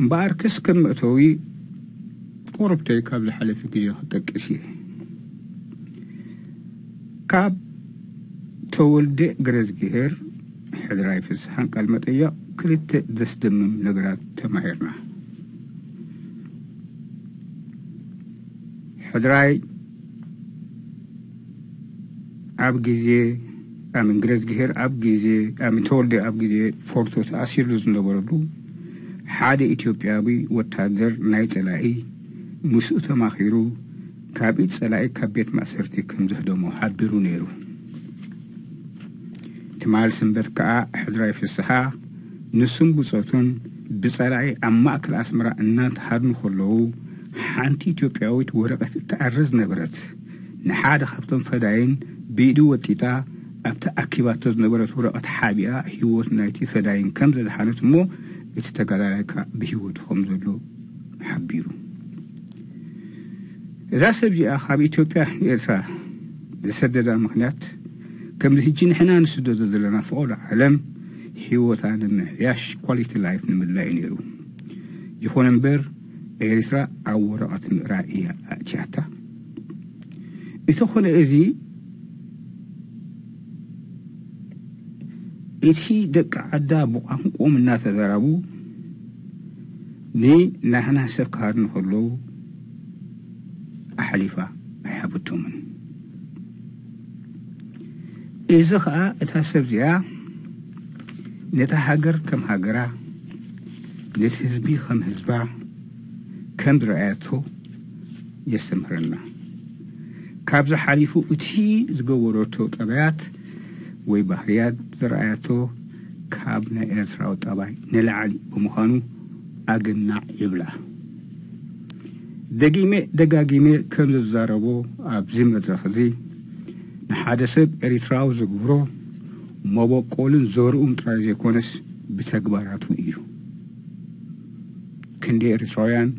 እምበኣር ክስ ከም መእተዊ ቆረብተይ ካብ ዝሓለፈ ግዜ ክጠቅስ እየ ካብ ተወልደ ግረዝግሄር ሕድራይ ፍስሓን ቃል መጠየቕ ክልተ ዘስደምም ነገራት ተማሂርና ሕድራይ ኣብ ግዜ ኣብ እንግረዝግሄር ኣብ ግዜ ኣብ ተወልደ ኣብ ግዜ ፎርቶ ተኣሲሩ ዝነበረሉ حاد إثيوبياوي وتادر نايت سلائي مسؤوت ماخيرو كابيت سلائي كابيت مأسرتي كمزه دومو حاد برو نيرو تمال سنبت كاا حدراي في السحا نسون بوصوتون بسلائي أما أكل أسمرا أنات حاد نخلوو حانتي إثيوبياوي تورقة تأرز نبرت نحاد خبطن فداين بيدو وتيتا أبتا أكيباتوز نبرت ورقة حابيا هيوت نايتي فداين كمزه دحانت مو እቲ ተጋዳላይ ተጋዳላይካ ብሂወቱ ከም ዘሎ ሓቢሩ እዛ ሰብ እዚኣ ካብ ኢትዮጵያ ንኤርትራ ዝሰደዳ ምክንያት ከምዚ ሕጂ ንሕና ንስደዶ ዘለና ፍቆዶ ዓለም ሂወታ ንምሕያሽ ኳሊቲ ላይፍ ንምላ እዩ ነይሩ ይኹን እምበር ኤርትራ ኣብ ወረቐት ምእራ እያ ኣእትያታ እቲ ኮነ እዚ إتي دك عدا بقوم الناس ذرابو ني نحنا سكار نخلو أحليفة أحب التومن إذا خا إتحسب جا نتا هاجر كم هاجرا نت هزبي خم هزبا كم درعاتو يستمرنا كابز حليفو إتي زغورو تو طبيعات ወይ ባህርያት ዝረኣያቶ ካብ ናይ ኤርትራዊ ጠባይ ንላዓሊ ብምዃኑ ኣግናዕ ይብላ ደጊሜ ደጋጊሜ ከም ዝዛረቦ ኣብዚ መድረኽ እዚ ንሓደ ሰብ ኤሪትራዊ ዝግብሮ መበቆልን ዘርኡም ጥራይ ዘይኮነስ ብተግባራቱ እዩ ክንደይ ኤርትራውያን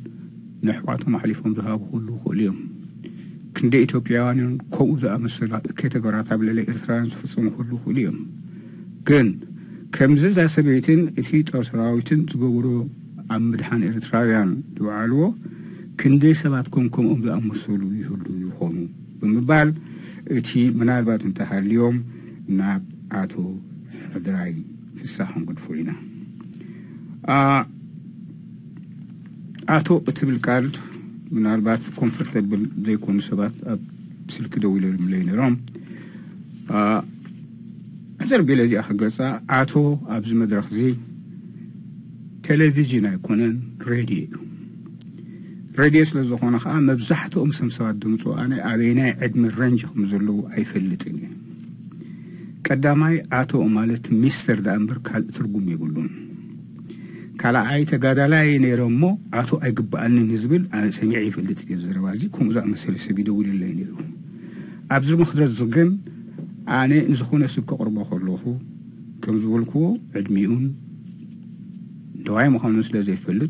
ንኣሕዋቶም ኣሕሊፎም ዝሃቡ ኩሉ ይኽእሉ እዮም كندي إثيوبيان كوزا مثلا كتجارة قبل الإيران فصم كل خليهم كن كم زز سبيتين إثيت أو سراويتين تجورو أمدحان إيرترايان دوالو كندي سباتكم كم أمد أمسولو يهلو يهونو بمبال إثي منالبات انتهى اليوم ناب عاتو حدراي في الساحن قد فلينا آه عاتو بتبل كالتو ምናልባት ኮምፈርተብል ዘይኮኑ ሰባት ኣብ ስልክ ደው ኢሎም ለዩ ነይሮም ሕፅር ቢለ እዚኣ ክገፃ ኣቶ ኣብዚ መድረክ እዚ ቴሌቭዥን ኣይኮነን ሬድዮ እዩ ሬድዮ ስለ ዝኾነ ከዓ መብዛሕትኦም ሰም ሰባት ድምፁ ኣነ ኣበየናይ ዕድሚ ረንጅ ከም ዘለዉ ኣይፈልጥን እየ ቀዳማይ ኣቶ ማለት ሚስተር ዳ እምበር ካልእ ትርጉም የብሉን كالعاية قادلاي نيرمو عطو أقب أن نزبل أنا سمعي في اللي تجيز روازي كوم زا مسير سبيدو ولي نيرو أبزر مخدر الزقن أنا نزخون أسبك قربا خلوه كم زولكو عدميون دواي مخانوس لازي في اللي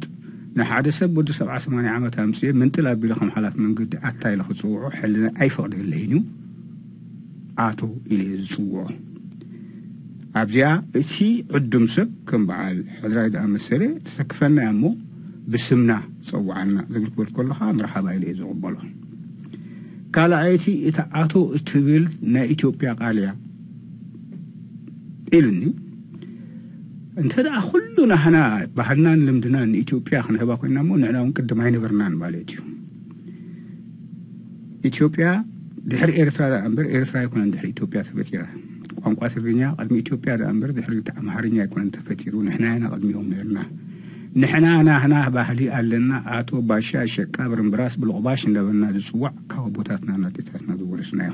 نحاد سب ودو سبعة سمانة عامة تامسية من تلاب بلخم حالات من قد أتاي لخصوعو حلنا أي فقد اللي نيو عطو إلي زوعو ابزيا اتي عدم سب كم بعال حضراي دا مسلي تسكفنا امو بسمنا صوعنا زي الكبير كلها مرحبا الي زغبلو قال عيتي اتعاتو اتبيل نا اتوبيا قاليا إلني انت دا خلونا هنا بحنا نلمدنا ان اتوبيا خنا هبا كنا مو نعنا ونقدم هيني برنان باليتي اتوبيا دحر ايرترا دا امبر ايرترا يكون دحر اتوبيا ثبت يراه ቋንቋ ትግርኛ ቅድሚ ኢትዮጵያ ዳ እምበር ድሕሪ ኣምሃርኛ ይኮነ ተፈጢሩ ንሕና ኢና ቅድሚኦም ነርና ንሕና ናህና ባህሊ ኣለና ኣቶ ባሻ ሸቃ ብርምብራስ ብልቑባሽ እንደበና ዝፅዋዕ ካብ ቦታትና ናጤታትና ዝወረስናዮ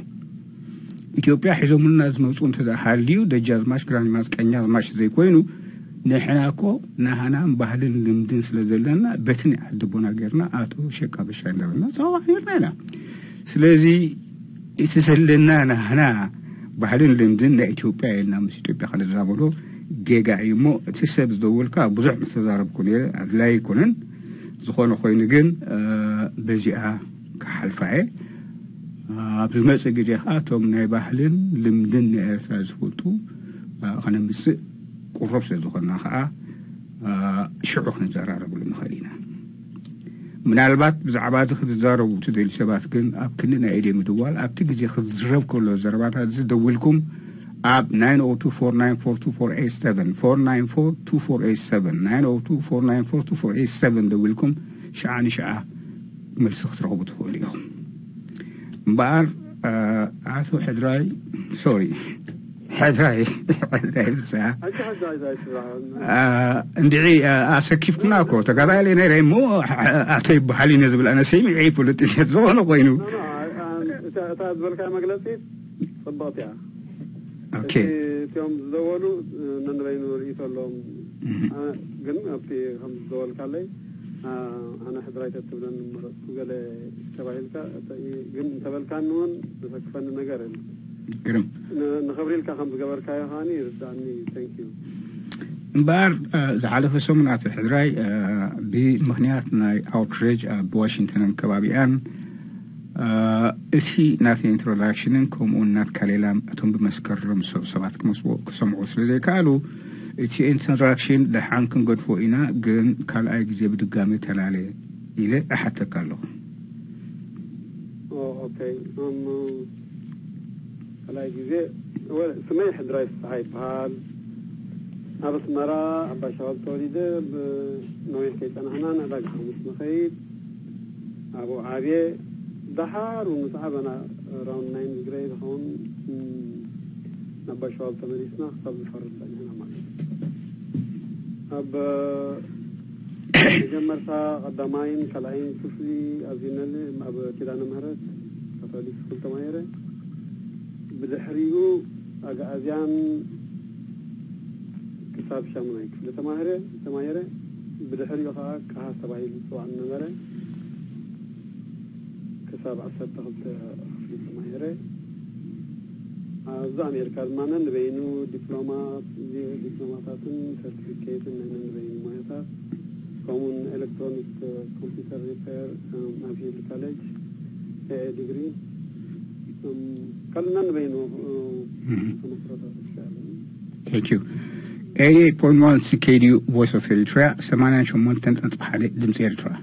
ኢትዮጵያ ሒዞምና ዝመፁ እንተዝሃልዩ ደጃ ዝማሽ ደጃዝማች ግራዝማች ዝማሽ ዘይኮይኑ ንሕና ኮ ናህናን ባህልን ልምድን ስለ ዘለና በትን ዓዲ ገርና ኣቶ ሸቃ ባሻ እንደበና ፀዋዕ ነርና ኢና ስለዚ እቲ ዘለና ናህና ባህልን ልምድን ናይ ኢትዮጵያ የና ምስ ኢትዮጵያ ክነዛመሉ ገጋ እሞ እቲ ሰብ ዝደውልካ ብዙሕ ምስ ተዛረብኩን ኣድላይ ኮነን ዝኾነ ኮይኑ ግን በዚኣ ካሓልፋየ ኣብ ዝመፅእ ግዜ ከዓ እቶም ናይ ባህልን ልምድን ንኤርትራ ዝፈልጡ ክነምስእ ቅሩብ ስለዝኾና ከዓ ሽዑ ክነዘራረብሉ ንኽእል ኢና ምናልባት ብዛዕባ እዚ ክትዛረቡ ትደልዩ ሰባት ግን ኣብ ክንዲ ናይ ኤደ ምድዋል ኣብቲ ግዜ ክትዝረብ ከሎ ዘረባታት እዚ ደዊልኩም ኣብ 9024947 ደዊልኩም ሸዓ ንሸዓ መልሲ ክትረኽቡ ትኽእሉ ኢኹም እምበኣር ኣቶ ሕድራይ ሶሪ حداي حداي بساعة ندعي أسكيف كناكو تقضى لنا ريمو أعطيب بحالي نزبل أنا سيمي عيب ولا تشتزون وقينو تأذبلك مقلتي صباطي أوكي تيوم زولو ننبينو رئيس اللهم ግን ኣብቲ ከም ዝበልካለይ ኣነ ሕድራይት እትብለን መረፅኩ ገለ ተባሂልካ ግን እንተበልካኒ እውን ዘሰክፈኒ ነገር የለን كرم نخبرين كخم بقبر كاي هاني رداني thank you بار آه، زعلف سومنا تحدراي آه، بمهنيات ناي اوتريج آه، بواشنطن كبابي ان اتي نافي انترولاكشن ونات نات كاليلام بمسكرم سو سبات كمسو كسمعو سلزي كالو اتي انترولاكشن لحان كن قد فوئنا قن كال اي قزي بدقامي تلالي الى احد تقالو اوكي oh, um، على جزء سمي حدرا يستحي بحال أبس مرا أبا شغل توليد نوي حكيت أنا هنا أنا داك حمس مخيد أبو عابي دحار ونصعب أنا راون ناين جريد هون أبا شغل تمريسنا خطب الفرد هنا مالي أب መጀመርታ ቀዳማይን ካልኣይን ክፍሊ ኣዝዩነል ኣብ ኪዳነ ምህረት ካቶሊክ ስኩል ተማሂረ ብድሕሪኡ ኣጋኣዝያን ክሳብ ሸሙናይ ክፍሊ ተማሂረ ተማሂረ ብድሕሪኡ ከዓ ቀሃስ ተባሂሉ ፅዋዕ ነበረ ክሳብ ዓሰርተ ክልተ ክፍሊ ተማሂረ ኣብዛ ኣሜሪካ ድማ ነንበይኑ ዲፕሎማት ዲፕሎማታትን ሰርቲፊኬትን ነንበይኑ ሞያታት ከምኡውን ኤሌክትሮኒክ ኮምፒተር ሪፐር ኣብ ሂል ካሌጅ ኤ ዲግሪ Thank you. Eighty-eight point one CKD voice of Eritrea. Semana chomontent at pahale dimse Eritrea.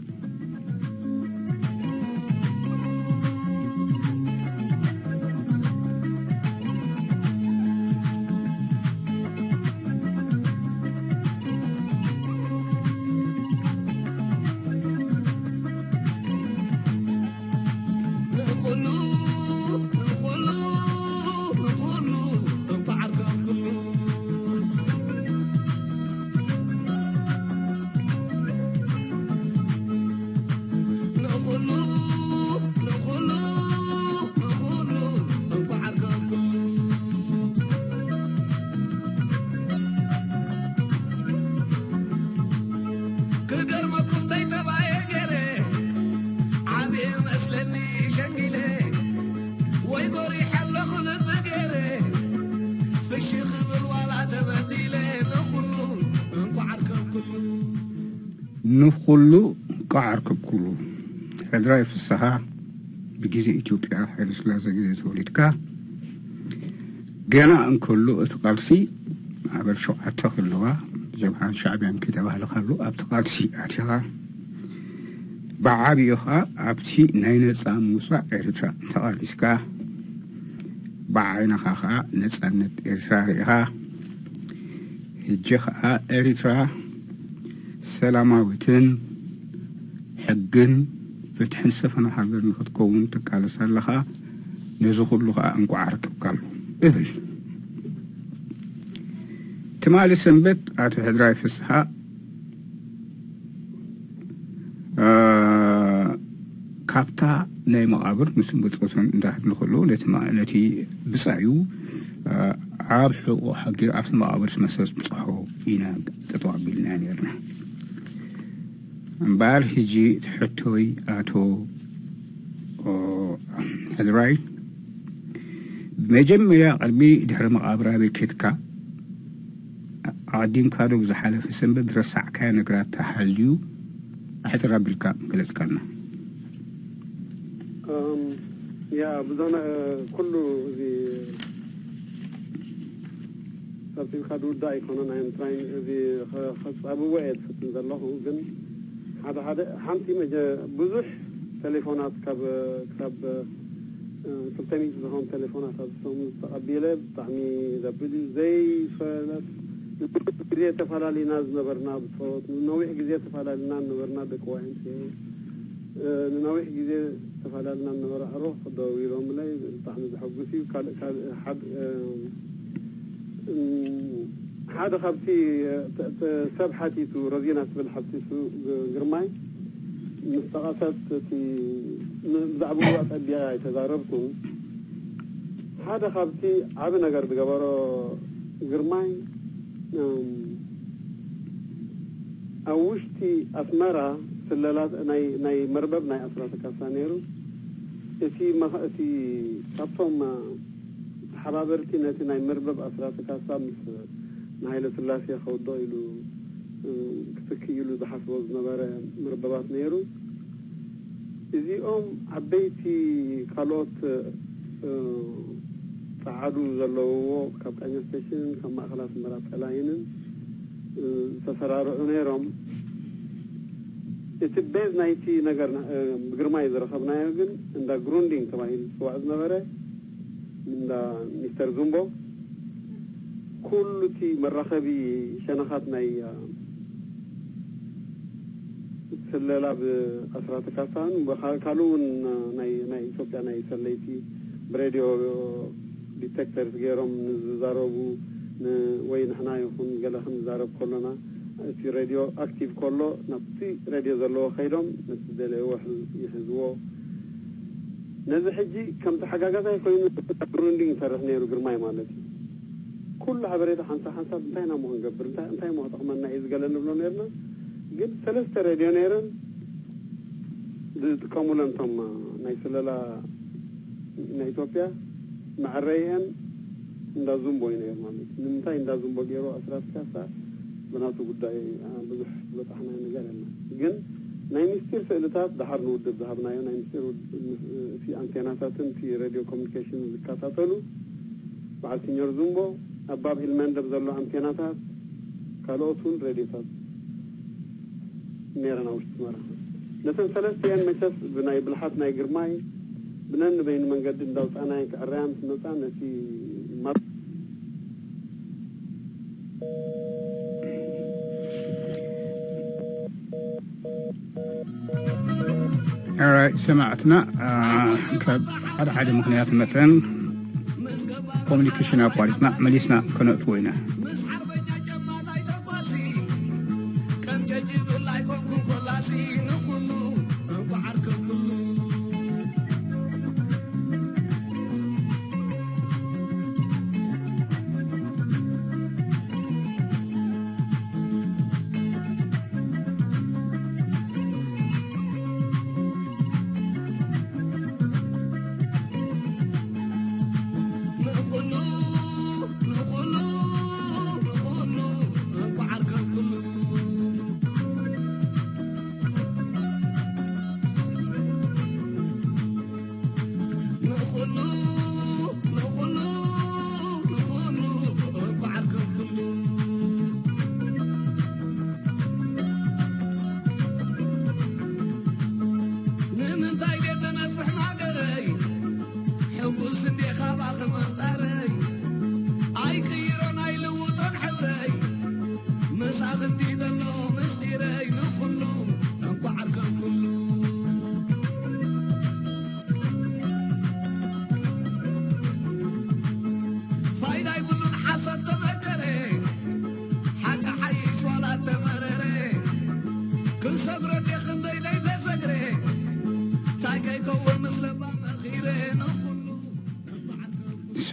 ግዜ ኢትዮጵያ ሃይለስላሴ ግዜ ተወሊድካ ገና እንከሉ እቲ ቃልሲ ኣበል ሸውዓተ ክልዋ ጀብሃን ሻዕብያን ከተባህለ ካሉ ኣብቲ ቃልሲ ኣትኻ ብዓብዩ ከዓ ኣብቲ ናይ ነፃ ምውፃእ ኤርትራ ተቃሊስካ ብዓይንኻ ከዓ ነፃነት ኤርትራ ሪኢኻ ሕጂ ከዓ ኤርትራ ሰላማዊትን ሕግን فتحن سفن حجر نخد كون تكال سالها نزخو لغا انكو عارك بكالو إذل تمالي سنبت آتو هدراي فسها آه كابتا ناي مقابر مسلم بتقوتون انداحت نخلو نتي بسعيو آه عاب حقو حقير عفت المقابر سمسس بصحو إينا تطوع بلنا نيرنا امبار هجي تحتوي أتو هدراي بمجمع قربي دحر مقابرة بكتكا قديم كادو في سنب درسع كان قرات تحليو أحترى بالكا قلت كارنا يا بدنا كله زي سبتي كادو دايكونا نايم تراين زي خص أبو وعد فتن زلهم هذا هذا حمتي مج بزح تليفونات كاب كاب سلطاني زهون تليفونات هذا سوم أبيلة تعمي زبدي زي فلات جزية تفعل لي ناز نبرنا بصوت نوح جزية تفعل لنا نبرنا بكوين شيء نوح جزية تفعل لنا نبر أروح ضوي رملي تعمي بحبسي كا كا حد هذا خبتي سبحتي تو رزينا سبل حتيتو جرماي مستقاسات تي مزعبو وقت أبيعي تزاربكم هذا خبتي عبنا نجر قبرو جرماي نعم. أوشتي أسمرة سلالات ناي ناي مربب ناي أسرة كاسانيرو እቲ ما ካብቶም كابتوم حبابرتي ناي مربب ኣስራተ كاسانيرو ንሃይለ ስላሴ ከውዶ ኢሉ ክስኪ ኢሉ ዝሓስቦ ዝነበረ ምርበባት ነይሩ እዚኦም ዓበይቲ ካልኦት ፀዓዱ ዘለውዎ ካብ ቃኛ ስቴሽን ካብ ማእኸላት ምራ ፀላይንን ዝተሰራርዑ ነይሮም እቲ ቤዝ ናይቲ ነገር ግርማይ ዝረኸብናዮ ግን እንዳ ግሩንዲንግ ተባሂሉ ዝፅዋዕ ዝነበረ እንዳ ሚስተር ዝምቦ كل تي مرخبي شنخات نايا سلالة بأسرات كاسان وخالون ناي ناي سوكا ناي سليتي براديو ديتكتر غيرهم نزاروبو وين حنا يكون قال لهم زارب كلنا في راديو اكتيف كله نبتي راديو زلو خيرهم نتدل واحد يهزو نزحجي كم تحقق يكون روندينغ ترى هنا رجل ماي مالتي ኩሉ ሓበሬታ ሓንሳ ሓንሳብ ና ሞ ገብር እንታይ እንታይ ሞ ጠቕመና እዩ ዝገለ ንብሎ ነርና ግን ሰለስተ ሬድዮ ነይረን ዝጥቀሙለ ቶም ናይ ስለላ ናይ ኢትዮጵያ ማዕረየን እንዳዝምቦ እዩ ነይሩ ማለት እዩ ንምንታይ እንዳዝምቦ ገይሩ ኣስራት ካሳ ብናቱ ጉዳይ ብዙሕ በጣሕና ነገር የለን ግን ናይ ሚኒስቴር ስእልታት ዳሓር ንውድብ ዝሃብናዮ ናይ ሚኒስቴር እቲ ኣንቴናታትን እቲ ሬድዮ ኮሚኒኬሽን ዝከታተሉ በዓል ሲኒዮር ዝምቦ ኣባብ ኣብ መንደር ዘሎ ኣንቴናታት ካልኦትን ውን ሬድዮታት ነረና ውሽጢ መራ ነተን ሰለስተን መቸስ ብናይ ብልሓት ናይ ግርማይ ብነንበይኒ መንገዲ እንዳውፃእናየን ክዕረያ ምስ መፃ ነቲ ሰማዕትና uh, ካብ ሓደ ሓደ ምክንያት መጠን communication apart. It's not, it's not, cannot win.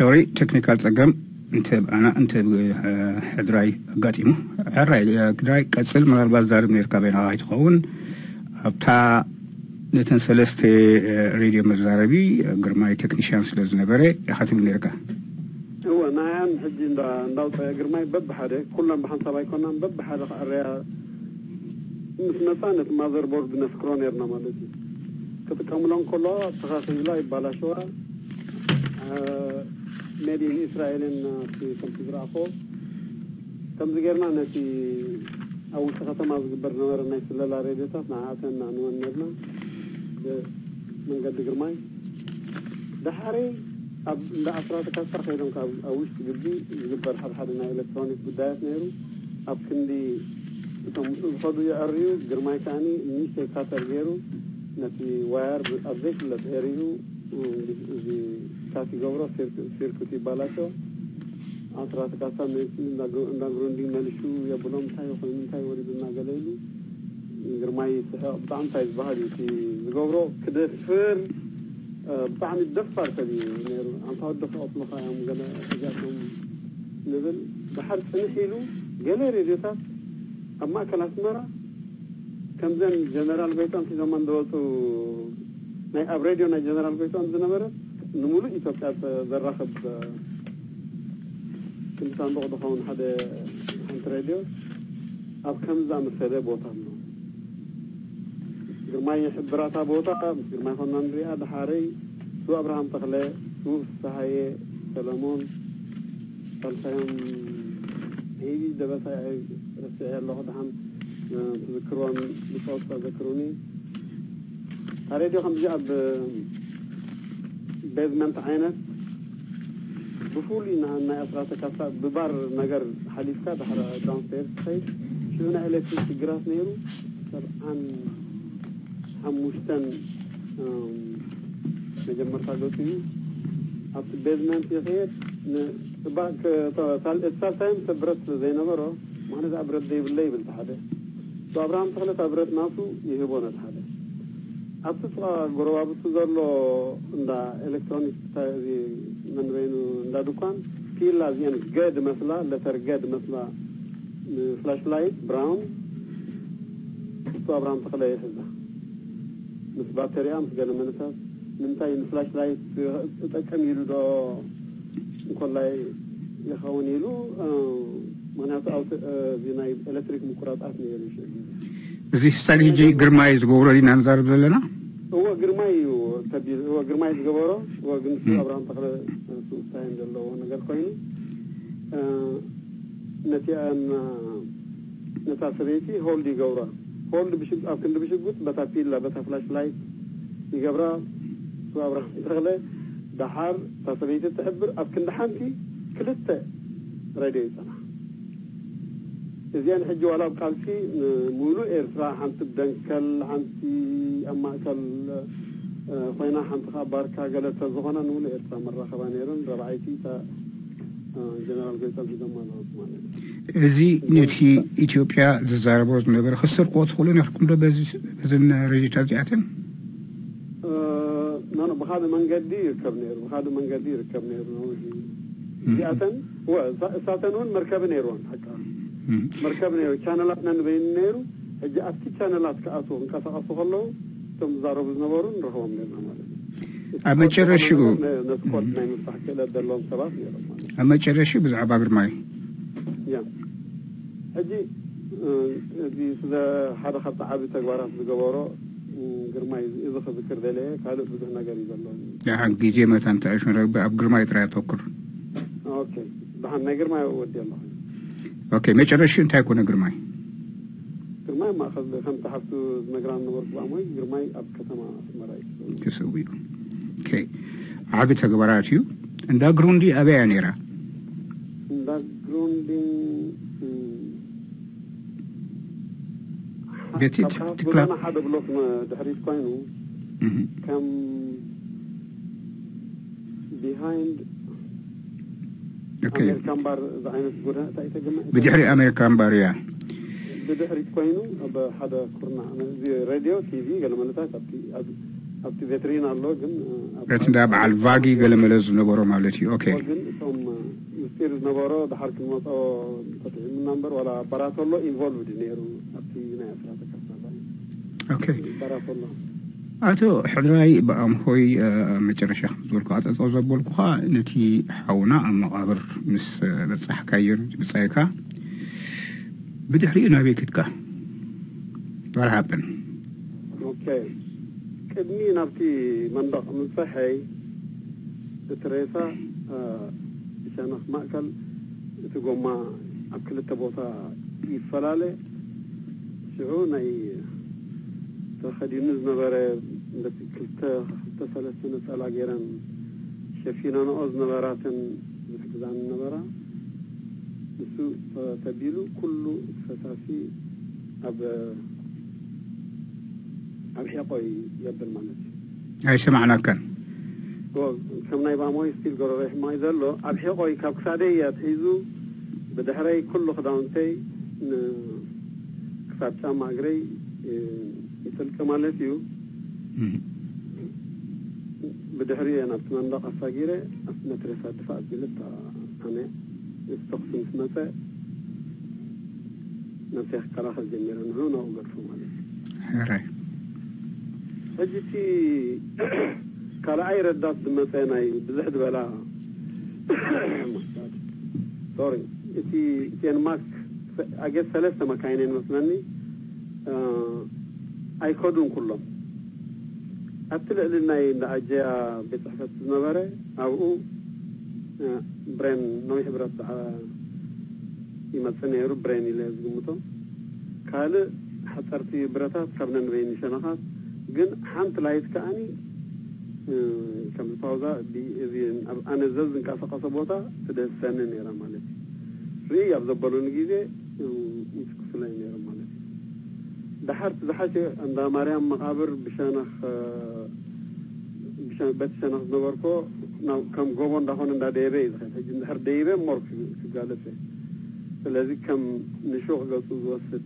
ሶሪ ቴክኒካል ፀገም እንተብኣና እንተ ሕድራይ ኣጋጢሙ ሕራይ ክድራይ ቀፅል ምናልባት ዛርብ ነርካ በይናኻ ይትኸውን ኣብታ ነተን ሰለስተ ሬድዮ መዛረቢ ግርማይ ቴክኒሽያን ስለ ዝነበረ ኢኻ ትብል ነርካ እወ ናያን ሕጂ እንዳውፀ ግርማይ በብሓደ ኩሎም ብሓንሳብ ኣይኮናን በብሓደ ክዕረያ ምስ ነፃ ነቲ ማዘርቦርድ ነፍክሮ ነርና ማለት እዩ ክጥቀምሎም ከሎ ኣተኻኺብላ ይባላሸዋ مدينة إسرائيل في كمبيوتر كمبيوتر في أو سخطة ما زبرنا ورا ناس لا لا ريدتا نعات نعنو نرنا من قد جرماي دحري أب لا أفراد كسر خيرهم كأو أوش جبدي زبر حد حد نا إلكترونيك بدات نيرو أب كندي تم فضي أريو جرماي كاني نيش كاتر غيرو نتي وير أذك لبهريو ودي ساتی گورا سرکوتی بالا شو آنتر از کاسا میسی نگروندی منشو یا بلوم تای و خلیم تای وری دن نگلیلی گرمایی بطان تایز بحاری تی گورا کدر فر بطانی دفر کدی آنتا دفر اطلقا یا مگل اجاتم نبل بحر سنحیلو گلی ریجتا اما کل اسمارا کمزن جنرال بیتان تی زمان دوتو نای اب ریڈیو نای جنرال بیتان زنبرت ንሙሉ ኢትዮጵያ ዘራኸብ ክልሳንዱቕ ዝኸውን ሓደ ሓንቲ ሬድዮ ኣብ ከምዛ መሰለ ቦታ ኣሎ ግርማይ ሕብራታ ቦታ ምስ ግርማይ ኮና ንሪኣ ድሓረይ ሱ ኣብርሃም ተክለ ሱ ሳሃየ ሰለሞን ሳልሳዮም ሂቢ ደበሳይ ርስዕ ኣለኹ ድሓን ትዝክርዎም ብፀወጣ ዘክሩኒ ታ ሬድዮ ከምዚ ኣብ بيز منت عينه بفولي نه نه اثرات كاسا ببار نجار حليفك بحر دانسير خير طيب، شو هنا إلى في جراس نيرو طبعا هم مشتن نجم مرتاجوتي أبت بيز منت يخير نباك تال إتصال تايم تبرت زي نمره ما نزع برد ديب الليبل تحده تو أبرام تخلت أبرت ناسو يهبونه تحده ኣብቲ ጎረባብቲ ዘሎ እንዳ ኤሌክትሮኒክስ እዚ መንበይኑ እንዳ ድኳን ፒላ እዚአን ገድ መስላ ለተር ገድ መስላ ንፍላሽ ላይት ብራውን እሱ ኣብርሃም ተክለ የሕዛ ምስ ባተሪያ ምስ ገለ መነታት ንምንታይ ንፍላሽ ላይት ትጠቀም ኢሉ ዶ እንኮላይ ይኸውን ኢሉ ምክንያቱ ኣብ ናይ ኤሌክትሪክ ምቁራጣት ነይሩ ይሽእ زیستالی جی گرمای زگوری نظر بدلنا؟ هو گرمایی و تبدیل هو گرمای زگوره و گنسی ابران تقل سوستاین جلو و نگر کوینی نتیان نتاس ریتی هولدی گوره هولد بیشتر آفکند بیشتر بود بتا پیلا بتا فلاش لایت یگبرا تو ابران تقل دهار تاس ریتی تعبر آفکند حامی کلیت رادیویی سنا زين حج ولا بقالسي مولو إرسا حنت بدنكل حنت أما كل فينا حنت خبر كاجل تزغنا نول إرسا مرة خبانيرن رعايتي تا آه، جنرال قيت الجدا ما نعرف زي نتشي إثيوبيا زاربوز نقدر خسر قوت خلونا نحكم له بز بزن ريجيتال جاتن نانو بخاد من قدير كبنير بخاد من قدير كبنير نوزي جاتن وساتنون مركب نيرون حكا መርከብ markab ቻነላት channelaadna nabay ነይሩ ሕጂ ኣብቲ ቻነላት ክኣትዎ ክንቀሳቀሱ ከለዉ እቶም ዝዛረቡ ዝነበሩ ንረኽቦም ና ማለት እዩ ኣብ መጨረሽ ነስኮት ናይ ምፍታሕ ክእለት ዘለዎም ሰባት ነይሮም ኣብ መጨረሽ ብዛዕባ ግርማይ እያ ሕጂ እዚ ሓደ ካብቲ ዓብዪ ተግባራት ዝገበሮ ግርማይ እዚ ክዝክር ዘለየ ካልእ ብዙሕ ነገር እዩ ዘሎ ድሓን ግዜ መታንታእሽ ረቢ ኣብ ግርማይ ጥራይ ኣተኩር ኦኬ ድሓን ናይ ግርማይ ወዲ ኣለኹ ኦኬ መጨረሽ እንታይ ኮነ ግርማይ ግርማይ ማእኸል ከምቲ ሃብቲ ዝነገራ ነበርኩ ሞይ ግርማይ ኣብ ከተማ ኣስመራ እዩ ትስው እዩ ኦኬ ዓቢ ተግባራት እዩ እንዳ ግሩንዲ ኣበያ ነይራ እንዳ ግሩንዲ ቤቲ ትክላ ሓደ ብሎክ ድሕሪት ኮይኑ ከም ቢሃይንድ اوكي بدحري انا كامبار يا بدحري كوينو ابا حدا كورنا انا زي راديو تي في قال ما نتاك ابتي ابتي فيترين الله جن بيت ندابع الفاقي قال ما لازم نبورو مالتي اوكي ثم مستير نبورو دحرك الموت او تطعيم النمبر ولا براتولو انفولو دينيرو ابتي نايا نعم، فلاتك اوكي براتولو ኣቶ ሕድራይ ብኣምሆይ መጨረሻ ከምዝበልኩ ኣፀፀው ዘበልኩኻ ነቲ ሓውና ኣብ መቓብር ምስ በፃሕካዮን ብፃይካ ብድሕሪኡ ናበይ ክትካ ባልሃብን ቅድሚ ናብቲ መንደቕ ምብፅሐይ እቲ ሬሳ ሸነኽ ማእከል እቲ ጎማ ኣብ ክልተ ቦታ ይፈላለ ሽዑ ናይ تخدیمز نبره دستی کلتا حتا سلسن سالا گیرن شفینان آز نبراتن بحکزان نبره نسو تبیلو کلو فتافی اب اب حقوی یبر مانتی اي سمعناك كان كمنا يبقى ما يستيل قرر ريح ما يزلو أبحيقو يكاب كسادية تحيزو بدحري كل خدامتي كساب شام ይፈልቀ ማለት እዩ ብድሕሪ እየ ናብቲ መንደቕ ኣሳጊረ ኣብቲ መትረስ ኣድፋ ኣቢሉ ኣነ ምስ ተኽሲ ምስ መፀ ነብሰይ ክከላኸል ጀሚረ ንሑ ናብኡ ገድፎ ማለት እዩ ሕጂ እቲ ካልኣይ ረዳት ዝመፀ ናይ ብዙሕ ዝበላ ሶሪ እቲ ቴንማክ ኣጌት ሰለስተ መካይነ መስለኒ ኣይከዱን ኩሎም ኣብቲ ልዕሊ ናይ ኣጀያ ቤት ፅሕፈት ዝነበረ ኣብኡ ብሬን ነዊሕ ሕብረት ይመፅ ነይሩ ብሬን ኢለ ዝግምቶ ካልእ ሓፀርቲ ብረታት ካብ ነንበይኒ ሸነኻት ግን ሓንቲ ላይት ከዓኒ ከም ዝፋውዛ እዚ ኣብ ኣነ ዘ ዝንቀሳቀሶ ቦታ ትደሰኒ ነይራ ማለት እዩ ርኢ ኣብ ዘበሉኒ ግዜ ምስ ክፍለይ ነይሮም ማለት እዩ دحرت دحرت عند مريم مقابر بشان بشان بيت سنة دوركو نو كم جوون دهون عند ديبي دحر ديبي مر في جالسة فلذي كم نشوق جالس وسط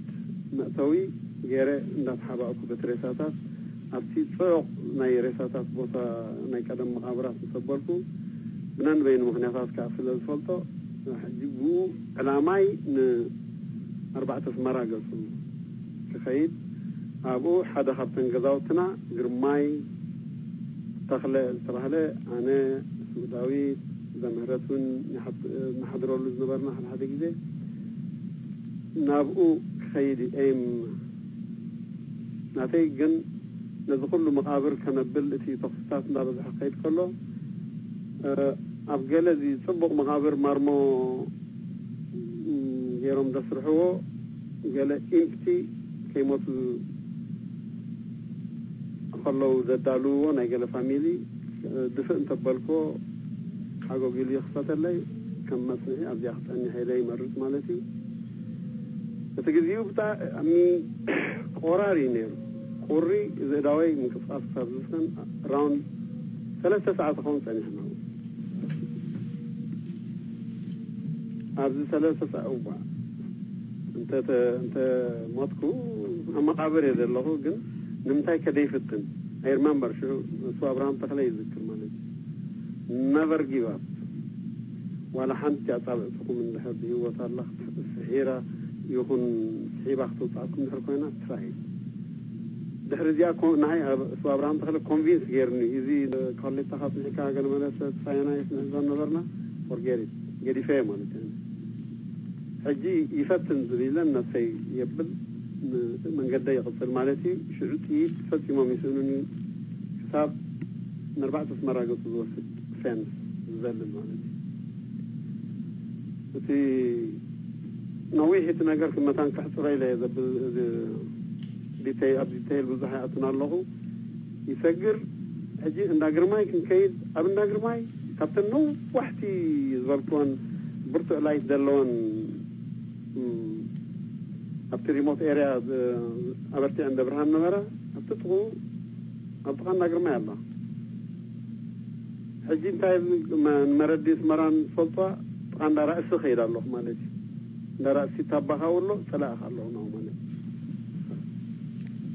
مأثوي غير عند حبا أكو بترساتا أبتيت فوق ناي رساتا بوسا ناي كدم مقابر أتصبركو بنان بين مهنيات كافلة الفلطة حجبو علامي ن أربعة سمارة جالسون سخيد أبو حدا خرطن قضاوتنا قرماي تخلى التخلى أنا سوداوي دمهرتون نحضروا لزنا برنا حد هذا كده نابقو خيد أيم نتيجة نذكر له مقابر كنبل التي تخصصات نار الحقيقة كله أه، أبجلة دي سبق مقابر مرمو يرم دسرحوه قال إنتي primul خلو زدالو وانا قال فاميلي دفن تبالكو حقو قيل يخصت لي كمتني أبدي إيه، أخطأني هيلي مرت مالتي تجزيو بتاع أمي قراري نير قري إذا داوي مكفاف سابزسن راوند ثلاثة ساعات خمسة نحن أبزي ثلاثة ساعات انت انت ماتكو اما تعبر هذا الله قن نمتاي كدي فتن اي ريمبر شو سو ابراهيم تخلي يذكر مالك نيفر جيف اب ولا حد يعطل تقوم من الحب هو صار له سحيرة يكون سحيب اختو تعطل من الحكومة تراهي دحر زيا كون نهاي سو ابراهيم تخلي كونفينس غيرني يزي كارلي تخاف من أنا قال مالك ساينا يسنا نظرنا ورجيري جيري فاهم مالك يعني. اجي يفتن ذليلا نفسي يبل من قد يغسل مالتي شعلتي إيه يفتن ما يسألوني كتاب من أربعة مرة قلت زوفد فانس زل المالتي وتي نويحي تنقر كما تان كحصر إلى ديتيل أب أبديتي البزحي أتنا الله يسجر أجي الناقر ماي كنكيد أبن الناقر ماي كابتن نو وحتي زبالكوان برتو لايت دلون ኣብቲ ሪሞት ኤርያ ኣበርቲዐ እንደ ብርሃን ነበረ ኣብቲ ጥቑ ኣብ ጥቓ እናግርማ ኣላ ሕጂ እንታይ ንመረዲ ስመራን ዝፈልጧ ጥቓ እንዳራእሲ ከይድ ኣለኹ ማለት እዩ እንዳራእሲ ታባኻ ውሎ ፀላእኻ ኣለኹ ና ማለት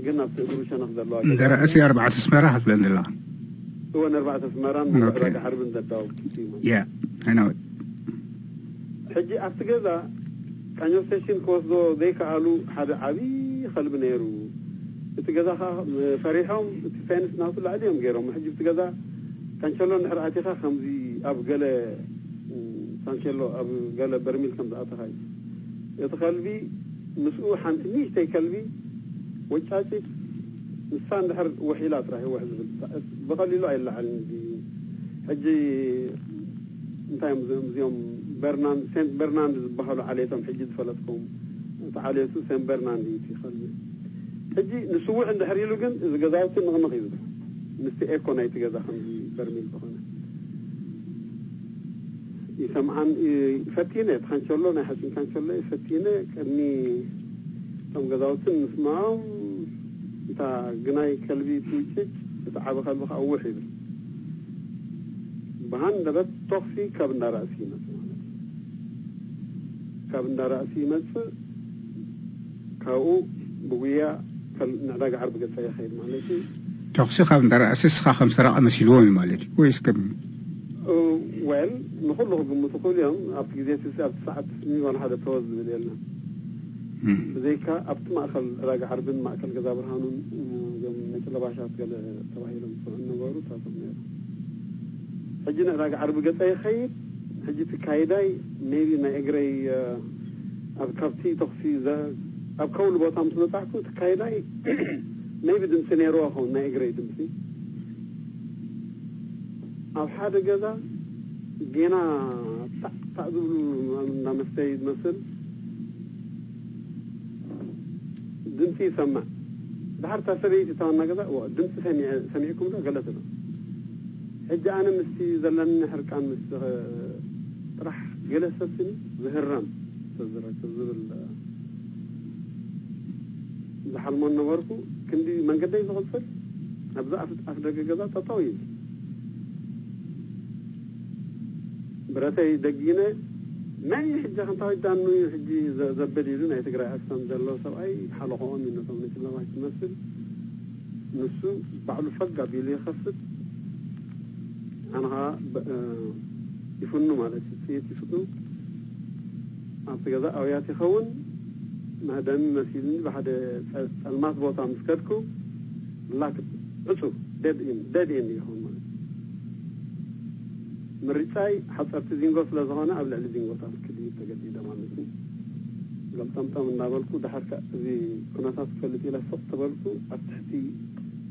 ግን ኣብቲ እግሩ ሸነኽ ዘለዋ እንዳራእሲ ኣርባዕተ ስመራ ክትብለን ዘለኻ هو نربع تسمران okay. حرب ذا الدوب يا yeah, I know it حجي أفتقد kanyo seshin kosdo deka alu hada abi qalb neeru itgadaha farihum itfanis nasul aliyam geerum hajib itgada kanchelo nhratiha khamzi ab gala kanchelo ab gala barmil kam atahay it qalbi مسؤول حنت نيش تي كلبي وجاتي نسان دحر وحيلات راهي واحد بقلي لا يلا عندي حجي انت يوم برنان سنت برنان ዝበሃሉ ዓልቶም ሕጂ ዝፈለጥኩም እቲ ዓልቱ ሰን በርናን እዩ ይኸል ሕጂ ንስውሕ እንድሕር ኢሉ ግን እዚ ገዛውቲ ንቕንቕ እዩ ዝብሎ ምስቲ ኤኮ ናይቲ ገዛ ከምዚ በርሚል ዝኾነ ይሰምዓን ፈቲነ እቲ ካንቸሎ ናይ ሓፂን ካንቸሎ ፈቲነ ቅድሚ እቶም ገዛውትን ምስማዖም እንታ ግናይ ከልቢ ትውጭጭ እቲ ዓበ ከልቢ ከዓ ውሕ ይብል ብሃን ደበት ቶኽሲ ካብ እንዳርእሲ ይመስል ካብ እናራእሲ ይመፅእ ካብኡ ብጉያ ንዕዳጋ ዓርቢ ገዛ ይኸይድ ማለት እዩ ተኽሲ ካብ እንዳራእሲ ስኻ ከም ሰረቐ መሲልዎም እዩ ማለት እዩ ወይስ ከም ወል ንኩሉ ክግምቱ ክእሉ እዮም ኣብቲ ግዜ ኣብቲ ሰዓት ሚሊዮን ሓደ ተወዝ ዝብል የለን ብዘይካ ኣብቲ ማእከል ዕዳጋ ዓርብን ማእከል ገዛ ብርሃኑን እዞም ነጭ ለባሻት ገለ ተባሂሎም ዝፅዑ ነበሩ ታቶም ነሩ ሕጂ ንዕዳጋ ዓርቢ ገዛ ይኸይድ ሕጂ እቲ ካይዳይ ሜቢ ናይ እግረይ ኣብ ካብቲ ተኽሲ ኣብ ከውሉ ቦታ ምስ በፃሕኩ እቲ ካይዳይ ሜቢ ድምፂ ነይርዎ ኸውን ናይ እግረይ ድምፂ ኣብ ሓደ ገዛ ጌና ታዕ ዝብሉ እናመስተይ ዝመስል ድምፂ ይሰማዕ ድሓርታ ሰበይቲ ተዋና ገዛ ድምፂ ሰሚዕኩም ዶ ገለትሎ ሕጂ ኣነ ምስቲ ዘለኒ ሕርቃን ምስ راح جلستني زهران تزرع تزرع ال لحال ما نورتو كندي من قد ايش غلطت ابدا افتح دقة كذا تطويل براتي دقينا ما يحج عن طاي دانو يحج زبدي لنا يتقرا احسن دلو سو اي حلقون من نظام مثل ما تمثل نسو بعد الفقه بيلي خفت انها آه، يفنو مالك سيت يفتو أعتقد أو ياتي خون ما دام مثلا بحد الماس بوطا مسكتكو لاك اسو ديد ان ديد ان يخون مالك مريتاي حصرت زينغو فلا زغانا أبلع لزينغو طا كدي تقدي دا مالك غلطان طام النابلكو دحركا زي كناسات فلتي لسط تبالكو أتحتي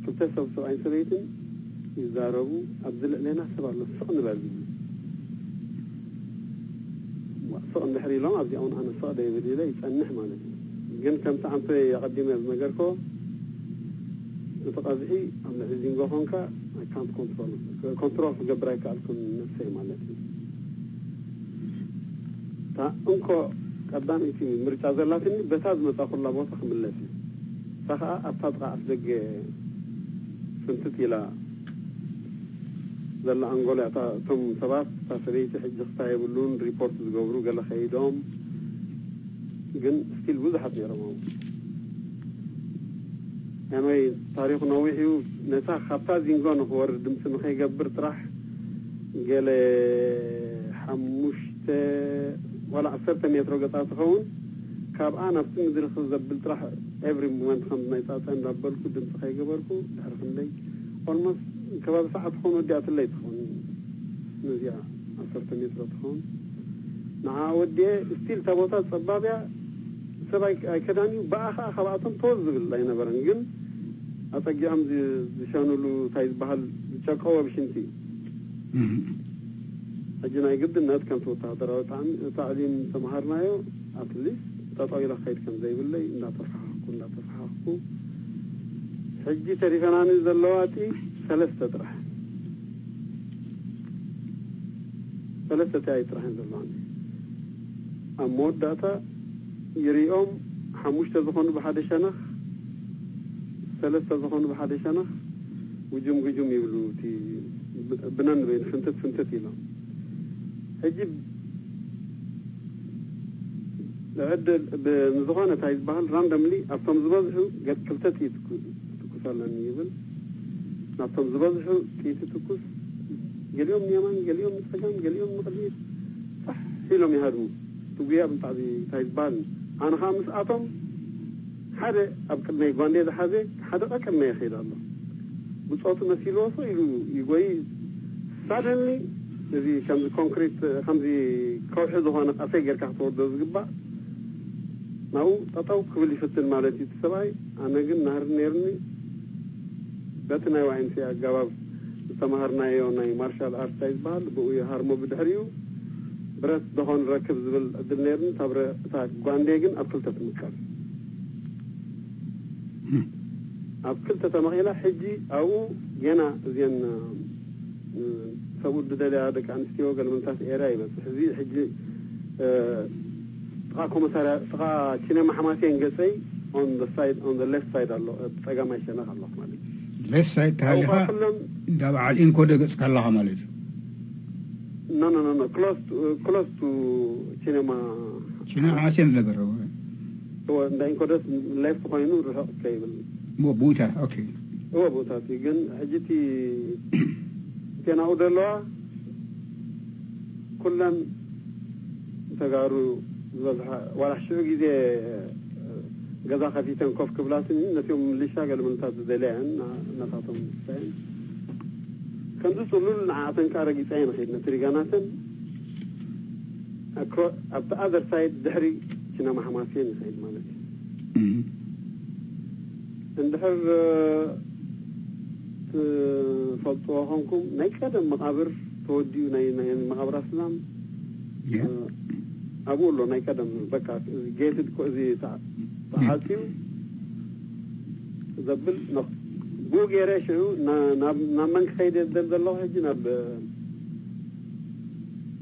كنتسا وسبعين سبيتن يزاربو أبدل لنا سبع لسق نبالي صن حري لما أبدي أون أنا صادق يبدي لي فنح مالك جن كم تعم في يقدم المجركو نتقاضي أم نحزين قهون كا كم كنترول كنترول في جبرة كالكون نفسي مالك تا أنكو قدام يتيم مرت هذا لكن بس هذا متأخر لبوسخ من لسي سخاء أتطلع أصدق سنتي لا ذل انگل اتا تم سباست تا سریت حج استای بلون ریپورت گورو گل خیدام گن سکیل بوده حتی رمان يعني همای تاریخ نویحیو نسا خطا زینگان خور دمس نخی گبر ترح گل حموشت ولا عصر تمیت رو گتا تخون کاب آن افتن گذر خوز دبل ترح ایوری مومنت خمد نیتا تا ام لابل کو دمس خی گبر کو درخن دی Almost كبار ساعة تخون ودي أتلي تخون نزيع عشرة متر تخون مع ودي ستيل تابوتات صبابة سبا كداني بآخا خلاصن توز بالله نبرن جن أتاكي عم زي شانو لو تايز بحال شاكوا بشنتي أجينا يقد الناس كانت وتعذر تعليم سمهر مايو أتليس تطوي له خير كان زي بالله لا تصحقوا لا تصحقوا حجي تريفنا نزل لواتي ثلاثة تطرح ثلاثة تاعي يطرحن زلان أمور داتا يريهم حموش تزخون بحد شنخ ثلاثة تزخون بحد شنخ وجم وجم يبلو تي بنان بين فنتت فنتت إلهم حجب لعد بنزغانة هاي البحل راندملي أفتم زبازه قد كلتت يتكو تكو يتكسالن يبل Nabzıbaz şu keyfi tukuz. Geliyorum Yaman, geliyorum Mutfacan, geliyorum Mutfacan. صح إلهم يهرموا تقويا بنتاع تايبان أنا خامس أطم حدا أبكرنا يقوان لي حدا حدا أكرنا يا خير الله بصوت مسيلو وصو يقوي إيه؟ suddenly ذي كم كونكريت كم ذي كوش زهانة أسيجر كحطور دوز قبع ناو تطاو كبلي فتن مالتي تسبعي أنا قلنا هرنيرني በትናይ ዋይንሲ ኣገባብ ዝተምሃርናዮ ናይ ማርሻል ኣርታይ ዝበሃል ብኡ ሃርሞ ብድሕሪ እዩ ብረት ዝኾን ረክብ ዝብል ዕድል ነርን ታብረ እታ ጓንዴ ግን ኣብ ክልተ ትምቀል ኣብ ክልተ ተመቒላ ሕጂ ኣብኡ ገና እዚአን ሰብኡ ድደልያ ደቂ ኣንስትዮ ገለምንታት ኤርያ ይበፅሕ እዚ ሕጂ ጥቃ ኮመሳርያ ጥቃ ቺነ ማሕማሴን ገፀይ ኦን ሳይድ ኦን ሌፍት ሳይድ ኣሎ ብፀጋማይ ሸነኽ ኣለኹ ማለት እዩ لسه يتهاليها ده على ኮደግ እስካለኻ ማለት እዩ ኖ ኖ ኖ ክሎስ ቱ ሲኔማ ሲኔማ ኣስየን ነበረ እንዳ ኢንኮደስ ላይፍ ኮይኑ ርሕቕ ከ ይብል ቦታ ኦኬ እወ ቦታ እቲ ግን ሕጂ እቲ ቴናኡ ዘለዋ ኩለን ተጋሩ ዝበዝሓ ዋላ ሽዑ ግዜ ገዛ ከፊተን ኮፍ ክብላትኒ ነትዮም ምልሻ ገልምንታት ዝደለየን ነታቶም ስታየን ከምዚ ፅሉል ንዓኣተን ካ ረጊፀየን ኸይድ ነቲ ሪጋናተን ኣብቲ ኣዘር ሳይድ ድሕሪ ችነማሕማስየን ንኸይድ ማለት እዩ እንድሕር ትፈልጥዎ ኾንኩም ናይ ቀደም መቓብር ተወዲኡ ናይ መቓብር ኣስላም ኣብኡ ኣሎ ናይ ቀደም በካ ጌትድ እዚ فحاکم زبل نق بو گیره شو نا نا نا من خیر دل دل الله جناب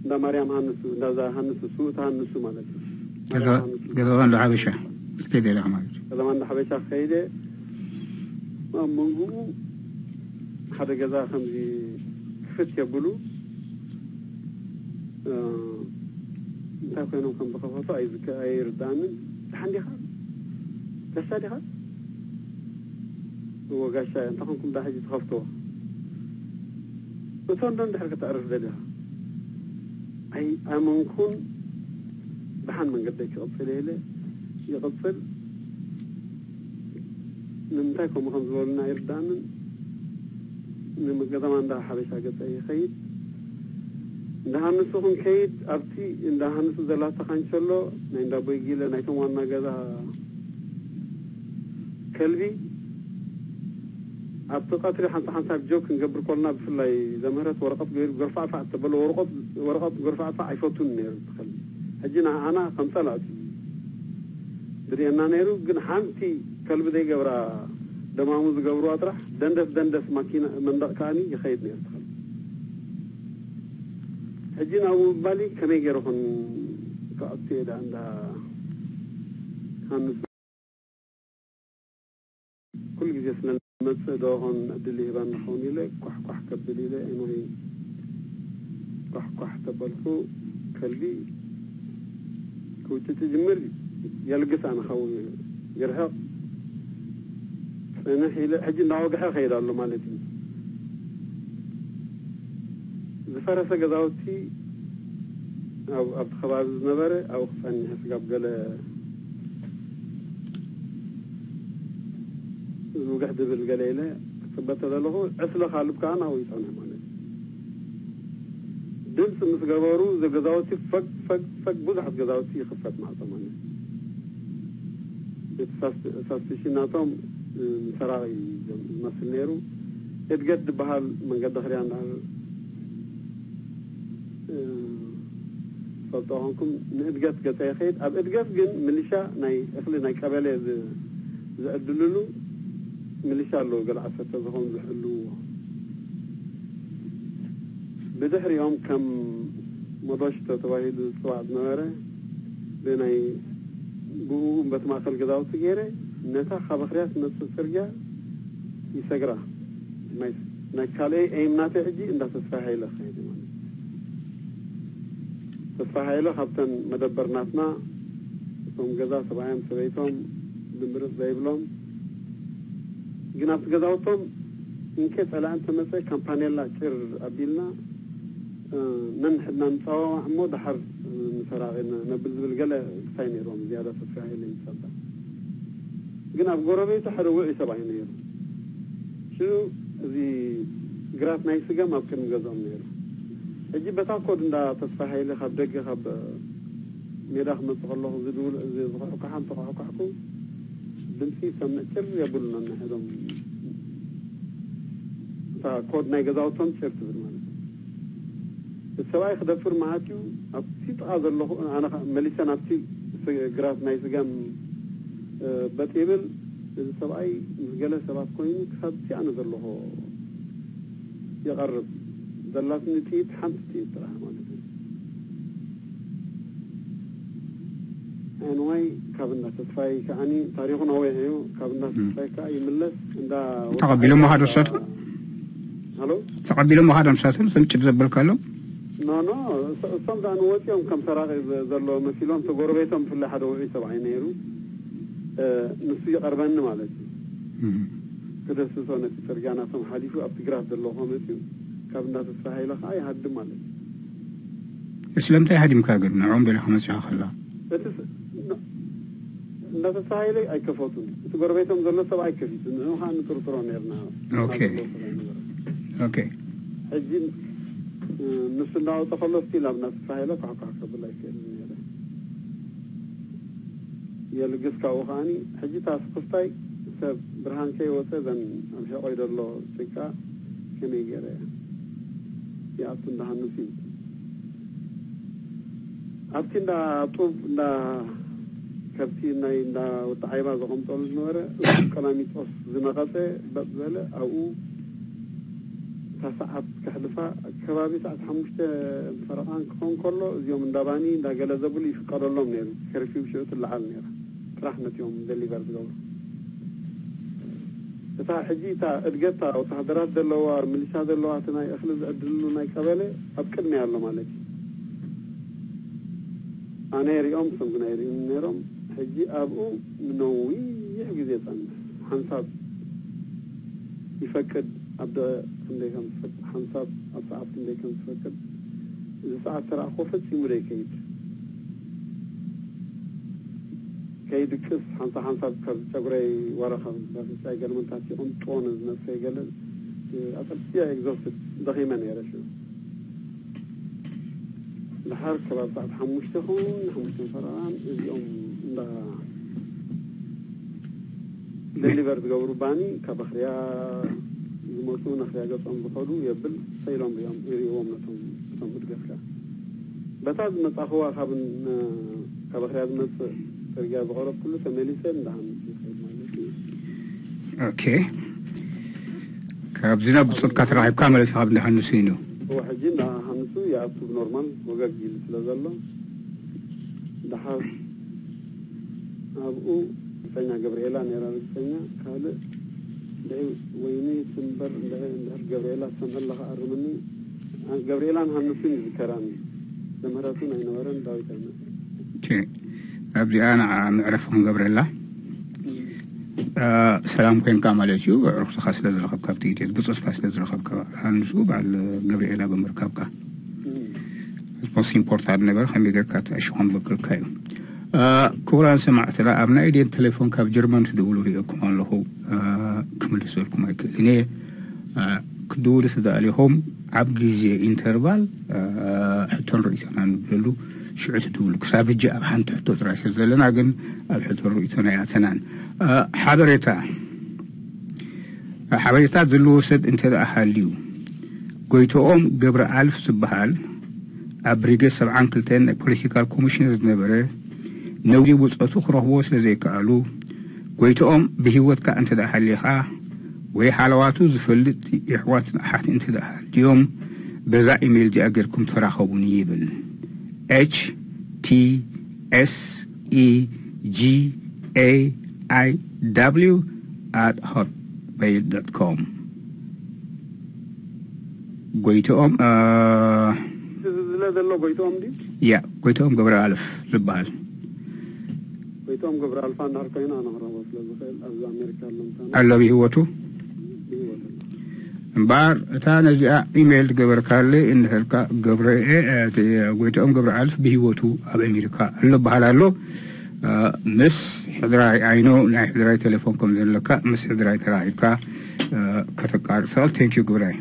دا مريم هنسو دا زا هنسو سوت هنسو مالك جزوان لحبشة سبيدي لعمالك جزوان لحبشة خيدة ما منقو حدا جزا خمزي فت يبلو انتا آه، كانوا كان بخفاطة اي ذكا اي ردانن حندي خالد فسادها وقاش انتقنكم بحاجة تخفطوها وثون دون دحركة تعرف دلها أي أمنكم بحان من قدك يقصل إليه يقصل نمتاكم خمزولنا يردانا نمقدم عندها حبشة قد أي خيد እንዳሃንሱኹም ከይድ ኣብቲ እንዳሃንሱ ዘላተኻንቸሎ ናይ እንዳቦይ ጊለ ናይቶም ዋና ገዛ كلبي ኣብቲ ቀትሪ ሓንቲ ሓንሳብ ጆክ ክንገብር ከለና ብፍላይ ዘምህረት ወረቐት ገይሩ ገርፋዕፋዕ እተበሎ ወረቐት ገርፋዕፋዕ ኣይፈቱን ነይሩ ትኸል ሕጂ ንኣና ከም ፀላእት ዝርእየና ነይሩ ግን ሓንቲ ከልቢ ዘይገብራ ደማሙ ዝገብርዋ ጥራሕ ደንደስ ደንደስ ማኪና መንደቕ ከዓኒ ይኸይድ ነይሩ ትኸል ሕጂ ናብኡ ምባሊ ከመይ ገይረ ኹን ክኣትዮ ዳ እንዳ ሃንስ كل جسنا مسا داغن دلي بان خونيلا قح كح كبليلا إنه قح قح تبلكو كلي كوتة جمر يلقس عن خو يرهق أنا حيل أجي نعوج حا خير الله مالتي زفرسة قضاوتي أو أبت خباز نبرة أو خفني هسقاب قلة ዝውግሕትብል ገለኢለ ክፅበጥ ስለለኹ ዕስለ ካልብ ከዓ ናብኡ ይፀንሕ ማለት እዩ ድምፂ ምስ ገበሩ ዘገዛውቲ ፈግ ፈግ ፈግ ብዙሓት ገዛውቲ ይኽፈት ማለት ማለት እቲ ሳስቲሽ ናቶም ሰራቂ ዝመስል ነይሩ እድገት ዝበሃል መንገዲ ክርያ እንዳሃር ፈልጦ ኮንኩም ንእድገት ገፀ ይኸይድ ኣብ እድገት ግን ምልሻ ናይ እኽሊ ናይ ቀበሌ ዝዕድልሉ مليشالو قلعسة تظهون بحلوه بدحر يوم كم مضشت تواهيد سواعد نوارة بيناي بو بتماخل قداو تجيري نتا خبخريات نفس سرقة يسقرا ما نكالي ايم ناتي عجي اندا تسفاحي لخيدي تسفاحي لخبتن مدبرناتنا ثم قدا سبعين سبيتهم دمرس زيبلهم ግን ኣትገዛውቶም ኢንኬስ ኣላ እንተመፀ ካምፓኔላ ጭር ኣቢልና ነንሕድና ንፀዋዋ እሞ ድሓር ንፈራቂና ነብል ዝብል ገለ ክሳይ ነይሮም ዝያዳ ተስፋ ኢለ ይፀባ ግን ኣብ ጎረቤቱ ሓደ ውዕይ ሰብኣይ ነይሩ ሽዑ እዚ ግራት ናይ ስገም ኣብ ቅድሚ ገዝኦም ነይሩ ሕጂ በታ ኮድ እንዳ ተስፋ ሃይለ ካብ ደገ ካብ ሜዳ ክመፅእ ከለኹ ዝድውል ዝቁሕኩሓ እንተቁሕኩሕኩ ብልሲሰምዕ ጭር የብሉ ነው ናሄዶም እታ ኮድ ናይ ገዛውቶም ጭር ትብል ማለት እዩ ሰብኣይ ክደፍር ማለት እዩ ኣብቲ ጥቓ ዘለኹ ኣነ መሊሰ ናብቲ ግራት ናይ ስጋም በጢብል እዚ ሰብኣይ ምስ ገለ ሰባት ኮይኑ ክሳብቲ ኣነ ዘለኹ የቐርብ ዘላትኒ ጥኢት ሓንቲ ጥኢት ጥራሕ ማለት ንዋይ ካብነት ተስፋይ ከዓኒ ታሪኹ ናዊዕዩ ካብነት ተስፋይ ከዓ ይምለስ እንዳ ተቐቢሎም ወሃዶ ንሳቱ ሃሎ ተቐቢሎም ወሃዶ ንሳቱ ስምጭድ ዘበልካ ኣሎ ኖ ኖ እሶም ዳኣ ንወፂኦም ከም ሰራቂ ዘሎ መሲሎም ተጎረቤቶም ብፍላይ ሓደ ውዒ ሰብዓይ ነይሩ ንሱ ይቐርበኒ ማለት እዩ ክደስሶ ነቲ ፅርግያ ናቶም ሓሊፉ ኣብ ትግራፍ ዘሎ ኮመት እዩ ካብ እናተስፋ ሃይለ ከዓ ይሃድም ማለት እዩ ስለምንታይ ሃዲምካ ግን ንዕኦም ደሊኻ መፅኻ ከላ ነው። እነተሳ ላይ አይከፈቱን እቲ ጎረቤቶም ዘሎ ሰብ ኣይከፊቱ ንውሃ ንጥርጥሮ ነርና ሕጂ ምስ እናወፀ ከሎ ስቲል ኣብ ናተሳሂለ ካሕካሕ ከብል ኣይክእልን ነረ የልግስ ካብኡ ከዓኒ ሕጂ ታስክስታይ ሰብ ብርሃን ከይወፀ ዘን ኣምሒቆይ ደሎ ጭቃ ከመይ ገይረ ይኣቱ እንዳሃንስ እዩ ኣብቲ እንዳ ጡብ እንዳ كرتي ناي نا وتعيما زغم طول نورة كلامي توس زمغطة بزلة أو تساعد كحلفة كبابي ساعد حموشت فرقان كون كله زيوم داباني دا قلة زبولي في قرر لهم نيرو كرفيو بشيوت اللعال نيرا رحمة يوم دلي برد دور تا حجي تا ارقتا او تحضرات دلوار مليسا دلوار تناي اخلز ادلو ناي كبالي ابكر ميار لما لكي أنا أريد أمسم أنا أريد أن أريد حجي أبو منوي يجدي طن حنصاب يفكر عبد عندك حنصاب أصعب عندك يفكر إذا صعب ترى خوفت في مريكيد كيد كيس حنص حنصاب كر تقولي ورقة بس تيجي من تحت أم تون الناس تيجي لل أصلا فيها إكزوست دقيمة نيرشو الحركة بعد حموشتهم حموشتهم فرعان اليوم دلیور بگو رو بانی که بخیا زمستون خیا گفتم بخورو یه بل سیلام بیام ایریوم نتون نتون بگفته بساز من تا خواه خبن که بخیا از من سرگیا بخور کل سمیلی سر دهم اوکی که از بسط کتر عیب کامل است خبن دهان نسینو هو حجی نه هنوز یا تو نورمال وگرگیل لذت دارم أبو سنا جبريلا نيران سنا قال ده ويني سنبر ده ده جبريلا سنا الله أرمني أن جبريلا هم نسين ذكراني لما راتنا هنا ورن داوي كنا أبدي أنا أعرفهم جبريلا سلام كن كامل يشوف رخص خاص لزرخب كاب تيجي بس رخص خاص لزرخب كاب هنشوف على جبريلا بمركب كا بس مهم نبر خميدة كات أشوفهم بكر كايو كوران سمعت لا أبناء دين تليفون كاب جرمان تدولو ريكم الله هو كمل سؤالكم هيك لني كدور سدالي هم عبجيزي انتربال حتون رئيس انا نبلو شو عيس دول كسابي جاء بحان تحتو تراسي زلنا اقن الحتون رئيس انا اعتنان حبرتا حبرتا دلو سد انت دا احاليو قويتو قبر الف سبحال ابريقه سبعان كلتين بوليتيكال كوميشنرز نبره نوري وزعتو خرهو سلزيك عالو قويتو أم بهيوتك أنت دا حاليخا وي حالواتو زفلت إحوات نحات أنت دا اليوم بزا إيميل دي أجركم تراخو نيبل H T S E G A I W at hotmail.com قويتو أم آه لا دلو قويتو أم دي يا قويتو أم قبر ألف لبال ወይቶም ግብረ አልፋ እናርኮይና ነረቦ ስለዝኽእል ኣብዚ ኣሜሪካ ኣሎምታ ኣለዉ ይህወቱ እምበር እታ ነዚኣ ኢሜይል ትገበርካለ እንድሕልካ ገብረ ጎይቶኦም ገብረ ዓልፍ ብሂወቱ ኣብ ኣሜሪካ ኣሎ በሃል ኣሎ ምስ ሕድራይ ዓይኖ ናይ ሕድራይ ቴሌፎን ከም ዘለካ ምስ ሕድራይ ተራኢካ ከተቃርፅኽል ቴንኪ ግብራይ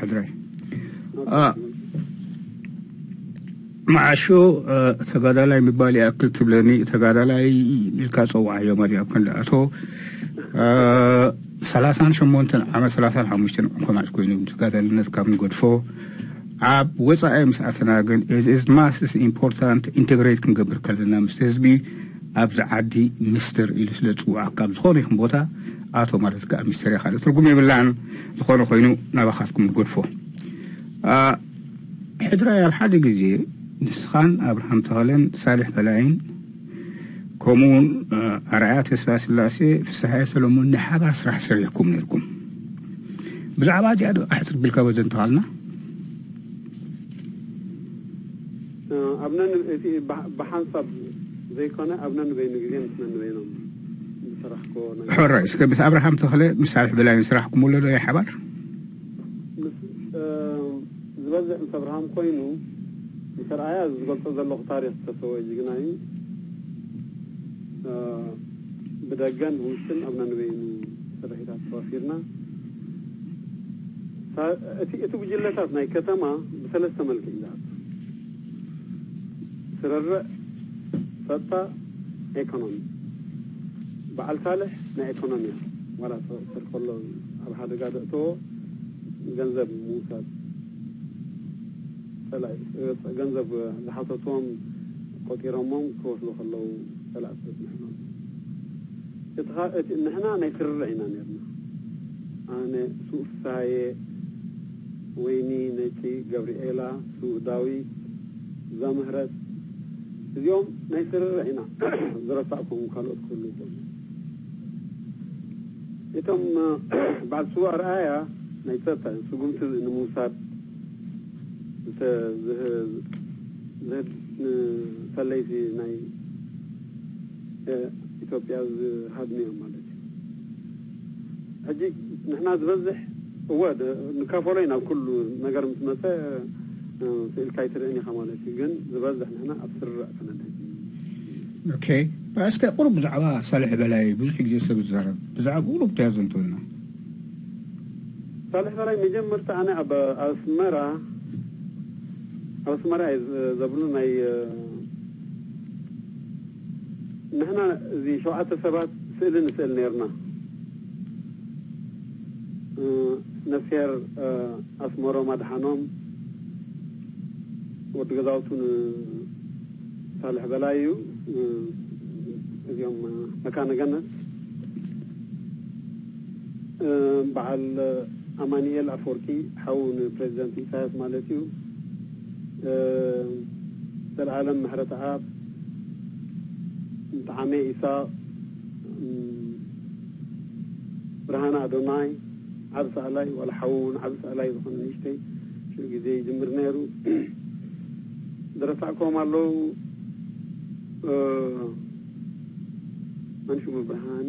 ሕድራይ ማዓሾ ተጋዳላይ ምባል ያክል ትብለኒ ተጋዳላይ ኢልካ ፀዋዕዮ መሪያብ ኣቶ ሰላሳን ሸሞንተን ዓመት ሰላሳን ሓሙሽተን ኮናጭ ኮይኑ ተጋዳልነት ካብ ንገድፎ ኣብ ወፃኢ ምስ ግን እዚ ማስስ ኢምፖርታንት ኢንተግሬት ክንገብር ከለና ምስ ህዝቢ ኣብዚ ዓዲ ሚስትር ኢሉ ስለ ፅዋዕ ካብ ዝኾነ ይኹም ቦታ ኣቶ ማለት ከዓ ሚስትር ኢኻ ትርጉም የብላን ዝኾነ ኮይኑ ናባኻትኩም ንገድፎ ሕድራይ ኣብ ሓደ ግዜ نسخان أبرهام تهلن صالح بلعين كومون أرعات إسباس اللاسي في صحيح سلمون نحابر سرح سريحكم نركم بزعبا جادو أحسر بالكوز انتهالنا أبنان بحنصب زي كنا أبنان بين بينهم حرة أبراهام تخلى مسالح بلا يسرح كمول له أبراهام كوينو ብሰርኣያ ዝገልፆ ዘለኹ ታሪክ ዝተሰወ እዩ ግና እዩ ብደገን ብውሽጥን ኣብ ነንበይኒ ስርሒታት ተዋፊርና እቲ እቲ ጉጅለታት ናይ ከተማ ብሰለስተ መልክዕ እዩ ስርርዕ ፀጥታ ኢኮኖሚ በዓል ሳልሕ ናይ ኢኮኖሚ ዋላ ሰብ ከሎ ኣብ ሓደጋ ዘእተዎ ገንዘብ ምውሳድ ተላይ ገንዘብ ዝሓተትዎም ቆጢሮሞም ክወስሉ ከለዉ ተላእሰት ንሕና ንሕና ናይ ስርርዕ ኢና ነርና ኣነ ሱእ ሳየ ወይኒ ነጪ ገብርኤላ ሱእ ዳዊት እዛ ምህረት እዚኦም ናይ ስርርዕ ኢና ዝረሳእኩም ካልኦት ክህሉ ይኽእሉ እቶም በዓል ስዋ ረኣያ ናይ ፀጥታ ስጉምቲ ንምውሳድ اه، نكافرين على كل نجار مثلا اه، في الكايتر اني حمالتي جن زبزح نحن اكثر اوكي بس قرب زعما صالح بلاي بزح كثير سبب الزرب بزعما قرب تازن تونا صالح بلاي مجمرت انا ابا اسمرا او سمراي زبلون اي نحنا زي شوعة سبات سئل نسئل نيرنا نسير اسمرو مدحنوم ወዲ ገዛውቱን ሳልሕ በላይ እዩ እዚኦም መካነ ገነት በዓል ኣማኒኤል ኣፈወርቂ ሓውን ፕሬዚደንት ኢሳያስ ማለት እዩ تلعالم محرة تعاب ntxame isaa ብርሃነ ኣዶናይ ዓብ ሳእላይ ዋላ ሓዊ እውን ዓብ ሳእላይ ዝኾነ ንእሽተይ ሽዑ ግዜ ይጅምር ነይሩ ደረሳዕኮም ኣለዉ መን ሽሙ ብርሃነ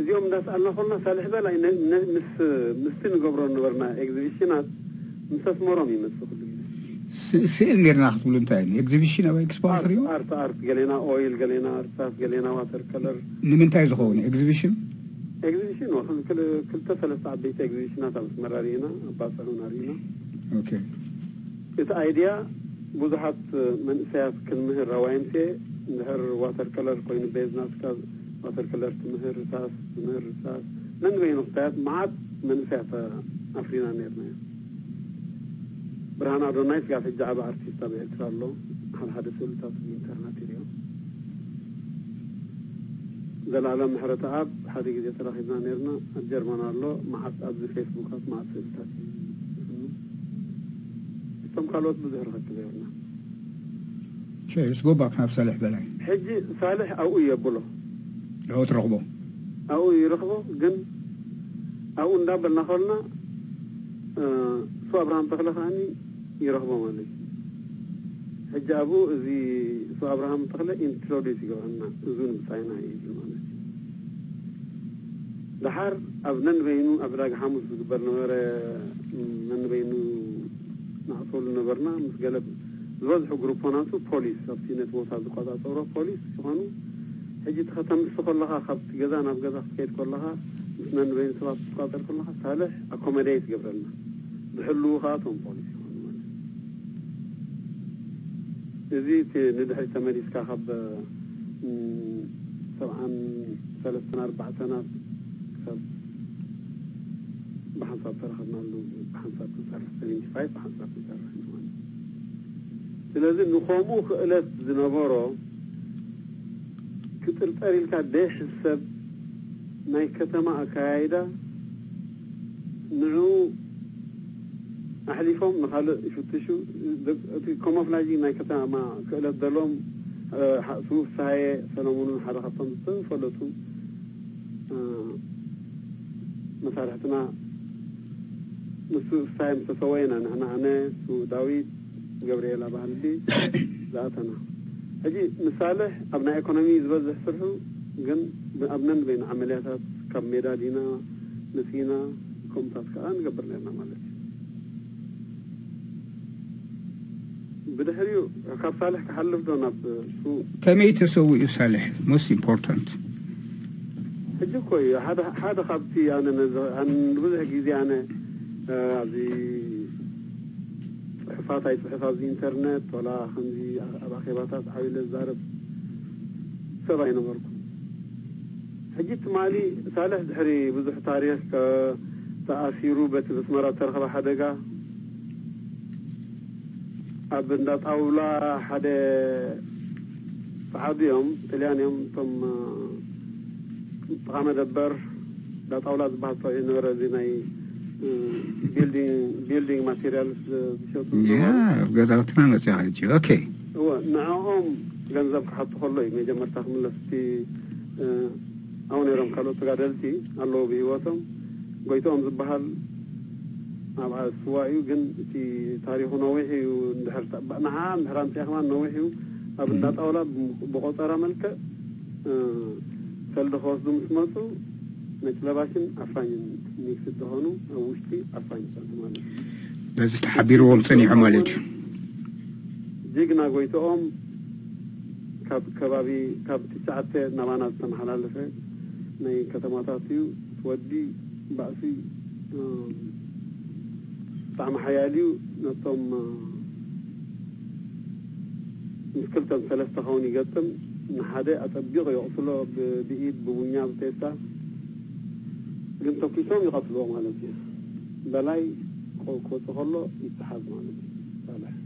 እዚኦም እንዳስኣልና ኮልና ሳልሕ በላይ ምስቲ ንገብሮ ነበርና ኤግዚቢሽናት ምሰስመሮም ይመፅእ ኩሉ ስእል ጌርና ክትብሉ እንታይ እዩ ኤግዚቢሽን ኣብ ኤክስፖ ክር እዩ ኣርት ገሌና ኦይል ገሌና እርሳስ ገሌና ዋተር ከለር ንምንታይ ዝኸውን ኤግዚቢሽን ኤግዚቢሽን ክልተ ሰለስተ ዓበይቲ ኤግዚቢሽናት ኣብ ስመራ ርኢና ኣባፀሑና ርኢና እቲ ኣይድያ ብዙሓት መንእሰያት ክንምህር ኣዋይንቴ እንድሕር ዋተር ከለር ኮይኑ ቤዝናስካ ዋተር ከለር ትምህር ርሳስ ትምህር ርሳስ ነንበይኑ ክታያት መዓት መንእሰያት ኣፍሪና ነርና እዩ برهان أدوناي في عصي جعب أرتيستا بإلترالو حال حد سلطة في إنترنت اليوم ذل عالم حرطة أب حد يجي يتراخي نانيرنا الجرمان أرلو مع أب في فيسبوك مع سلطة ثم قالوت بزهر غد ليرنا شيء يسقو باك ناب صالح بلاي حجي صالح أو إيا بلو أو ترخبو. أو يرغبو قن أو ندابل نخلنا أه سو أبراهام تخلخاني ይረኽቦ ማለት እዩ ሕጂ ኣብኡ እዚ እሱ ኣብርሃም ተኽለ ኢንትሮዲስ ይገብረና እዙ ንምፃይና እዩ ማለት እዩ ድሓር ኣብ ነንበይኑ ኣብ ዳግ ሓሙስ ዝግበር ነበረ ነንበይኑ ናእሰሉ ነበርና ምስ ገለ ዝበዝሑ ግሩፖናቱ ፖሊስ ኣብቲ ነቲ ቦታ ዝቆፃፀሮ ፖሊስ ዝኾኑ ሕጂ እቲ ከተምስ ከለኻ ካብቲ ገዛ ናብ ገዛ ክትከይድ ከለካ ምስ ነንበይኑ ሰባት ትቆፃፀር ከለካ ሳልሕ ኣኮመዳይ ትገብረልና ብሕልው ከዓ ቶም ፖሊስ እዚ እቲ ንድሕሪ ተመሊስካ ካብ ሰብዓን ሰለስተን ኣርባዕተናት ክሳብ ብሓንሳብ ተረኸብናሉ ብሓንሳብ ክንሰርሕ ሰቨንቲፋይ ብሓንሳብ ክንሰርሕ ማለት ስለዚ ንከምኡ ክእለት ዝነበሮ ክጥርጠር ኢልካ ደይሕ ሰብ ናይ ከተማ ኣከያይዳ ንዑ أحلفهم نخل يشوتشو كوموفلاجي نايكتا ما كلا دلهم سوف آه، سهاي سلامون حرا حرق طمس فلتو مثلا آه، مسارحتنا نسوف سهاي مسوينا نحن أنا سو داويد جبريل أبهلدي ذاتنا هجي مساله أبناء إيكونومي زبز حسرحو جن أبناء بين عمليات كم ميرادينا نسينا كم تاسكان جبرنا لنا مالك بدحريو ካብ ሳልሕ ክሓልፍ ዶ ናብ ሱቅ ከመይ ተሰዊኡ ሳልሕ ሞስት ኢምፖርታንት ሕጂ እኮ እዩ ሓደ ካብቲ ኣነ ንብዙሕ ግዜ ኣነ ኣብዚ ፅሑፋት ኣይ ፅሑፍ ኣብዚ ኢንተርነት ወላ ከምዚ ኣብ ኣኼባታት ዓብለ ዝዛረብ ሰብ ኣይነበርኩ ሕጂ ትማሊ ሳልሕ ድሕሪ ብዙሕ ታሪክ ተኣሲሩ በቲ መስመራ ዝተረኸበ ሓደጋ ኣብ እንዳጣውላ ሓደ ሰዓቢ እዮም ጥልያን እዮም እቶም ጥቓ መደበር እንዳጣውላ ዝበሃል ሰብዩ ነበረ እዚ ናይ ቢልዲንግ ማቴሪያል ዝሸጡ ገዛውትና መፅኡ ማለት እዩ ኦኬ እወ ንዕኦም ገንዘብ ክሓቱ ከሎ እዩ መጀመርታ ክምለስ እቲ ኣብኡ ነይሮም ካልኦት ተጋደልቲ ኣለዉ ብሂወቶም ጎይቶኦም ዝበሃል ናብዓ ዝፅዋ እዩ ግን እቲ ታሪኹ ነዊሕ እዩ ንድሕር ንሓ ንድሕር ኣንፅሕማ ነዊሕ እዩ ኣብ እናጣውላ ብቆፀረ መልክዕ ሰልዲ ከወስዱ ምስ መፁ ነጭ ኣፋኝን ሚክስ ዝኾኑ ኣብ ውሽጢ ኣፋኝ ማለት እዩ በዚ ተሓቢርዎም ፀኒሖም ማለት እዩ ጅግና ጎይቶኦም ካብ ከባቢ ካብ ትሽዓተ ናባና ዝተመሓላለፈ ናይ ከተማታት እዩ ወዲ ባእሲ طعم حيالي نطم مشكلة ثلاثة خوني قدم نحدي أتبيغ يقتلوا بإيد ببنيا بتيسا جن تفكيشهم يقتلوا مالتي بلاي قول كو خلو يتحاد مالتي بلاي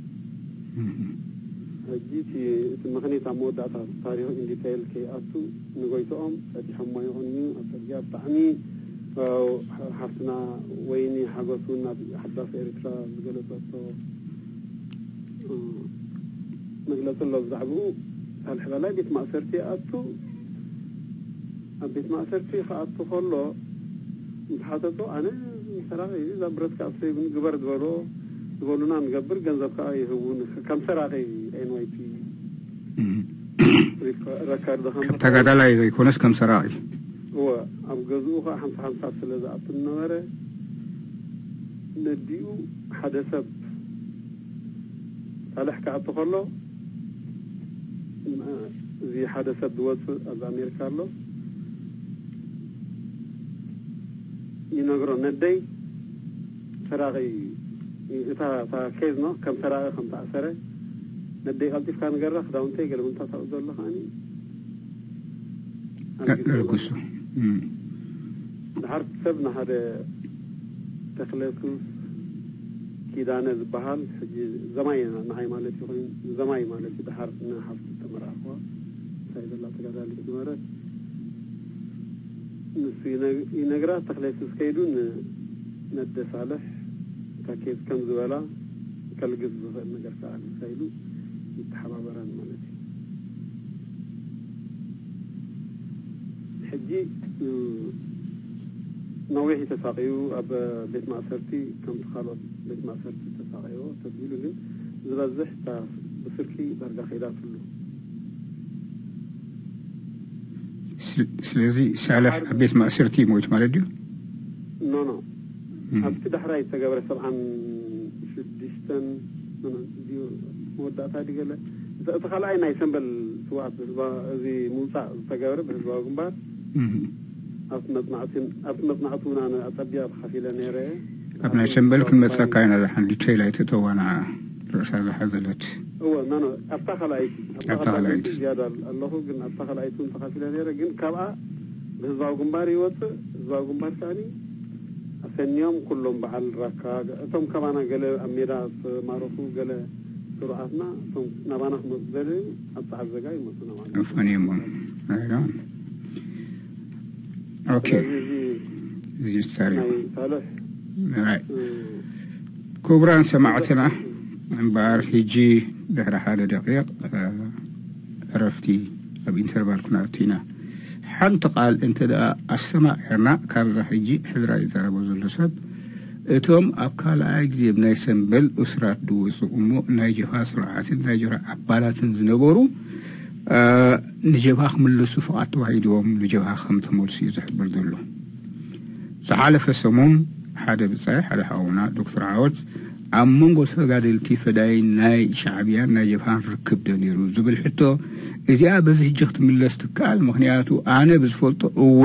هجيتي تمخني تعمود على تاريخ إن ديتيل كي أتو نقول أم أتي حمايوني أتبيغ بتعني فحرسنا ويني حقوتونا بحداث إريترا مقلوطة اه، مقلوطة اللو الزعبو هالحلالة بيت مأسرتي أبتو بيت مأسرتي خاطو خلو متحاطتو أنا مسرا إيدي زبرت كأسي من قبر دورو دورونا نقبر قنزبقا يهوون كم سرا غي إن واي تي ركار دخم كم سرا إيدي وأبجزوه خمسة خمسة سلزة أبنورة نديو حدا سب حكا عطفالو زي حدا سب دوس أمير كارلو ينقرو ندي سراغي تا تا كيزنا كم سراغي خمسة عشرة ندي قلتي كان جرخ داونتي قال انت تقول له هاني ድሓርቲ ሰብ ንሓደ ተክለቱ ኪዳነ ዝበሃል ሕጂ ዘማይ ንዓይ ማለት እዩ ኮይኑ ዘማይ ማለት እዩ ድሓር ንሓፍቲ ተመራእኽዋ እንታይ ዘላ ተጋዳሊ ዝነበረት ንሱ ይነግራ ተክለቱ ዝከይዱ ነደሳለሕ ካኬት ከም ዝበላ ከልግስ ዝኽእል ነገር ከዓ ንሳኢሉ ይተሓባበረን ማለት እዩ حجي نوعي تساقيو أب بيت ماسرتي كم تخلط بيت ماسرتي تساقيو تبديلو لي زبزح تا بسركي برقا خيدات اللو سلازي سالح بيت ماسرتي موت مالديو نو نو أبتد أحراي تقابر سبعا شدشتن نو ديو موداتا دي قلة تخلعي نايسن بالسواعة بسبا زي موسع تقابر بسبا وقمبار ኣብ ናይ ሸምበል ክንመፀካ ኢና ዝሓንድቸ ኢላይ ትእተዋና ርእሳ ዝሓዘለት ኣብታ ካልኣይቲ ዝያዳ ኣለኹ ግን ኣብታ ካልኣይቲ እውን ተኻፊለ ነረ ግን ካብኣ ብህዝባዊ ግንባር ይወፅእ ህዝባዊ ግንባር ከዓኒ ሰኒዮም ኩሎም በዓል ራካ እቶም ከባና ገለ ኣብ ሜዳ ዝማረፉ ገለ ስሩዓትና እቶም ናባና ክመፁ ዘለዩ ኣብ ፀዓት ዘጋ ይመፁ ናባ ፈንዮሞ Okay. زيج تاريخ. Right. كبران سمعتنا امبارح هجي دهر حالة دقيق عرفتي اب انترفال كنا تينا حنت قال انت دا السماء هنا كان راح يجي حذرا يتربو زلو سب እቶም ኣብ ካልኣይ ግዜ ብናይ ሰንበል እስራት ድውፅኡ እሞ ናይ ጀፋ ስርዓትን ናይ ጀፋ ኣባላትን ንጀባኽ ምለሱ ፍቓድ ተዋሂድዎም ንጀባኻ ከም ተመልሱ እዩ ዝሕብር ዘሎ ዝሓለፈ ሰሙን ሓደ ብፃይ ሓደ ሓውና ዶክተር ዓወት ኣብ መንጎ ተጋደልቲ ፈዳይ ናይ ሻዕብያን ናይ ጀብሃን ርክብ ዶ ነይሩ ዝብል ሕቶ እዚኣ በዚ ህጂ ክትምለስ ትከኣል ምክንያቱ ኣነ ብዝፈልጦ እወ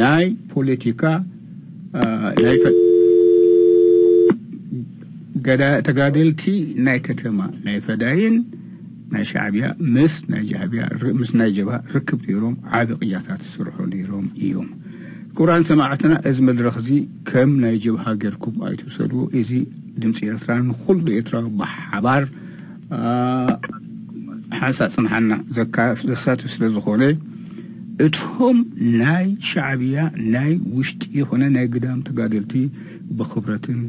ናይ ፖለቲካ ናይ ተጋደልቲ ናይ ከተማ ናይ ፈዳይን ናይ ሻዕብያ ምስ ናይ ጃብያ ምስ ናይ ጀብሃ ርክብ ነይሮም ዓብ ቅያታት ዝስርሑ ነይሮም እዮም ክቡራን ሰማዕትና እዚ መድረክ እዚ ከም ናይ ጀብሃ ጌርኩም ኣይትውሰድዎ እዚ ድምፂ ኤርትራ ንኩሉ ኤርትራዊ ብሓባር ሓንሳብ ፅንሓና ዘሳትፍ ስለ ዝኾነ እቶም ናይ ሻዕብያ ናይ ውሽጢ ይኮነ ናይ ግዳም ተጋደልቲ ብክብረትን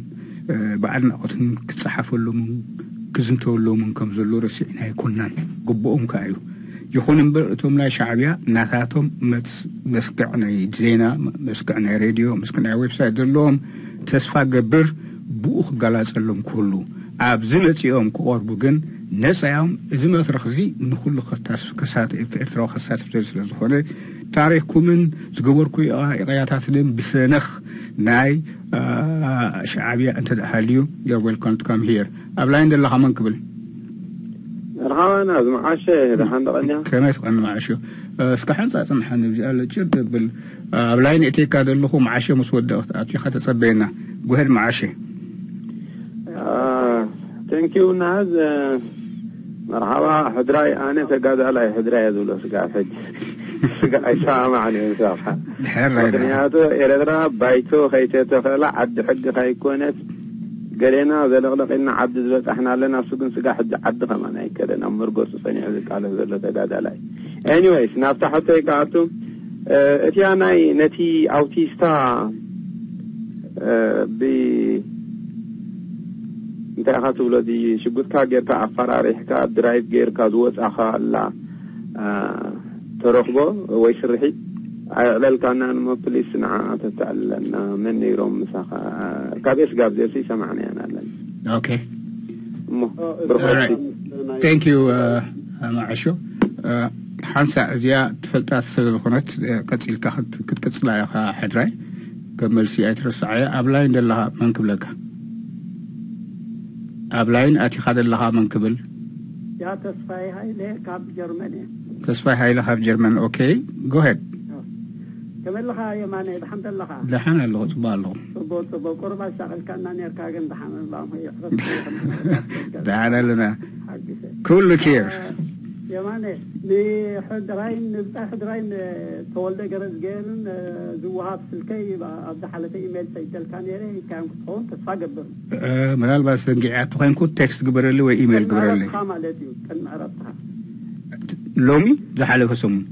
ብኣድናቆትን ክፀሓፈሎምን ክዝንተወሎምን ከም ዘሎ ረሲዕና ይኮናን ግብኦም ከዓ እዩ ይኹን እምበር እቶም ናይ ሻዕብያ ናታቶም መስክዕ ናይ ዜና መስክዕ ናይ ሬድዮ መስክዕ ናይ ዌብሳይት ዘለዎም ተስፋ ገብር ብኡ ክጋላፀሎም ክህሉ ኣብዚ መፂኦም ክቐርቡ ግን ነፃዮም እዚ መድረክ እዚ ንኩሉ ኤርትራዊ ከሳትፍ ዘርኢ ስለ ዝኾነ ታሪክኩምን ዝገበርኩዮ ቀያታትንን ብሰነኽ ናይ ሸዓብያ እንተደሃልዩ ዮር ዌልኮም ቱካም ሂር ኣብ ላይን ዘለካ መን ክብል ርኻባና ዝመዓሸ ዳሓንደቀኒያ ከመይ ትቀኒ መዓሸ እስካብ ሓንፃ ፅንሓ ንብዚኣ ለጭር ትብል ኣብ ላይ ንእቴካ ዘለኹ መዓሸ ምስ ወደቕት ኣትካ ተፀበየና ጉህድ መዓሸ ተንኪዩ ናሃዝ مرحبا حدراي انا قاعد على حدراي هذول سقافج سامع عن انصافها مكنياته إردرا بايتو خيتيتو خلا عد حق خيكونت قلينا زلغلق إن عبد زبط احنا لنا سقن سقا حد عد خمانا يكدنا مرقوس صنيع ذك على زلو تقاد علي anyways نابتا حتى يقعتو اتيا ناي نتي اوتيستا بي እንታይ ትብለዚ ሽጉጥካ ጌርካ ኣፈራሪሕካ ድራይቭ ጌርካ ዝወፃእኻ ላ ተረኽቦ ወይ ስርሒት ኣዕለልካና ንሞ ፕሊስ ንዓ ተተዕለና መን ነይሮም ምሳኻ ካብኤስ ጋብ ዘሲ ሰማዕናያን ኣለና ኦኬ እሞ ታንክ ዩ ማዓሾ ሓንሳ እዚኣ ትፈልጣት ስለ ዝኾነት ቀፂልካ ክትቅፅላ ኢኻ ሕድራይ ከም መልሲ ኣይትርስዓየ ኣብ ላይ ዘለኻ መን ክብለካ ኣብ ላይን ኣቲኻ ዘለኻ መን ክብል ያ ተስፋይ ሃይለ ካብ ጀርመን እየ ተስፋይ ሃይለ ካብ ጀርመን ኦኬ ጎሄድ ከመለኻ የማነ ድሓን ዘለኻ ድሓን ኣለኹ ፅቡቅ ኣለኹ ፅቡቅ ፅቡቅ ቁርባ ሻቅልካና ነርካ ግን ድሓን ላ ሕረስ ድሓን ኣለና ኩሉ ኬር يمانه بحد راين بحد راين آه، تولد جرز جين آه، زوهات سلكي عبد حالته إيميل سيدل كان يري كان كتون تصاجب آه منال بس نجي عطوا كان كت تكس قبر لي وإيميل قبر لي كان مالتي كان معرفها لومي ده حاله فسوم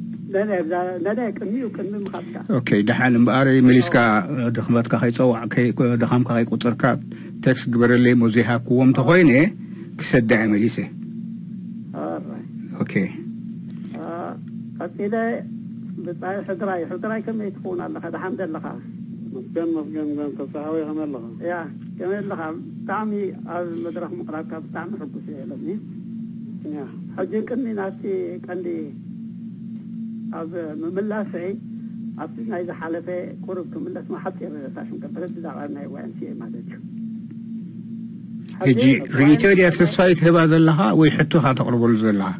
أوكي دحال مباري مليسكا آه، دخمات كهاي تسوى كهاي دخام كهاي كتركات تكس قبر اللي مزيها قوم تخويني كسد عمليسي اوكي قصيدة آه، بتاع حدراي حدراي كم يتكون الله هذا حمد الله مسكن مسكن كان تصاوي هم الله يا كم الله تعمي آه، المدرخ مقراك تعمي حب شيء لبني يا حجين كني ناسي كندي أب آه، مملاسي أصلنا إذا حلفة كورب كملس ما حتى يرجع عشان كبرت دعوانا وين شيء ما تجوا هجي ريتوريا تسفايت هبا زلها ويحطوها تقربوا لزلها.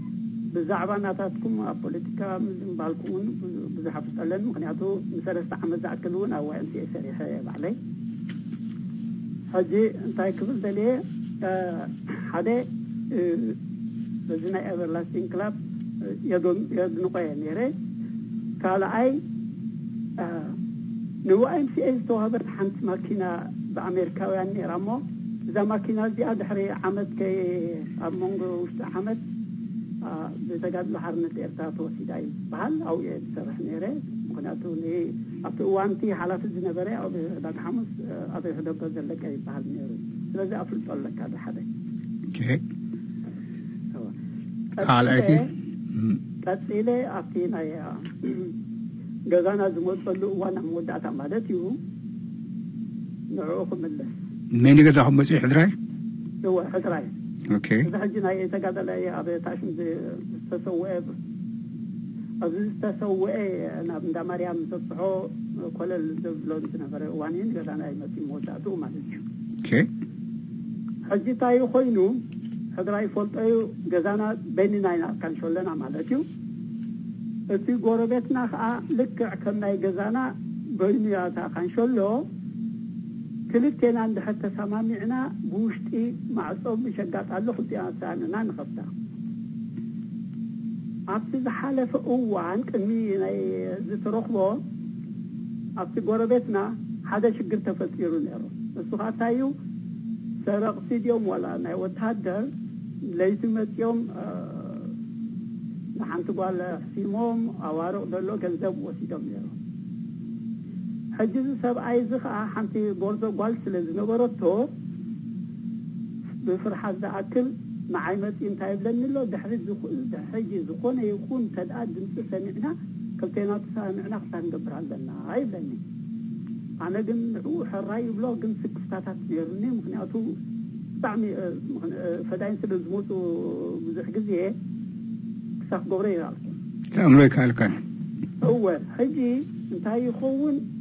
ብዛዕባ እናታትኩም ኣብ ፖለቲካ ምዝምባልኩም እውን ብዙሕ ኣፍጠለን ምክንያቱ ንሰለስተ ዓመት ዝኣክል እውን ኣብ ዋይምሲ ሰሪሐ ባዕለይ ሕጂ እንታይ ክብል ደልየ ሓደ በዚ ናይ ኤቨርላስቲንግ ክላብ የድንቆየ ነይረ ካልኣይ ንዋይምሲኤ ዝተዋህበት ሓንቲ ማኪና ብኣሜሪካውያን ነይራ እሞ እዛ ማኪና እዚኣ ድሕሪ ዓመት ከ ኣብ መንጎ ውሽጢ ዓመት آه، بزجاج لحرنة إرتاح توصي داي بحال أو يتسرح نيري ممكن أتولي أبتو وانتي حالة في الزنبري أو بزجاج حمص أضيح آه، دبا زلك أي بحال نيري لازي أفلت أقول لك هذا حدي كي حال أتي تسيلي أفتين أي جزانا زمود فلو وانا مودة أتمادتيو نعوكم اللي مين يجزاهم مسيح دراي؟ هو حدراي እዚ ናይ የተጋደለየ ኣብ ታሽም ዝተሰውአ ኣብዚ ዝተሰውአ ናብ እንዳ ማርያም ዘብፅሖ ኮለል ዘብሎ ዝነበረ እዋን እዩ ንገዛና ይመፅ መወዳእትኡ ማለት እዩ ሕጂ እንታይ ኮይኑ ሕድራ ፈልጦ እዩ ገዛና በኒና ኢና ኣለና ማለት እዩ እቲ ጎረቤትና ከዓ ልክዕ ከም ናይ ገዛና በይኑ ያታ ካንሸሎ كلتين عند حتى سمامعنا بوشتي معصوب مشقات على خطي أسانا نخطى أبتي زحالة فقوة عن كمية زيت رخوة أبتي قربتنا حدا شقر تفكيرو نيرو بس خاطايو سرق سيد يوم ولا أنا وتهدر ليت مت يوم آه، نحن تقول سيموم أوارو دلو كذب وسيدهم نيرو حجز سب عايزك حمتي برضو قال سلزنا برضو بفرح هذا أكل مع متين تايب لأن لو دحرج دحرج زخون هيكون تدأد سمعنا كلتين سمعنا خسر نقبر عندنا هاي بني أنا جن روح الرأي بلا جن سكستات سيرني ممكن أتو طعمي اه، اه، فداين سلزموت وزح جزية سخ قبري يعني كم لك هالكن هو حجي انتهى يخون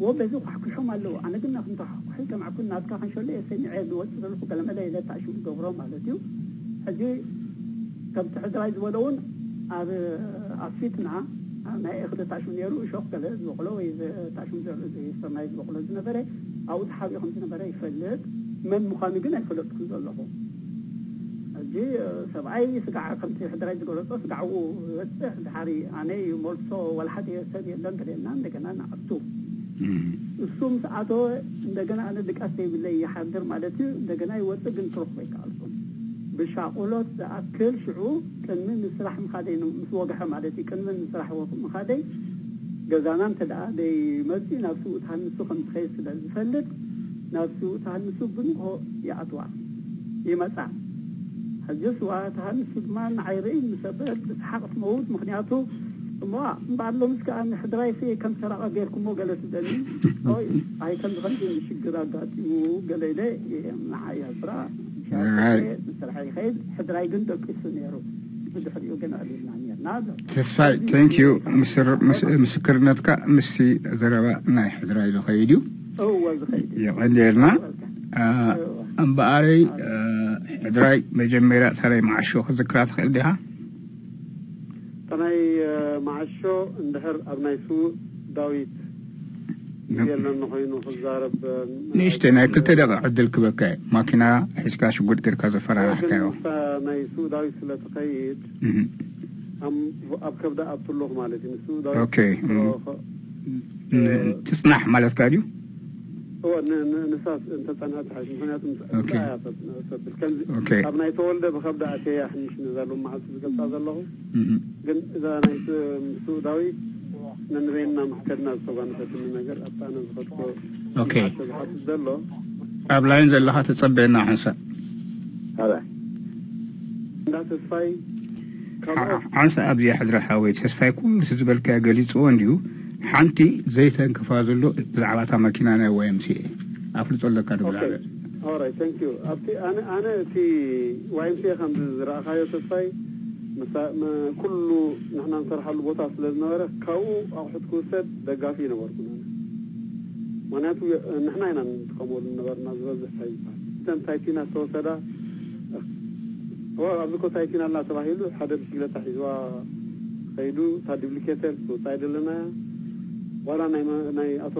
وبذوق حكشوم اللو أنا قلنا خنت حكي مع كل كنا أتكا حنشو لي سني عيد وتسر لما كلام هذا إذا تعشو قبرو مالتيو هذي كم تحد رايز ولون على أر أفيتنا أنا إخد تعشو نيرو شوق كلا بقوله إذا تعشون جل إذا زوقلو زي بقوله زوقلو زنبرة أو تحاول خمسين برة يفلت من مخامي قلنا يفلت كل الله هو جي سبعي سقع خمسة حد رايز قلت سقعو حري أنا مولسو والحد يسدي لندن لنا عندك أنا عبتو እሱም ሰዓቶ እንደገና ኣነ ድቃሴ የብለይ ይሓድር ማለት እዩ እንደገና ይወፅእ ግን ትርፍ ወይ ከዓ ኣልኩም ብሻቁሎት ዝኣክል ሽዑ ቅድሚ ምስራሕ ምኻደይ ምስ ወግሐ ማለት እዩ ቅድሚ ምስራሕ ምኻደይ ገዛና እንተ ደኣ ደይመፅኡ ናብ ስኡ ተሃንሱ ከም ዝኸይድ ስለ ዝፈልጥ ናብ ስኡ ተሃንሱ ብንሆ ይኣትዋ ይመፃ ሕጂ ስዋ ተሃንሱ ድማ ንዓይርኢ ንሰበት ብስሓቅ ትመውት ምክንያቱ بوا بعد لو مسكان حدرايسي كم سرع غيركم وقالت دني هاي هاي كم غندي مشجرة قاتي وقال لي معايا برا مسرحي خيد حدراي قندك السنيرو ተስፋይ ተንክዩ ምስክርነትካ ምስቲ ዘረባ ናይ ሕድራይ ዝኸይድ እዩ ይቀሊልና እምበኣረይ ሕድራይ መጀመርያ ተረይ ማዓሾ ክዝክራ ትኽእል ዲኻ تنهي آه، معشو اندهر ابنيسو داويت نعم. آه، نيش تنا كل ترى عد الكبكة ما كنا حسكاش قلت كذا فرع حكاية. أوكي. تصنع مالك كاريو؟ هو نصاص انت طن اتحاش من هناك اوكي بالكنز اوكي طب نايت ولد بخبد عتيا حنيش نزلوا مع السلطه الله كن اذا نايت سوداوي ننرينا محكرنا سوغان فتن نجر اطانا نخطو اوكي ابلاين زلها تصبينا حنسا هذا ذات الفاي عنسى ابي حضر حاوي تسفاي كل سيزبل كاغليتو عنديو ሓንቲ ዘይተንክፋ ዘሎ ብዛዕባ እታ መኪና ናይ ዋይምሲኤ ኣፍልጦለካ ድብላ ኦራይ ታንክ ዩ ኣብቲ ኣነ ኣነ እቲ ዋይምሲኤ ከምዚ ዝረእካዮ ተስፋይ ኩሉ ንሕና ንሰርሓሉ ቦታ ስለ ዝነበረ ካብኡ ኣቑሑት ክውሰድ ደጋፊ ነበርኩና ምክንያቱ ንሕና ኢና ንጥቀመሉ ነበርና ዝበዝሕ ታይ ይበሃል እተን ታይቲና ዝተወሰዳ ኣብዚ ኮ ታይቲና ኣላ ተባሂሉ ሓደ ብሽክለታ ሒዝዋ ከይዱ እታ ዲፕሊኬተር ክውፃ ይደለና ዋላ ናይ ኣቶ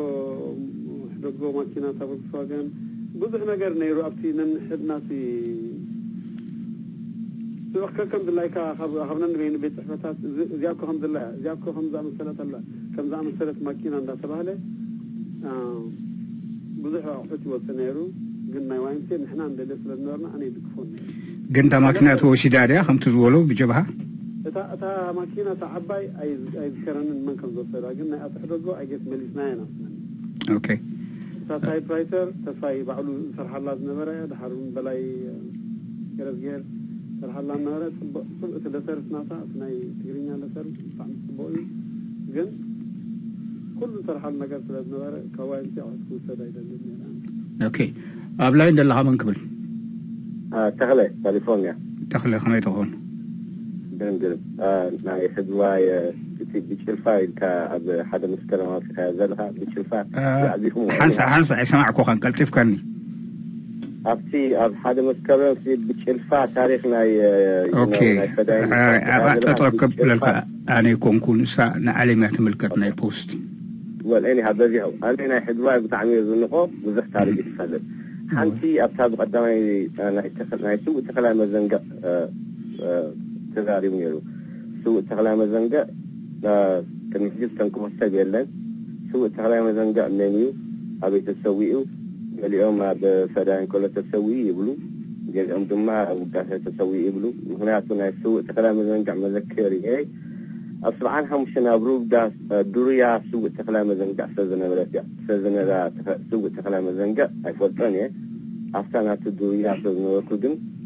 ሕደጎ ማኪና ፎክስዋገን ብዙሕ ነገር ነይሩ ኣብቲ ነንሕድናሲ ስብከ ከም ዝላይካ ካብ ነንበይኒ ቤት ፅሕፈታት እዚኣኮ ከም ድላ እዚኣኮ ከም ዝኣመሰለት ኣላ ከም ዝኣመሰለት ማኪና እንዳተባሃለ ብዙሕ ኣቑሑት ይወፅ ነይሩ ግን ናይ ዋይንቴ ንሕና ንደለ ስለ ዝነበርና ኣነ ይድግፎ ግን እታ ማኪና ተወሲዳ ድያ ከምቲ ዝበሎ ብጀብሃ تا تا ماكينة تعباي أيز أيز كرنا من كم زوجة لكن أنا أفتح رجوع أجيت مليس ناينا أوكي تا تايب رايتر تا ساي بعلو سرح الله نمرة دحرم بلاي كرز غير سرح الله نمرة سب سب كدسر سناسا سناي تقرينيا لسر طعم سبوي جن كل سرح الله نمرة سرح الله نمرة كوانتي أو سكوسة دايدا أوكي أبلاين دلها من قبل آه، تخلي كاليفورنيا تخلي خميت غون قلم قلم آه، ما يحب واي بيتش الفاي كاب حدا مستلمات هذا بيتش الفاي آه، حنسى حنسى اسمع كوخن قلت فكرني أبتي أب حدا مستلم في بيتش الفاي تاريخنا اوكي آه، أبغى تطلب قبل أنا يكون كون سا نعلم يعتمد كتنا بوست أنا هذا جهو أنا حد واي بتعمير النقاط زنقو على تاريخ السلم حنتي أبتابق قدامي أنا اتخذ أنا سوق اتخل على مزنقة تغاري ميرو سو تغلا مزنجا نا تنجز تنكم السجل سو تغلا مزنجا منيو أبي تسويه اليوم هذا فدان كل تسويه يبلو جل أم دمها أو كاسة تسويه يبلو هنا أتونا سو تغلا مزنجا مذكري أي أصلاً هم شنا بروب دا دوريا سو تغلا مزنجا سزنا بلاتيا سزنا دا سو تغلا مزنجا أي فلتاني أفتانا تدوريا سزنا وكدن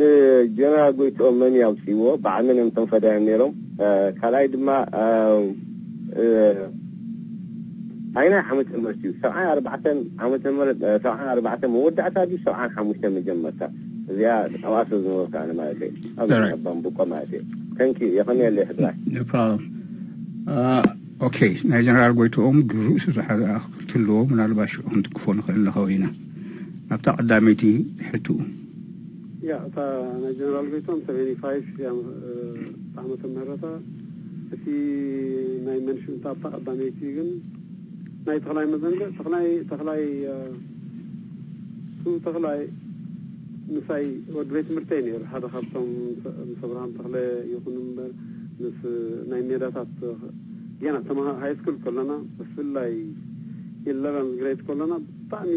ንጀና ጎይትኦም መን ያውፅይዎ ብዓመን እዮም እቶም ፈዳዮም ነይሮም ካልኣይ ድማ ዓይናይ ዓመተ ምህረት እዩ ሰብዓን ኣርባዕተን ዓመተ ምህረት ሰብዓን ኣርባዕተን መወዳእታ ድዩ ሰብዓን ሓሙሽተ መጀመርታ እዚኣ ኣብኣቶ ዝነበርካ ኣነ ማለት እዩ ኣብባንቡቆ ማለት እዩ ተንኪ የኸኒየለይ ሕድራይ ኦኬ ናይ ጀነራል ጎይትኦም ድርእሱ ዝሓደ ክትልዎ ምናልባሽ ክንትክፎ ንኽእል ንኸው ኢና ኣብታ ቀዳመይቲ ሕትኡ යා ජනරල් ගිතුම් 75 යාම තාමත මරත እቲ ናይ መንሽን ታጣ ኣዳነይቲ ግን ናይ ተኽላይ መዘንገ ተኽላይ ተኽላይ ቱ ተኽላይ ምሳይ ወድ ቤት ትምህርተይ ነይሩ ሓደ ካብቶም ምስ ኣብርሃም ተኽለ ይኹን እምበር ምስ ናይ ሜዳታት ገና ተማ ሃይስኩል ከለና ብፍላይ ኢለቨን ግሬድ ከለና ብጣዕሚ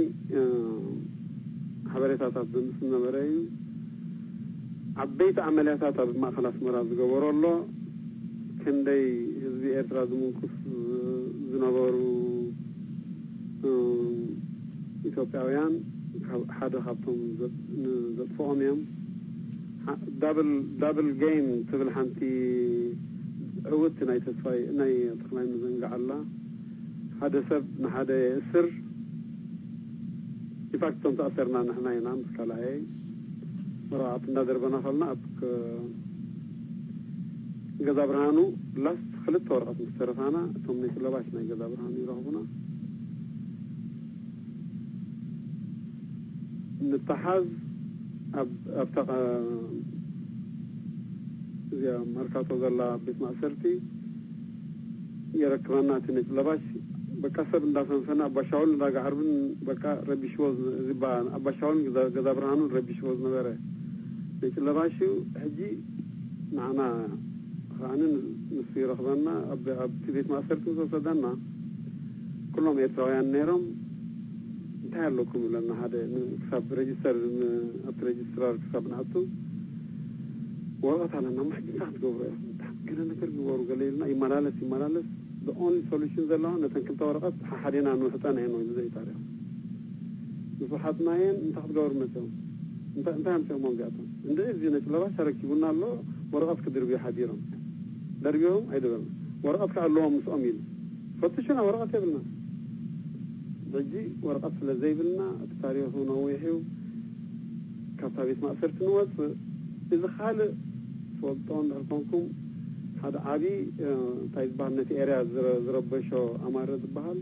ሓበሬታታት ብምስ ዝነበረ እዩ عبيت عملياتها بما خلاص مراز جبر الله كندي زي إرتاز موكس زنابارو إثيوبيان حدا حطم زد فوهميم دبل دبل جيم تبل حنتي عودت ناي تسفاي ناي تخلين زنقع الله هذا سب هذا سر إفاكتون تأثرنا نحن هنا مسكالا መርዓት እንዳደርበናኸልና ኣብ ገዛ ብርሃኑ ላስ ክልተ ወረቐት ምስ ተረፋና እቶም ናይ ስለባሽ ናይ ገዛ ብርሃኑ ይረኽቡና ንተሓዝ ኣብታ እዚኣ መርካቶ ዘላ ቤት ማእሰርቲ የረክበና እቲ ነጭ ለባሽ በቃ ሰብ እንዳሰንሰነ ኣባሻውል እንዳጋዕርብን በቃ ረቢሽዎ ዝባ ኣባሻውልን ገዛ ብርሃኑን ረቢሽዎ ዝነበረ لكن لباشو هجي معنا خانين نصير أخذنا أبي أب كذيت ما أثرتم صدنا كلهم يتراويان نيرم تهر لكم لأن هذا نكسب ريجيسر أتريجيسرار كسب ناتو ورغت على نمح كنت قبرة كنا نكر بورو قليلنا إي مرالس إي مرالس the only solution ذا لون نتن كنت ورغت حرينا نوحتان هينو إذا يتاريخ نصحتنا هين نتحت قبر مثلا እንታንሰሞን ጋቱ እንደ እዚህ ነች ለባሽ ተረኪቡና ኣሎ ወረቐት ክድርብዮ ሓዲሮም ደርብዮም ኣይደበርና ወረቐት ከ ኣለዎም ምስኦም ኢሉ ፈትሽና ወረቐት የብልና ሕጂ ወረቐት ስለ ዘይብልና እቲ ታሪኹ ነዊሑ ካብታ ቤት ማእሰርቲ ንወፅእ እዚ ካልእ ትፈልጦ እንድሕር ኮንኩም ሓደ ዓብዪ እንታይ ዝበሃል ነቲ ኤርያ ዝረበሾ ኣማረ ዝበሃል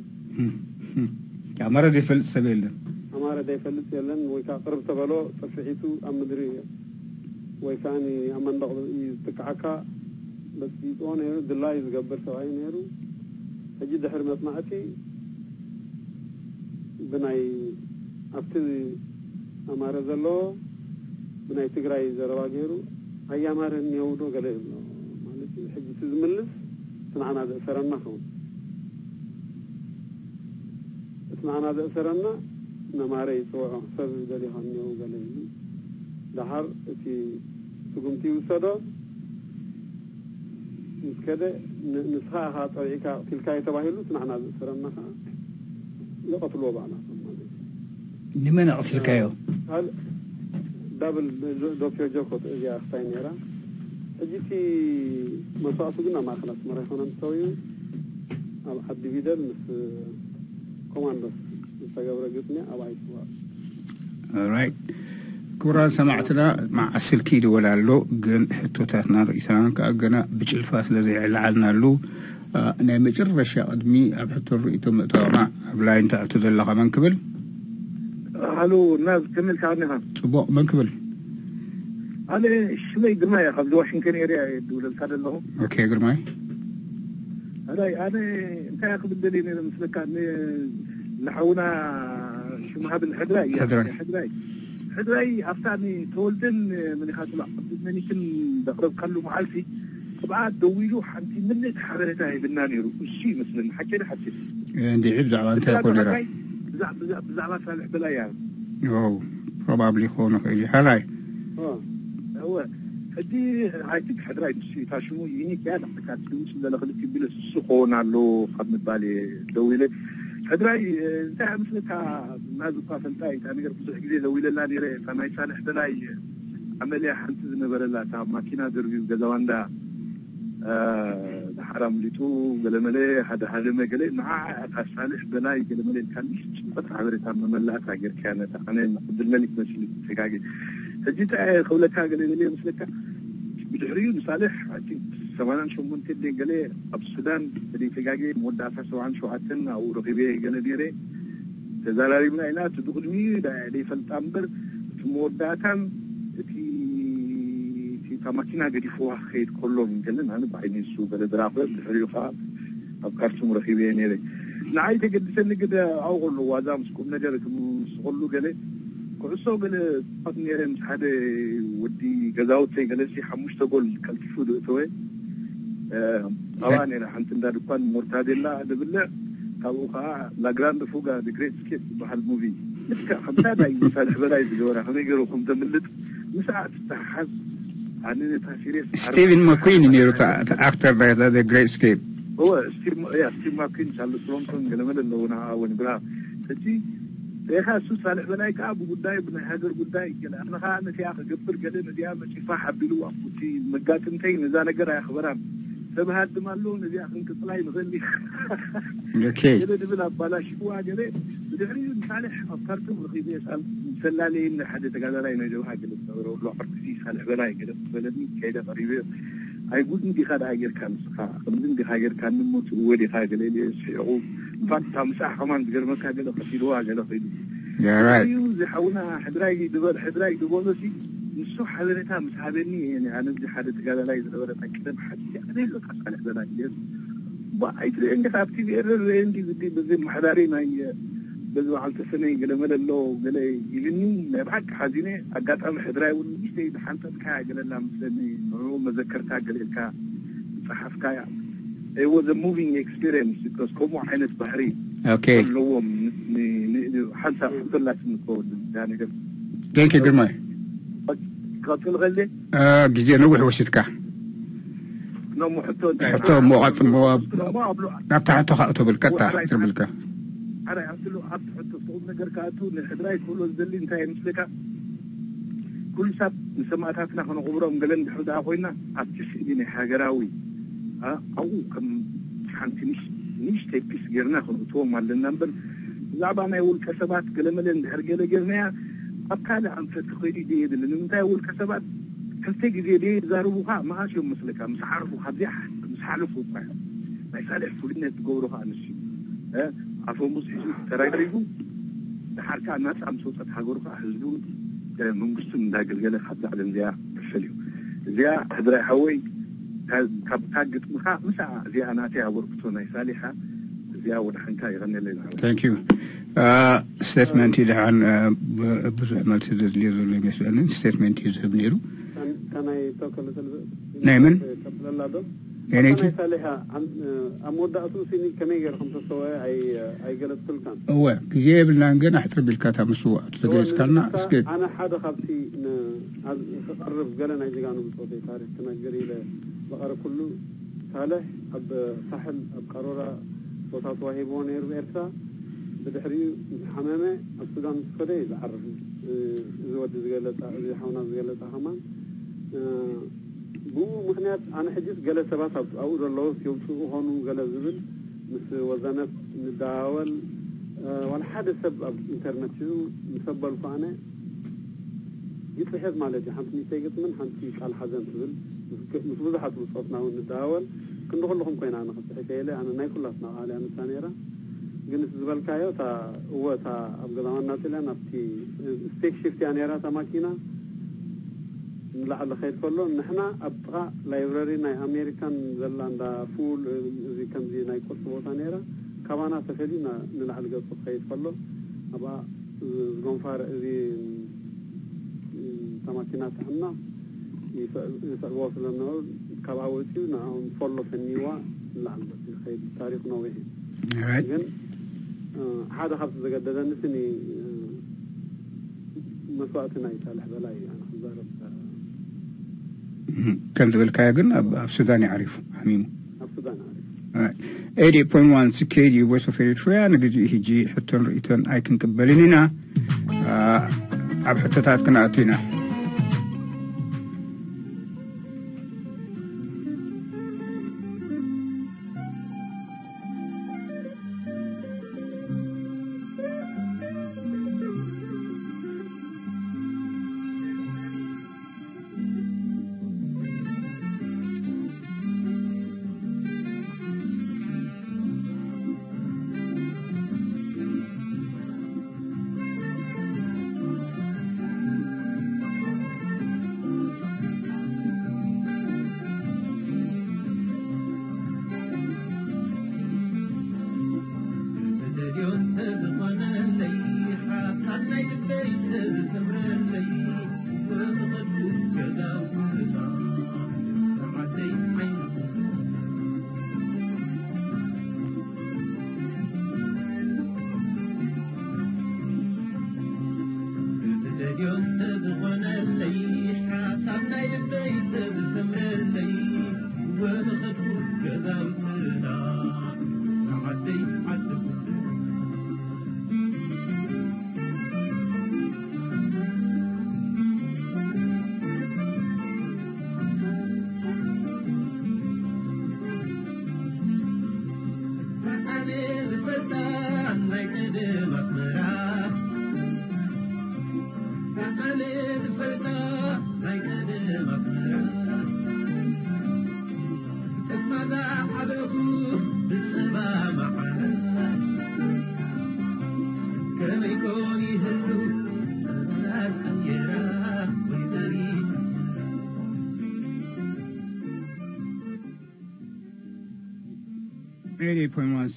መረድ ይፈልጥ ሰብ የለን መረድ ይፈልጥ የለን ወይ ከዓ ቅርብ ተበሎ ጥፍሒቱ ኣብ ምድሪ ወይ ከዓኒ ኣብ መንደቕ እዩ ዝጥቅዓካ በፂጦ ነይሩ ድላይ ዝገብር ሰብኣይ ነይሩ ሕጂ ድሕሪ መፅናዕቲ ብናይ ኣብቲ ኣማረ ዘለዎ ብናይ ትግራይ ዘረባ ገይሩ ኣያማረ እኒሄው ገለ ይብሎ ማለት እዩ ሕጂ እቲ ዝምልስ እቲ ንዓና ዘእሰረና ኸውን اسمعنا ዘእሰረና ነማረ ይፅውዖ ሰብ ዝደሊኾ እኒው ገለ ኢሉ ድሓር እቲ ስጉምቲ ይውሰዶ ምስ ከደ ንስኻ ኢኻ ፀሪዕካ ቂትልካዮ ተባሂሉ ስናዕና ዘእሰረና ከዓ ይቐትልዎ ባዕላቶም ማለት እዩ ንመን ኣቕትልካዮ ዳብል ዶክተር ጀኮት እዚኣ ክታይ ነይራ ሕጂ እቲ መስዋእቱ ግን ኣብ ማእኸል ኣስመራ ይኮነ ምሰብዩ ኣብ ዓዲ ቢደል ምስ ኮማንዶስ ዝተገብረ ግጥሚ ኣብ ኣይትዋ ራይት ክቡራን ሰማዕትና መዓ ስልኪ ይድወል ኣሎ ግን ሕቶታትና ርእሳን ከዓ ገና ብጭልፋ ስለ ዘይዕላዓልና ኣሉ ናይ መጨረሻ ቅድሚ ኣብ ሕቶ ርእቶ ምእታውና ኣብ ላይ እንታይ ዘለኻ መን ክብል ሃሎ ናዝ ክምል ካርኒኻ ፅቡቅ መን ክብል ኣነ ሽመይ ግርማይ ካብ ዋሽንግተን ኤርያ ድውለልካ ዘለኹ ኦኬ ግርማይ انا انت كياخذ الدليل اذا مثلك شو شمها بالحدراي يعني حدراي حدراي حدراي افتاني تولدن من خاتم مني كن دقرب قالوا معالفي طبعا دويلو حنتي من حضرتها هيبنا نيرو شي مثل حكي لي حكي عندي عيب زعما انت كل راه زعما زعما صالح بلايا او بروبابلي خونو خيلي حراي اه هو ሕጂ ሕድራይ ሕድራ እዩ ታሽሙ ዩኒክያ ተካት ስለለ ክልቲ ቢለ ስሱ ክኸውን ኣሎ ካብ ምባል ደው ኢለ ሕድራይ እንታይ ኣብ ምስለካ ናዝ እኳ ፈልጣይ እታ ነገር ብዙሕ ግዜ ደው ኢለላ ነረ እታ ናይ ሳልሕ ደላይ ኣመልያ ሓንቲ ዝነበረላ እታ ማኪና ዘርግዩ ገዛዋንዳ ዝሓራ ምሊጡ ገለመለ ሓደ ሃለመ ገለ ንዓ እታ ሳልሕ በላይ ገለመለ ካ ንሽ ጭንቀት ሓበሬታ መመላእታ ጌርካያ ነታ ኣነ ንቅድል መሊክ መስሊ ተጋጊ حجي تاعي آه، خولتها قال لي مسلكة بدعري مصالح عادي سواء شو ممكن دي قال لي السودان اللي في قاقي مودع سواء شو حتن او رقيبي قال لي ري تزالاري من اينا تدغني دا اللي فلتامبر مودع تام تي تي تماكينا قدي فوا خير كلهم قال لي انا بعيني السو قال لي دراقب بدعري فا ابكرتم رقيبي ني يعني ري نعيدك قد سنك دا اوغلو وازام سكوم نجرك سغلو قال لي ኩዕሶ ገለ ፅፋት ነረ ምስ ሓደ ወዲ ገዛውተይ ገለሲ ሓሙሽተ ጎል ከልቲፉ ዝእተወ ኣብኣ ነራ ሓንቲ እንዳ ድኳን ሞርታዴላ ዝብልዕ ካብኡ ከዓ ላግራንድ ፉጋ ግሬት ስኬት ዝበሃል ሙቪ ልክዕ ከምታ ናይ መሳልሒ በላይ ዝገበራ ከመይ ገይሩ ከም ዘምልጥ ምስኣ ትተሓሓዝ ኣነ ነታ ሲሪስ ስቲቨን ማኩን ነይሩ ኣፍተር ግሬት ስኬፕ ስቲቭ ማኩን ቻርልስ ሮንሶን ገለመለ ኣለውና ወንግራ እቲ ليخا سو صالح بنايك أبو قداي بن هاجر قداي كلا أنا خانة يا أخي قبر قلنا ديا مشي فاح بلو أفوتي مقات انتين إذا نقرا يا خبرام سبها الدمالون ديا أخي انقطلاي نغلي أوكي جلد بلا بلاش هو عجلي بدعري صالح أفكرتم رخيبي سأل سلالي إن حد تقال علينا جو حاجة لبنور لو عرفتي صالح بنايك كلا بلدني كيدا قريبي أي قلت ندي خاد هاجر كان سخا قلت ندي هاجر كان نموت ودي هاجر ليلي سيعوب فاتحه مساحه كمان بقدر ما كان قدر قتيلوها قدر قتيلوها right. يزحونها حدراي دبل حدراي دبل شيء نسو حضرتها مس حبني يعني أنا بدي حضرت قال لا إذا ورد كتب حد يعني لو كان حضرتها جلس وأيت لأن كتاب تي في إيرور عندي بدي بزي محضرين هي بزو على السنة قال يعني ما دلو قال يلني نبعك حزينة أجات أم حضراي ونيش تيجي حنتك قال لا مسني هو مذكرتها قال لك صحفك يعني it was a moving experience because كومو حينت بحري اوكي اللي هو حتى طلعت من الكود يعني دينك دماي قاتل غلي اه جيجي نوح وشتكا نوم حتو حتو مو عط مو نبتع حتو خاطو بالكتا تربلكا أنا أقول له حط حط صوب نجر كاتو نحدراي كله زلي انت يمسلك كل سب نسمعتها فينا خنقبرهم قلنا بحدا أخوينا أتشي دين حجراوي ኣብኡ ከም ሓንቲ ንሽተ ፒስ ገርና ክንእትዎም ኣለና እምበር ብዛዕባ ናይ ውልቀ ሰባት ገለመለ ንድሕር ገለ ገርናያ ኣብ ካልእ ኣንፈት ኮይዱ ደ የብል ንምንታይ ውልቀ ሰባት ክልተ ግዜ ደ ዛርቡካ መዓስ እዮም መስለካ ምስ ሓርፉካ ምስ ሓለፉ ኳ ናይ ሳልሕ ፍሉነት ትገብሮ ከዓ ንስ ኣፈሙዝ ሒዙ ተራሪቡ ድሓርካ ናፃ ምስወፀት ሃገሩ ከዓ ህዝቡ መንግስቱ እንዳገልገለ ካብ ዛዕለ እዚኣ ክፈል እዩ እዚኣ ሕድራይ ሓወይ ካብ ግጥምካ ምሳ እዚኣ ናተያ ወርቅቶ ናይ ሳሊሓ እዚኣ ወድሓንካ ይቐኒለይ ታንክ ዩ ስቴትመንት እዩ ድሓን ብዙሕ መልሲ ዘድልዮ ዘሎ ይመስለንን ስቴትመንት እዩ ዝህብ ነይሩ ናይ ምን ናይቲ እወ ግዜ የብልናን ግን ኣሕፅር ቢልካ እታ ምስ ዋዕቱ ተገለፅካልና እስኪ ኣነ ሓደ ካብቲ ክቐርብ ገለ ናይ ዜጋ ንብፆ ታሪክ ክነገር ኢለ بقر كله صالح أب صحل أب قرورة صوتا تواهيبون هيرو إرسا بدحري حمامة أب سودان سخده زعرف زود زغلطة زي حونا زغلطة حمام ብኡ ምክንያት ኣነ ሕጂስ ገለ ሰባት ኣብኡ ዘለዉ የውፅኡ ኾኑ ገለ ዝብል ምስ ወዘነት ንደዋወል ዋላ ሓደ ሰብ ኣብ ኢንተርነት እዩ ምሰበልኩ ኣነ ይፅሕፍ ማለት እዩ ሓንቲ ሚተይ ግጥምን ሓንቲ ቃል ሓዘን ትብል مفروض حد وصلنا ونتداول كنا كلهم كنا أنا خص حكاية أنا ناي كلاتنا على أنا ثانيرة جنس الزبال كايو تا هو تا أبغضان ناتلا نبتي ستيك شيفت يعني راه تا ماكينة لحد خير كله نحنا ابغى لايبراري ناي أمريكان زلاندا فول زي كم زي ناي كورس بوتا نيرا كمان أتفادي نلعب جو خير كله أبقى زغنفار زي تا تماكينات حنا يفرواك لنا كلاوتي نعم فلو فنيوا لعنة الخير تاريخ نوعه لكن هذا خبز زقادة نسني مسواتنا يتالح بلاي أنا خبزار كان تقول كايا قلنا أفسوداني عارف حميمو أفسوداني عارف eighty point one security voice of Eritrea نقد يجي حتى نريتون أيكن كبلينا أبحث تعرف كنا أتينا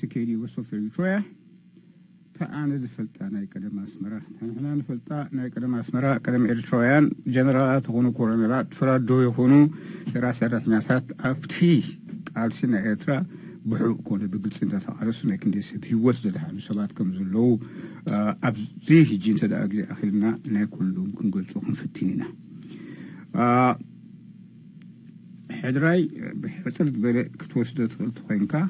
سكيري وصف الجوية تعاني زفلتا ناي قدم اسمرا تنحنا نفلتا ناي قدم اسمرا قدم الجوين جنرالات غنو كورميلات فرادو يخونو راس الرحناسات ابتي قالسنا اترا بحوق كون بقل سنتا سعرسونا كندي سبيوز دلحان شباتكم زلو ابزيه جين تدا اقلي اخيلنا ناي كلهم كنقلتو خنفتينينا حدراي بحسرت بلي كتوسدت غلطو خينكا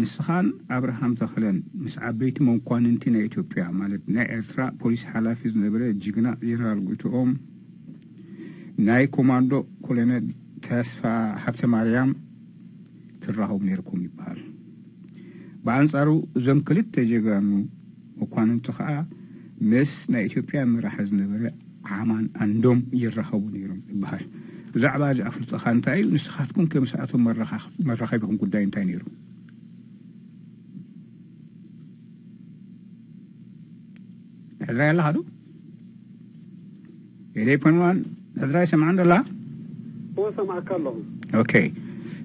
ንስኻን ኣብርሃም ተኽለን ምስ ዓበይቲ መኳንንቲ ናይ ኢትዮጵያ ማለት ናይ ኤርትራ ፖሊስ ሓላፊ ዝነበረ ጅግና ጀነራል ጉይትኦም ናይ ኮማንዶ ኮሎነል ተስፋ ሃብተ ማርያም ትራኸቡ ነይርኩም ይበሃል ብኣንጻሩ እዞም ክልተ ጀጋኑ መኳንንቲ ከዓ ምስ ናይ ኢትዮጵያ ምራሕ ዝነበረ ዓማን ኣንዶም ይራኸቡ ነይሮም ይበሃል ብዛዕባ እዚ ኣፍልጦኻ እንታይ እዩ ንስኻትኩም ከም ሰዓቶም መራኸቢኹም ጉዳይ እንታይ ነይሩ Israel hadu. Jadi penuan Israel sama anda lah. هو سمع كله. أوكي.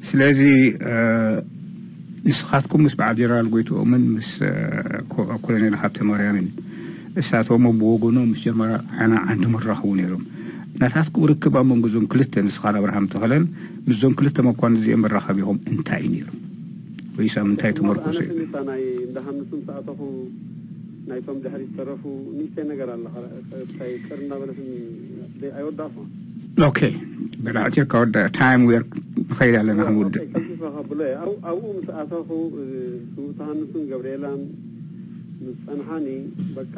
سلازي نسخاتكم مس بعجرال قيتو من مس كلنا حبت مريانين. እሳቶም ኣብ ብወገኖም ምስ ጀመራ ዓና ዓንድም ረኽቡ ነይሮም ናታትኩም ርክብ ኣብ መንጎ እዞም ክልተ ንስኻን ኣብርሃም ተኸለን ምስዞም ክልተ መኳን እዚኦም መራኸቢ ኢኹም እንታይ እዩ ነይሩ ወይስ ኣብ እንታይ ተመርኮሱ እዩ ናይቶም ድሕሪ ዝተረፉ ንእሽተይ ነገር ኣላ ታይ ቅርና በለትም ኣይወዳእኹ ኦኬ በላዕትዮ ካወዳ ታይም ዌር ንኸይድ ኣለና ክንውድእ ከዚፈ ከብሎ ኣብኡ ምስ ኣተኹ ስቡታሃንሱን ገብርኤላን ምስ ፀንሓኒ በቃ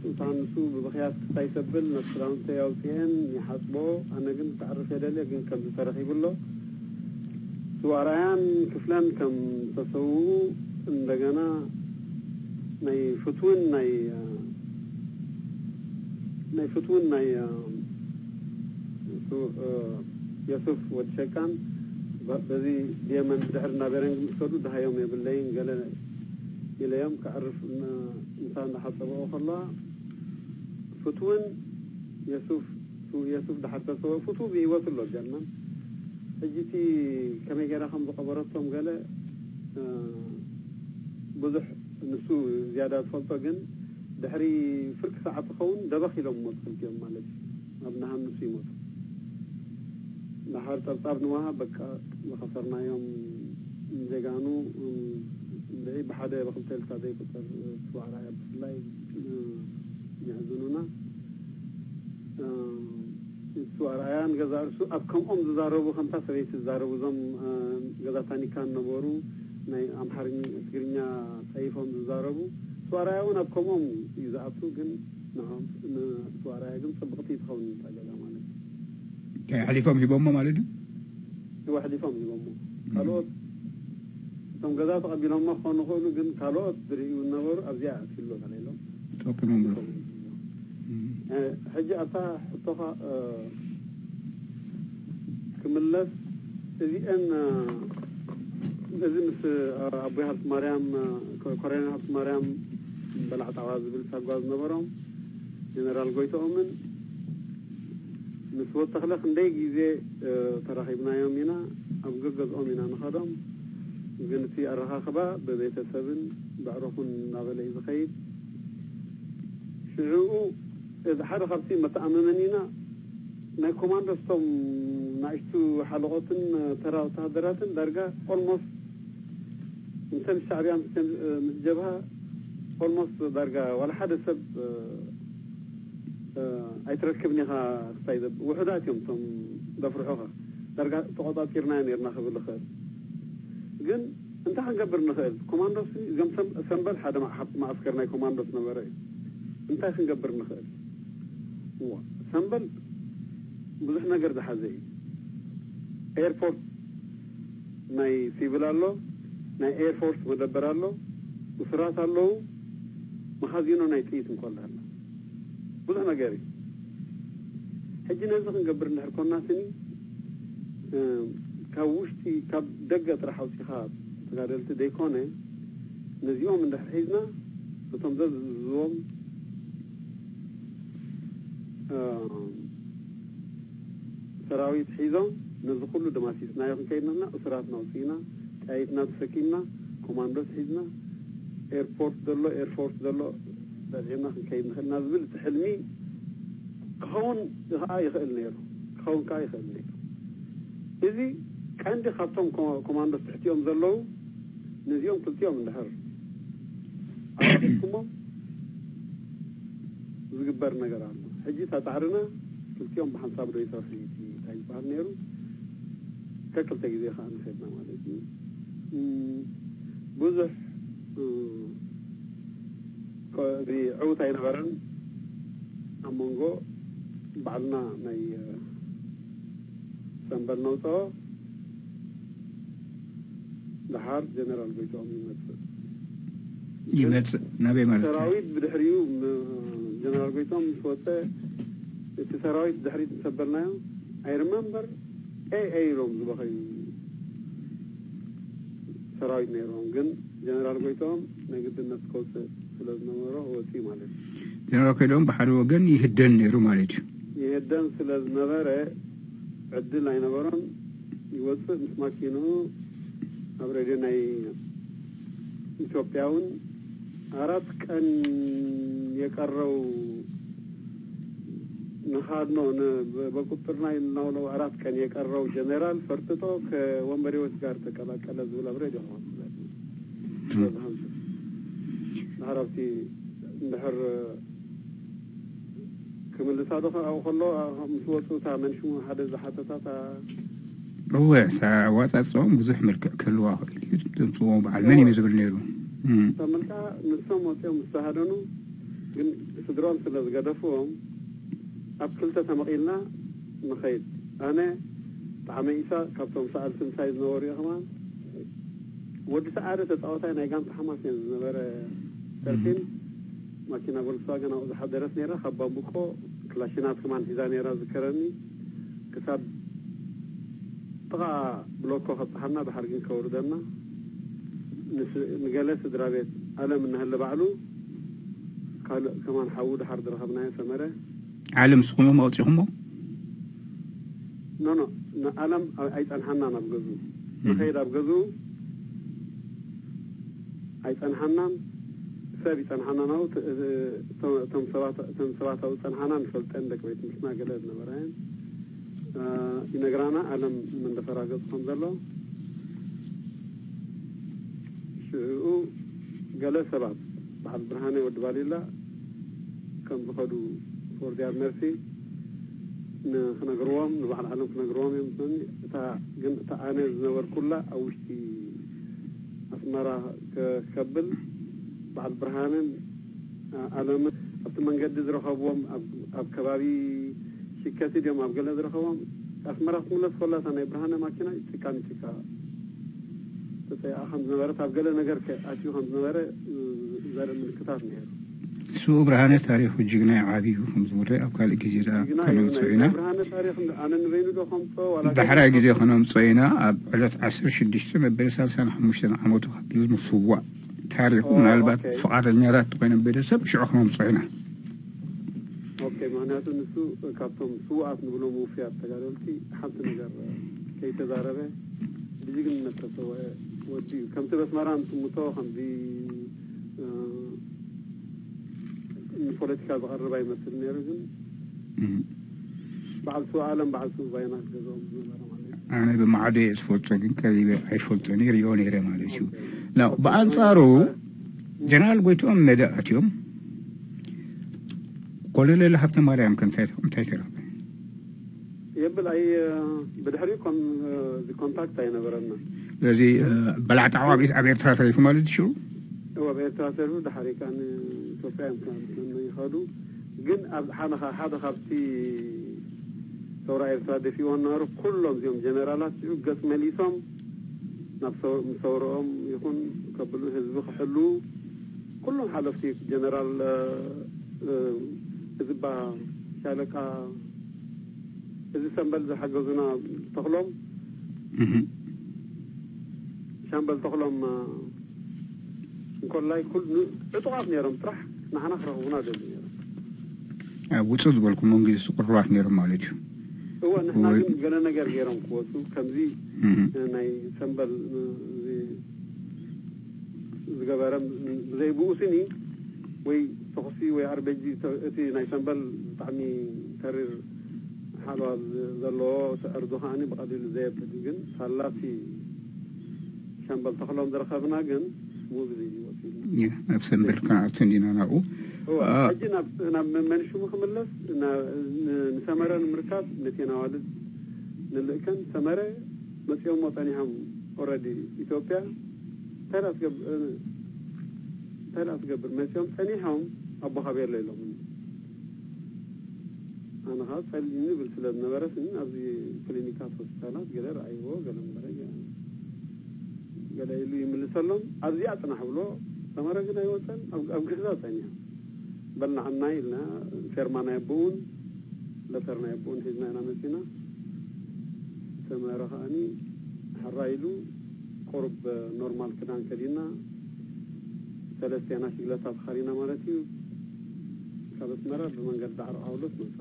ስቡታሃንሱ ብብክያት ክታይ ሰብል መስላውንተይ ኣውፅአን ይሓፅቦ ኣነ ግን ተዕርፍ የደልየ ግን ከምዚ ተረኺቡሎ ስዋርኣያን ክፍለን ከም ተሰውኡ እንደገና ما يفوتون ما ي... ما يفوتون ما ي... يصف ወድሸቃን በዚ የመን ብድሕር ናበረን ምሰዱ ድሃዮም የብለይን ገለ ኢለዮም ክዕርፍ እንታ እንዳሓፀብኦ ከሎ ፍትውን የሱፍ የሱፍ ዳሓተሰቦ ፍቱ ብሂወት ኣሎ ጀርመን ሕጂ እቲ ከመይ ገይራ ከም ዝቀበረቶም ገለ ብዙሕ ንሱ ዝያዳ ዝፈልጦ ግን ድሕሪ ፍርቂ ሰዓት ዝኸውን ደበኺሎም ሞት ክልቲኦም ማለት እዩ ኣብ ናሃም ንሱ ይሞቱ ንሓር ፀብጻብ ንዋሃ በቃ ዝኸሰርናዮም ዜጋኑ እንድዒ ብሓደ ብክልተልካ ዘይቁፅር ስዋዕራያ ብፍላይ ይሕዝኑና ስዋርኣያ ንገዛ ርሱ ኣብ ከምኦም ዝዛረቡ ከምታ ሰበይቲ ዝዛረቡ እዞም ገዛ ታኒካ ነበሩ ናይ ኣምሓርኛ ትግርኛ ፀይፎም ዝዛረቡ ስዋራያ እውን ኣብ ከምኦም እዩ ዝኣቱ ግን ንኦም ስዋራያ ግን ፅብቕቲ ትኸውን ንኽእል ማለት እዩ እንታይ ሓሊፎም ሂቦሞ ማለት እዩ ይዋ ሕሊፎም ሂቦሞ ካልኦት እቶም ገዛ ተቐቢሎሞ ክኾኑ ይኽእሉ ግን ካልኦት ዝርእዩ ዝነበሩ ኣብዚኣ ኣትሎ ተለኢሎም ጠቂሞም ሕጂ ኣታ ሕቶኻ ክምለስ እዚአን እዚ ምስ ኣቦይ ሃብቲ ማርያም ኮረና ሃብቲ ማርያም በላዕጣዋ ዝብል ተጓዝ ነበሮም ጀነራል ጎይቶኦምን ምስ ወተክለ ክንደይ ግዜ ተራኺብናዮም ኢና ኣብ ገገዝኦም ኢና ንኸዶም ግን እቲ ኣረኻኽባ ብቤተሰብን ባዕሮኹን እናበለ እዩ ዝኸይድ ሽዑኡ እዚ ሓደ ካብቲ መተኣመመን ኢና ናይ ኮማንዶ ስቶም ንኣሽቱ ሓለቆትን ተራ ወተሃደራትን ዳርጋ ኦልሞስት እንተን ሻዕብያ ምስ ጀብሃ ኦልሞስት ዳርጋ ዋላ ሓደ ሰብ ኣይትረክብኒ ኢኻ ክሳይ ውሕዳት እዮም እቶም ዘፍርሑኻ ዳርጋ ተቆፃፂርና ነርና ክብል ይኽእል ግን እንታይ ክንገብር ንኽእል ኮማንዶስ እዚኦም ሰንበል ሓደ ማእስከር ናይ ኮማንዶስ ነበረ እዩ እንታይ ክንገብር ንኽእል ሰንበል ብዙሕ ነገር ዝሓዘ እዩ ኤርፖርት ናይ ሲቪል ኣሎ ናይ ኤርፎርስ መደበር ኣሎ እስራት ኣለዉ መኻዚኖ ናይ ጥይት እንኮላ ኣሎ ብዙሕ ነገር እዩ ሕጂ ነዚ ክንገብር እንድሕር ኮና ስኒ ካብ ውሽጢ ካብ ደገ ጥራሕ ኣውፂኻ ተጋደልቲ ዘይኮነ ነዚኦም እንድሕር ሒዝና እቶም ዘዝዝዎም ሰራዊት ሒዞም ነዚ ኩሉ ደማሲስናዮ ክንከይድናና እስራት ናውፅኢና ከይትናተሰኪምና ኮማንዶስ ሒዝና ኤርፖርት ዘሎ ኤርፎርስ ዘሎ በልዕና ክንከይድ ንኽእልና ዝብል እቲ ሕልሚ ክኸውን ከዓ ይኽእል ነይሩ ክኸውን ከዓ ይኽእል ነይሩ እዚ ቀንዲ ካብቶም ኮማንዶስ ትሕቲኦም ዘለዉ ነዚኦም ክልቲኦም እንድሕር ኣኩሞም ዝግበር ነገር ኣሎ ሕጂ ተፃዕርና ክልቲኦም ብሓንሳብ ዶ ይሰርሑ እንታይ ዝበሃል ነይሩ ከክልተ ግዜ ከዓ ንኸድና ማለት بزح بعوتا ይነበረን ኣብ መንጎ ባዕልና ናይ ሰንበል ነውፅኦ ድሓር ጀነራል ጎይትኦም ይመፅእ ይመፅእ ናበይ ማለት ሰራዊት ብድሕሪኡ ጀነራል ጎይቶም ምስ ወፀ እቲ ሰራዊት ድሕሪት ንሰበርናዮ ኣይርመንበር ኤ ኤ ኢሎም ዝበኸዩ ሰራዊት ነይሮም ግን ጀነራል ጎይቶም ንግድነት ከውፅ ስለዝነበሮ ወፂ ማለት እዩ ጀነራል ኮይሎም ብሓደ ወገን ይህደን ነይሩ ማለት እዩ ይህደን ስለ ዝነበረ ዕድል ኣይነበሮም ይወፅእ ምስ ማኪኑ ኣብ ሬድዮ ናይ ኢትዮጵያ እውን ኣራት ቀን የቀረው መሀል ነው በቁጥር ላይ እናውለው አራት ቀን የቀረው ጀኔራል ፈርጥጦ ከወንበዴዎች ጋር ተቀላቀለ። ዝብል አብረ ጀማ ሓራብቲ እንድሕር ክምልሳዶ ካብኡ ከሎ ምስ ወፁ እታ መንሽሙ ሓደ ዝሓተታታ እወ ዋፃፅኦም ብዙሕ መልክዕ ክህልዋ ክእል እዩ ዘምፅዎ በዓል መን እዩ ዝብል ነይሩ ተመልካ ንሶም ወፂኦም ዝተሃደኑ ግን ስድሮም ስለ ዝገደፍዎም أب كلتا تمقيلنا نخيد أنا تعميسا كابتن سأل تنساي نوري أخوان ودي سعادة تتعوطا أنا يقام تحماس نبرا سلسين ما كنا قول ساقنا وضح درس نيرا خبام بخو كلاشينات كمان إذا نيرا ذكرني كساب طغا بلوكو خطحنا بحرقين كوردنا نجلس درابيت ألم من هلا بعلو قال كمان حاول حرد رهبنا يا سمره عالم سخوم ما أتري هما؟ نو نو عالم أيت الحنان أبغزو نخير أبغزو أيت الحنان سبي الحنان أو ت تم تم سبعة تم سبعة أو الحنان فلت عندك بيت مش ما قلنا براين إن آه، غرنا عالم من دفراجات الحمد لله شو قال سبب بعد برهاني ودبالي لا كم بخدو فور ديار ميرسي ن خنقروم نبع العالم خنقروم يمكن تا جن تا أنا زنور كله أو شيء أسمارا كقبل بعد برهانن علم آه، أبت من قد زرخوهم أب أب كبابي شكاتي ديوم أب قلنا زرخوهم أسمارا كملة فلا سنة برهانن ما كنا تكان تكا تسي أحمد آه، نورت أب قلنا نجر كأشيو آه، أحمد نورة زر من كتاب نير سو ابراهانه تاریخ جگنه عادی خمس مره اوکال اگزیرا کنم سوینا بحر اگزیرا کنم سوینا علت عصر شدیشتر مبرسال سان حموشتن عموتو خبیز مفوا تاریخ اون البت فعر نیرات تقینا برسب شعو خمم سوینا اوکی مانه تو نسو کابتم سو آس نبولو موفیات تگارلتی حمس نگر کهی تزاره بیجگن نتا سوه ودی کمتی بس مران تو متوخم بی የፖለቲካ ዝቐርብ ኣይመስል ነይሩ ግን በዓልቲ ዓለም በዓልቲ ባይናት ገዛኦም ዝነበረ ኣነ ብመዓደ እየ ዝፈልጦ ግን ከዚ ኣይፈልጦን ሪኦ ነይረ ማለት እዩ ናው ብኣንጻሩ ጀነራል ጎይትኦም መደ ኣትዮም ኮሎኔል ሃብተ ማርያም ከ እንታይ ተረኸበ የብል ኣይ ብድሕሪኡ ከም እዚ ኮንታክት ኣይነበረና ስለዚ በላዕቲ ዓዋቢት ኣብ ኤርትራ ተሪፉ ማለት ሽሩ ኣብ ኤርትራ ተሪፉ ድሓሪካ ንኢትዮጵያ ምክንያቱ هادو جن أبحانا هذا خبتي ثورة إرشاد في ونار كلهم زيهم جنرالات شو قس مليسهم نفسو مثورهم يكون قبل حزب حلو كلهم حلفتي جنرال حزب شالكا إذا سنبل ذا حاجة زنا تخلم شنبل تخلم كل لاي كل نتوقف نيرم ترح maxanaha ugnaada wuxuu dowalkumongiisu qorwax nirmaalijo هو نحن قلنا غيرهم قوتو كم زي ناي يعني سنبل زغبرم زي بوسني وي تخصي وي عربجي تي ناي سنبل طعمي كرر حلو زلو اردوهاني بقدر زي بدين صلاتي سنبل تخلون درخبنا جن ነብሰን ብልክናቱ እንዲና ናብኡ ሕጂ ናብ መንሽሙ ክምለስ ንሰመረ ንምርካብ ነቴና ዋልድ ንልእከን ሰመረ መፅኦሞ ፀኒሖም ኦረዲ ኢትዮጵያ እንታይ ትገብር መፅኦም ፀኒሖም ኣቦ ኢሎም ኣነ ከዓ ፀሊም ዝብል ኣብዚ ክሊኒካት ሆስፒታላት ገለ ረኣይዎ ገለ ገዳይሉ ይምልሰሎም ኣብዚ ኣፅናሕ ብሎ ተመረ ግን ኣይወፀን ኣብ ግህዛት ኣይኒሃ በልናዓና ኢልና ፌርማና የብውን ለተርና የብውን ሒዝና ኢና መፂና ተመረ ከዓኒ ሓራ ኢሉ ቁርብ ኖርማል ክዳን ከዲና ሰለስተ ና ሽግለታት ካሪና ማለት እዩ ካብ ኣስመራ ብመንገዲ ዳዕሮ ኣውሎት መፃ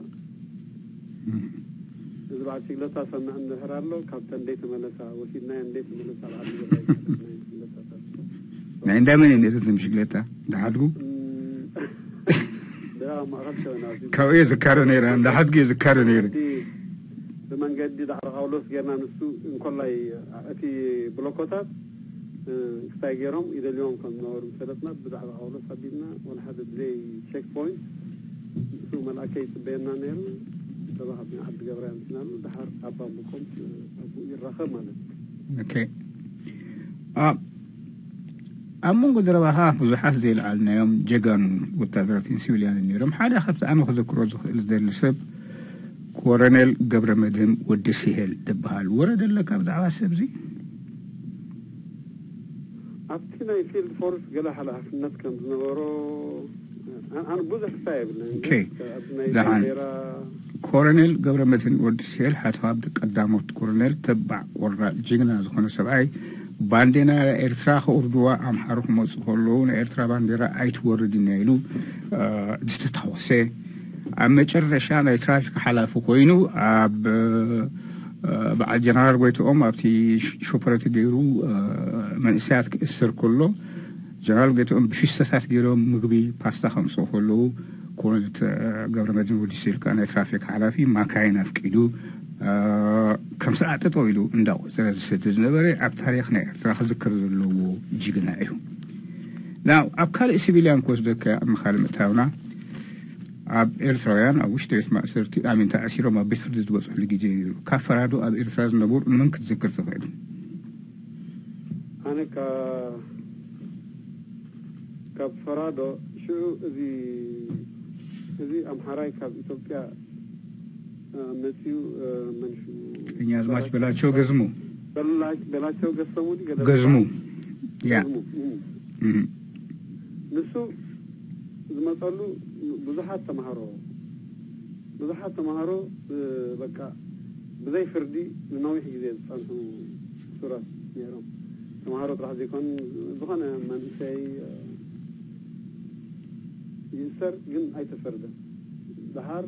ህዝባችን ለታሰና እንድህራለሁ ካብተ እንዴ ተመለሳ ወሲና እንዴ ተመለሳ አሉ ናይ እንዳመን እኔ እቶት ንምሽግለታ እንዳሓድጉ ካብኡ እየ ዝካረ ነይረ እንዳሓድጊ እየ ዝካረ ነይረ ብመንገዲ ዳሕሪ ካውሎስ ጌርና ንሱ እንኮላይ እቲ ብሎኮታት ክስታይ ገይሮም ይደልዮም ከም ዝነበሩ ፈለጥና ብዳሕሪ ካውሎስ ኣቢልና ወላ ሓደ ብዘይ ቼክ ፖይንት ንሱ መልእከይ ፅበየና ነይሩ أنا حبي عبد جبران بنان البحر أبا مكم أبو إيرخا مالك أوكي آه أمون قدر وها بزحاس ديل على نيوم جيغان وتدرتين سيوليان النيرم أنا خذ كروز إلزدير لسب كورنيل قبر مدهم ودي سيهل دبهال ورد اللي كاب دعوة سبزي أبتنا يفيل فورس قلا حالا حفنات كان بنورو أنا بوزح سايب لأن أبتنا يفيل ኮሮኔል ገብረመትን ወዲ ስኤል ሓቶ ቀዳሞት ኮረኔል ተባዕ ቆራ ጅግና ዝኾነ ሰብኣይ ባንዴና ኤርትራ ክእርድዋ ኣምሓሮ ክመፁእ ከለዉ ናይ ኤርትራ ባንዴራ ኣይትወርድና ኢሉ ዝተታወሴ ኣብ መጨረሻ ናይ ትራፊክ ሓላፉ ኮይኑ ኣብ በዓ ጀነራል ጎይትኦም ኣብቲ ሽፐረቲ ገይሩ መንእስያት ክእስር ከሎ ጀነራል ጎትኦም ብሽተታት ገይሮም ምግቢ ፓስታ ከምፅ ከለዉ كنت آه، قبل ما جنوب الشيل كان ترافيك على في ما كاين في كيلو آه، كم ساعة تطويلو نداو سلاسة ستز نبري اب تاريخنا ارتراخ ذكر لو جيقنا ايو ناو اب كالي سيبيليان كوز دكا مخالي متاونا اب ارترايان او وش تيس ما سرتي امين تأسيرو ما بيثر دي دوزو لكي جيرو كافرادو اب ارتراز نبور منك ذكر تطويلو هانيكا كافرادو شو زي ስለዚህ አምሐራይ ካብ ኢትዮጵያ መፅኡ መንሹ እኛ አዝማች በላቸው ገዝሙ በላቸው ገሰሙ ገዝሙ ያ ንሱ ዝመፀሉ ብዙሓት ተምሃሮ ብዙሓት ተምሃሮ በቃ ብዘይ ፍርዲ ንነዊሕ ግዜ ዝፀንሑ ሱራት ነይሮም ተምሃሮ ጥራሕ ዘይኮኑ ዝኾነ መንእሰይ ينسر جن أي تفرده دهار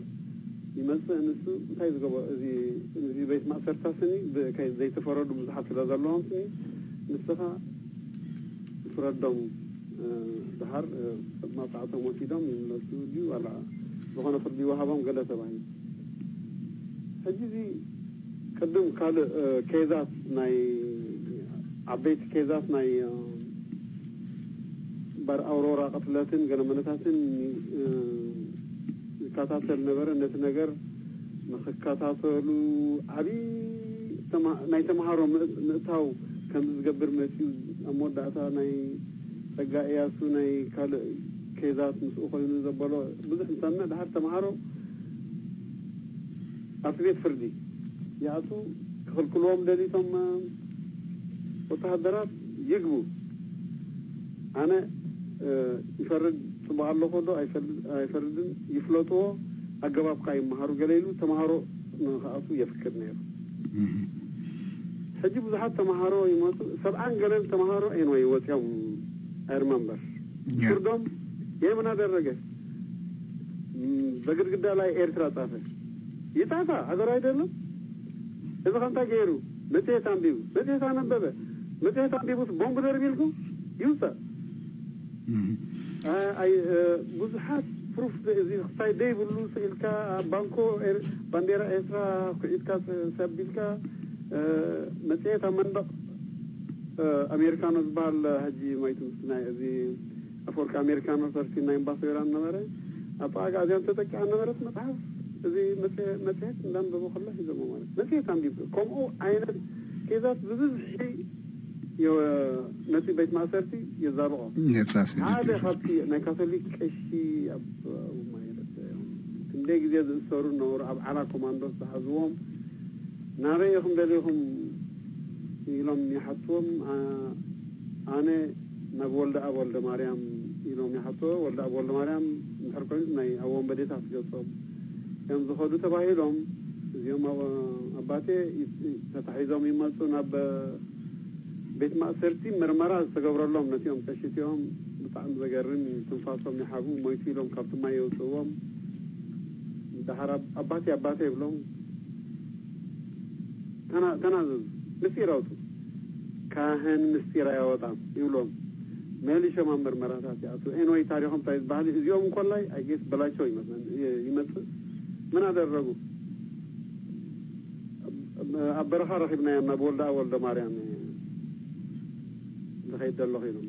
يمسه أنسو كايز قبا زي زي بيت ما سرت سني بكايز زي تفرد ومزحات كذا زلهم سني نسخة فردهم دهار آه، آه، ما تعطوا ما في دم ينسو دي ولا بخانا فردي وهابهم قدا تبعين هجي زي قدم كال آه، كيزات ناي عبيت كيزات ناي آه በአውሮራ ቅትለትን ገለመነታትን ዝከታተል ነበረ ነቲ ነገር ንክከታተሉ ዓብይ ናይ ተምሃሮ ምእታው ከምዚ ዝገብር መፅኡ ኣብ መወዳእታ ናይ ፀጋ እያሱ ናይ ካልእ ኬዛት ምስኡ ኮይኑ ዘበሎ ብዙሕ እንሳና ድሓር ተምሃሮ ኣብቲ ቤት ፍርዲ ይኣቱ ክክልክልዎም ደሊቶም ወተሃደራት ይግቡ ኣነ ይፈርድ ጽቡሃለሁ ዶ ኣይፈርድን ይፍለጥዎ ኣገባብካ ይመሃሩ ገለ ኢሉ ተምሃሮ ንክኣቱ የፍክር ነይሩ ሕጂ ብዙሓት ተምሃሮ ይመፁ ሰብዓን ገለን ተምሃሮ ኤንወይ ወፂኦም ኣይርመንበር ፍርዶም ይህ ምን በግድግዳ ላይ ኤርትራ ፃፈ ይፃፋ አገሩ አይደለም እዚ ከምታ ገይሩ መፅሄት ኣንቢቡ መፅሄት ኣነበበ መፅሄት ኣንቢቡስ ቦምብ ደርብ ኢልኩም ይውፀእ ay mm-hmm. buuxaad uh, proof fayday bulus ilka banko bandera esra kuidka sabilka مسيت منبق امريكان بال هجي مايتو سناي ازي افورك امريكان صار في ناين باس يران نمره اطا قاعد انت تك انا مرت متحف ازي مسيت ندم بو خلص اذا ما مرت مسيت عم بيكم او عينت كذا بزز شيء io ነፂ ቤት ማእሰርቲ የዛብቆ ሓደ ካብቲ ናይ ካቶሊክ ቀሺ ኣብ ክንደይ ግዜ ዝእሰሩ ነበሩ ኣብ ዓላ ኮማንዶ ዝሓዝዎም ናበይኹም ደሊኹም ኢሎም ይሓትዎም ኣነ ናብ ወልደ ኣብ ወልደ ማርያም ኢሎም ይሓትዎ ወልደ ኣብ ወልደ ማርያም እንድሕር ኮይኑ ናይ ኣብ ወንበዴታት ገጾም እዮም ዝኸዱ ተባሂሎም እዚኦም ኣባቴ ተታሒዞም ይመፁ ናብ ቤት ማእሰርቲ ምርመራ ዝተገብረሎም ነቲኦም ቀሽትዮም ብጣዕሚ ዘገርም ትንፋሶም ይሓቡ ሞይቱ ኢሎም ካብቲ ማይ የውፅዎም ዳሓር ኣባቴ ኣባቴ ይብሎም ተናዘዙ ምስጢር ኣውጡ ካህን ምስጢር ያወጣ ይብሎም መሊሾም ኣብ ምርመራታት ይኣቱ ኤንወይ ታሪኮም እንታይ ዝበሃል እዚኦም እንኮላይ ኣይጌስ በላቸው ይመፅእ ምን ኣደረጉ ኣብ በረኻ ረኪብናዮም ናብ ወልዳ ወልደ ማርያም አይደለሁ ነው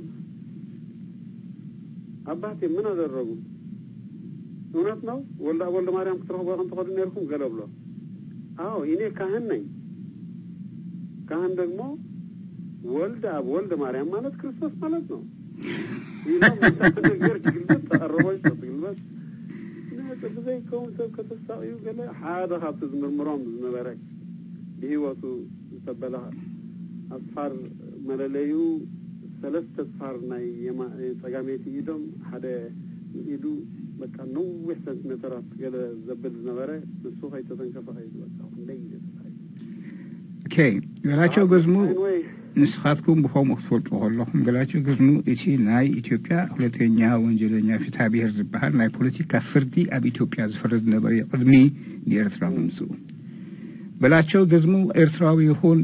አባቴ ምን አደረጉ? እውነት ነው ወልዳ ወልደ ማርያም ክትረክ በከም ተኸድን ነርኩም ገለብሎ አዎ እኔ ካህን ነኝ። ካህን ደግሞ ወልድ አብ ወልድ ማርያም ማለት ክርስቶስ ማለት ነው። ነገር ግልበት ተቀረቦች ተግልበት ብዘይ ከውን ሰብ ከተሳቅዩ ገለ ሓደ ካብቲ ዝምርምሮም ዝነበረ ብሂወቱ ዝተበላ ኣስፋር መለለዩ ሰለስተ ፋር ናይ ፀጋመይቲ ኢዶም ሓደ ንኢዱ በቃ ነዊሕ ሴንቲሜተራት ገለ ዘብል ዝነበረ ንሱ ከይተተንከፈ ከይዱ ክንደይ እዩ ኬ ገላቸው ገዝሙ ንስኻትኩም ብከምኡ ክትፈልጡ ከለኹም ገላቸው ገዝሙ እቲ ናይ ኢትዮጵያ ሁለተኛ ወንጀለኛ ፍትሓ ብሄር ዝበሃል ናይ ፖለቲካ ፍርዲ ኣብ ኢትዮጵያ ዝፈረድ ዝነበረ ቅድሚ ንኤርትራ ምምፅኡ በላቸው ገዝሙ ኤርትራዊ ይኹን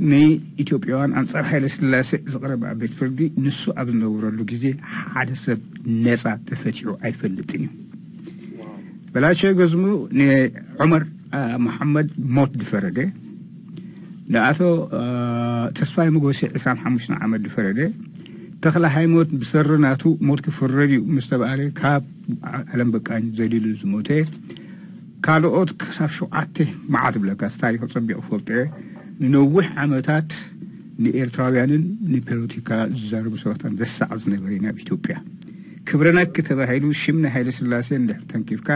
ኢትዮጵያውያን ኣንጻር ሃይለ ስላሴ ዝቐረበ ኣብ ቤት ፍርዲ ንሱ ኣብ ዝነብረሉ ግዜ ሓደ ሰብ ነፃ ተፈቲሑ ኣይፈልጥን እዩ በላቸው ገዝሙ ንዑመር መሓመድ ሞት ድፈረደ ንኣቶ ተስፋይ መጎሴ 25 ዓመት ድፈረደ ተክለ ሃይሞት ብሰሪ ናቱ ሞት ክፍረድ እዩ ምስ ተባኣለ ካብ ዓለም በቃኝ ዘሊሉ ዝሞተ ካልኦት ክሳብ ሸውዓተ መዓት ብለካ ታሪክ ፀቢቑ ፈልጦ ንነዊሕ ዓመታት ንኤርትራውያንን ንፖለቲካ ዝዛረቡ ሰባትን ዘሳዕ ዝነበረ ኢና ናብ ኢትዮጵያ ክብረና ተባሂሉ ሽም ናይ ሃይለ ስላሴ እንድሕር ተንኪፍካ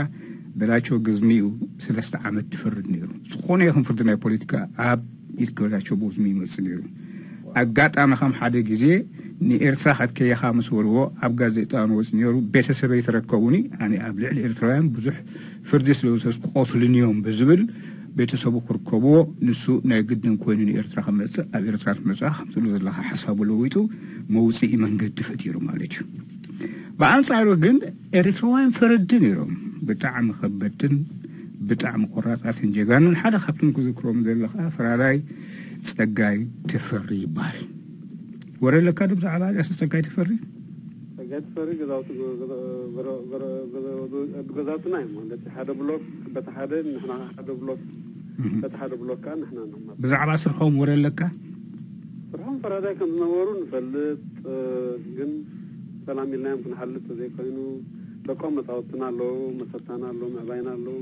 በላቸው ግዝሚኡ ሰለስተ ዓመት ትፍርድ ነይሩ ዝኾነ ይኹም ፍርዲ ናይ ፖለቲካ ኣብ ኢትገበላቸው ብዝሚ ይመፅ ነይሩ ኣጋጣሚ ከም ሓደ ግዜ ንኤርትራ ከድከየኻ ምስ በልዎ ኣብ ጋዜጣን ወፅ ነሩ ቤተሰበይ ተረከቡኒ ኣነ ኣብ ልዕሊ ኤርትራውያን ብዙሕ ፍርዲ ስለዝሰስ ክቆትሉን እዮም ብዝብል ቤተሰቡ ክርከብዎ ንሱ ናይ ግድን ኮይኑ ንኤርትራ ክመፅእ ኣብ ኤርትራ ክመፅእ ከምትብሉ ዘለካ ሓሳቡ ለዊጡ መውፅኢ መንገዲ ፈጢሩ ማለት እዩ ብኣንፃሩ ግን ኤርትራውያን ፈረዲ ነይሮም ብጣዕሚ ከበድትን ብጣዕሚ ቆራፃትን ጀጋንን ሓደ ካብቶም ክዝክሮም ዘለካ ፈራዳይ ፀጋይ ተፈሪ ይበሃል waree lakkaa dubsa abaa asas saggaayiti farri. saggaayiti farri ገዛውትና እዮም በቲ ሓደ ብሎክ በቲ ሓደ ንሕና ሓደ ብሎክ በቲ ሓደ ብሎክ ከዓ ንሕና ና ብዛዕባ ስርሖም ወረ ኣለካ ስርሖም ፈራዳይ ከም ዝነበሩ ንፈልጥ ግን ሰላም ኢልናዮም ክንሓልፍ ዘይኮይኑ ደቆም መፃወትና ኣለዉ መሰታና ኣለዉ ምዕባይና ኣለዉ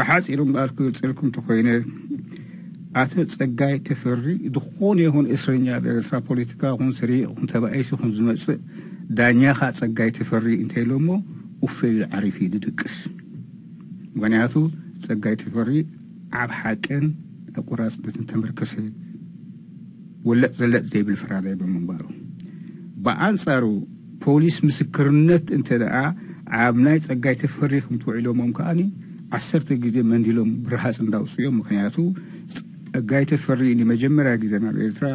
ብሓፂሩ እምበኣርኩ ፅልኩም ተኮይነ ኣቶ ፀጋይ ተፈሪ ዝኾነ ይኹን እስረኛ ብኤርትራ ፖለቲካ ይኹን ስርዕ ይኹን ተባኢሱ ይኹን ዝመፅእ ዳኛኻ ፀጋይ ተፈሪ እንተይሎ እሞ እፈዩ ዓሪፍ እዩ ዝድቅስ ምክንያቱ ፀጋይ ተፈሪ ኣብ ሓቅን ኣብ ቆራፅነትን ተመርከሰ ወለጥ ዘለጥ ዘይብል ፍራዳይ ብምንባሩ ብኣንፃሩ ፖሊስ ምስክርነት እንተ ደኣ ኣብ ናይ ፀጋይ ተፈሪ ከምትውዒሎሞም ከዓኒ ዓሰርተ ግዜ መንዲሎም ብርሃፅ እንዳውፅዮም ምክንያቱ ጋይተ ፈሪ ንመጀመርያ ግዜ ናብ ኤርትራ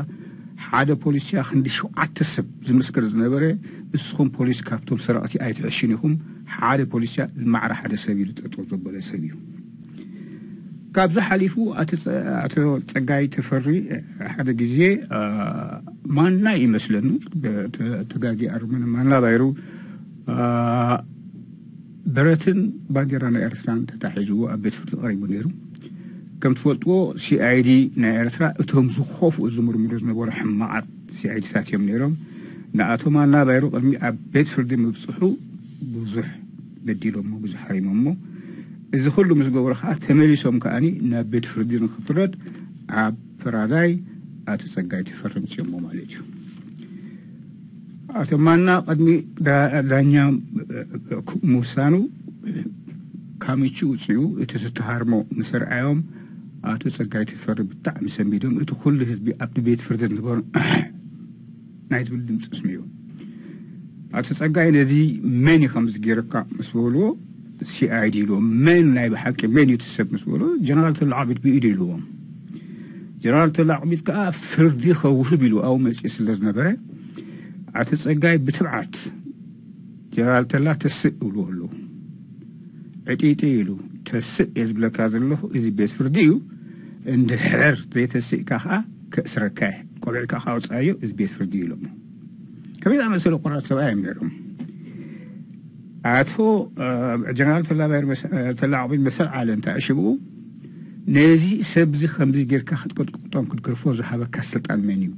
ሓደ ፖሊስ ያ ክንዲ ሸውዓተ ሰብ ዝምስክር ዝነበረ እስኹም ፖሊስ ካብቶም ሰረቕቲ ኣይትዕሽን ኢኹም ሓደ ፖሊስ ያ ማዕረ ሓደ ሰብ ኢሉ ጠጠው ዘበለ ሰብ እዩ ካብዚ ሓሊፉ ኣቶ ፀጋይ ተፈሪ ሓደ ግዜ ማና ይመስለኒ ተጋጊ ኣርመን ማና ባይሩ በረትን ባንዴራ ናይ ኤርትራን ተታሒዝዎ ኣብ ቤት ፍርዲ ቀሪቡ ነይሩ ከም ትፈልጥዎ ሽኣይዲ ናይ ኤርትራ እቶም ዝኸፍኡ ዝምርምሩ ዝነበሩ ሕማዓት ሽኣይዲታት እዮም ነይሮም ንኣቶም ኣናባይሩ ቅድሚ ኣብ ቤት ፍርዲ ምብፅሑ ብዙሕ በዲሎሞ ብዙሕ ሓሪሞሞ እዚ ኩሉ ምስ ገብሩ ከዓ ተመሊሶም ከዓኒ ናብ ቤት ፍርዲ ንክፍረድ ኣብ ፈራዳይ ኣቶ ፀጋይ ተፈርም ፅሞ ማለት እዩ ኣቶ ማና ቅድሚ ዳኛ ምውሳኑ ካምቺ ውፅኡ እቲ ዝተሃርሞ ምስ ረኣዮም أتو سجعت فر بالطعم سميدهم أتو كل هذبي عبد بيت فرد نبر نايت بالدم اسميه أتو سجعت نزي ماني خمس جيركا مسؤولو سي اي دي لو من لاي بحكي من يتسب مسؤولو جنرال تلعبت بيدي لو جنرال تلعبت كا فردي خوف بلو او ملش اسلز نبره عتي صقاي بتبعت جنرال تلا تسق ولو هلو عتي تيلو تسق يزبلا كازن بيت فرديو እንድሕር ዘይተሲእካ ከዓ ክእስረካ የ ቆልዕካ ካውፅኣዮ እዚ ቤት ፍርዲ ኢሎሞ ከመይ ዝኣመሰለ ቁራር ሰብኣ የምዕሩም ኣቶ ጀነራል ተላ ዓበይ መሰል ዓለ እንታይ ኣሽብኡ ነዚ ሰብዚ ከምዚ ጌርካ ክትቀጥቅጦም ክትገርፎ ዝሃበካ ስልጣን መን እዩ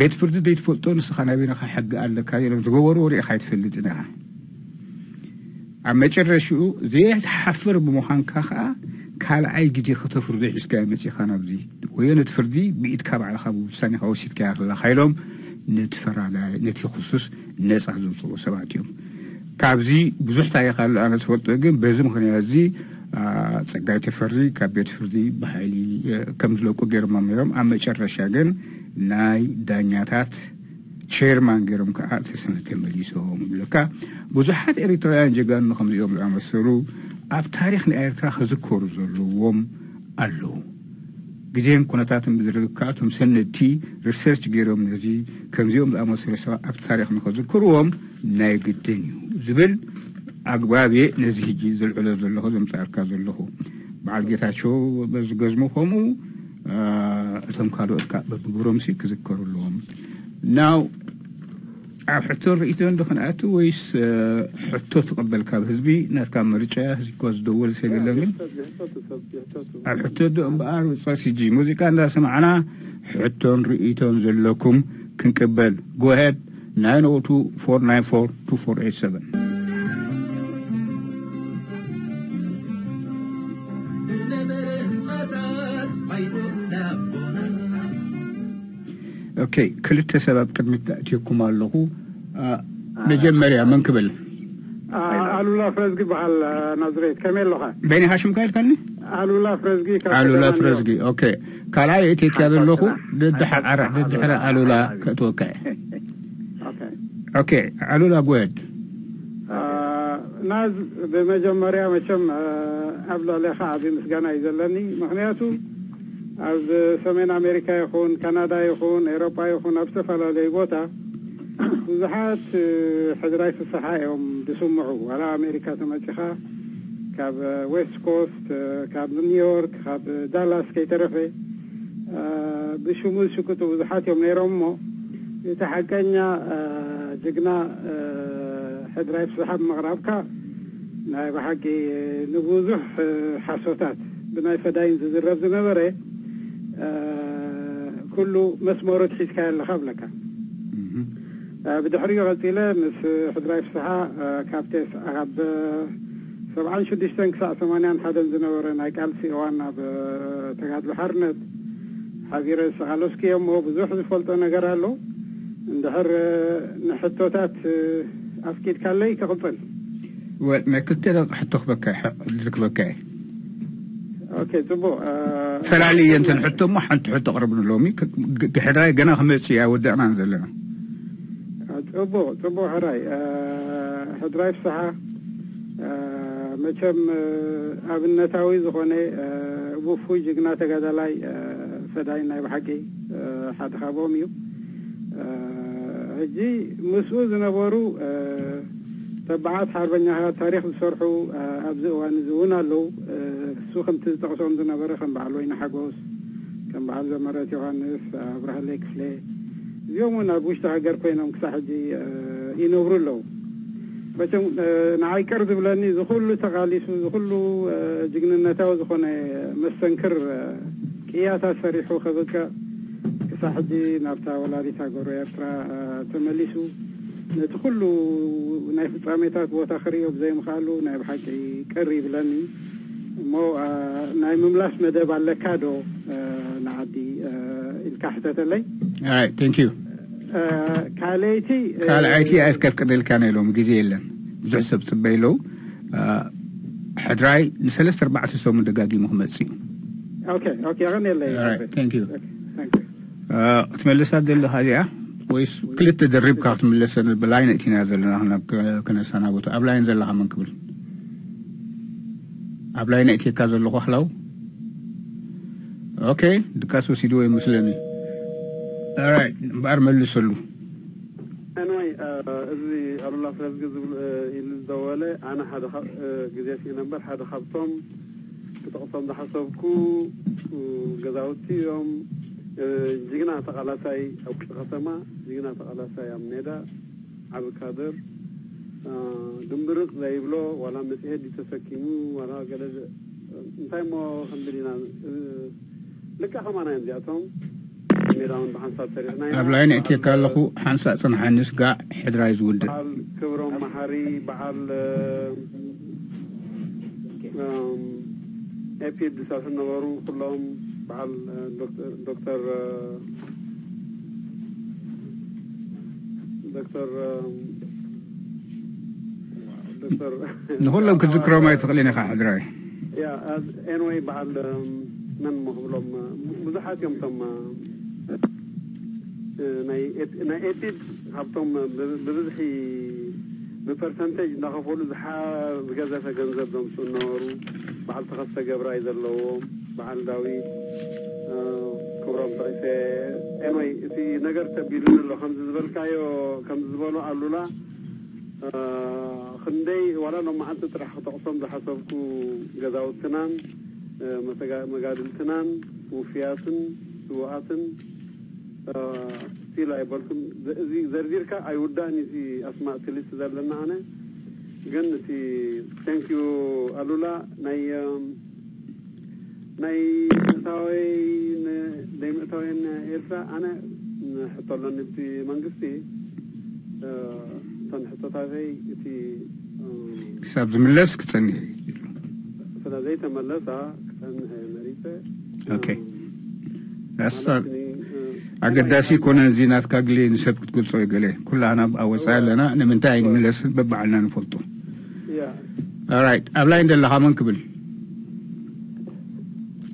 ቤት ፍርዲ ዘይትፈልጦ ንስኻ ናበይናኻ ሕጊ ኣለካ ኢሎም ዝገበርዎ ሪኢካ ይትፈልጥ ኢኻ ኣብ መጨረሽኡ ዘይሓፍር ብምዃንካ ከዓ حال أي جدي خطف رضي عشكا يمتي خانا بدي وين تفردي بيت كاب على خابو ساني هوشيت كاك لا خيلوم نتفر على نتي خصوص ناس عزم صلو سبعت كابزي بزوح تاي خال أنا سفرتو أجن بزم خني أزي تسقاي آه تفردي كابيت فردي بحالي كمزلوكو جيرما ميرم أما شرشا أجن ناي دانياتات شيرمان جيرم كأتسنة تمليسو ملكا بزوحات إريتريان جيغان نخمزيوم العمر السرو ኣብ ታሪክ ንኤርትራ ክዝከሩ ዘለዎም ኣለዉ ግዜን ኩነታትን ብዝርከኣቶም ሰነድቲ ሪሰርች ገይሮም ነዚ ከምዚኦም ዝኣመሰለ ሰባት ኣብ ታሪክ ንክዝክርዎም ናይ ግድን እዩ ዝብል ኣግባብ እየ ነዚ ሕጂ ዝልዕሎ ዘለኹ ዘምፃርካ ዘለኹ በዓል ጌታቸው በዝገዝሙ ከምኡ እቶም ካልኦትካ በብግብሮምሲ ክዝከሩ ኣለዎም ናው ኣብ ሕቶ ርእቶ እንደኮንኣቱ ወይስ ሕቶ ትቕበል ካብ ህዝቢ ናትካ ምርጫ ህዝቢኳ ዝደወል ሰብ የለን ግን ኣብ ሕቶ ዶ እምበኣር ውፅኢት ሕጂ ሙዚቃ እንዳሰማዕና ሕቶን ርእቶን ዘለኩም ክንቅበል ጎሄድ 902 494 2487 ኦኬ ክልተ ሰበብ ቅድሚት ኣእትየኩም ኣለኹ መጀመርያ መን ክብል ኣሉላ ፍረዝጊ በዓል ናዝሬት ከመይ ኣለኻ በኒ ሃሽም ካ ኢልካኒ ኣሉላ ፍረዝጊ ኣሉላ ፍረዝጊ ኦኬ ካልኣይ እቲ ካብ ኣለኹ ድድሕሪ ኣሉላ ከእትወክዐ ኦኬ ኣሉላ ጎየድ ናዝ ብመጀመርያ መቸም ኣብ ልዕሊኻ ዓብዪ ምስጋና እዩ ዘለኒ ምክንያቱ از سمین امریکا یخون کانادا یخون اروپا یخون اب سفلالی بوتا بزحات حضرات الصحائم اه، بسمعوا على امريكا ثم كاب ويست كوست كاب اه، نيويورك كاب دالاس كي ترفي اه، بشمول شكوت بزحات يوم نير امو يتحقنا جقنا حضرات الصحاب مغربكا نايب حقي نبوزح حاسوتات بناي فداين زي الرب زي آه، كله مسمورت حيث كان لك آه، بدحرية غلطيلة مس حدرايف صحاء آه، كابتس أغب سبعان شدشتن كساع ثمانيان حدن زنور نايك ألسي وانا بتقاد بحرنت حبير سغالوسكي هو بزوح زفلتو أنا قرالو اندحر نحطوتات أفكيد كالي كغلطل ما كنت حطوك بكاي بكاي اوكي تبو أه فلعلي انت نحطو ما حنت تحط قرب من لومي حدا قنا خمس يا ود انا نزل انا ابو تبو حراي حد راي صحه ما كم ابنتاوي زخوني ابو فوج جنا تغدلاي فداينا بحقي حد خابوميو هجي مسوز نبرو ሰብዓት ሓርበኛ ታሪክ ዝሰርሑ ኣብዚ እዋን እዚ እውን ኣለው እሱ ከምቲ ዝጠቕሶም ዝነበረ ከም በዓል ወይኒ ሓጎስ ከም በዓል ዘመረት ዮሃንስ ኣብርሃለይ ክፍለ እዚኦም እውን ኣብ ውሽጢ ሃገር ኮይኖም ክሳብ ሕጂ ይነብሩ ኣለዉ መቸም ንዓይ ቅር ዝብለኒ ዝኩሉ ተቃሊሱ ዝኩሉ ጅግንነታዊ ዝኾነ መስተንክር ቅያታት ሰሪሑ ከበቅዕ ክሳብ ሕጂ ናብታ ወላዲት ሃገሩ ኤርትራ ተመሊሱ ትኩሉ ናይ ፍፃሜታት ቦታ ክሪኦ ብዘይምኽኣሉ ናይ ብሓቂ ቀሪ ይብለኒ እሞ ናይ ምምላስ መደብ ኣለካ ዶ ንዓዲ ኢልካ ሕተተለይ ቴንክ ዩ ካልአይቲ ካልዓይቲ ኣይፍከፍቅደልካ ነይሎም ግዜ የለን ብዙሕ ሰብ ፅበ ኢለው ሕድራይ ንሰለስተ ኣርባዕተ ሰሙን ደጋጊሙ ክመፅእ እዩ ክትመልሳ ዘለካ እዚኣ ويس كلت الدرب كارت من لسه بلاين اتينا زلنا هنا كنا سنة بوتو أبلاين زلها من قبل أبلاين اتي كذا اللغة حلو أوكي دكاسو سيدوي مسلمي alright بار من لسه أنوي أزي أبو الله فرز جزبل إلى الدولة أنا حد خ جزية في نمبر حد خبطهم كنت أصلا ده حسبكو جزاوتي يوم ساي زیگنا تقلاتای اوکشکاتما زیگنا تقلاتای آمنیدا عبقادر دنبرق زایبلو ولی مسیح دیتسکیمو ولی گله انتای ما هم دیدن لکه همانه اندیا توم میرام به حنسات سریع نیست قبلاین اتیکال خو حنسات سن حنس گا حدرایز ولد حال کبرم محری بحال اپید دسات نوارو خلام مع الدكتور دكتور دكتور نقول لو كنت ذكروا ما يتغلينا خا رايح يا انوي آه، بعد من مهبلهم مزحات يوم تم ናይ ኤቲድ ካብቶም ብብዝሒ ብፐርሰንቴጅ እናኸፈሉ ዝሓ ዝገዘፈ ገንዘብ ዘምፁ ዝነበሩ በዓል ተኸሰ ገብራይ ዘለዎም بحال داوي كورام آه، طريسة انوي في نجر تبيلون اللو خمس زبل كايو خمس زبلو لا آه، خندي ولا نو ما انت ترح تقسم بحسبكو جزاو تنان آه، مقادل تنان وفياتن وعاتن تيلا يبلكم زي زردير كا ايوداني زي اسماء تلس زلنا انا جنتي ثانك يو قالولا ناي ناي تاوين دايما تاوين إرفع أنا حتى الله نبتي منقفتي تنحط تاغي تي كساب زملس كتنهي فتاغي تملسا كتنهي مريفة أوكي أسر أقداسي كون زينات كاقلي نسب كتقول صوي قلي كلها أنا أوسع لنا نمنتهي نملس ببعلنا نفلطو All right. I'm lying the Lahaman Kabul.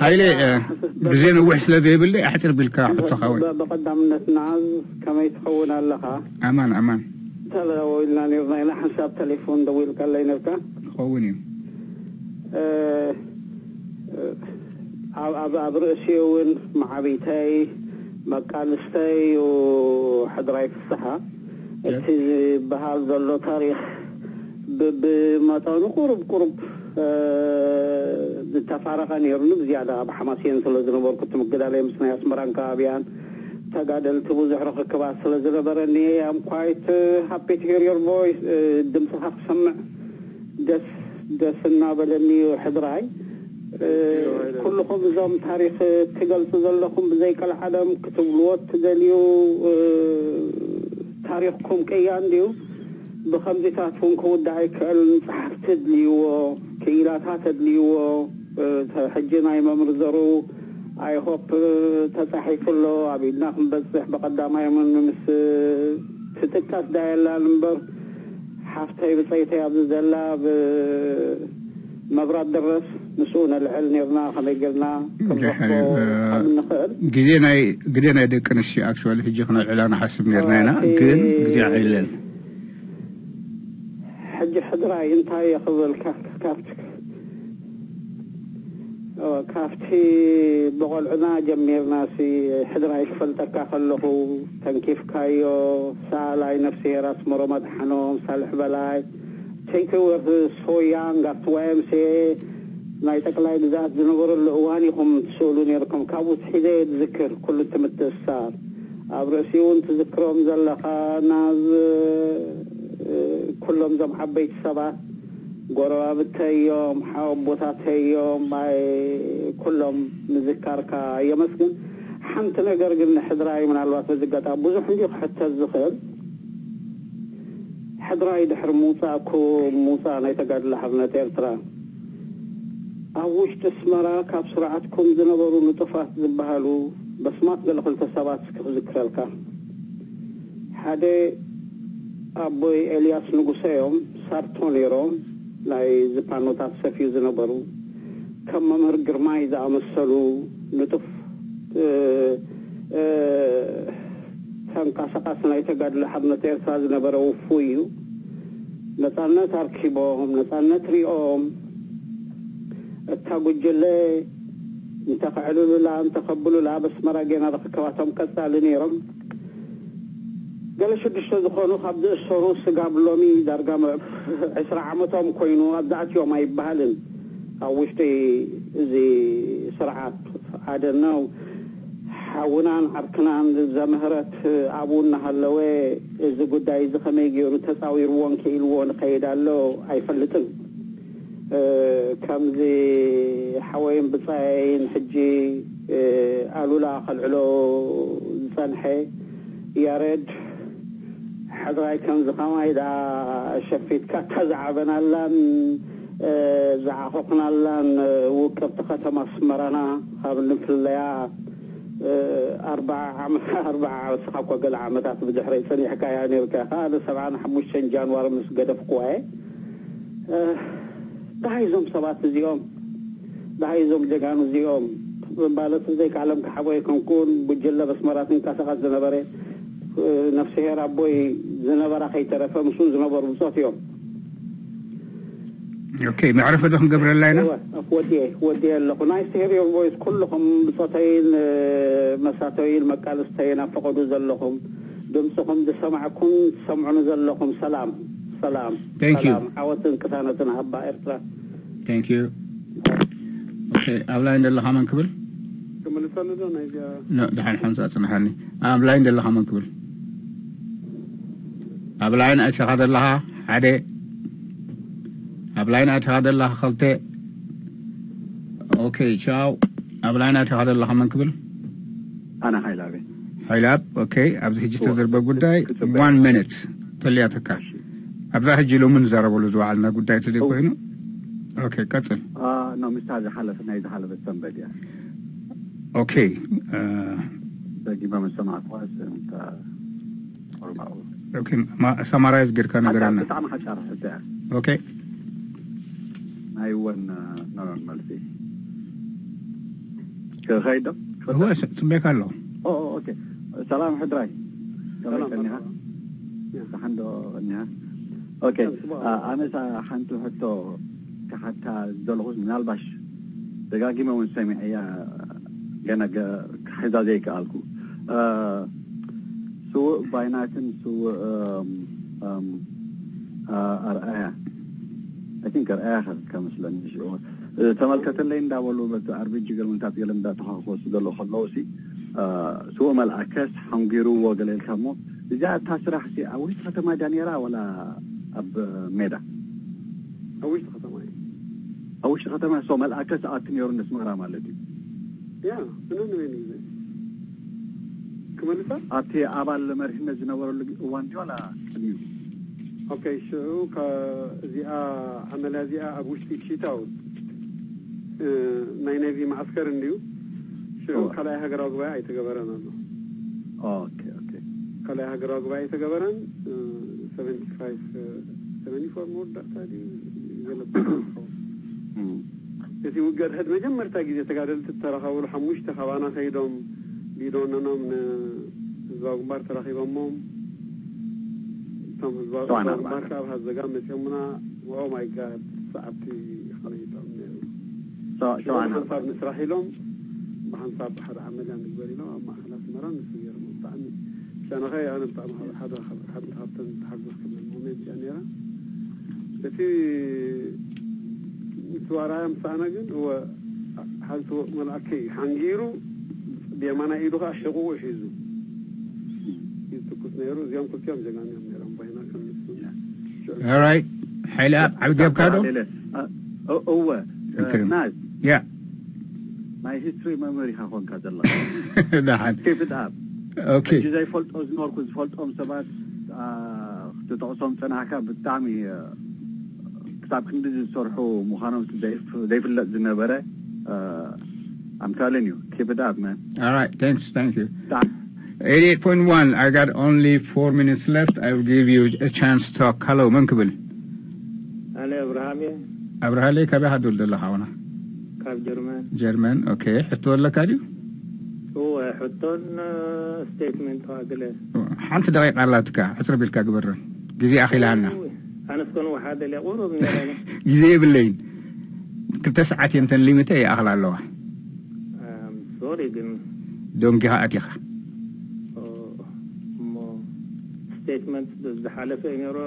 هاي لي آه، بزين وحش لذي بالله أحتر بالكا حتى خوي بقدم الناس نعز كما يتخون لها أمان أمان تلا وإلنا نحن شاب تليفون دويل كلا ينبكا خوني آه، آه، أب أب رأسي وين مع بيتي مكان استي وحضري في الصحة بهذا اللو تاريخ بمطار قرب قرب ዝተፋረቐ ነይሩ ንብዝያዳ ብሓማስየን ስለ ዝነበርኩ ትምግዳለይ ምስ ናይ ኣስመራን ከባብያን ተጋደልቲ ብዙሕ ርክክባት ስለ ዝነበረኒ ኣም ኳይት ሃፒ ቱ ሂር ዮር ቮይስ ድምፅኻ ክሰምዕ ደስ ደስ እናበለኒ ሕድራይ ኩልኩም እዞም ታሪክ ትገልፁ ዘለኹም ብዘይቀልዓለም ክትብልዎ ትደልዩ ታሪክኩም ቀያ እንድዩ ብከምዚታት እውን ክውዳእ ኣይክዕልን ፀሓፍቲ ድልይዎ ክኢላታት ኣድልይዎ ሕጂ ናይ መምር ዘርቡ ኣይሆፕ ተፃሒፉ ኣሎ ኣብ ኢድና ክንበፅሕ ብቐዳማይ ምን ምስ ትጥቃስ ዳየላ እምበር ሓፍተይ ብፀይተይ ኣብዚ ዘላ ብመብራት ደረስ ምስኡ ነልዕል ነርና ከመይ ጌርና ከምንኽእል ግዜ ናይ ደቂ ኣንስትዮ ኣክቹዋሊ ሕጂ ክነልዕላ ንሓስብ ነርና ኢና ግን ግዜ ዓይለን حق الحضراء ينتهي الكافت كافتك كافتي بقول عنا جمير ناسي حضراء يكفلتك خلوه تنكيف كايو سالاي نفسي راس مرمد حنوم صالح بلاي تيكو ورد سويان قط ويمسي ናይ ጠቅላይ ግዛት ዝነበረሉ እዋን ኢኹም ትስእሉ ነርኩም ካብ ውስሒ ዘየ ትዝክር ኩሉ ትምትእሳር ኣብ ርእሲ እውን ትዝክሮም ዘለኻ ኩሎም ዞም ዓበይቲ ሰባት ጎረባብተዮም ሓቦታተዮም ኩሎም ምዝካርካ የመስግን ሓንቲ ነገር ግን ሕድራይ ምናልባት ብዝገጣ ብዙሕ እንዲ ክሕተት ዝኽእል ሕድራይ ድሕሪ ምውፃእ ኩ ምውፃእ ናይ ተጋድላ ሓርነት ኤርትራ ኣብ ውሽጢ ስመራ ካብ ስርዓትኩም ዝነበሩ ንጡፋት ዝበሃሉ በስማት ገለ ክልተ ሰባት ክዝክረልካ ሓደ አቦይ ኤልያስ ንጉሴዮም ሳርቶን ነይሮም ናይ ዝፓኖታት ሰፊዩ ዝነበሩ ከም መምህር ግርማይ ዝኣመሰሉ ንጡፍ ተንቀሳቃሲ ናይ ተጋድሎ ሓርነት ኤርትራ ዝነበረ ውፉ እዩ ነፃነት ኣርኪቦም ነፃነት ሪኦም እታ ጉጅለ እንተኽዕልሉላ እንተኸብሉላ በስመራ ጌና ረክከባቶም ቀፃሊ ነይሮም ገለ ሽዱሽተ ዝኾኑ ካብ ዝእሰሩ ስጋ ብሎሚ ዳርጋ ዕስራ ዓመቶም ኮይኑ ኣብዛዕትዮም ኣይበሃልን ኣብ ውሽጢ እዚ ስርዓት ሓደ ነው ሓውናን ዓርክናን ዘምህረት ኣብኡ እናሃለወ እዚ ጉዳይ እዚ ከመይ ገይሩ ተፃዊርዎን ክኢልዎ ንኸይድ ኣሎ ኣይፈልጥን ከምዚ ሓወይን ብፃይን ሕጂ ኣሉላ ከልዕሎ ዝፀንሐ ያሬድ حضرتكم زخما إذا شفيت كتزعبنا لن اه، زعفقنا لن اه، وكبت ختم أسمرنا قبل نفليا اه، أربع عام أربع صحاب وقل عامتات بجحري سني حكاية نيركا هذا سبعان حموش شنجان مس قدف قوي دحي زوم سبات زيوم دحي زوم جغان زيوم بالت علم كحبوي كنكون بجلة مراتين انكاسخات زنبري نفسي رابوي زنبرا خي ترفا مسون زنبرا مصاف يوم اوكي ما عرفت دخن قبر نعم اخوتي اخوتي اللقو نايس تيري بويس كلهم بصوتين اه، مساتين مكالس تينا فقدوا زلهم دم سخم دي سمعكم سمعنا زلهم سلام سلام ثانك يو عوتن كتانة هبا ارتلا ثانك يو اوكي اولاين اللقو من قبل كمان استنى دون لا دحين حمزه سمحني ام لاين اللقو من قبل ኣብ ላይን ኣእትኻ ዘለኻ ሓደ ኣብ ላይን ኣእትኻ ዘለኻ ክልተ ኦኬ ቻው ኣብ ላይን ኣእትኻ ዘለኻ መን ክብል ኣነ ሃይላብ ሃይላብ ኦኬ ኣብዚ ሕጂ ዝተዘርበ ጉዳይ ዋን ሚኒት ተልያትካ ኣብዛ ሕጂ ሎምን ዝዛረበሉ ዝባዓልና ጉዳይ እቲ ኮይኑ ኦኬ ቀፅል ኖ ምስታ ዝሓለፈ ናይ ዝሓለፈ ሰንበት እያ ኦኬ በጊ በመሰማዕትኳስ ርማኡ ኦኬ ሰማራይዝ ጌርካ ነገርና ኦኬ ايوه نعم مالتي كهيدا هو سميك الله اوه اوكي سلام حدراي سلام حندو نها اوكي آه، انا حنتو حتو كحتى دولغوز من البش دقاقي ما ونسمع يا جنا الكو آه، سوء بايناتن سوء ام ام ارآه اتنك ارآه كمسلا نشعور تملكت اللي انداولو بس عربي جيغل من تاتي لم دا تخاقوص دلو خلوصي سوء مال اكاس حنجيرو وغلل كمو جاء تاسر حسي اوش ختما دانيرا ولا اب ميدا اوش ختما اوش ختما سوء مال اكاس اتنيرو نسمارا مالتي يا منو نميني ክበልታ ኣብቲ ኣባል መሪሕነት ዝነበረሉ እዋን ድዩ ዋላ ቅድሚዩ ኦኬ ሽዑ እዚኣ ዓመላ እዚኣ ኣብ ውሽጢ ሽታው ናይ ናይዚ ማዓስከር እንድዩ ሽዑ ካልኣይ ሃገራዊ ጉባኤ ኣይተገበረን ኣሎ ካልኣይ ሃገራዊ ጉባኤ ኣይተገበረን ሰቨንቲፋ ፋይቭ ሰቨንቲ ፎር መወዳእታ ድዩ እቲ ውገድሕድ መጀመርታ ግዜ ተጋደልቲ ተረኸብሉ ሓሙሽተ ካባና ከይዶም بیرون بیرونانم زاگمار ترخیبم مم تم زاگمار کار هزگام نشمونا او مای گاد ساعتی خریدم نه هم أنا حنصاب نسرحي لهم بحنصاب حد عملی هم الجبري لهم ما خلاص مران نسوير مطعمي شان غاية أنا بطعم حد حد حاطن تحقق من المومين یعنی را لكي سوارا يمسانا جن هو من ملعكي حنجيرو بيمانا إيدوها حقوق وحيزو All right. حلو عبد الجاب كادو هو آه، آه، آه، ناز يا ماي هيستوري ميموري هاكون كاد الله نعم كيف تاب اوكي جزاي فولت اوز نوركوز فولت اوم سبات تتعصم تنعكا بالتعمي كتاب كندز سرحو مخانم ديف ديف اللق زنبرة I'm telling you, keep it up, man. All right, thanks, thank you. Stop. 88.1, I got only four minutes left. I will give you a chance to talk. Hello, Munkabil. Hello, Abraham. Abraham, how are you? i German. German, okay. How are you? Oh, I'm going to statement. How are you? How are you? How are you? How are you? How are you? How are you? How are you? How are you? How ዶም ዲኻ ኣቲኻ ስቴትመንት ዝሓለፈ እዩ ነይሮ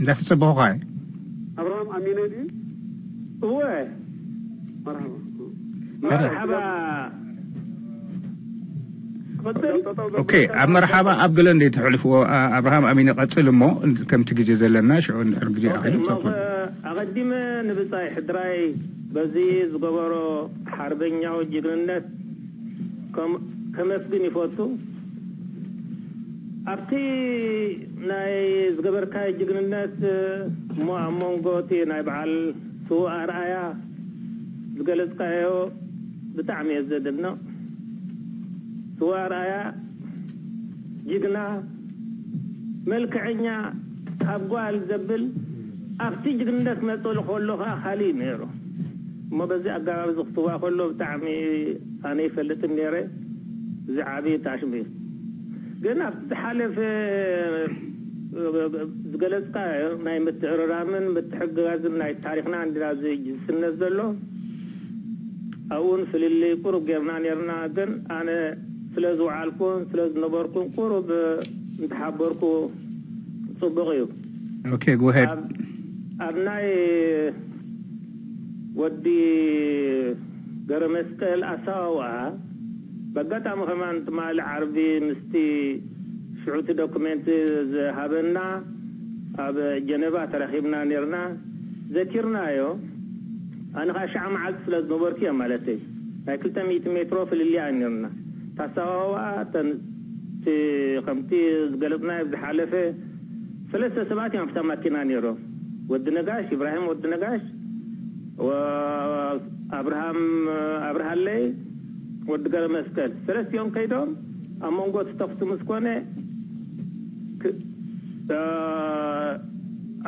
እንዳተፀበኹ ኸ ኣብርሃም ኣሚነ ድዩ እወ መርሓባ ኦኬ ኣብ መርሓባ ኣብ ገለ እንደ ተሕልፍዎ ኣብርሃም ኣሚነ ቀፅል እሞ ከምቲ ግዜ ዘለና ሽዑ ንድሕር ግዜ ኣኺሉ ኣቐዲመ ንብፃይ ሕድራይ በዚህ ዝገበሮ ሓርበኛው ጅግንነት ከመስግን ይፈቱ ኣብቲ ናይ ዝገበርካይ ጅግንነት እሞ ኣብ መንጎ እቲ ናይ በዓል ስው ኣርኣያ ዝገለፅካዮ ብጣዕሚ እየ ዘድኖ ስው ኣርኣያ ጅግና መልክዐኛ ካብ ጓል ዘብል ኣብቲ ጅግንነት መፀሉ ከሎ ከዓ ካሊእ ነይሩ እሞ በዚ ኣጋባቢ ዝኽትዋ ከሎ ብጣዕሚ ኣነ ይፈልጥን ነረ እዚ ዓብዪ ታሽሙ እዩ ግን ኣብቲ ዝሓለፈ ዝገለፅካ ናይ ምትዕርራምን ምትሕግጋዝን ናይ ታሪክና እንዲና ዝስነት ዘሎ ኣብኡን ፍልል ቁሩብ ጌርና ነርና ግን ኣነ ስለ ዝውዓልኩን ስለ ዝነበርኩን ቁሩብ እንተሓበርኩ ፅቡቕ እዩ ኣብ ናይ ودي الأساوة بقت بقتا مهمان تمال عربي مستي شعوت دوكمنت هابنا أب جنبا ترخيبنا نيرنا ذكرنا يو أنا غاشع معك فلز نبركي مالتي هاي كلتا ميت مترو في اللي نيرنا تساوة تن خمتي قلبنا بحالفة ثلاثة سبعة يوم تماكينا نيرو ودنقاش إبراهيم ودنقاش ወአብርሃም አብርሃለይ ወዲ ገለ መስቀል ሰለስቲኦም ከይዶም ኣብ መንጎ እቲ ተኽሱ ምስ ኮነ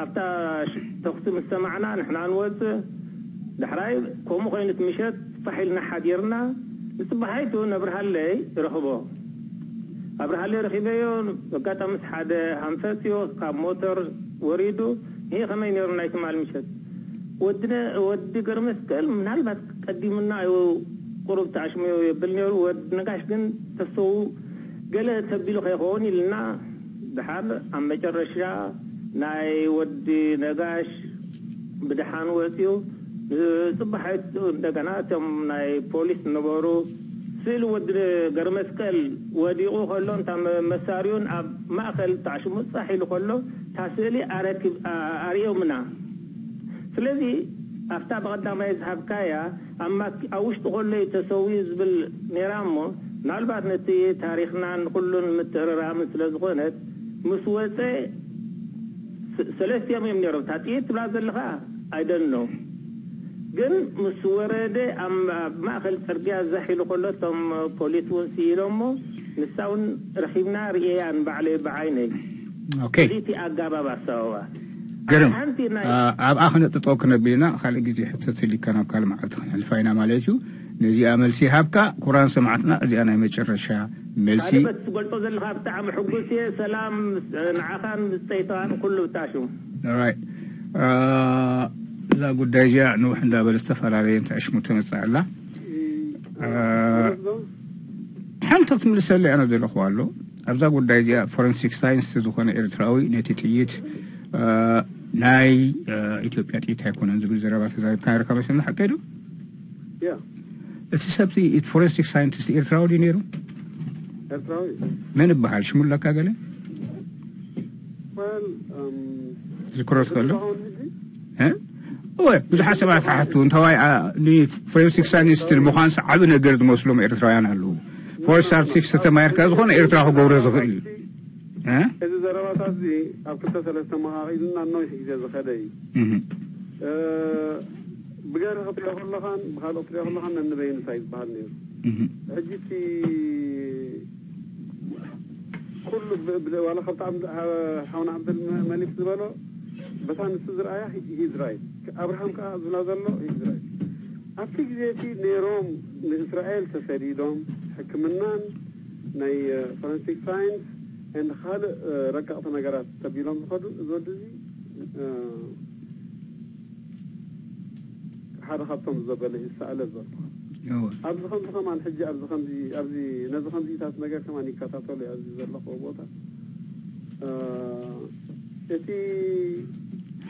ኣብታ ተኽሱ ምስ ሰማዕና ንሕና ንወፅእ ዳሕራይ ከምኡ ኮይኑ እቲ ምሸት ፋሕ ኢልና ሓዲርና ንፅባሓይቱ ነብርሃለይ ረኽቦ ኣብርሃለይ ረኺበዮ ኣጋጣሚ ምስ ሓደ ሃንፈፅዮ ካብ ሞተር ወሪዱ ይሄ ከመይ ነይሩ ናይ ትማል ምሸት ودنا ودي قرمس قال من هالبات قديم لنا قرب تعشمي ويبلني ودنقاش ግን ተሰው ገለ ተቢሉ ከይኸውን ኢልና ድሓን ኣብ መጨረሻ ናይ ወዲ ነጋሽ ብድሓን ወፂኡ ንፅባሓት እንደገና እቶም ናይ ፖሊስ ዝነበሩ ስእሊ ወዲ ገርመስቀል ወዲቑ ከሎ እንታ መሳርዩን ኣብ ማእኸል ተዓሽሙ ፃሕ ኢሉ ከሎ እታ ስእሊ ኣርዮምና ስለዚ ኣብታ ብቀዳማይ ዝሃብካ ያ ኣብ ውሽጢ ከሎይ ተሰውዩ ዝብል ነራ ሞ ናልባት ነቲ ታሪክና ንኩሉ ምትርራምን ስለዝኾነት ምስ ወፀ ሰለስትዮም እዮም ነሮም ታጢኢ ትብላ ዘለኻ ኣይደኖ ግን ምስ ወረደ ኣብ ማእኸል ፅርግያ ዛሒሉ ከሎ እቶም ፖሊስ ውን ስኢሎ ሞ ንሳእውን ረኪብና ርእያ ንባዕለዩ ብዓይነዩ ቲ ኣጋባብ ኣሰበዋ قرم عب آه، آخنا آه، آه، تطوكنا بينا خالق جي حتى تلي كان أبكال معتنا الفاينا يعني مالاتيو نزي آمل سي هابكا قران سمعتنا زي أنا ميتشر رشا ملسي قلت قلتو زي الغابتا عم حقوسي سلام نعخان السيطان كله تاشو رايت لا قد جاء نوح لا بل استفال علي انت عش متمتع لا حن تطمل سلي أنا دي الأخوان له أبدا قد جاء فورنسيك ساينس تدخون إرتراوي نتيتييت ناي إثيوبيا تي تاكون عن زبون زرابة تزاي كان ركابة شن الحركة دو؟ يا. أنت سبتي إت فورستيك ساينتست إيرتراو دي نيرو؟ إيرتراو. من بحال شمول لك أجله؟ well um. ذكرت كله. ها؟ هو بزح سبعات حاطون تواي ااا لي فورستيك ساينتست المخانس عدنا قرد مسلم إيرتراو يعني هلو. فورستيك ساينتست ما يركز خون إيرتراو هو جورز غيل. እዚ ዘረባታት እዚ ኣብ ክልተ ሰለስተ መኻኺልና ነዊሕ ግዜ ዝኸደ እዩ ብገሪ ክትሪኦ ከለኻን ብካልኦ ክትሪኦ ከለኻን ነንበይ እንታይ ዝበሃል ነይሩ ሕጂ እቲ ኩሉ ዋላ ካብቲ ሓውና ዓብደልመሊክ ዝበሎ በታ ንሱ ዝረኣያ ሂዝራኤል ኣብርሃም ከዓ ዝብላ ዘሎ ሂዝራኤል ኣብቲ ግዜ እቲ ነይሮም ንእስራኤል ተሰዲዶም ሕክምናን ናይ ፈረንሲክ ሳይንስ ان خال آه، ركعت نغرات تبيلون خد زودزي حد آه. خطم زبل يسال زبل ابز خمس كمان حج ابز خمس ابز نز خمس تاس نغر كمان يكاتاتو لي ابز زل خوبوتا آه. اتي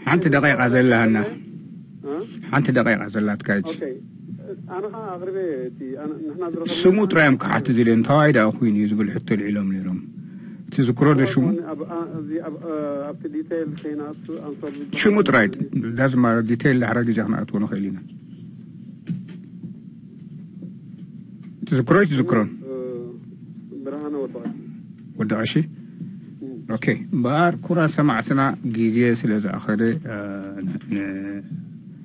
حنت دقيقة زلها هنا إيه؟ حنت دقيقة زلها تكاج اوكي انا ها اغربي اتي انا نحنا سمو ترايم كحت دي لين تايدا اخوين يزبل حتى العلم ليرم тезукроне шум. Шумот райт, лазма детейл хараги захна атуно хайлина. تذكرون تذكرون ودا أشي أوكي بار كرة سمعتنا جيزية سلزة آخر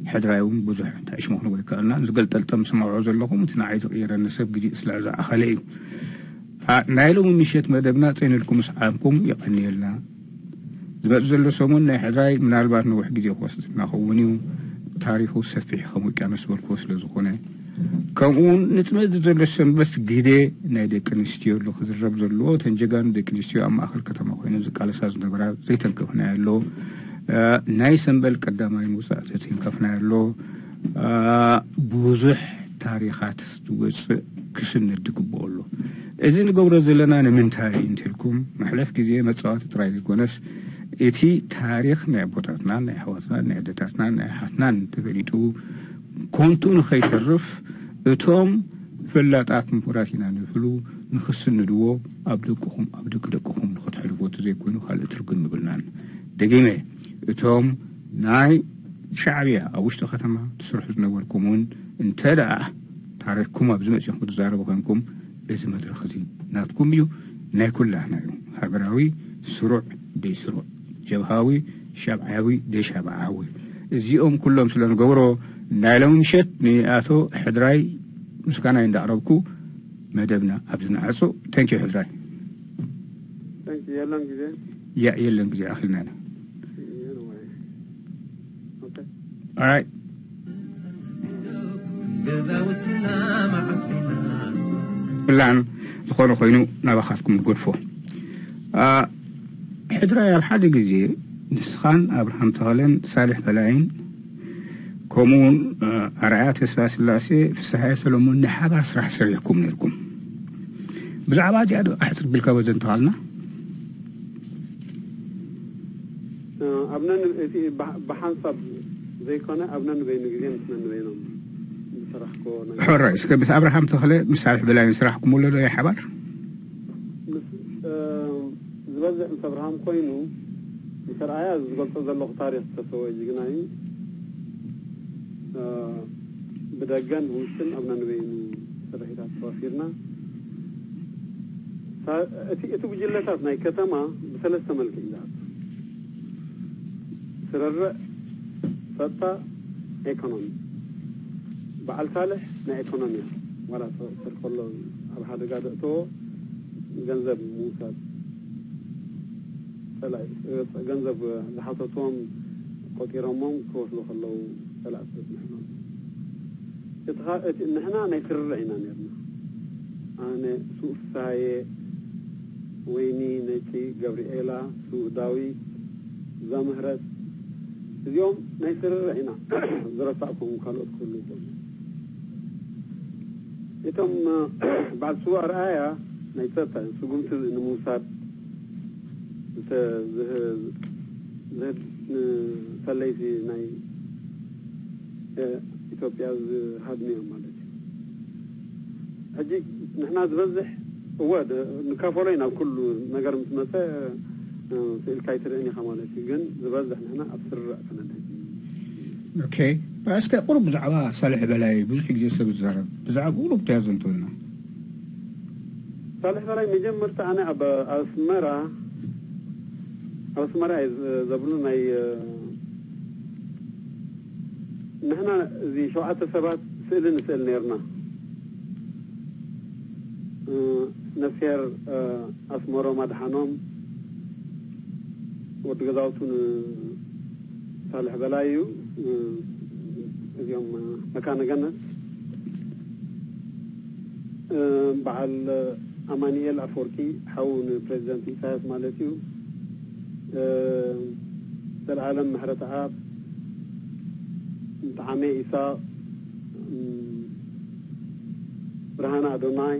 حجرا يوم بزح تعيش مهنا ويكالنا نزقل تلتم سمعوا زلهم تنعيز غير النسب جيزية سلزة آخر ናይ ሎሚ ምሸት መደብና ፀኒልኩም ምስ ዓብኩም ይቐኒየልና ዝበፅእ ዘሎ ሰሙን ናይ ሕዛይ ምናልባት ንውሕ ግዜ ክወስድና ኸውን እዩ ታሪኹ ሰፊሕ ከም ውቅያኖስ በልክዎ ስለ ዝኾነ ከምኡውን ንፅመድ ዘሎ ሰንበት ግዜ ናይ ደቂ ኣንስትዮ ሉ ክዝረብ ዘለዎ ተንጀጋኑ ደቂ ኣንስትዮ ኣብ ማእኸል ከተማ ኮይኑ ዝቃለሳ ዝነበራ ዘይተንከፍናየ ኣሎ ናይ ሰንበል ቀዳማይ ምውፃእ ዘይተንከፍናየ ኣሎ ብዙሕ ታሪኻት ዝወፅእ ክስነድ ግብኦ ኣሎ ازين قبره زلنا نمنتها انتلكم محلف كذي متصات تراي الكونش اتي تاريخ نعبوتاتنا نحواتنا نعدتاتنا نحاتنا تفليتو كنتو نخي شرف اتوم فلات اتم براتينا نفلو نخسن دوو عبدكوهم عبدك دكوهم نخط حلفو تزيكو نخال اترقن مبلنان دقيمي اتوم ناي شعبية اوش تختمة تسرح زنوالكمون انتدع تاريخكم ابزمت يخمت زاربو كانكم እዚ መድረክ እዚ ናትኩም እዩ ናይ ኩላሕና እዩ ሃገራዊ ስሩዕ ደይ ስሩዕ ጀብሃዊ ሸብዓዊ ደይ ሸብዓዊ እዚኦም ኩሎም ስለ ንገብሮ ናይ ሎሚ ምሸት ንኣቶ ሕድራይ ምስጋናይ እንዳቕረብኩ መደብና ኣብ ዝነዓፁ ተንኪዩ ሕድራይ የለን ግዜ ያ የለን ግዜ ኣኽልናና ኣራይ ገዛውትና ማዓፊና بلان زخون خوينو نبا خافكم غرفو ا آه، حدرا يا الحادق جي نسخان ابراهيم تالين صالح بلاين كومون آه، ارعات اسباس اللاسي في صحيح سلمون نحاب اسرح سريكم نركم بزعبا جادو احسر بالكوز انتغالنا آه، ابنان إيه، بحنصب زي كونه ابنان بين جزين اثنان بينهم ሕረይ እስከ ምስ ኣብርሃም ተኽለ ምሳልሕ በላይን ስራሕኩም ኣሎ ዶ ይሓባር ዝበዝዕ ምስ ኣብርሃም ኮይኑ ምስርኣያ ዝገልፆ ዘለኹ ታሪክ ዝተሰወ እዩ ግና እዩ ብደገን ብውሽጥን ኣብ ነንበይኒ ስርሒታት ተዋፊርና እቲ ጉጅለታት ናይ ከተማ ብሰለስተ መልክዕ እዩ ስርርዕ ፀጥታ ኢኮኖሚ በዓል ሳልሕ ናይ ኢኮኖሚ እያ ዋላ ትር ከሎ ኣብ ሓደጋ ዘእተዎ ገንዘብ ምውሳድ ገንዘብ ዝሓተትዎም ቆጢሮሞም ክወስሉ ከለዉ ፀላእሰት ንሕኖም እቲ ንሕና ናይ ትርርዕ ኢና ነርና ኣነ ሱእሳየ ወይኒ ነቲ ገብርኤላ ሱእ ዳዊት እዛ ምህረት እዚኦም ናይ ትርርዕ ኢና ዝረሳእኩም ካልኦት ክህሉ ይጠሙ إتم آه، بعد سوار آية نيتاتا سقمت إن موسى ت ذه ذه تلاقي في ناي إثيوبيا آه، هاد مية مالتي أجيك نحنا نتوزح هو نكافرين على كل نجار مثلا آه، في الكايتر إني خمالتي جن نتوزح نحنا أبصر فنان اوكي بس كقرب بزعبا صالح بلاي بزحك جيسا بزعبا بزعبا قولو بتازن تولنا صالح بلاي مجم مرتا أنا أبا أسمرا أسمرا زبلون أي آه، نحنا زي شوعة سبات سئلن سئل نيرنا آه، نسير آه، أسمرا مدحنوم وتقضاوتون صالح بلايو اليوم مكان جنس በዓል አማኒኤል አፈወርቂ ሓውን ፕሬዚደንት ኢሳያስ ማለት እዩ ዘለዓለም ምሕረት ኣብ ጣዕሜ ኢሳቅ ብርሃነ ኣዶናይ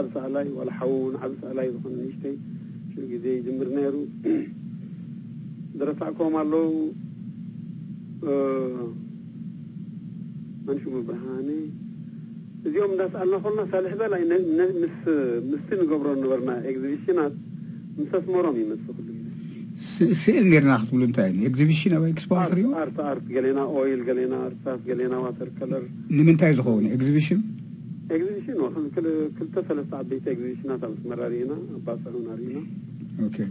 ዓብ ሳእላይ ዋላ ሓውን ዓብ ሳእላይ ዝኾነ ንእሽተይ ሽዑ ግዜ ይጅምር ነይሩ ደረሳዕኮም ኣለዉ منشوم بهانی زیوم دست آن خونه سالح بلا این نه مس مسین گبران نورنا اکسپوزیشنات مساف مرامی مس سیر گر نخت بولن تا این اکسپوزیشن و اکسپوزیشن آرت آرت گلینا اویل گلینا آرت آرت گلینا واتر کلر نیمن تایز خونه اکسپوزیشن اکسپوزیشن و خون کل کل تسلس عادی اکسپوزیشنات از مرارینا باسرون آرینا اوکی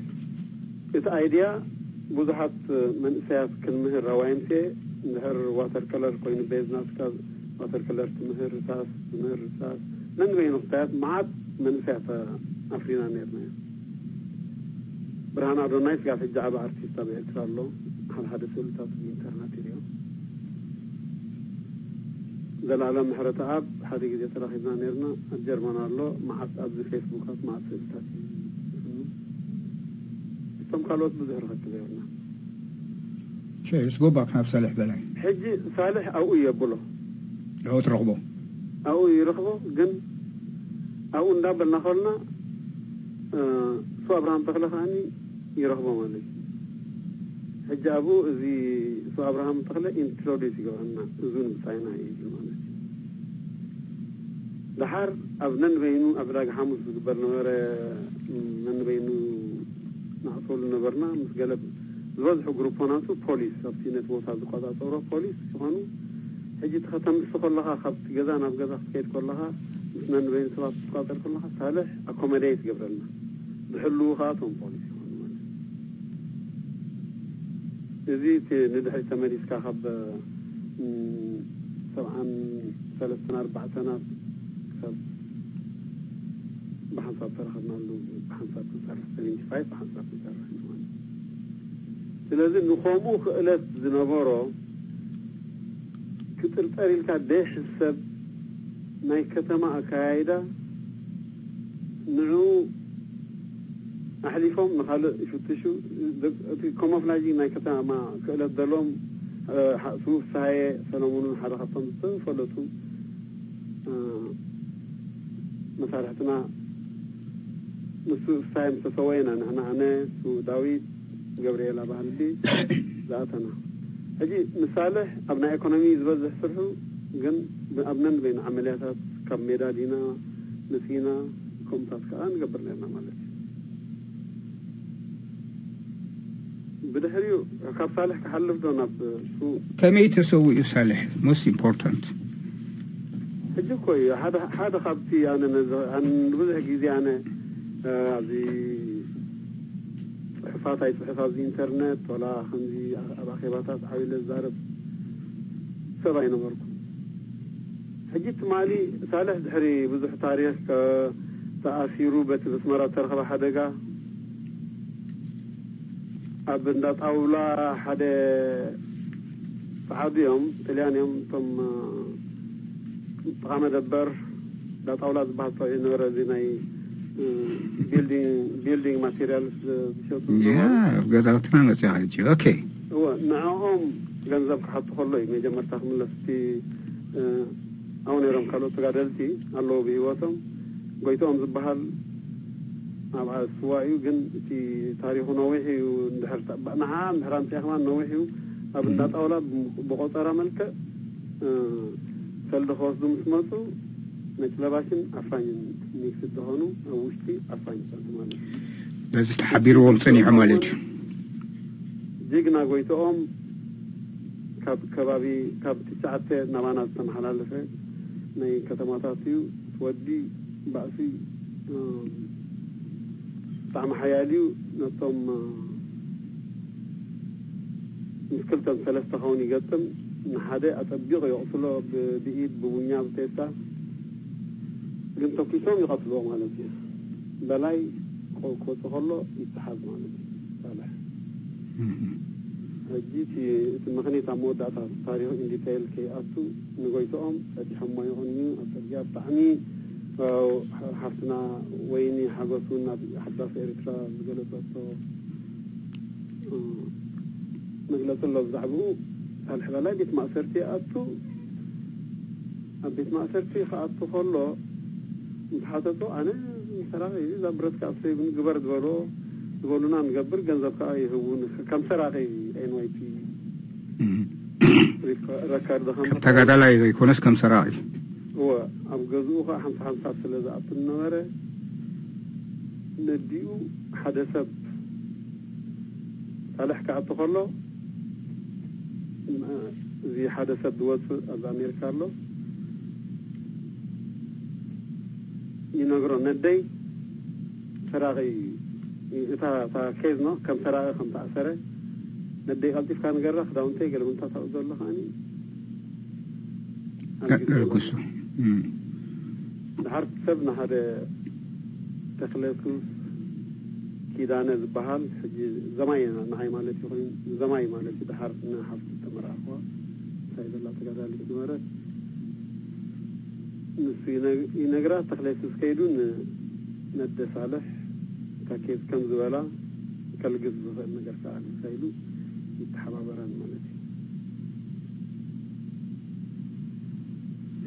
از ایدیا بوده حت من سعی کنم هر روایتی meher watercolor koynu beznaaska watercolor meher saas meher saas nan wey nuqtaat maad manfaata afrina neernaya برهان أدونايس قاعد في الجعبة أرتيستا بإكرار له هل هذا سلطة في الإنترنت اليوم ذا العالم محرة أب حدي قد يتراخذنا نيرنا الجرمان له مع أب فيسبوكات مع سلطة تم قالوا بزهر هكذا شيء باك ناب صالح بلاي حجي صالح أو يبله أو ترغبو أو يرغبه جن أو نداب نخلنا آه سو أبراهام تخلخاني يرغبو مالي حجي أبو زي سو أبراهام تخلى إنتروديس يقولنا زون ساينا اي مالي دحر أبنن بينو أبراج حمص بقبرنا مرة من بينو نحصل نبرنا مسجلب ዝበዝሑ ግሩፖናቱ ፖሊስ ኣብቲ ነቲ ቦታ ዝቆፃፀሮ ፖሊስ ዝኾኑ ሕጂ እቲ ከተም ንስ ከለኻ ካብቲ ገዛ ናብ ገዛ ክትከይድ ከለኻ ምስ መንበይን ሰባት ክትቋፀር ከለኻ ሳልሕ ኣኮመዳይ ትገብረልና ዝሕልዉ ከዓ እቶም ፖሊስ ይኾኑ ማለት እዚ እቲ ንድሕሪ ተመሊስካ ካብ ሰብዓን ሰለስተን ኣርባዕተናት ክሳብ ብሓንሳብ ተረኸብናሉ ብሓንሳብ ክንሰርሕ ሰቨንቲ ፋይቭ ብሓንሳብ ክንሰርሕ ማለት سلازي نخاموك ألات زنابارا كتل تاري لكا داش السب ناي كتما أكايدا نعو أحليفهم نخال شتشو دك أتي كما فلاجي ناي كتما كألات دلوم آه، سوف ساي سلامون حدا خطان السب فلتو آه، مسارحتنا نسوف ساي متسوينا نحن عناس وداويت ገብርኤል ኣባህልቲ ዝኣተና ሕጂ ምሳሌሕ ኣብ ናይ ኢኮኖሚ ዝበዝሕ ስርሑ ግን ኣብነን በይን ዓመልያታት ካብ ሜዳ ዲና ንፅኢና ከምኡታት ከዓ ንገብር ነርና ማለት እዩ ብድሕሪኡ ካብ ሳልሕ ክሓልፍ ዶ ናብ ከመይ ተሰው እዩ ሳልሕ ሞስት ኢምፖርታንት ሕጂ እኮ እዩ ሓደ ካብቲ ኣነ ብዙሕ ግዜ ኣነ ኣብዚ بحفاظ هاي بحفاظ الانترنت ولا خمزي أباخيباتات حاول الزارب سبعين امركم حجيت مالي صالح دحري بزح تاريخ تأثيرو بت بسمرة ترخب ابن دات اولا حد يوم تليان يوم تم تقام دبر دا طاولة زبحة نورة زيناي building building materials ዝሸጡ ገዛውትና መፅኡ ማለት እዩ ኦኬ እወ ንዕኦም ገንዘብ ክሓቱ ከሎ እዩ መጀመርታ ክምለስ እቲ ኣብኡ ነይሮም ካልኦት ተጋደልቲ ኣለዉ ብሂወቶም ጎይቶኦም ዝበሃል ኣብ ስዋ እዩ ግን እቲ ታሪኹ ነዊሕ እዩ ንድሕር ንዓ ንድሕራ ምፅኢኽማ ነዊሕ እዩ ኣብ እንዳጣውላ ብቆፀራ መልክዕ ሰልዲ ክወስዱ ምስ መፁ መጭለባሽን አፋኝ ኒክ ስትሆኑ ኣብ ውሽጢ አፋኝ ማለት እዩ በዚ ተሓቢርዎም ፀኒሑ ማለት እዩ ጅግና ጎይቶኦም ካብ ከባቢ ካብ ትሽዓተ ናባና ዝተመሓላለፈ ናይ ከተማታት እዩ ወዲ ባእሲ ብጣዕሚ ሓያል እዩ ነቶም ምስ ክልተን ሰለስተ ኸውን ይገጥም ንሓደ ኣፀቢቑ የቕስሎ ብኢድ ብቡኛ ብቴሳ ينتقصون يقتلون على الجيش بلاي كوتخلو يتحاب مع الجيش بلاي جيتي مخني تمود على تاريخ إن ديتيل كي أتو نقولتهم أتحمى يهوني أترجع تعني حسنا ويني حاجتنا حتى في إريترا بجلسة مجلس الله زعبو الحبلاء بيت مأسرتي أتو بيت مأسرتي خأتو خلو ዝሓተቶ ኣነ ምሕራ እዛ ብረት ከዓ ሰይብን ግበር ዝበሎ ዝበሉና ንገብር ገንዘብ ከዓ ይህውን ከም ሰራኺ ኤንዋይቲ ረከርዶ ከም ተጋዳላይ ዘይኮነስ ከም ሰራቂ እወ ኣብ ገዝኡ ከዓ ሓምሳ ሓምሳ ስለ ዝኣቱ ዝነበረ ነዲኡ ሓደ ሰብ ሳልሕ ክኣቱ ከሎ እዚ ሓደ ሰብ ዝወፅእ ኣብ ኣሜሪካ ኣሎ ይነግሮነደይ ደይ ሰራኸይ እታ ኬዝ ኖ ከም ሰራኸ ከም ተኣሰረ ነደይ ቀልጢፍካ ንገራ ክዳውንተይ ገለ ምንታ ታብኡ ዘሎ ከዓኒ ርኩሱ ድሓር ሰብ ንሓደ ተክለቱ ኪዳነ ዝበሃል ሕጂ ዘማይ ንዓይ ማለት እዩ ኮይኑ ዘማይ ማለት እዩ ድሓር ንሓፍቲ ተመራእኽዋ እንታይ ዘላ ተጋዳሊት ነበረት ينقرا تخليت سكيدون ندس على كاكيز كم زوالا كالقز نقر سعال سكيدو يتحبابران مالتي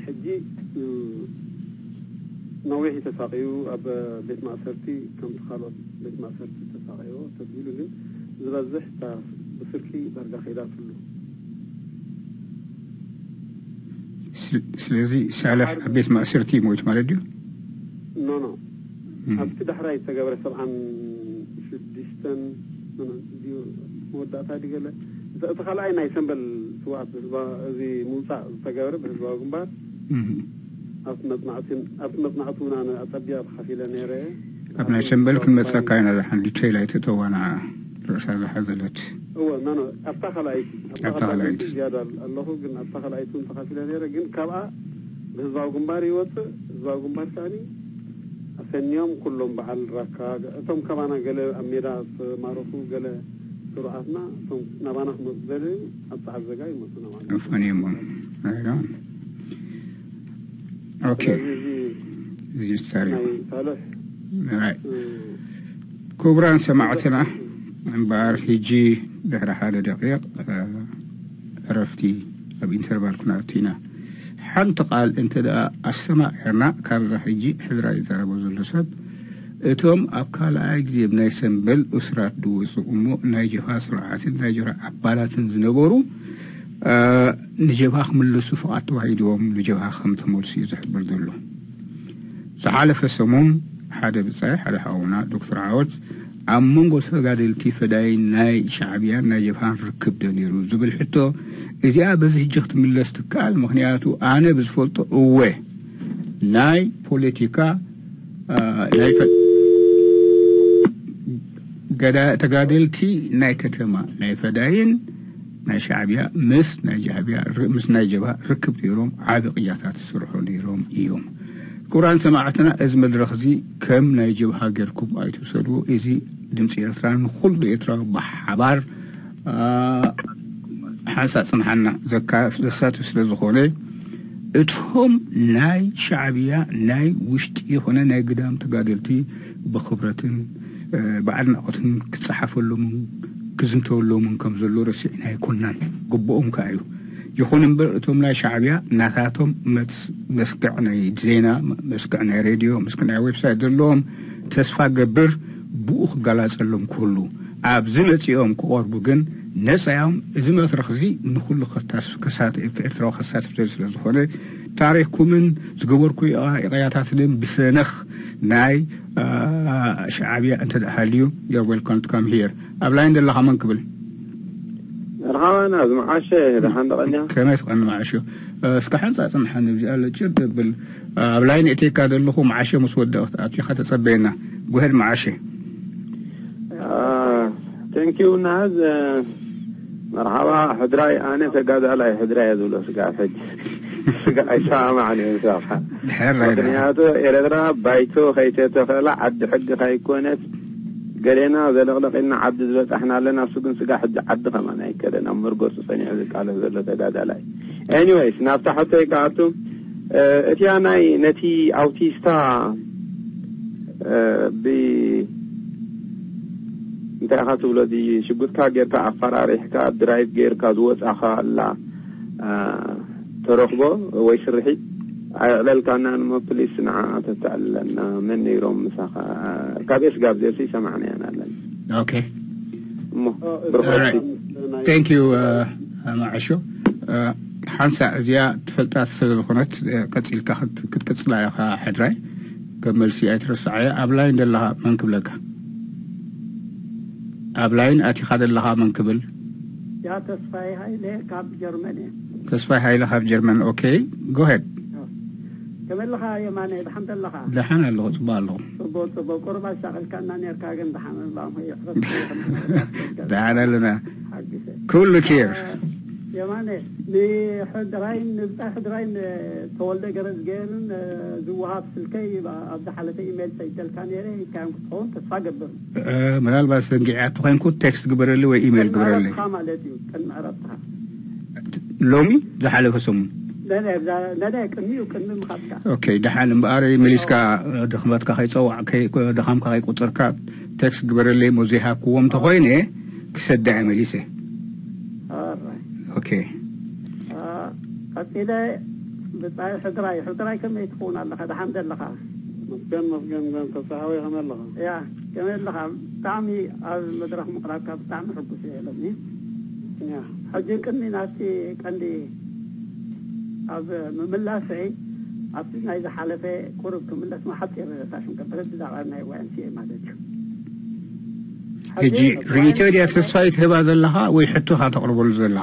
حجي اه، نوعي تساقيو أب بيت معسرتي كم تخلط بيت معسرتي تساقيو تبديلو لن زرزح بسركي برقا خيلات له سلزي سالح بس ما سرتي موج ما لديو؟ نو نو. أبتدى حرايت سجبر سبحان شديستن نو نو ديو مودة تادي كلا. تخلى أي نايسن بال سواد بس زي موسى سجبر بس باقوم با. أصنط نعطين أصنط نعطون أنا أتبيع بحفلة نيرة. أبنا شنبل كل مسا كاين الحمد لله رسالة حزلت. هو مانو أبتخل أيتون أبتخل أيتون زيادة الله جن أبتخل أيتون تخاتل هذا جن كبا بزاو جنبار يوت زاو جنبار ثاني أسنيهم كلهم بعل ركا ثم كمان قال أميرات معروفو قال سرعتنا ثم نبانا مصدر أبتعب زجاج مثلا أفغاني مم أيوة أوكي زي نعم كبران سماعتنا من بعرف يجي دهر حالة دقيق عرفتي اه، أبي انترفال كنا تينا حنت قال أنت دا السماء هنا كان راح يجي حذرا إذا ربو زل سب إتوم أبكال عاجز يبنى يسنبل أسرة دوس أمو نايجي فاس رعات نايجي عبالات زنبورو اه، نجيبها من لسوف أتوعيد وهم نجيبها خم تمول سيزح بردلو سحالة في السمون حدا بصيح حدا حاونا دكتور عاوز أم مونغو سلغاد التفداي ناي شعبيان ناي جفان ركب دنيرو زبل حتو إذا بزي جغت من الاستقال مخنياتو أنا بزفولت أوه ناي بوليتيكا ناي فت قدا تقادلتي ناي كتما ناي فداين ناي شعبيا مس ناي جابيا مس ناي جبا ركب ديروم عابق ياتات سرحو ديروم إيوم قران سماعتنا از مدرخزي كم ناي جبها غير كوب ايتو سلو ازي ድምፂ ኤርትራን ንኩሉ ኤርትራዊ ብሓባር ሓንሳእ ፅንሓና ዘሳትፍ ስለ ዝኾነ እቶም ናይ ሻዕብያ ናይ ውሽጢ የኾነ ናይ ግዳም ተጋደልቲ ብክብረትን ብዓድናቆትን ክፀሓፈሎምን ክዝንተበሎምን ከም ዘሎ ረሲዕና ይኮናን ግብኦም ከዓ እዩ ይኹን እምበር እቶም ናይ ሻዕብያ ናታቶም መስክዕ ናይ ዜና መስክዕ ናይ ሬድዮ መስክዕ ናይ ዌብሳይት ዘለዎም ተስፋ ገብር ብኡ ክጋላፀሎም ክህሉ ኣብዚ መፂኦም ክቐርቡ ግን ነፃዮም እዚ መድረክ እዚ ንኩሉ ኤርትራዊ ከሳትፍ ዘ ስለ ዝኾነ ታሪክኩምን ዝገበርኩ ይቀያታትን ብሰነኽ ናይ ሻዕብያ እንተደሃልዩ ዮር ዌልኮም ቱ ካም ሂር ኣብ ላይን ዘለካ መን ክብል ርኻባና ዝመዓሸ ዳሓንደቀኒያ ከመይ ትቀኒ መዓሸ እስካብ ሓንፃ ፅንሓን እዚኣ ለጭር ትብል ኣብ ላይን እቴካ ዘለኹ መዓሸ ምስ ወደቕቲ ኣትካ ተፀበየና ጉሄድ መዓሸ ثانك يو نهز مرحبا حدراي انا تقاد على حدراي ذول سقع فج سقع سامع عن مسافة مكنياتو يردرا بايتو خيتيتو خلا عد حق خيكونت قالينا زلغلق إن عبد زبط احنا لنا سقن سقع حد عد خمان اي كده نمر قرص سنع ذلك على ذول تقاد علي anyways نابتا حتى يقعتو اتياناي نتي اوتيستا ب انتخا سولدي شقود كا غير كا أفراريح كا درايف غير كا زوز أخا لا ترخبو ويسرحي ዕለልካ እና ንመፕሊስ ንዓ ተተኣለና መን ነይሮም ምሳኻ ካብ ኤስ ጋብ ዘርሲ ሰማዕንያን ኣለኒ ኦኬ ታንክ ዩ ማዕሾ ሓንሳ እዚኣ ትፈልጣት ስለ ዝኾነት ቀፂልካ ክትቀፅላ ኢኻ ሕድራይ ከም መልሲ ኣይትርስዓየ ኣብ ላይ እንደለኻ መን ክብለካ ኣብ ላይን ኣቲኻ ዘለኻ መን ክብል ያ ተስፋይ ሃይለ ካብ ጀርመን እየ ተስፋይ ሃይለ ካብ ጀርመን ኦኬ ጎሄድ ከመለኻ የማነ ድሓን ዘለኻ ድሓን ኣለኹ ፅቡቅ ኣለኹ ፅቡቅ ፅቡቅ ቁርባ ሻቅልካና ነርካ ግን ድሓን ላ ሕረት ድሓን ኣለና ኩሉ ኬር يمانة نحد راين نحد راين آه، تولد جرس جيلن آه، زوهات سلكي عبد حالته إيميل سيدل كان يره كان كتون تصاقبر آه، منال بس نجي عطوا إن كنت تكست قبر لي وإيميل قبر لي كان عرضها كان عرضها لومي ده حاله فسوم لا لا لا لا كنيو كنم مخبكة أوكي ده حاله بقاري مليسكا دخمات كهيت سوا كه دخام كهيت كتركات تكست قبر لي مزيها قوم تخوينه كسد عمليسه اوكي قصيدة بتاع حدراي حدراي كم يتكون الله هذا حمد الله مسكن مسكن بين تساوي هم الله يا كم الله تعمي آه، المدرخ مقراك تعمي حب شيء لبني يا حجين كني ناتي كندي أب آه، ملاسي أبتنا إذا حالفة قربت ملس ما حتى يرساشن كبرت دعوانا وين شيء ما دجو ሕጂ ርእቶ ድያ ተስፋ ይትህባ ዘለኻ ወይ ሕቶኻ ተቕርበሉ ዘለኻ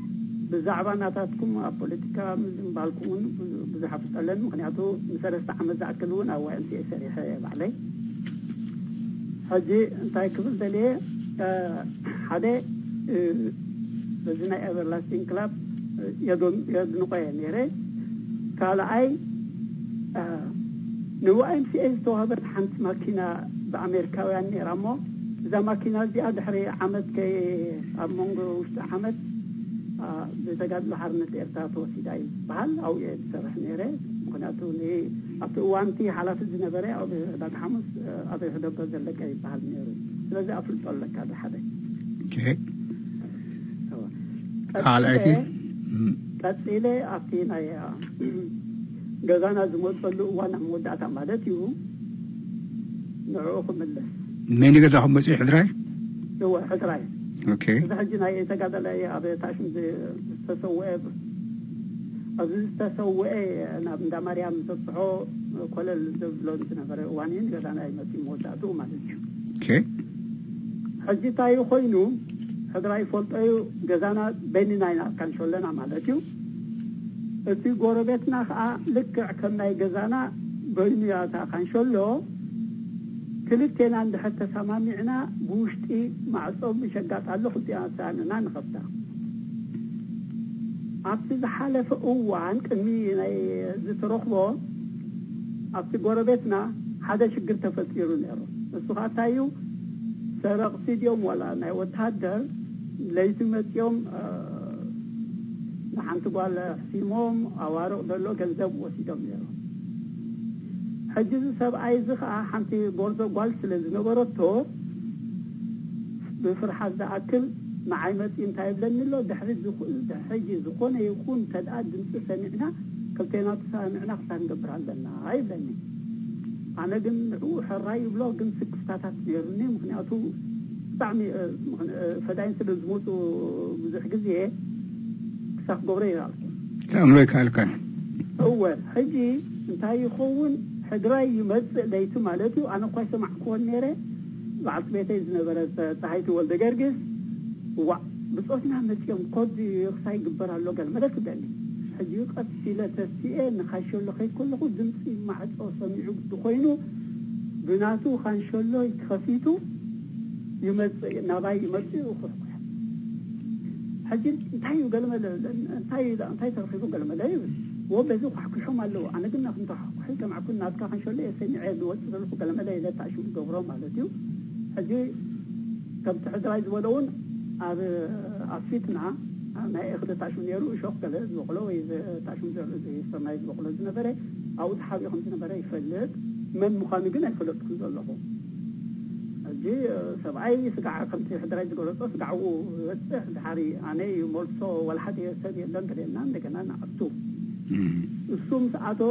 ብዛዕባ እናታትኩም ኣብ ፖለቲካ ምዝምባልኩምን ብዙሕ ኣፍልጠለን ምክንያቱ ንሰለስተ ዓመት ዝኣክል እውን ኣብ ዋዕምሲ ሰሪሐ ባዕለይ ሕጂ እንታይ ክብል ዘልየ ሓደ በዚ ናይ ኤቨርላስቲንግ ክላብ የድንቆ እየ ነይረ ካልኣይ ንዋኤምሲኤ ዝተዋህበት ሓንቲ ማኪና ብኣሜሪካውያን ነይራ እሞ እዛ ማኪና እዚኣ ድሕሪ ዓመት ከ ኣብ መንጎ ውሽጢ ዓመት بزجاج لحرمة إرتاط وسيداي بحال أو يتسرح نيري مكناتو لي أبتوانتي حالة الزنبري أو بزجاج حمص أبي هدب بزلك أي بحال نيري سبزي أفلت لك هذا حدا كي حال أيتي تسيلي أفتين أي جزانا زمود بلو وانا مودة تعمالتي نعوه ملس مين جزاهم مسيح دراي هو حسراي እዚ ሕጂ ናይ ዝተሰውአ ኣብዚ ዝተሰውአ ናብ እንዳ ማርያም ዘብፅሖ ኮለል ዘብሎ ዝነበረ እዋን እየን ገዳናይ መሲ መወዳእትኡ ማለት እዩ ሕጂ እንታይ ኮይኑ ሕድራይ ፈልጠዩ ገዛና በኒና ኢና ካንሸለና ማለት እዩ እቲ ጎረቤትና ከዓ ልክዕ ከም ናይ ገዛና በይኑ ያታ ካንሸሎ ክልቴና እንድሕር ተሰማሚዕና ብውሽጢ ማዕፆም ይሸጋጥ ኣለኹ እዚኣሳንና ንኸፍታ ኣብቲ ዝሓለፈ እዋን ቅድሚ ናይ ዝተረኽቦ ኣብቲ ጎረቤትና ሓደ ሽግር ተፈጢሩ ነይሩ እሱ ኸ እንታይ እዩ ሰረቕቲ ድኦም ዋላ ናይ ወታደር ለይቲ መፅኦም ንሓንቲ ጓል ሕሲሞም ኣዋርቕ ዘሎ ገንዘብ ወሲዶም ነይሮም حجز سب عايزه حنتي غورزو غالس لزنبرتو بفرحة ذاكل مع متين طيب لن لو دحرج دحجز كون يكون تدا دنس سمعنا كلتينا سمعنا خسان قبر عندنا هاي بني انا قم روح الراي بلوغ قم سكستات سيرني مخنياتو طعمي اه، اه، فداين سلزموت وزح قزيه كساخ قبري كان لو كان هو حجي انتهي يخون حجراي يمز ليتو مالتو أنا قاسي معكون نيرة بعد بيتين زنبرة تحيت ولد جرجس و مش يوم قد يخسي جبر على لوجل ما لك دني حجيو قد سيلة سيئة نخشى الله خي كل خدم في ما حد أصلا يعوق دخينه بناتو خنشى الله يخفيتو يمز نباي يمز وخلاص حجي تايو قال ما لا تايو تايو تخفيتو قال ما لا يمز وبذو حكي شو مالو أنا قلنا كنت حكيك مع ناس كان شو ليه سني عيد وصل الحكو لم ألا إذا تعشو قبرو مالتيو هذي كم تحد رايز ولون على أفيتنا ما يأخذ تعشون يرو شو كله زبقلو إذا تعشون تعشو زبقلو زي سرنا زنا برا أو تحاول زنا برا يفلت من مخامي قلنا يفلت كنز الله جي سبعي سقع كمتي حدراي تقول سقعو حري أنا مولسو والحد يسدي لندري نان أنا أتوب እሱም ሰዓቶ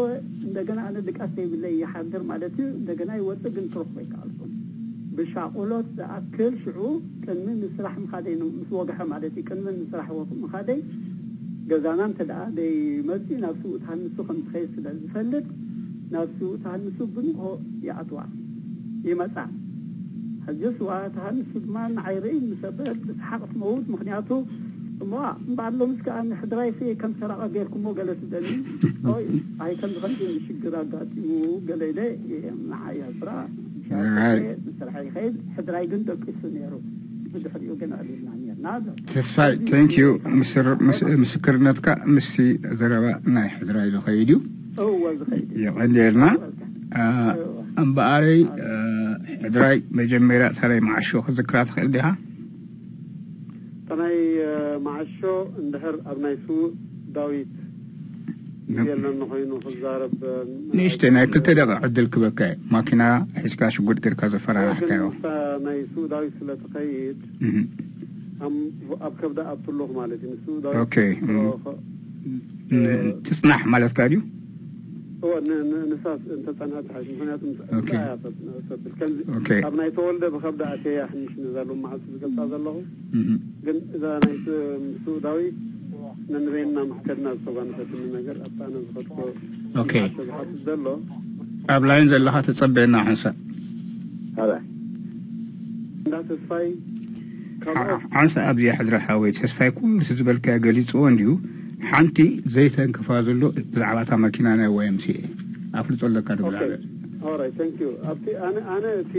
እንደገና ኣነ ድቃሴ የብለይ ይሓድር ማለት እዩ እንደገና ይወፅእ ግን ትረክቦ ይከኣልኩም ብሻቁሎት ዝኣክል ሽዑ ቅድሚ ምስራሕ ምኻደይ ምስ ወግሐ ማለት እዩ ቅድሚ ምስራሕ ምኻደይ ገዛና እንተ ደኣ ደይመፅኡ ናብ ስኡ ተሃንሱ ከም ትኸይድ ስለ ዝፈልጥ ናብ ስኡ ተሃንሱ ብንሆ ይኣትዋ ይመፃ ሕጂ ስዋ ተሃንሱ ድማ ንዓይርኢ ንሰበት ብስሓቅ ትመውት ምክንያቱ بوا من بعد لو مسكا انا حدراي فيه كم سرعه ديالكم وقالت داني هاي هاي كان غادي نشكر قاتي وقال لي معايا برا ተስፋ ታንኪዩ ምስክርነትካ ምስቲ ዘረባ ናይ ሕድራይ ዝኸይድ እዩ ይቀንዲርና እምበኣረይ ሕድራይ መጀመርያ ተረይ ማዓሾ ክዝክራ ትኽእል ዲኻ ጥናይ መዓሾ እንድሕር ኣብ ናይ ስውእ ዳዊት የለን ኮይኑ ክዛረብ ንእሽተ ናይ ክልተ ደቂቕ ዕድል ክበካ ማኪና ሒዝካ ሽጉጥ ጌርካ ዘፈራርሕካዮ ናይ ስውእ ዳዊት ስለተኸይድ ኣብ ከብዳ ኣብትለኹ ማለት እዩ ንሱ ዳዊት ትፅናሕ ማለትካ ድዩ هو نصاص انت تنهات حاجه هناك اوكي بالكنز اوكي ابنا يتولد بخبدا عتي احنا مش نزالو مع السجل هذا الله قن اذا انا سوداوي ننرينا محكدنا سوغان فتن نجر ابانا نفتكو اوكي ابلا ينزل لها تتصبعنا حنسا هلا عندها تصفاي عنسى ابي حضر حاويت تصفاي كل سجبل كاقليت وانديو ሓንቲ ዘይተንክፋ ዘሎ ብዛዕባ እታ መኪና ናይ ዋይምሲ እየ ኣፍልጦ ኣለካ ድብላ ኦራይ ኣብቲ ኣነ ኣነ እቲ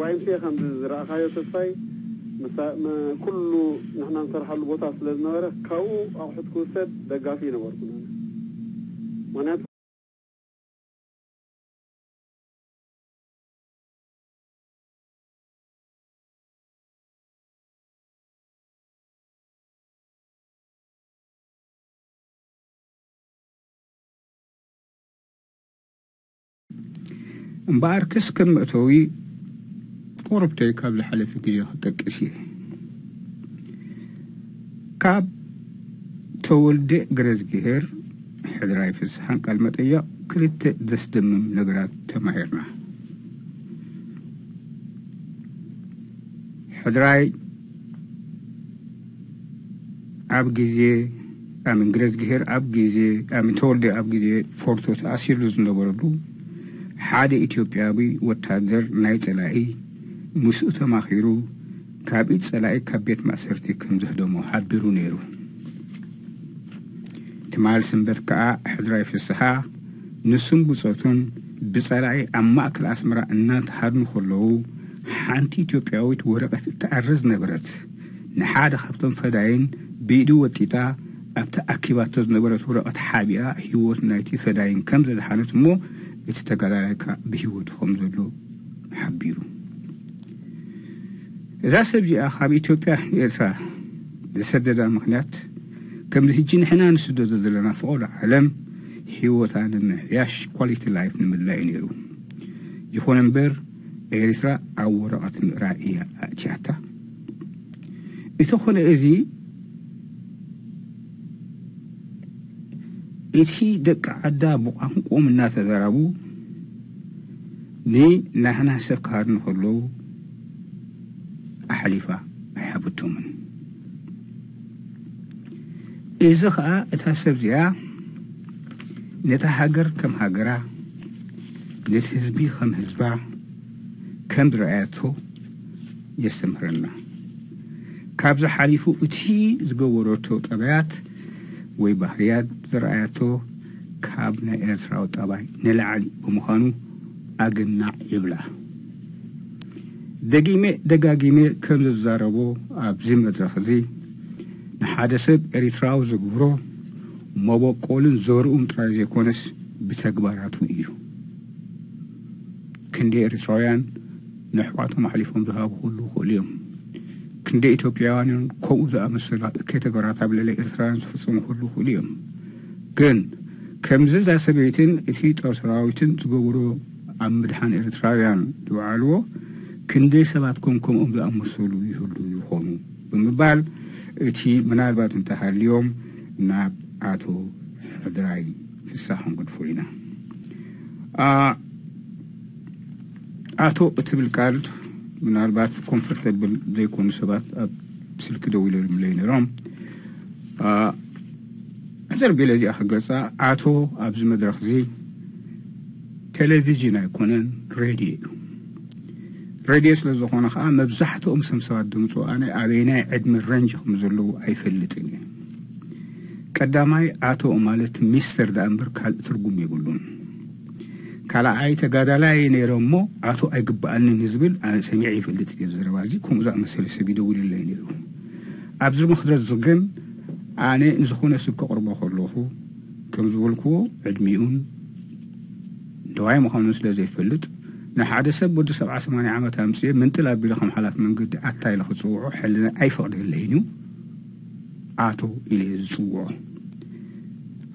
ዋይምሲ ከምዚ ዝረእካዮ ተስፋይ ኩሉ ንሕና ንሰርሓሉ ቦታ ስለ ዝነበረ ካብኡ ኣቑሑት ክውሰድ ደጋፊ ነበርኩ ምክንያቱ እምበኣር ክስ ከም መእተዊ ቆረብተይ ካብ ዝሓለፈ ግዜ ክጠቅስ እየ ካብ ተወልደ ግረዝግሄር ሕድራይ ፍስሓን ቃል መጠያቅ ክልተ ዘስደምም ነገራት ተማሂርና ሕድራይ ኣብ ግዜ ኣምን ግረ ኣብ ግዜ ኣምን ተወልደ ኣብ ግዜ ፎርቶ ተኣሲሉ ዝነበረሉ ሓደ ኢትዮጵያዊ ወታደር ናይ ጸላኢ ምስኡ ተማኺሩ ካብኢድ ጸላኢ ካብ ቤት ማእሰርቲ ከም ዘህደሞ ሓቢሩ ነይሩ ትማል ስንበት ከዓ ሕድራይ ፍስሓ ንሱን ጉጾቱን ብጸላኢ ኣብ ማእከል ኣስመራ እናተሃድኑ ከለዉ ሓንቲ ኢትዮጵያዊት ወረቐት እተዓርዝ ነበረት ንሓደ ካብቶም ፈዳይን ብኢዱ ወጢጣ ኣብቲ ኣኪባቶ ዝነበረት ወረቐት ሓቢኣ ህይወት ናይቲ ፈዳይን ከም ዘድሓነት እሞ እቲ ተጋዳላይካ ብሂወቱ ከም ዘሎ ሓቢሩ እዛ ሰብ እዚኣ ካብ ኢትዮጵያ ንኤርትራ ዘሰደዳ ምክንያት ከምዚ ሕጂ ንሕና ንስደዶ ዘለና ፍቆዶ ዓለም ሂወታ ንምሕያሽ ኳሊቲ ላይፍ ንምድላይ እዩ ነይሩ ይኹን እምበር ኤርትራ ኣብ ወረቐት ምእራ እያ ኣእትያታ እቲ ኾነ እዚ إتي دك عدا بقان قوم ناتا درابو ني نحنا سفكار نخلو أحليفة أحب التومن إذا إتا سبزيا نتا هاجر كم هاجرا نت هزبي خم هزبا كم درعاتو يستمرنا كابز حليفو إتي زغورو تو وي بحريات زرعاتو كابنا إرسراو طبعي نلعلي بمخانو أغنع يبلا دقيمي دقاقيمي كم زاربو أبزي مدرفزي نحادسك إرسراو زغورو مبو قولن زورو امترازي كونس بتكباراتو إيرو كندي إرسرايان نحواتو محليفون بهاب خلو خليهم ክንደ ኢትዮጵያውያንን ከምኡ ዝኣመሰሉ እከይ ኣብ ልዕሊ ኤርትራውያን ዝፍፅሙ ክህሉ ይኽእሉ እዮም ግን ከምዚ እዛ ሰበይትን እቲ ጦር ሰራዊትን ዝገብሮ ኣብ ምድሓን ኤርትራውያን ዝበዓልዎ ክንደይ ሰባትኩም ከምኦም ዝኣመሰሉ ይህሉ ይኾኑ ብምባል እቲ ምናልባት እንተሃልዮም ናብ ኣቶ ሕድራይ ፍሳሕ ክንገድፎ ኢና ኣቶ እትብል ቃልቱ من البعض كومفورتاب دي كون سبات اب سلك دو ويلر ملين روم ا زر بيلا دي اخغصا اتو ابز مدرخزي تلفزيون يكونن راديو راديو سلا زخونا خا مبزحت ام سمسوات دمتو انا ابينا عدم الرنج خمزلو اي فلتني قداماي اتو مالت ميستر دامبر كال ترغوم يقولون كالعائتة قادلائي نيرو مو عطو أقب أن نزبل أنا سميعي في اللي تجيز روازي كوم زاق مسالي سبيدو اللي نيرو أبزر مخدر الزقن أنا نزخونا سبك قربا خلوخو كم زبولكو عدميهن دواي مخانوس لازي في اللي نحادي سب بود سبع سماني عامة أمسية من تلاب بلخم حلاف من قد أتاي لخصوعو حلنا أي فرد اللي نيرو عطو إليه زوعو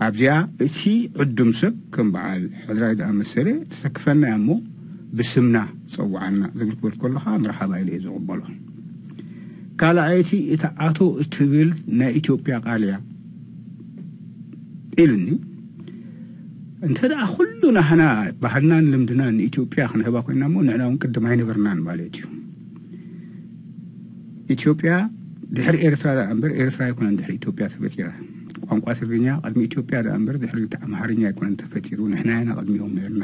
ابزيا اشي عدم سب كم بعال حضراي دا مسلي تسكفنا امو بسمنا صوعنا زبل كل كل خا مرحبا الي زقبلو قال عيتي اتعاتو اتبل نا ايتيوبيا قاليا إلني انت دا كلنا هنا بحنا لمدنا ان ايتيوبيا خنا هبا كنا مو نعنا ونقدم هاي نبرنان مالتي ايتيوبيا دحر ايرترا امبر ايرترا يكون دحر ايتيوبيا ثبت يراه ቋንቋ ትግርኛ ቅድሚ ኢትዮጵያ ዳ እምበር ድሕሪ ግጣዕ ኣምሓርኛ ይኮነ ተፈጢሩ ንሕና ኢና ቅድሚኦም ነርና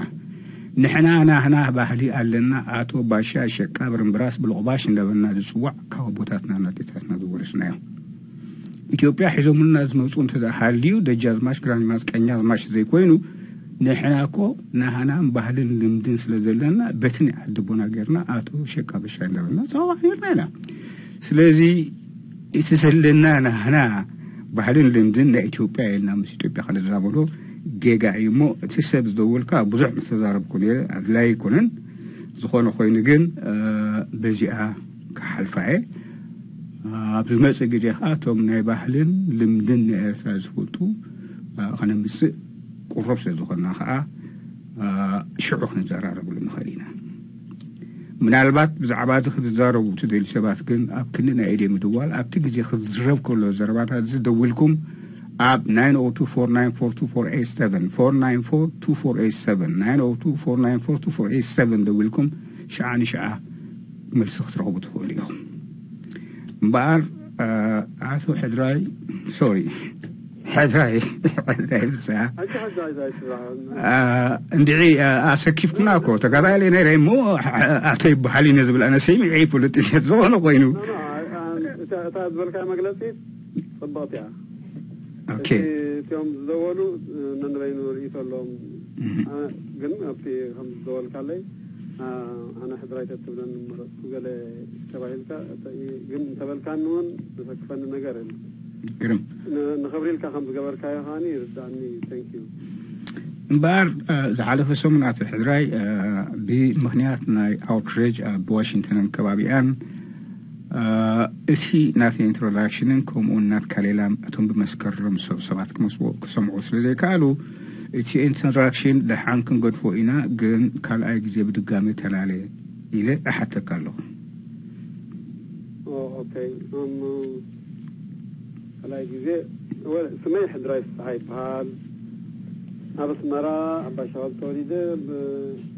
ንሕና ናህና ባህሊ ኣለና ኣቶ ባሻ ሸቃ ብርምብራስ ብልቑባሽ እንደበልና ዝፅዋዕ ካብ ኣቦታትና ናዴታትና ዝወርስናዮ ኢትዮጵያ ሒዞምና ዝመፁ እንተሃልዩ ደጃዝማች ግራዝማች ቀኛዝማች ዘይኮይኑ ንሕና ኮ ናህናን ባህልን ልምድን ስለ ዘለና በቲ ናይ ዓዲ ቦና ጌርና ኣቶ ሸቃ ባሻ እንደበልና ፀዋዕ ነርና ኢና ስለዚ እቲ ዘለና ናህና ባህልን ልምድን ናይ ኢትዮጵያ የልና ምስ ኢትዮጵያ ከለ ዝዛበሎ ጌጋ እዩ እሞ እቲ ሰብ ዝደውልካ ብዙሕ ምስ ተዛረብኩ ነረ ኣድላይ ይኮነን ዝኾነ ኮይኑ ግን በዚኣ ክሓልፋ እየ ኣብ ዝመፅእ ግዜ ከዓ እቶም ናይ ባህልን ልምድን ናይ ኤርትራ ዝፈልጡ ከነምስእ ቁሩብ ስለ ዝኾና ከዓ ሽዑ ክንዘራረብሉ ንኽእል ኢና من منالبات بزعبات خد زارو تدل شبات كن أب كن نعيدي مدوال أب تيجي خد زرب كل زربات هذا زد ويلكم أب 9024942487 9024942487 سبعة دويلكم شعان شعاء من سخط روبوت خوليهم بار آه عاثو حدراي سوري ndhici aase kifknaa koota gadaal inay rahay mu atay baxalina ዝብላና ሰሚዒ ፖለቲሽን ዝኾነ ኮይኑ እታ ዝበልካ መግለፂት ፅቡቕቲ እያ እቲ እትዮም ዝደወሉ ነንበይኑ ርኢቶ ኣለዎም ግን ኣብቲ ከም ዝደወልካለይ ኣነ ሕድራይተ ትብለን መረፅኩ ገለ ተባሂልካ ግን እንተበልካኒ እውን ዘሰክፈኒ ነገር የለን كرم نخبريلك خمس جبر كاي هاني رداني thank you بار آه، زعل في سومنا في الحدراي آه، بمهنيات ناي اوتريج بواشنطن كبابي ان اتي ناثي انترولاكشن انكم ونا كاليلام اتم بمسكرم سبعتك مسبوع كسمعو سلزي كالو اتي انترولاكشن لحان كن قد فوئنا قن كال اي جزي بدقامي تلالي الى احد تكالو اوكي ام على جزء سميح درايس هاي بحال أبس مرا أبا شغل توليد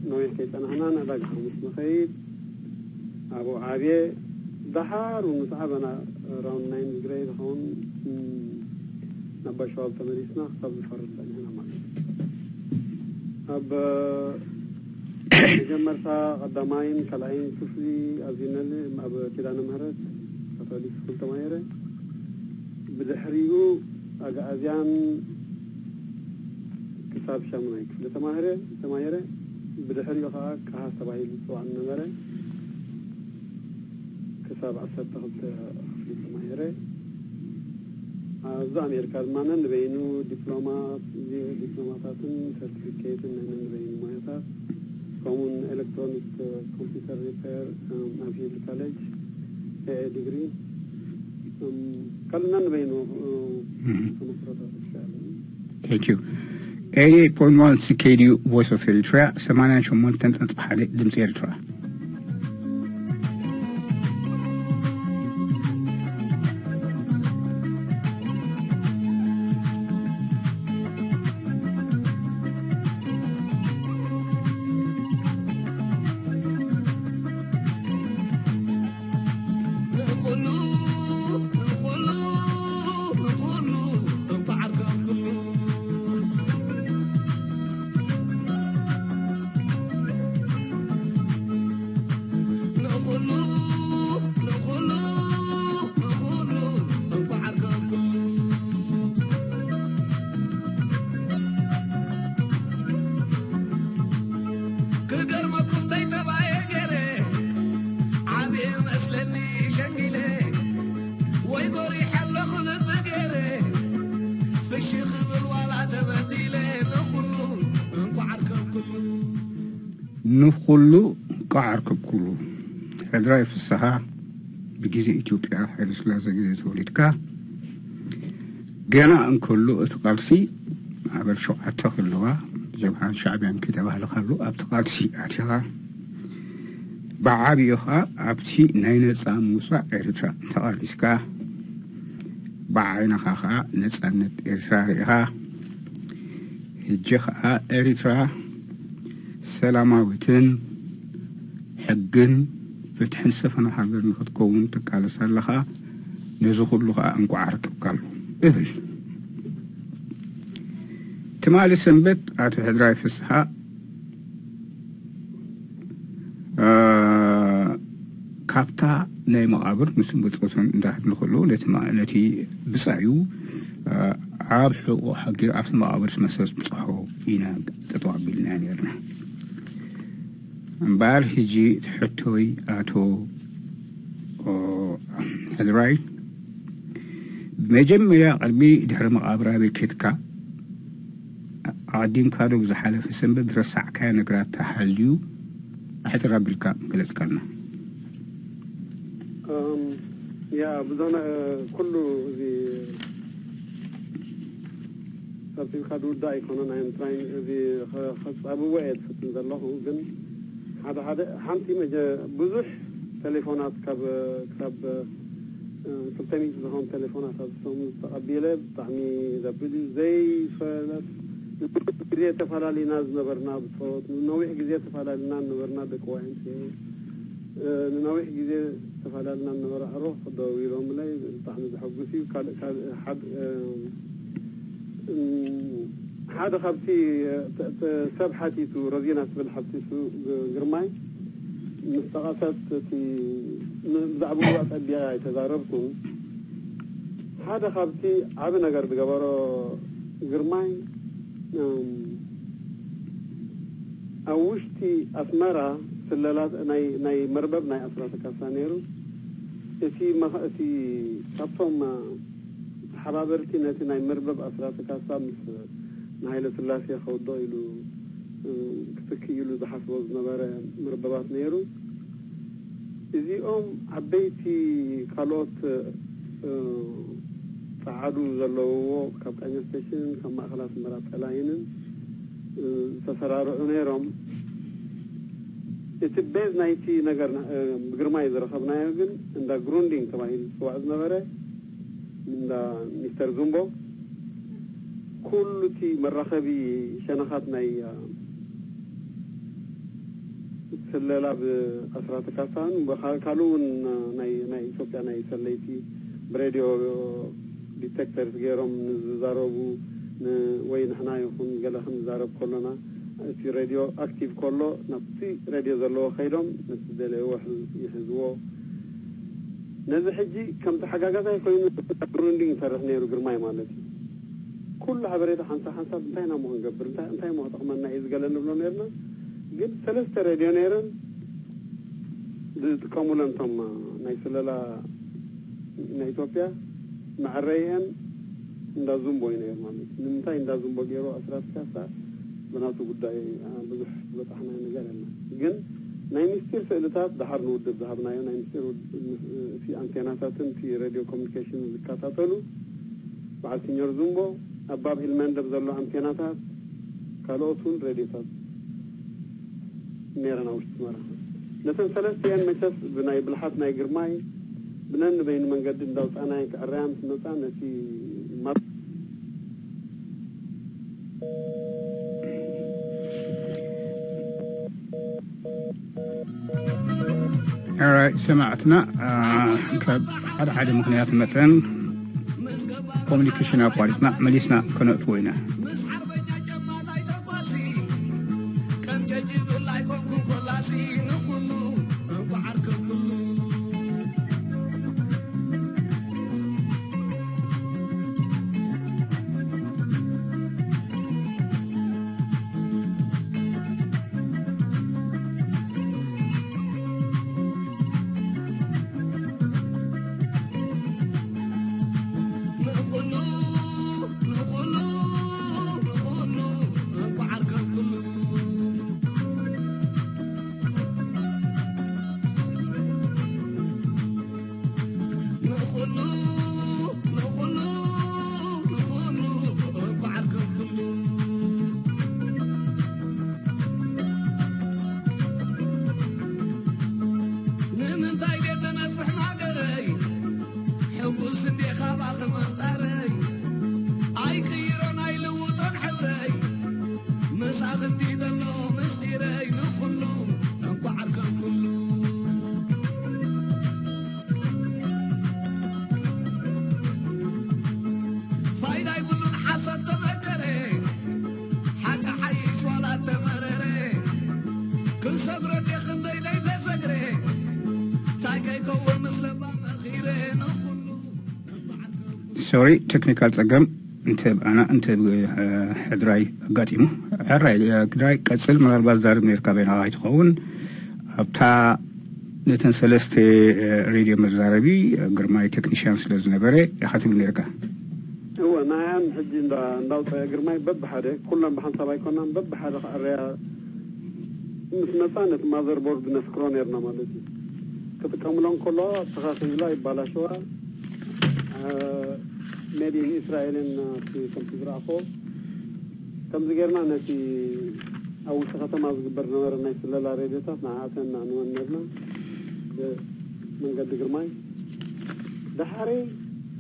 نوي حكيت أنا هنا أبا قحوم مخيد أبو عابية دحار ونصعب أنا راون ناين جريد هون أبا شغل تمريسنا خطب الفرد لأن هنا معي أب መጀመርታ ቀዳማይን ካልኣይን ክፍሊ ኣዝዩነሊ ኣብ ኪዳነ ምህረት ካቶሊክ ስኩል ተማሂረ ብድሕሪኡ ኣጋእዝያን ክሳብ ሸሙናይ ክፍሊ ተማሂረ ተማሂረ ብድሕሪኡ ከዓ ካሃስ ተባሂሉ ፅዋዕ ነበረ ክሳብ ዓሰርተ ክልተ ክፍሊ ተማሂረ ኣብዚ ኣሜሪካ ድማ ንበይኑ ዲፕሎማ ዲፕሎማታትን ሰርቲፊኬትን ናይ ንበይኑ ሞያታት ከምኡን ኤሌክትሮኒክ ኮምፒተር ሪፐር ኣብ ሂል ካሌጅ ኤኤ ዲግሪ Kan Thank you. Eri pon mol sikedi voice of Eritrea, semana chumon tent at bhale dim Eritrea. ብግዜ ኢትዮጵያ ሓይለስላሴ ግዜ ተወሊድካ ገና እንከሉ እቲ ቃልሲ ማዕበል ሸውዓተ ከለዋ ጀብሃን ሻዕብያን ክተባህለ ከሎ ኣብቲ ቃልሲ ኣትኻ ብዓብዩ ከዓ ኣብቲ ናይ ነፃ ምውፃእ ኤርትራ ተቃሊስካ ብዓይንኻ ከዓ ነፃነት ኤርትራ ሪኢኻ ሕጂ ከዓ ኤርትራ ሰላማዊትን ሕግን فتحن سفن حجر نخد كون تكال سالها نزخو لغا انكو عارك بكالو ابل تمالي سنبت عاتو هدراي فسها آه، كابتا نيمو عبر مسلم بتقوتون انده حد نخلو لتما التي بسعيو آه، عابحو وحقير عبس المعابر سمسس بصحو اينا تطوع بلنان يرنا baalhijii xotoy አቶ ሕድራይ መጀመርያ ቅድሚ ድሕሪ መቓብራ ቤኬትካ ኣቐዲምካዶ ብዝሓለፈ ሰንበት ዝረሳዕካዮ ነገራት ተሃልዩ ሕፅር ኣቢልካ ገለጽካልና ያ ብዛና ኩሉ እዚ ሰብሲብካ ዝውዳእ ኣይኮነን ኣዮም ጥራይ እዚ ከፃብዎ እየ ዝፍትን ዘለኹ ግን هذا هذا حمتي مج بزح تليفونات كاب كاب اه، سلطاني زهون تليفونات هذا سوم أبيلة طعمي زبدي زي فلات قضية تفعل لي ناز نبرنا بصوت نوع قضية تفعل لنا نبرنا بكوين شيء نوع قضية تفعل لنا نبر أروح ضوي لهم لي طعمي بحبوسي كا كا حد اه، حدا خبتي سبحتي تو رزينا سبل حبتي تو جرماي مستغاثات تي نزعبو وقت أبيعي تزاربكم حدا خبتي عبنا قرد قبارو جرماي نعم. أوشتي أثمرة سلالات ناي ناي مربب ناي أثرات كاسانيرو إتي ما إتي كابتوم حبابرتي ناي مربب أثرات كاسانيرو ንሃይለ ስላሴ ከውዶ ኢሉ ክትክ ኢሉ ዝሓስቦ ዝነበረ ምርበባት ነይሩ እዚኦም ዓበይቲ ካልኦት ፀዓዱ ዘለውዎ ካብ ቃኛ ስቴሽን ካብ ማእኸል ኣስመራ ጠላይንን ዝተሰራርዑ ነይሮም እቲ ቤዝ ናይቲ ነገር ብግርማ እዩ ዝረኸብናዮ ግን እንዳ ግሩንዲንግ ተባሂሉ ዝፅዋዕ ዝነበረ እንዳ ሚስተር ዝምቦ كل كي مرخبي شنخاتنا هي سلالة بأسرة كاسان وخالون ناي ناي شوكا ناي سليتي براديو ديتكتر غيرهم نزاروبو وين حنا يكون قالهم زارب كلنا في راديو اكتيف كله نبتي راديو زلو خيرهم نتدل واحد يحزو نزحجي كم تحقق هذا يكون برندينغ ترى هنا يرجع ما يمانتي ኩሉ ሓበሬታ ሓንሳ ሓንሳብ እንታይ ኢና ምኾን ገብር እንታይ ሞ ጠቕመና እዩ ዝገለ ንብሎ ነርና ግን ሰለስተ ሬድዮ ነይረን ዝጥቀሙለን እቶም ናይ ስለላ ናይ ኢትዮጵያ ማዕረየን እንዳ ዙምቦ እዩ ነይሩ ማለት እዩ ንምንታይ እንዳ ዙምቦ ገይሩ ኣስራት ካሳ ብናቱ ጉዳይ ብዙሕ ዝበጣሕናዮ ነገር የለ ግን ናይ ሚኒስቴር ስእልታት ድሓር ንውድብ ዝሃብናዮ ናይ ሚኒስቴር እቲ አንቴናታትን እቲ ሬድዮ ኮሚኒኬሽን ዝከታተሉ በዓል ሲኒር ዙምቦ ኣብ ባብሂል መንደር ዘሎ ኣንቴናታት ካልኦቱን ውን ሬድዮታት ነረና ውሽጢ መራ ነተን ሰለስተያን መቸስ ብናይ ብልሓት ናይ ግርማይ ብነን በይኒ መንገዲ እንዳውፃናይ ክዕረያ ትመፃ መፃ ነቲ ሰማዕትና ካብ ሓደ ሓደ ምክንያት መጠን communication apart na malis na kana tuoy na sorry technical تقم انت انا انت حدراي قاتيم حدراي حدراي قتل من الباز دار من الكابين هاي تخون ابتا نتن سلستي راديو مزاربي قرماي تكنيشان سلز نبري خاتم من الكابين هو ما عم حدين دا نوطة قرماي بب حدا كلنا بحن صباي كنا بب حدا قرية مثل مثلا ما ذر بورد نفكرون يرنا مالتي كبتهم لون كله تخاصي لا يبالا شوال مدينة اسرائيل في كمبيوترافو كم زغير معنا في او سخط ما زبرنا ورنا يسلا لا ريديتا مع عاتن عنوان نبنا من قد قرماي دحاري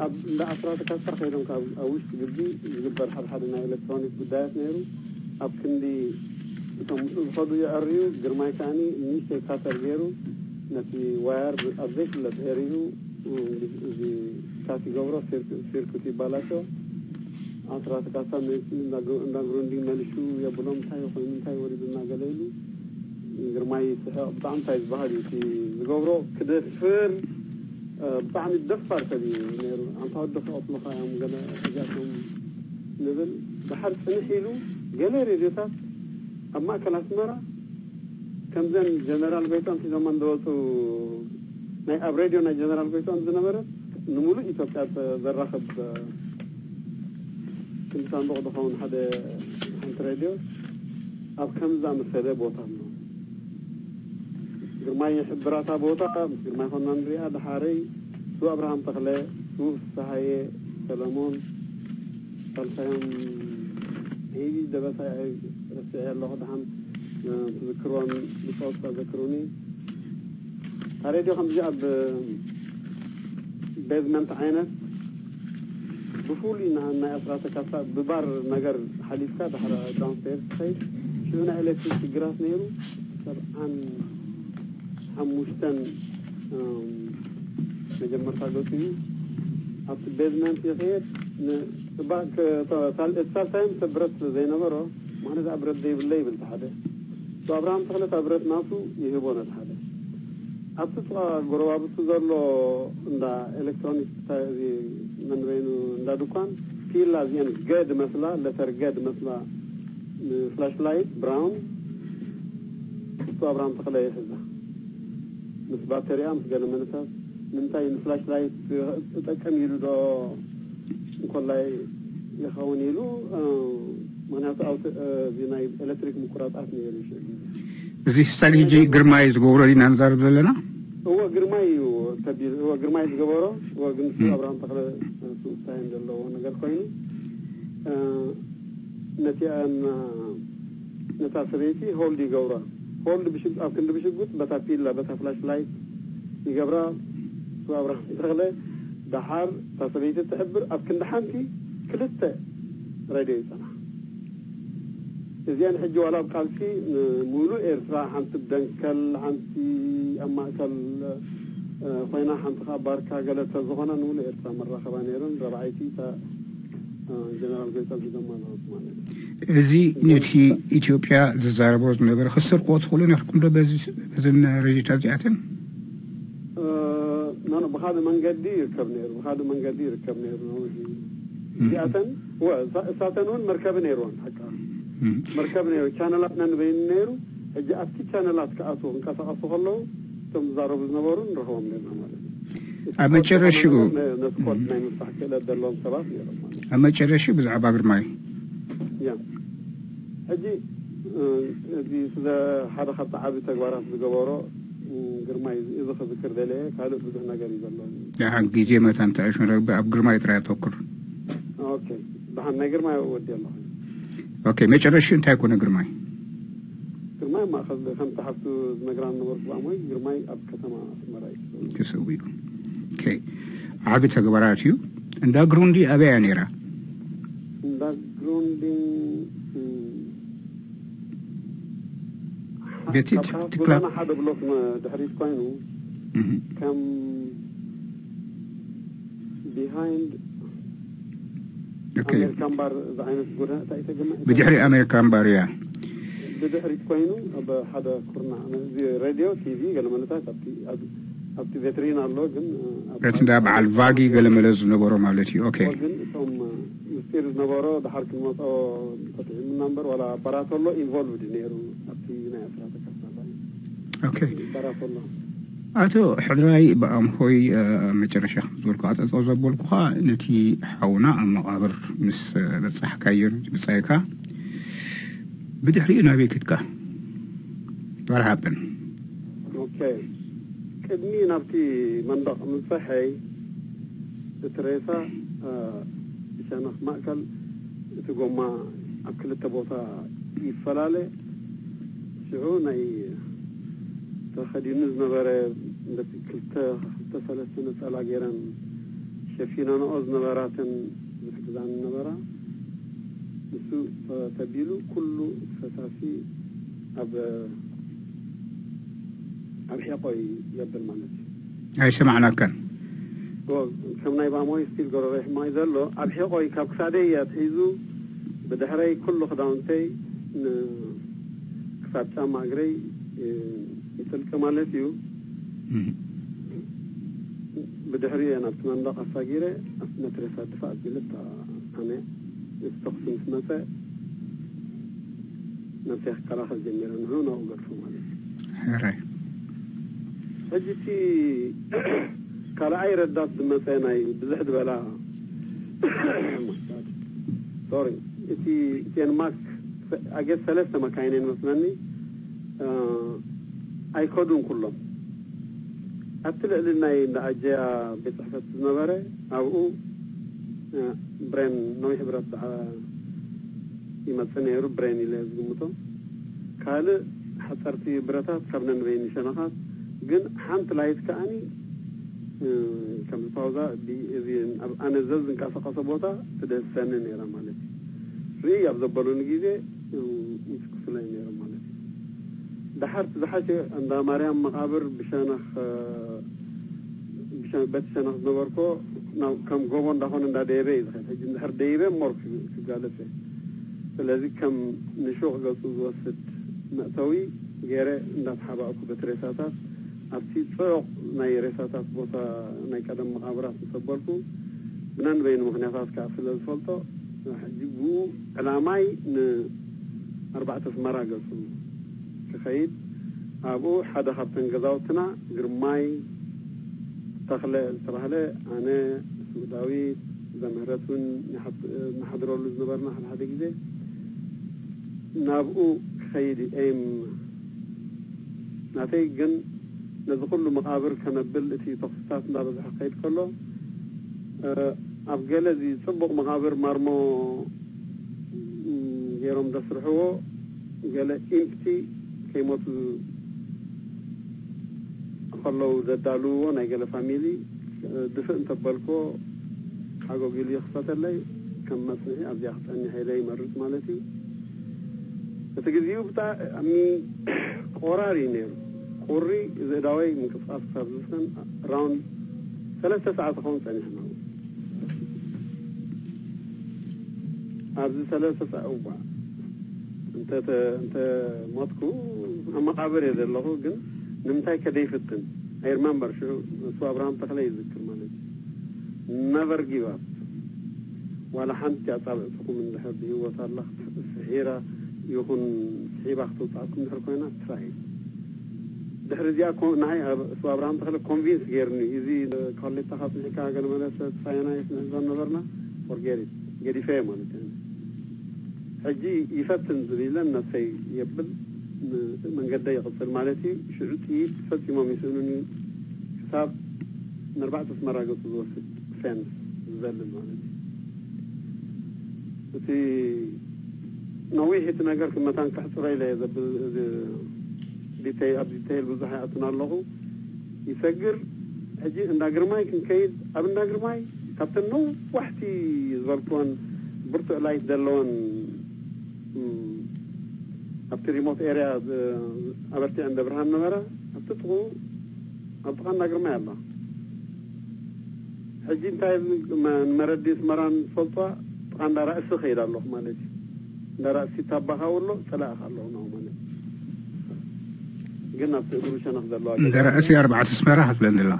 اب دا افراد كسر خيرون كاب اوش جدي زبر حد حدنا في بدايه نيرو اب كندي تم فضو يا اريو قرماي ثاني نيشي كاتر غيرو نتي واير ابديك لا تيريو κάτι γόβρο, σύρκουτι μπαλάσο, αν τράτεκασα να γκρούντι መልሹ የብሎም እንታይ ኮይኑ እንታይ ወሪዱና ገለይሉ ግርማይ ስሕቅ ብጣዕሚ እንታይ ዝበሃል እዩ እቲ ዝገብሮ ክደፍር ብጣዕሚ ደፋር ሰብ እዩ ነይሩ ኣንታ ወዲ ክቐትሉካ እዮም ገለ ሕጃቶም ንብል ብሓር ፅንሕ ኢሉ ገለ ሬድዮታት ኣብ ማእከል ኣስመራ ከምዘን ጀነራል ጎይቶም ሒዞማ እንደወፁ ናይ ኣብ ሬድዮ ናይ ጀነራል ጎይቶም ዝነበረት نمولو إثيوبيا تزرخب كل صندوق دخون حدا حنت راديو أب خمزة مسيرة بوتانو جرما يحب براتا بوتا جرما يخون نمريا دحاري سو أبراهام تخلي سو سهاي سلامون سلسايم هيدي دبسا رسي أهل لغة دحان تذكروان بصوصة ذكروني هاريديو خمزة أب بيزمنت عينت بفولي نه نه افراد کسات ببار نگر حلیف کرد حالا دانستیر خیلی شونه الکتریکی گرفت نیرو سر آن هم مشتن مجمع مرتادوتی از بیزمنت یه خیر نه با تا سال اتصال تایم تبرت زینه برو مانند ابرد دیو لیبل تهده تو ابرام تخلت ابرد ناسو یه بونه አብጥጦ ጎረባብጡ ዘሎ እንዳ ኤሌክትሮኒክ መንበይኑ እንዳ ድኳን ፊላ እዚአን ገድ መስላ ለተር ገድ መስላ ፍላሽ ላይት ብራውን እሱ አብርሃም ተክለ ይሕዛ ምስ ባተሪያ ምስ ገለ መነታት ንምንታይ ንፍላሽ ላይት ትጠቀም ኢሉ ዶ እንኮላይ ይኸውን ኢሉ ምክንያቱ ኣብ ናይ ኤሌክትሪክ ምኩራጣት ነይሩ ይሽእል እዚ ስታሊ ሕጂ ግርማይ ዝገብሮ ኢና ንዛርብ ዘለና እዎ ግርማይ እዩ እዎ ግርማይ ዝገበሮ እዎ ግን ኣብርሃም ተክለ ዝሳይን ዘለዎ ነገር ኮይኑ ነቲ ነታ ሰበይቲ ሆልድ ይገብራ ሆልድ ኣብ ክንዲ ብሽጉጥ በታ ፒላ በታ ፍላሽ ላይት ይገብራ እሱ ኣብርሃም ተክለ ዳሓር እታ ሰበይቲ ትሕብር ኣብ ክንዲ ሓንቲ ክልተ ረድዮ ይፀና زين حج ولا بقالسي مولو إرفا حمت الدنكل حمت أما كل آه، خينا حمت خبر كاجلة تزغنا نولو إرفا مرة خبانيرن ربعيتي تا آه، جنرال قيسام جدمان عثمان زي نتي إثيوبيا زاربوز نبر خسر قوات خلوني حكم له بز بزن رجيتات جاتن نحن بخاد من قدير كبنير بخاد من قدير كبنير نوزي جاتن وساتنون مركب حكا መርከብ ነይሩ ቻነላት ነን በይን ነይሩ ሕጂ ኣብቲ ቻነላት ክኣቱ እንቀሳቐሱ ከለዉ እቶም ዝዛረቡ ዝነበሩ ንረኽቦም ነርና ማለት እዩ ኣብ መጨረሽ ነስኮት ናይ ምብሳሕ ክእለት ዘለዎም ሰባት ነይሮም ኣብ መጨረሽ ብዛዕባ ግርማ እዩ ሕጂ እዚ ስለ ሓደ ካብቲ ዓብ ተግባራት ዝገበሮ ግርማይ እዚ ክዝክር ደለየ ካልእ ብዙሕ ነገር እዩ ዘሎ ድሓን ግዜ መታ እንታይ መታንታእሽ ኣብ ግርማይ ጥራይ ኣተኩር ኦኬ ድሓን ናይ ግርማይ ወዲ ኣለኹ اوكي ماذا رشي انت هكو نقرماي نقرماي ما اخذ خمت حفتو نقران نور بلاموي نقرماي اب كتما مراي تسويق اوكي عابي تقبراتيو اندا قروندي ابي عنيرا اندا قروندي بيتي تكلا انا حاد بلوك ما دحريف كوينو كم behind اوكي بدحري امريكان باريا بدحري ኮይኑ ኣብ ሓደ ኩርናዕ ሬድዮ ቲቪ ገለ መለታት ኣብቲ ቬትሪን ኣሎ ግን እቲ እንዳ በዓል ቫጊ ገለ መለ ዝነበሮ ማለት እዩ ኦኬ ግን እቶም ምስጢር ዝነበሮ ድሓር ክንመፆ ተጥዒሙና እምበር ዋላ ኣባራት ኣሎ ኢንቮልቭድ ነይሩ ኣብቲ ናይ ኣስራተ ከፋላ ኦኬ ኣባራት ኣሎ أتو حضراي بقام خوي مجرى شيخ مزول قاعدة تغزب والكوخا نتي حونا المقابر مس بصح كاير بصايكا بدي حريق نابي كتكا What happened? Okay. كدمي نبتي مندق من صحي تريسا إشان أخ مأكل تقوم ما أكل التبوطة يفلالي شعوني ተኸዲኑ ዝነበረ እንደቲ ክልተ ክልተ ሰለስተ ነፀላ ገይረን ሸፊነንኦ ዝነበራትን ዝሕግዛን ዝነበራ ንሱ ተቢሉ ኩሉ ፈሳሲ ኣብ ኣብ ሒቆ የብል ማለት እዩ ኣይስማዕናከን ከም ናይ ባሞይ ስቲል ገረበይ ሕማይ ዘሎ ኣብ ሒቆይ ካብ ክሳደይ እያ ትሒዙ ብድሕረይ ኩሉ ክዳውንተይ ንክሳብ ጫማ እግረይ ይጥልቅ ማለት እዩ ብድሕሪ እየ ናብቲ መንደቕ ኣሳጊረ ኣብቲ መትረሳ ድፋእ ዝብልታ ኣነ ምስ ተኽሲ ምስ መፀ ነብሰይ ክከላኸል ጀሚረ ንዑ ናብኡ ገድፉ ማለት እዩ ሕጂ እቲ ካልኣይ ረዳት ዝመፀ ናይ ብዙሕ ዝበላ ሶሪ እቲ ቴንማክ ኣጌት ሰለስተ መካይነን መስለኒ ኣይከዱን ኩሎም ኣብቲ ልዕሊ ናይ ኣጀያ ቤት ፅሕፈት ዝነበረ ኣብኡ ብሬን ነዊሕ ሕብረት ብዛዕባ ይመፅእ ነይሩ ብሬን ኢለ ዝግምቶ ካልእ ሓፀርቲ ብረታት ካብ ነንበይኒ ሸነኻት ግን ሓንቲ ላይት ከኣኒ ከም ዝተወዛ እዚ ኣብ ኣነዘብ ዝንቀሳቀሰ ቦታ ትደሰኒ ነይራ ማለት እዩ ርኢ ኣብ ዘበሉኒ ግዜ دحرت دحاتي عند مريم مقابر بشانخ بشان بات شانخ زبركو نو كم قوبون دخون اندا ديبي يزخيل حجي دحر ديبي مورك في قالته فلذي كم نشوق قصو زوسد مأتوي غيره اندا تحباكو بتريساتات ኣብቲ ፅዑቕ ናይ ሬሳታት ቦታ ናይ ቀደም መቃብራት ዝሰበርኩ ብናንበይኒ ምክንያታት ከዓ ስለ ዝፈልጦ ሕጂ ብኡ ن أربعة ስመራ ገፁ تخيد أبو حدا خرطن قضاوتنا قرماي تخلي التبهلي أنا سوداوي زمهرتون نحضروا لزنبرنا حل هذا كده نابقو خيدي أيم نتيجن نذكر له مقابر كنبل التي تخصصات نار الحقيقة كله أه، أبقى الذي سبق مقابر مرمو جيرم دسرحوه قال إمتي motul ከለው ዘዳልውዎ ናይ ገለ ፋሚሊ ድፍእ እንተበልኮ ሓጎጊሉ ይኽፈተለይ ከም መፅንሒ ኣብዚኣ ክፀኒሐ ኢለ ይመርፅ ማለት እዩ እቲ ግዜኡ ብጣዕሚ ቆራር እዩ ነይሩ ቁሪ እዚ እዳወይ ምንቅስቃስ ካብ ዝስን ራውንድ ሰለስተ ሰዓት ኸውን ፀኒሕና ኣብዚ ሰለስተ ሰዓት እዋዕ انت انت ماتكو اما قابر هذا اللغو قن نمتاي كدي فتن اي رمامبر شو سو ابراهام تخلي يذكر مالك نفر جيواب ولا حنت يا طالع تقوم من الحب هو صار لخ سحيرة يكون سحيب اختو تعاكم نحر كوينا تراهي دحر زيا كون نهاي سو ابراهام تخلي كونفينس غيرني يزي كارلي تخاف لكا اغنى مالسة تساينا يسنزان نظرنا فور غيري غيري فاهم مالك يعني حجي يفتن ذليلا نفسي يبل من قد يغسل مالتي شعوتي فاتي ما يسألوني كتاب من أربعة مرة قلت زوست فانس زل مالتي وتي نويحي تنقر كما تنكح سريلا يزبل ዲቴይል ኣብ ዲቴይል ብዙሕ ይኣትን ኣለኹ ይሰግር ماي كن ግርማይ أبن ኣብ ماي كابتن نو وحتي ዝበልክዎን برتو ላይ دلون أبتي ريموت إيريا آه، أبتي عند إبراهيم نمرة أبتي تقو أبتي قانا قرما يلا حجين تايد من مرديس مران سلطة قانا رأس خير الله مانيج نرأس تابها ولو سلاح الله نو مانيج قلنا أبتي قروشا نخذ الله نرأس أربعة سمرة حتب لند الله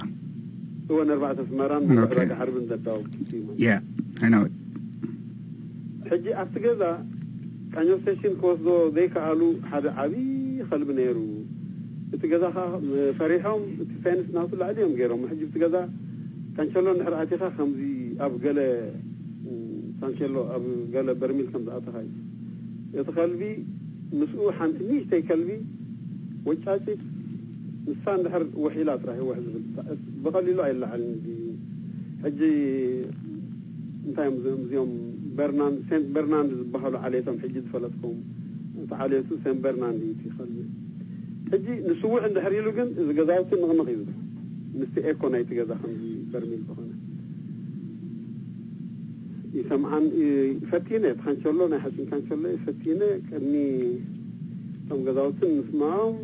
هو أربعة سمرة نرأس حرب ندداو يا أنا أبتي قذا كان يفشين كوز دو ديك علو حد عبي خلب نيرو بتجذا خا فريحهم تفانس ناس ولا عليهم غيرهم حج بتجذا كان شلون نحر عتيخا خمزي أب جلة كان شلون أب جلة برميل خمزة أتهاي يتخلبي مسؤول حنتنيش تكلبي وتشاتي مستان دحر وحيلات راهي واحد بقال لي لا إلا عندي حجي نتايم زيوم برنان سنت برناندز بحلو عليهم حجد فلتكم انت عليهم سنت برناندز يتخلي حجي نسوع عند هريلوغن اذا قضاوتي مغمغ يوضح نسي ايكو نايت قضاهم برميل بخونا يسمعان فتينة بخان شلو نحسن كان شلو فتينة كني تم قضاوتي نسمعهم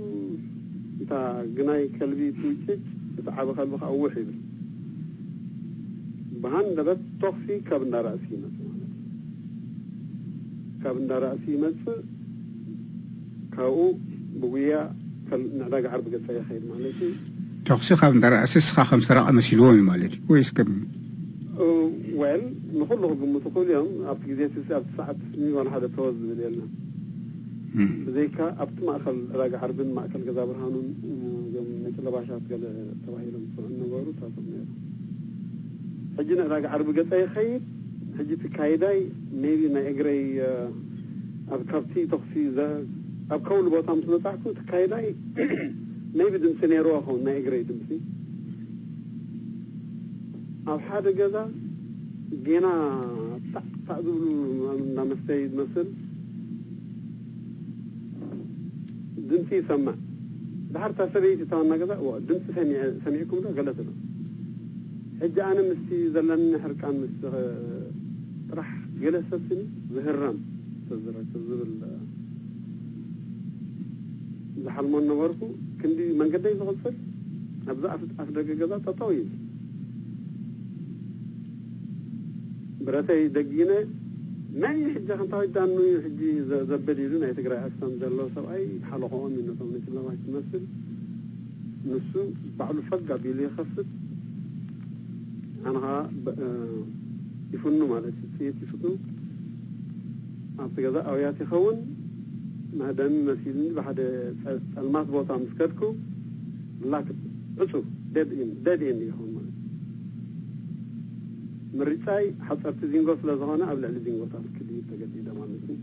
انت قناي كلبي توجيك تعب خلبخ اوحي بل بهان دبت تخفي كبنا رأسي مثلا ካብ እናራእሲ ይመፅእ ካብኡ ብጉያ ንዕዳጋ ዓርቢ ገፃ ይኸይድ ማለት እዩ ተኽሲ ካብ እንዳራእሲ ስኻ ከም ሰራቀ መሲልዎም እዩ ማለት እዩ ወይስ ከም ወል ንኩሉ ክግምቱ ክእሉ እዮም ኣብቲ ግዜ ኣብቲ ሰዓት ሚሊዮን ሓደ ተወዝ ዝብል የልና ብዘይካ ኣብቲ ማእከል ዕዳጋ ዓርብን ማእከል ገዛ ብርሃኑን እዞም ነጭ ለባሻት ገለ ተባሂሎም ዝፅዑ ነበሩ ታቶም ነይሩ ሕጂ ንዕዳጋ ዓርቢ ገፃ ይኸይድ ሕጂ እቲ ካይዳይ ሜቢ ናይ እግረይ ኣብ ካብቲ ተኽሲ ኣብ ከውሉ ቦታ ምስ በፃሕኩ እቲ ካይዳይ ሜቢ ድምፂ ነይርዎ ኸውን ናይ እግረይ ድምፂ ኣብ ሓደ ገዛ ጌና ጣዕጣዕ ዝብሉ እናመስተይ ዝመስል ድምፂ ይሰማዕ ድሓርታ ሰበይቲ ተዋና ገዛ ድምፂ ሰሚዕኩም ዶ ገለትሎ ሕጂ ኣነ ምስቲ ዘለኒ ሕርቃን ምስ راح جلستني زهران تزرع تزرع ال زحل من نوركو كندي من قد ايش غلطت ابدا افد افد كذا تطويل براتي دقينا ما يحج عن طريق دانو يحج زبدي لنا يتقرا احسن دلو سو اي حلو هون انه فهمت كل ما يتمثل نسو بعد الفقه بيلي خفت انها ب... آه يفن ما له شيء يفتو عطيه ذا أو ياتي خون ما دام مثلا بعد الماس بوت عم سكتكو لاك أسو dead in dead in يهون ما مريتاي حصلت زينغو في الزهانة قبل الزينغو تعرف كذي تجدي دام مثلا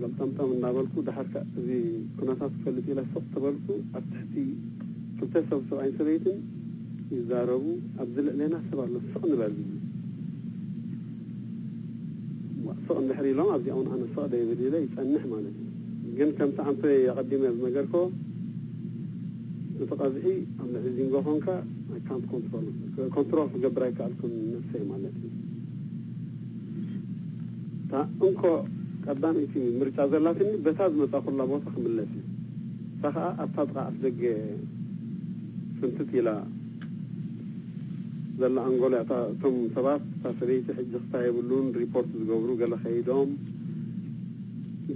قال تم تم النابلكو ده حركة زي كنا ساس كلتي لا سقط بالكو أتحتي كنت سوسو عين سبيتن يزاربو أبدل لنا سبارة سقط بالكو so on dhexri lama abdi on ana so dhaywadilay an nixmale genkan tacantay qadimee magarko ንተቃዝሒ ኣብ ልዕሊ ዚንጎ ኮንካ ኣይካንት ኮንትሮል ኮንትሮል ክገብር ኣይከኣልኩን ነፍሰይ ማለት እዩ እታ እንኮ ቀዳሚቲ ምርጫ ዘላትኒ በታ ዝመፃ ኩላ ቦታ ክምለስ እዩ እሳ ከዓ ኣብታ ጥቃ ኣፍ ደገ ፍንትት ኢላ ذل انگول اتا تم سبب تفریح تحج استای بلون ریپورت گورو گل خیدام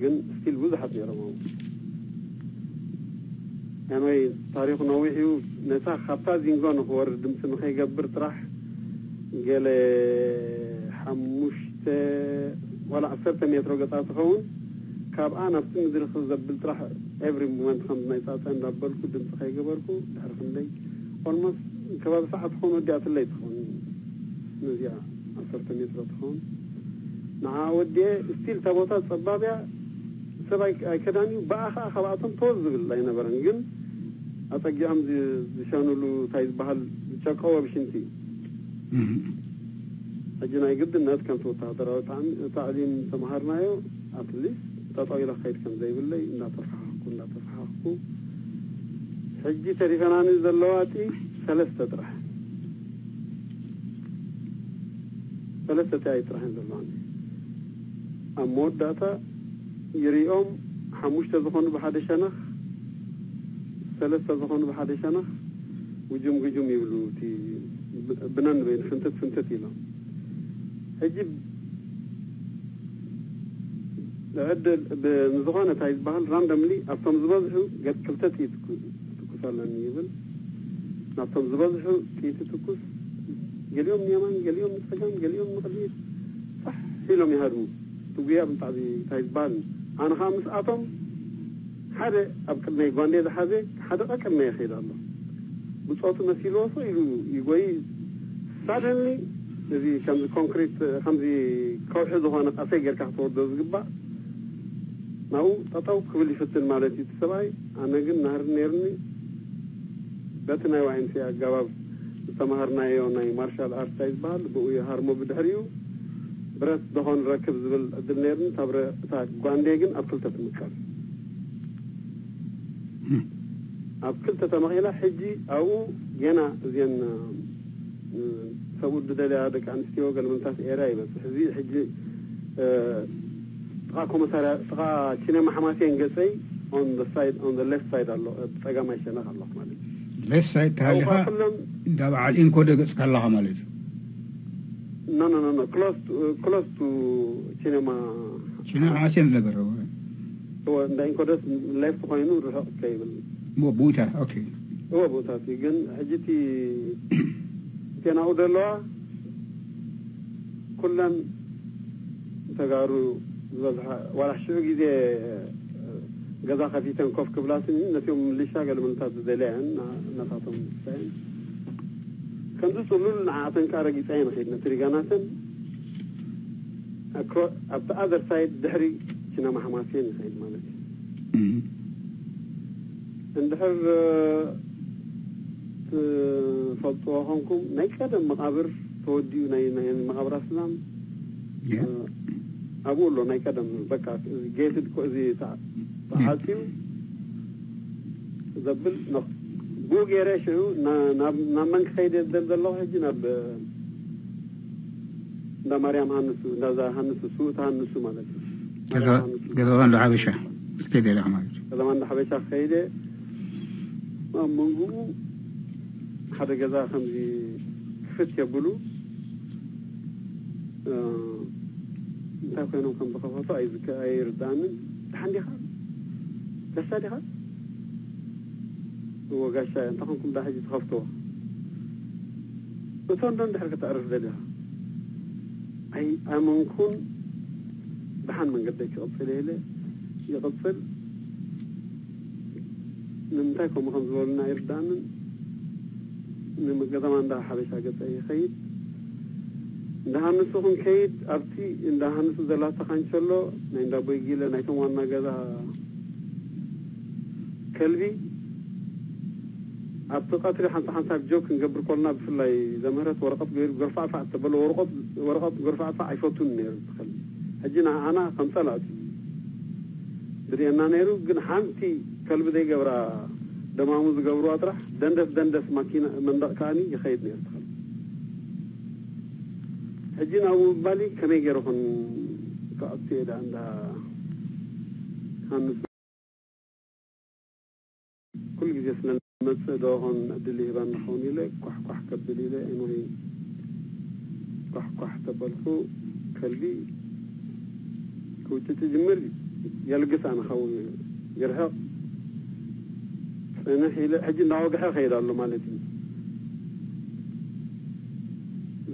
گن استیل بود حد نیرمان یعنی يعني تاریخ نویحی و نسا خطا زینگان خور دمسن خیگ برترح گل حموشت ولا عصر تمیت رو گتا تخون کاب آن افتیم دل خوز دبلترح ایوری مومنت خمد نیتا تن دبل کو دمسن خیگ برکو درخندی كبار صح تخون وقعت اللي تخون نزيع عشرة متر تخون مع ودي ستيل تابوتات صبابة سبع كداني وباخا خلاطن توز بالله نبرن جن أتاكي هم دي شانو لو تايز بحال تشاكوا بشنتي أجينا يقد الناس كانت وتحضر تعليم سمهر مايو أتليس تطوي خير كان زي بالله إنا تفحقوا إنا تفحقوا حجي تريفنا نزل لواتي ثلاثة دراهم ثلاثة آي دراهم دمان أمود داتا يري أم حموش تزخون بحد شنخ ثلاثة تزخون بحد شنخ وجم جم يبلو تي بنان بين فنتت فنتت إلهم حجب لعدل بنزغانة هاي البحل راندملي أبتم زبازحو قد كلتت يتكو تكو سالان يبل Nazımızı kiti tukus. Geliyorum Yaman, geliyorum Instagram, geliyorum Maqdis. صح فيلم يهرموا توقيا بنتاع تايبان أنا خامس أطم حدا أبكر ما يقوان ليه حدا حدا أكر ما يخير الله بصوت مسيل وصو يقوي suddenly ذي كم كونكريت خمزي كوش ذهان أسيجر كحطور دوز جبا ناو تطوق قبل يفتن مالتي تسبعي أنا قل نهر نيرني በትናይ ኣገባብ ዝተምሃርናዮ ናይ ማርሻል ኣርት ታይ ዝበሃል ብኡ ብድሕሪ እዩ ብረት ዝኾን ረክብ ዝብል ዕድል ነርን ታብረ እታ ጓንዴ ግን ኣብ ክልተ ትምቀል ኣብ ክልተ ተመቂላ ሕጂ ኣብኡ ገና እዚአን ሰብኡ ድደልያ ደቂ ኣንስትዮ ገለምንታት ኤርያ ይበፅሕ እዚ ሕጂ ጥቃ ኮመሳርያ ጥቃ ኪነማ ሓማሴን ገፀይ ኦን ሳ ኦን ሌፍት ሳይድ ኣሎ ብፀጋማይ ሸነኽ ኣሎ ማለት እዩ ويب سايت تاعها دابا على الانكود ديال الله مالك نو نو نو كلاس كلاس تو سينما سينما عاشين لا غير هو هو الانكود ليف بوينو راه كيبل مو بوتا اوكي هو بوتا في كان اجيتي كان اود لا كلن تغارو ولا حشوك دي ገዛ ከፊተን ኮፍ ክብላስኒ ነትዮም ምልሻ ምንታት ዘለያን ነታቶም ሳይን ከምዚ ፅሉል ንዓኣተን ካ ረጊፀየ ንኽድ ነትሪጋናተን ኣብቲ ኣዘር ሳይድ ድሕሪ ችነማሕማስየ ንኽእል ማለት እዩ እንድሕር ትፈልጥዎ ኾንኩም ናይ ቀደም መቃብር ተወዲኡ ናይ መቃብር ኣስላም ኣብኡ ኣሎ ናይ ቀደም በቃ ጌትድ ኮ እዚ محاكم زبل نق جوجي راشو نا نا نا من خيد دل دل الله جناب دا مريم هانسو دا زا هانسو سوت هانسو مالك جزا الله حبيشة سكيدي لحمالك جزا الله حبيشة خيدي ما منجو حدا جزا خمزي فت يبلو انتا آه، كانوا كان بخفاطة اي ذكا اي ردان تحندي خالص كسادها وقاشا انتقن كم دا حجي تخفتوها وتون دون دحر كتعرف ذلها أي أمنكم بحن من قدك يقصل إليه يقصل ንምንታይ ከምኡ ከም ዝበሉና ይርዳእንን ንገጠማ እንዳ ሓበሻ ገፀ ይኸይድ እንዳሃንሱኹን ከይድ ኣብቲ እንዳሃንሱ ዘላተኻን ከሎ ናይ እንዳቦይ ጊለ ናይቶም ዋና ገዛ كلبي أبت قطري حنت حنت جوك نجبر كلنا في الله زمرت ورقة غير قرفة فع تبل ورقة ورقة قرفة فع عفوتون نير خل هجينا أنا خمسة لات دري أنا نيرو جن حنتي كلب ده جبرا دماغوز جبرو أطرح دندس دندس ماكينة من دكاني يخيد نير خل هجينا أبو بالي كم يجروا خن كأبتي ده عندها خمسة جسمن مس داهن دلی بان كح کح کح کبلیله اینوی كح کح تبلخو کلی كوتت جمري يلقص عن خوي يرها أنا حيل اجي نعوق حق خير الله مالتي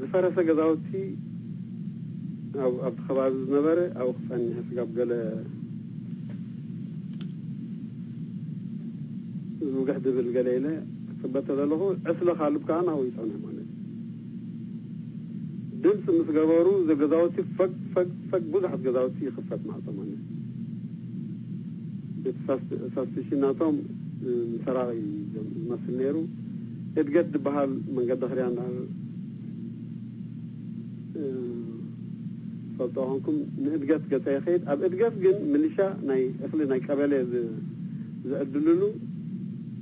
زفرسة قضاوتي أو أبت خبار أو خفاني هسقاب قلة وقحد بالقليلة ثبت له أسلا خالب كان هو يتعون نعم. همانه دلس مسقبارو زي قضاوتي فك فك فك بزحت قضاوتي خفت مع طمانه ساستشي ناتهم سراغي مسل نيرو اتقد بحال من قد دخري عن ሰልጠዋንኩም ንእድገት ገፀ ይኸይድ ኣብ እድገት ግን ምልሻ ናይ እኽሊ ናይ ቀበሌ ዘዕድልሉ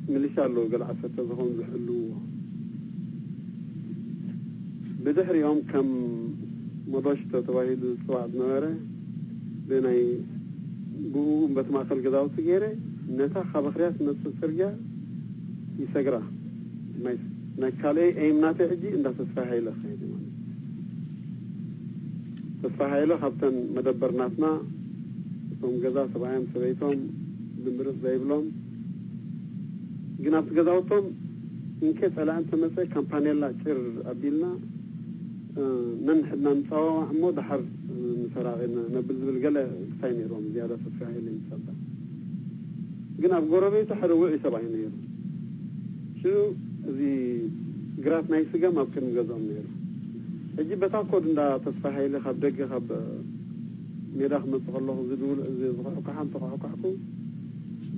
مليشالو قلعفة تظهون بحلوة بدحر يوم كم مضشت تواهيد سواعد نوارة بيني بو بتماخل قداو تجيري نتا خبخريات نتا سرقة يسقرا ميس نكالي ايم ناتي عجي اندا تسفاها إلا خيدي ماني تسفاها إلا خبتن مدبر ناتنا ثم قدا سبعين سبيتهم دمرس دايبلهم ግን ኣትገዛውቶም እንኬስ ኣላ እንተመፀ ካምፓኔላ ጭር ኣቢልና ነንሕድና ንፀዋዋዕ እሞ ድሓር ንሰራቂና ነብል ዝብል ገለ ክሳይ ነይሮም ዝያዳ ተስፋ ሃይለ ይሰባ ግን ኣብ ጎረቤቱ ሓደ ውዕይ ሰብኣይ ነይሩ ሽዑ እዚ ግራት ናይ ስገም ኣብ ቅድሚ ገዝኦም ነይሩ ሕጂ በታ ኮድ እንዳ ተስፋ ሃይለ ካብ ደገ ካብ ሜዳ ክመፅእ ከለኹ ዝድውል ዝኩዕኩሓ እንተኩዕኩሕኩ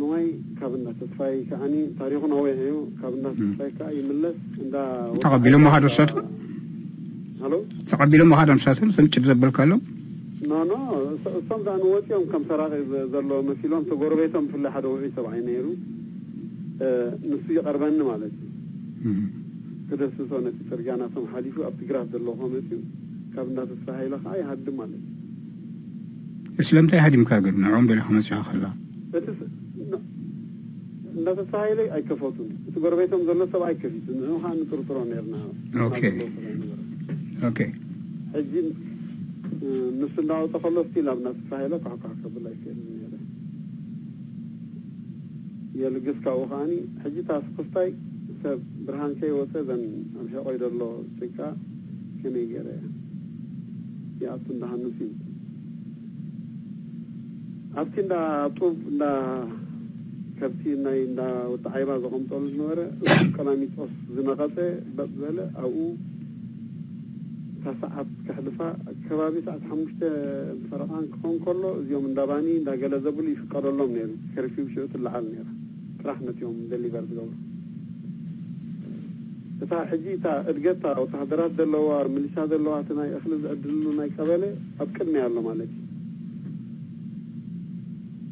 ንዋይ ካብ እናተስፋይ ከዓኒ ታሪኹ ነዊሕ ካብ እናተስፋይ ከዓ ይምለስ እንዳ ተቐቢሎም ሃዶ ሳቱ ሃሎ ተቐቢሎም ሃዶ ሳቱ እቶም ጭድ ዘበልካሎም ኖ ኖ እሶም ዳ ንወፂኦም ከም ሰራቂ ዘለዎ መሲሎም ተጎረቤቶም ብፍላይ ሓደ ውዒ ሰብዓይ ነይሩ ንሱ ይቐርበኒ ማለት እዩ ክደስሶ ነቲ ፅርግያ ናቶም ሓሊፉ ኣብ ትግራት ዘሎ ኮመት እዩ ካብ እናተስፋ ሃይለ ከዓ ይሃድም ማለት እዩ ስለምንታይ ሃዲምካ ግን ንዕኦም ደሊኻ መፅኻ ከላ ለተሳ ላይ አይከፈቱም። እቲ ጎረቤቶም ዘሎ ሰብ ኣይከፊቱን ንሃን ንጥርጥሮ ነርና ሕጂ ምስ እናወፀ ከሎ ስቲል ኣብ ናተሳ ኃይለ ካሕካሕ ከብል ኣይክእልን ነረ የልግስ ካብኡ ከዓኒ ሕጂ ታስክስታይ ሰብ ብርሃን ከይወፀ ዘን ኣምሒቆይ ደሎ ጭቃ ከመይ ገይረ እያ ያኣቱ እንዳሃንስ እዩ أبكي نا طوب نا كرتي نا نا وتعيما زخم طول نورة كلامي توس زنقطة بدل أو تسعات كحلفة كرابي تسعات حمشت فرقان كون كله زيوم دباني دا قال زبولي في قرر لهم نير كرفي بشوت العال نير رحمة يوم دلي برد قول تا حجي تا ارقتا او تحضرات دلوار مليشا دلوار تنا يخلز ادلو ناي كبالي ابكر نيار لهم عليك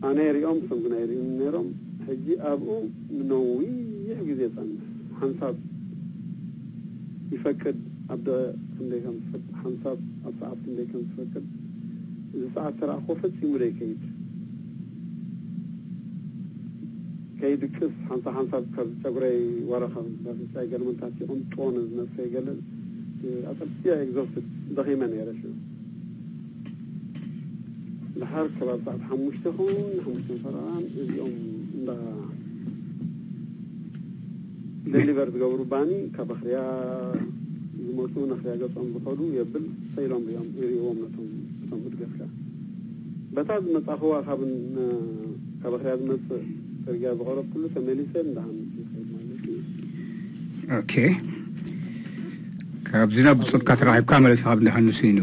ኣነ የሪኦም ሰብ ግና ይርኢ ነይሮም ሕጂ ኣብኡ ነዊሕ ግዜ ፀንሕ ሓንሳብ ይፈቅድ ኣብ ክንደይ ከም ዝፈቅድ ሓንሳብ ኣብ ሰዓት ክንደይ ከም ዝፈቅድ እዚ ሰዓት ተረእኮ ፈፂሙ ደይ ከይድ ከይድቅስ ሓንሳ ሓንሳብ ካብ ጨጉረይ ወረኻ ባፍንጫይ ገለመንታት ቁንጦ ዝነፍሰ ይገለ ኣፀልጥያ ኤግዞስትድ ደኺመ ነይረ ሽ ድሓር ከባብታት ሓሙሽተ ኸውን ሓሙሽተ ሰራን እዚኦም እንዳ ደሊቨር ዝገብሩ ባኒ ካብ ኣኽርያ ዝመፁ ንኣኽርያ ገጾም ዝኸዱ የብል ሰኢሎም ሪኦም ይርእዎም ነቶም እቶም እድገፍካ በታ ዝመፃኽዋ ካብን ካብ ኣኽርያ ዝመፅእ ፅርግያ ዝቆረብ ኩሉ ተመሊሰ እንዳሃምስ ይኸይድ ማለት እዩ ኦኬ ካብዚ ናብ ብፆትካ ተራኺብካ ማለት እዩ ካብ እንዳሃንስን እዩ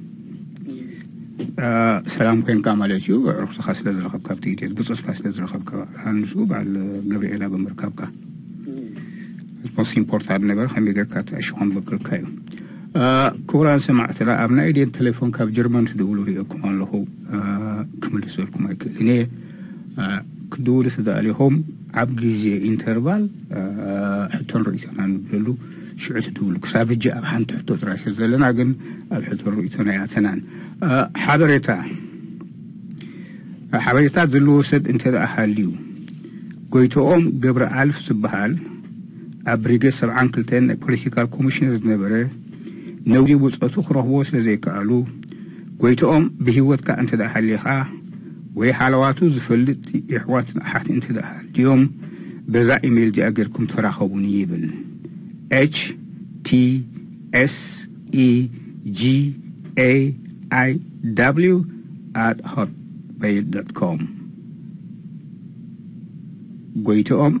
سلام كين كامل شو رخص خاص لذر خبكا بتيجي بس خاص لذر خبكا عن شو بعد جبريلا بمركبكا بس important نبر خميجة كات أشوان بكر كايو كوران سمعت لا أبناء دي التليفون كاب جرمان تدولو ريو كمان لهو كمل سور كمان كليني كدول سدالي هم عبقيزي انتربال حتون رئيسان بلو شعوت دول كساب جاء حان تحتو تراسي زلنا قن الحدو الرؤيتنا يا تنان أه حضرتا حضرتا ذلو سد انت دا أحاليو قويتو أوم قبر ألف سبحال أبريغي سبعان كلتين political commissioners نبري نوري بوز أتوخ رهو سيزي كالو قويتو أوم بهيوتك انت دا أحاليخا وي حالواتو زفلت إحوات أحاتي انت دا أحاليوم بزا إيميل دي أجركم تراخبوني يبن H T S E G A I W at hotmail.com. ጎይቶኦም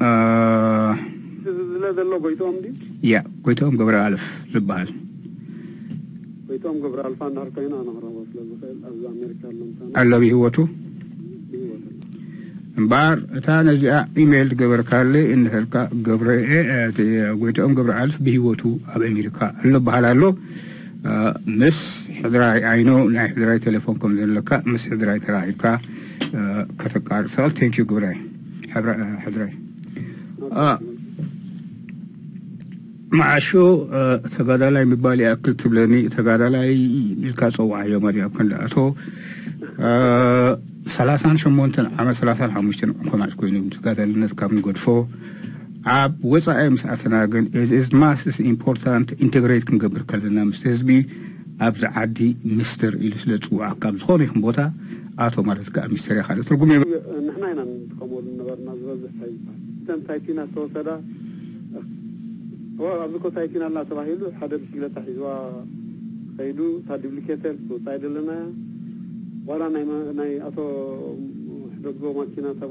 ስለዘሎ ጎይቶኦም ድዩ ያ ጎይቶኦም ገብረ ኣልፍ ዝበሃል ጎይቶኦም ገብረ ኣልፋ እናሃርከይና ኣነክረቦ ስለዝኽእል ኣብዚ ኣሜሪካ ኣሎ ኣሎ ብሂወቱ እምበር እታ ነዚኣ ኢሜይል ትገበር ካለ እንድሕልካ ገብረአ ጎይትኦም ገብረ ኣልፍ ብሂወቱ ኣብ ኣሜሪካ ኣሎ ኣሎ ምስ ሕድራይ ዓይኖ ናይ ሕድራይ ቴሌፎን ከም ዘለካ ምስ ሕድራይ ተራኢብካ ከተቃርሰል ቴንኪዩ ግብራይ ሕድራይ መዓሾ ተጋዳላይ ምባል ይኣክል ትብለኒ ተጋዳላይ ኢልካ ፀዋዓዮ መሪኣብ ክንዳኣቶ ሰላሳን ሸሞንተን ዓመት ሰላሳን ሓሙሽተን ኮናጭ ኮይኑ ተጋዳልነት ካብ ንገድፎ ኣብ ወፃኢ ምስኣትና ግን እዚ ማስ ስ ኢምፖርታንት ኢንቴግሬት ክንገብር ከለና ምስ ህዝቢ ኣብዚ ዓዲ ሚኒስትር ኢሉ ስለ ዝፅዋዕ ካብ ዝኾነ ይኹን ቦታ ኣቶ ማለት ከዓ ሚኒስትር እያ ካልእ ትርጉም ንሕና ኢና ንጥቀመሉ ነበርና ዝበዝሕ ሰብ እተን ሳይቲና ዝተወሰዳ ኣብዚ ኮ ሳይቲና ኣላ ተባሂሉ ሓደ ብሽክለታ ሒዝዋ ከይዱ እታ ዱፕሊኬተር ትውፃ ይደለና ዋላ ናይ ኣቶ ሕደጎ ማኪና እታ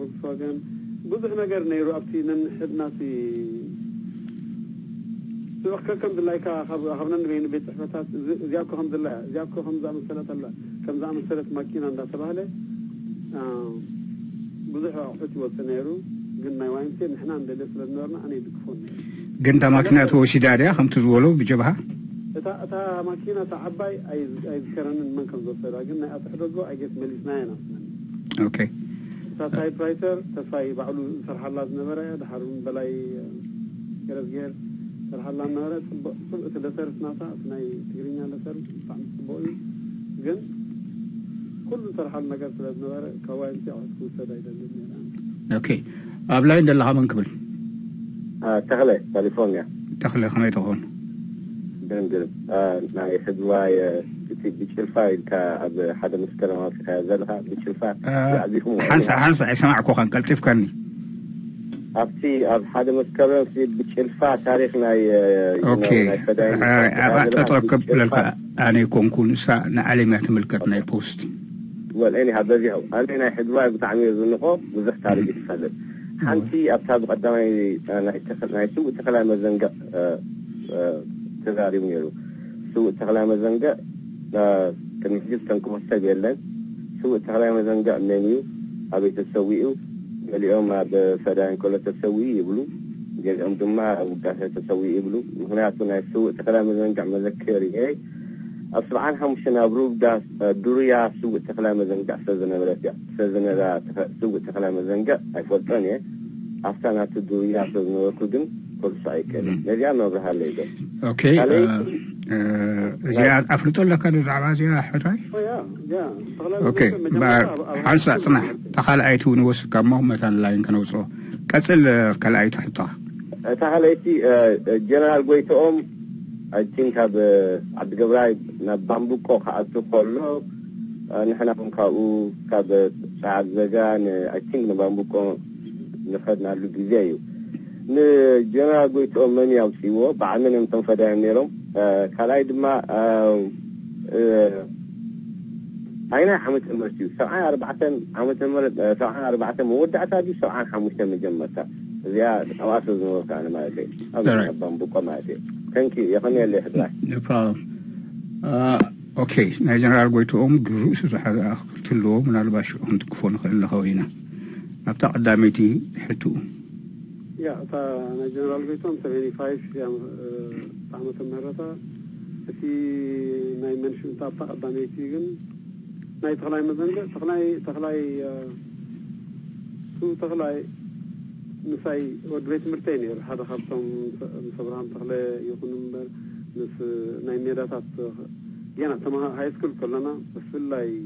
ብዙሕ ነገር ነይሩ ኣብቲ ነንሕድናሲ ስዑኽከ ከም ዝላይካ ካብ ነንበይኒ ቤት ፅሕፈታት እዚኣኮ ከም ዝላ እዚኣኮ ከምዝኣመሰለት ዝኣመሰለት ኣላ ከም ማኪና እንዳተባሃለ ብዙሕ ኣቑሑት ይወፅእ ነይሩ ግን ናይ ዋይንሴ ንሕና እንደለ ስለ ዝነበርና ኣነ ይድግፎን ግን እታ ማኪና ተወሲዳ ድያ ከምቲ ዝበሎ ብጀብሃ تا تا ماكينة تعباي عايز عايز كرنا من كم زبط راجل نه أتحرجه أجيت مليس ناينا أوكي تا إن رايتر تا ساي بعلو سرح الله نمرة دحرم بلاي كرز غير سرح الله نمرة سب سب تدسر سناسا سناي تقرين على سر طعم سبوي جن كل سرح الله نمرة سرح الله نمرة كواي انت عاد كوسا دايدا أوكي أبلاين دلها تخلي كاليفورنيا تخلي خميت بنقلب آه، ما يحب واي بيشيل فايل كاب حدا مشكلة ما في هذا لها بيشيل فايل حنسى آه، حنسى سمعك وخان قلت كاني أبتي أب حدا مشكلة في بيشيل فايل تاريخنا أوكي أبغى أترك آه، يعني. قبل أنا يكون كل ساعة نعلم يعتمل كتنا بوست والإني هذا جهو أنا يحب واي بتعمير النقاط وزحت على جيت حنتي أبتابق قدامي أنا اتخل أنا يسوق اتخل على مزنقة تغاري ميرو سو تغلا مزنجا نا تنفيس تنكم السجلا سو تغلا مزنجا منيو أبي تسويه اليوم هذا فدان كله تسويه يبلو قال أم دماء وقاسة تسويه يبلو هنا أتونا سو تغلا مزنجا مذكري أي أصبع عنها مش نابرو قاس دوريا سو تغلا مزنجا سزنا مرتيا سزنا سو تغلا مزنجا أي فوتوني أفتانا تدوريا سزنا وكدن بالسايكل رجعنا بهالليلة اوكي زياد أفرطوا لك الدعوة زياد حراي اوكي حنسا صنح تخال أيتو نوس كمه مثلا لا يمكن وصو كسل كل أيت حطا تخال أيتي جنرال قويتهم I think have عبد جبراي نبامبو كوخ عبد كله ንጀነራል ጎይትኦም መን ያውፅይዎ ብዓመን እዮም እቶም ፈዳዮም ነይሮም ካልኣይ ድማ ዓይናይ ዓመተ ምህረት እዩ ሰብዓን ኣርባዕተን ዓመተ ምህረት ሰብዓን ኣርባዕተን መወዳእታ ድዩ ሰብዓን ሓሙሽተ መጀመርታ እዚኣ ኣብኣሶ ዝነበርካ ኣነ ማለት እዩ ኣብባንብቆ ማለት እዩ ተንኪ የኸኒየለ ሕድራይ ኦኬ ናይ ጀነራል ጎይትኦም ግርርእሱ ዝሓደ ክትህልዎ ምናልባሽ ክንትክፎ ንኽእል ንኸው ኢና ኣብታ ቀዳመይቲ ሕትኡ Ja, eta nahi general gaitu, eta في faiz, ahmeten merreta, eti nahi menxun eta da nahi tigen, nahi txalai mazende, txalai, txalai, tu txalai, نساي ودريت مرتين هذا خاصهم مصبرهم تخلى يكون نمبر نس آه، نايم ميراتات يعني تما هاي سكول كلنا بس الله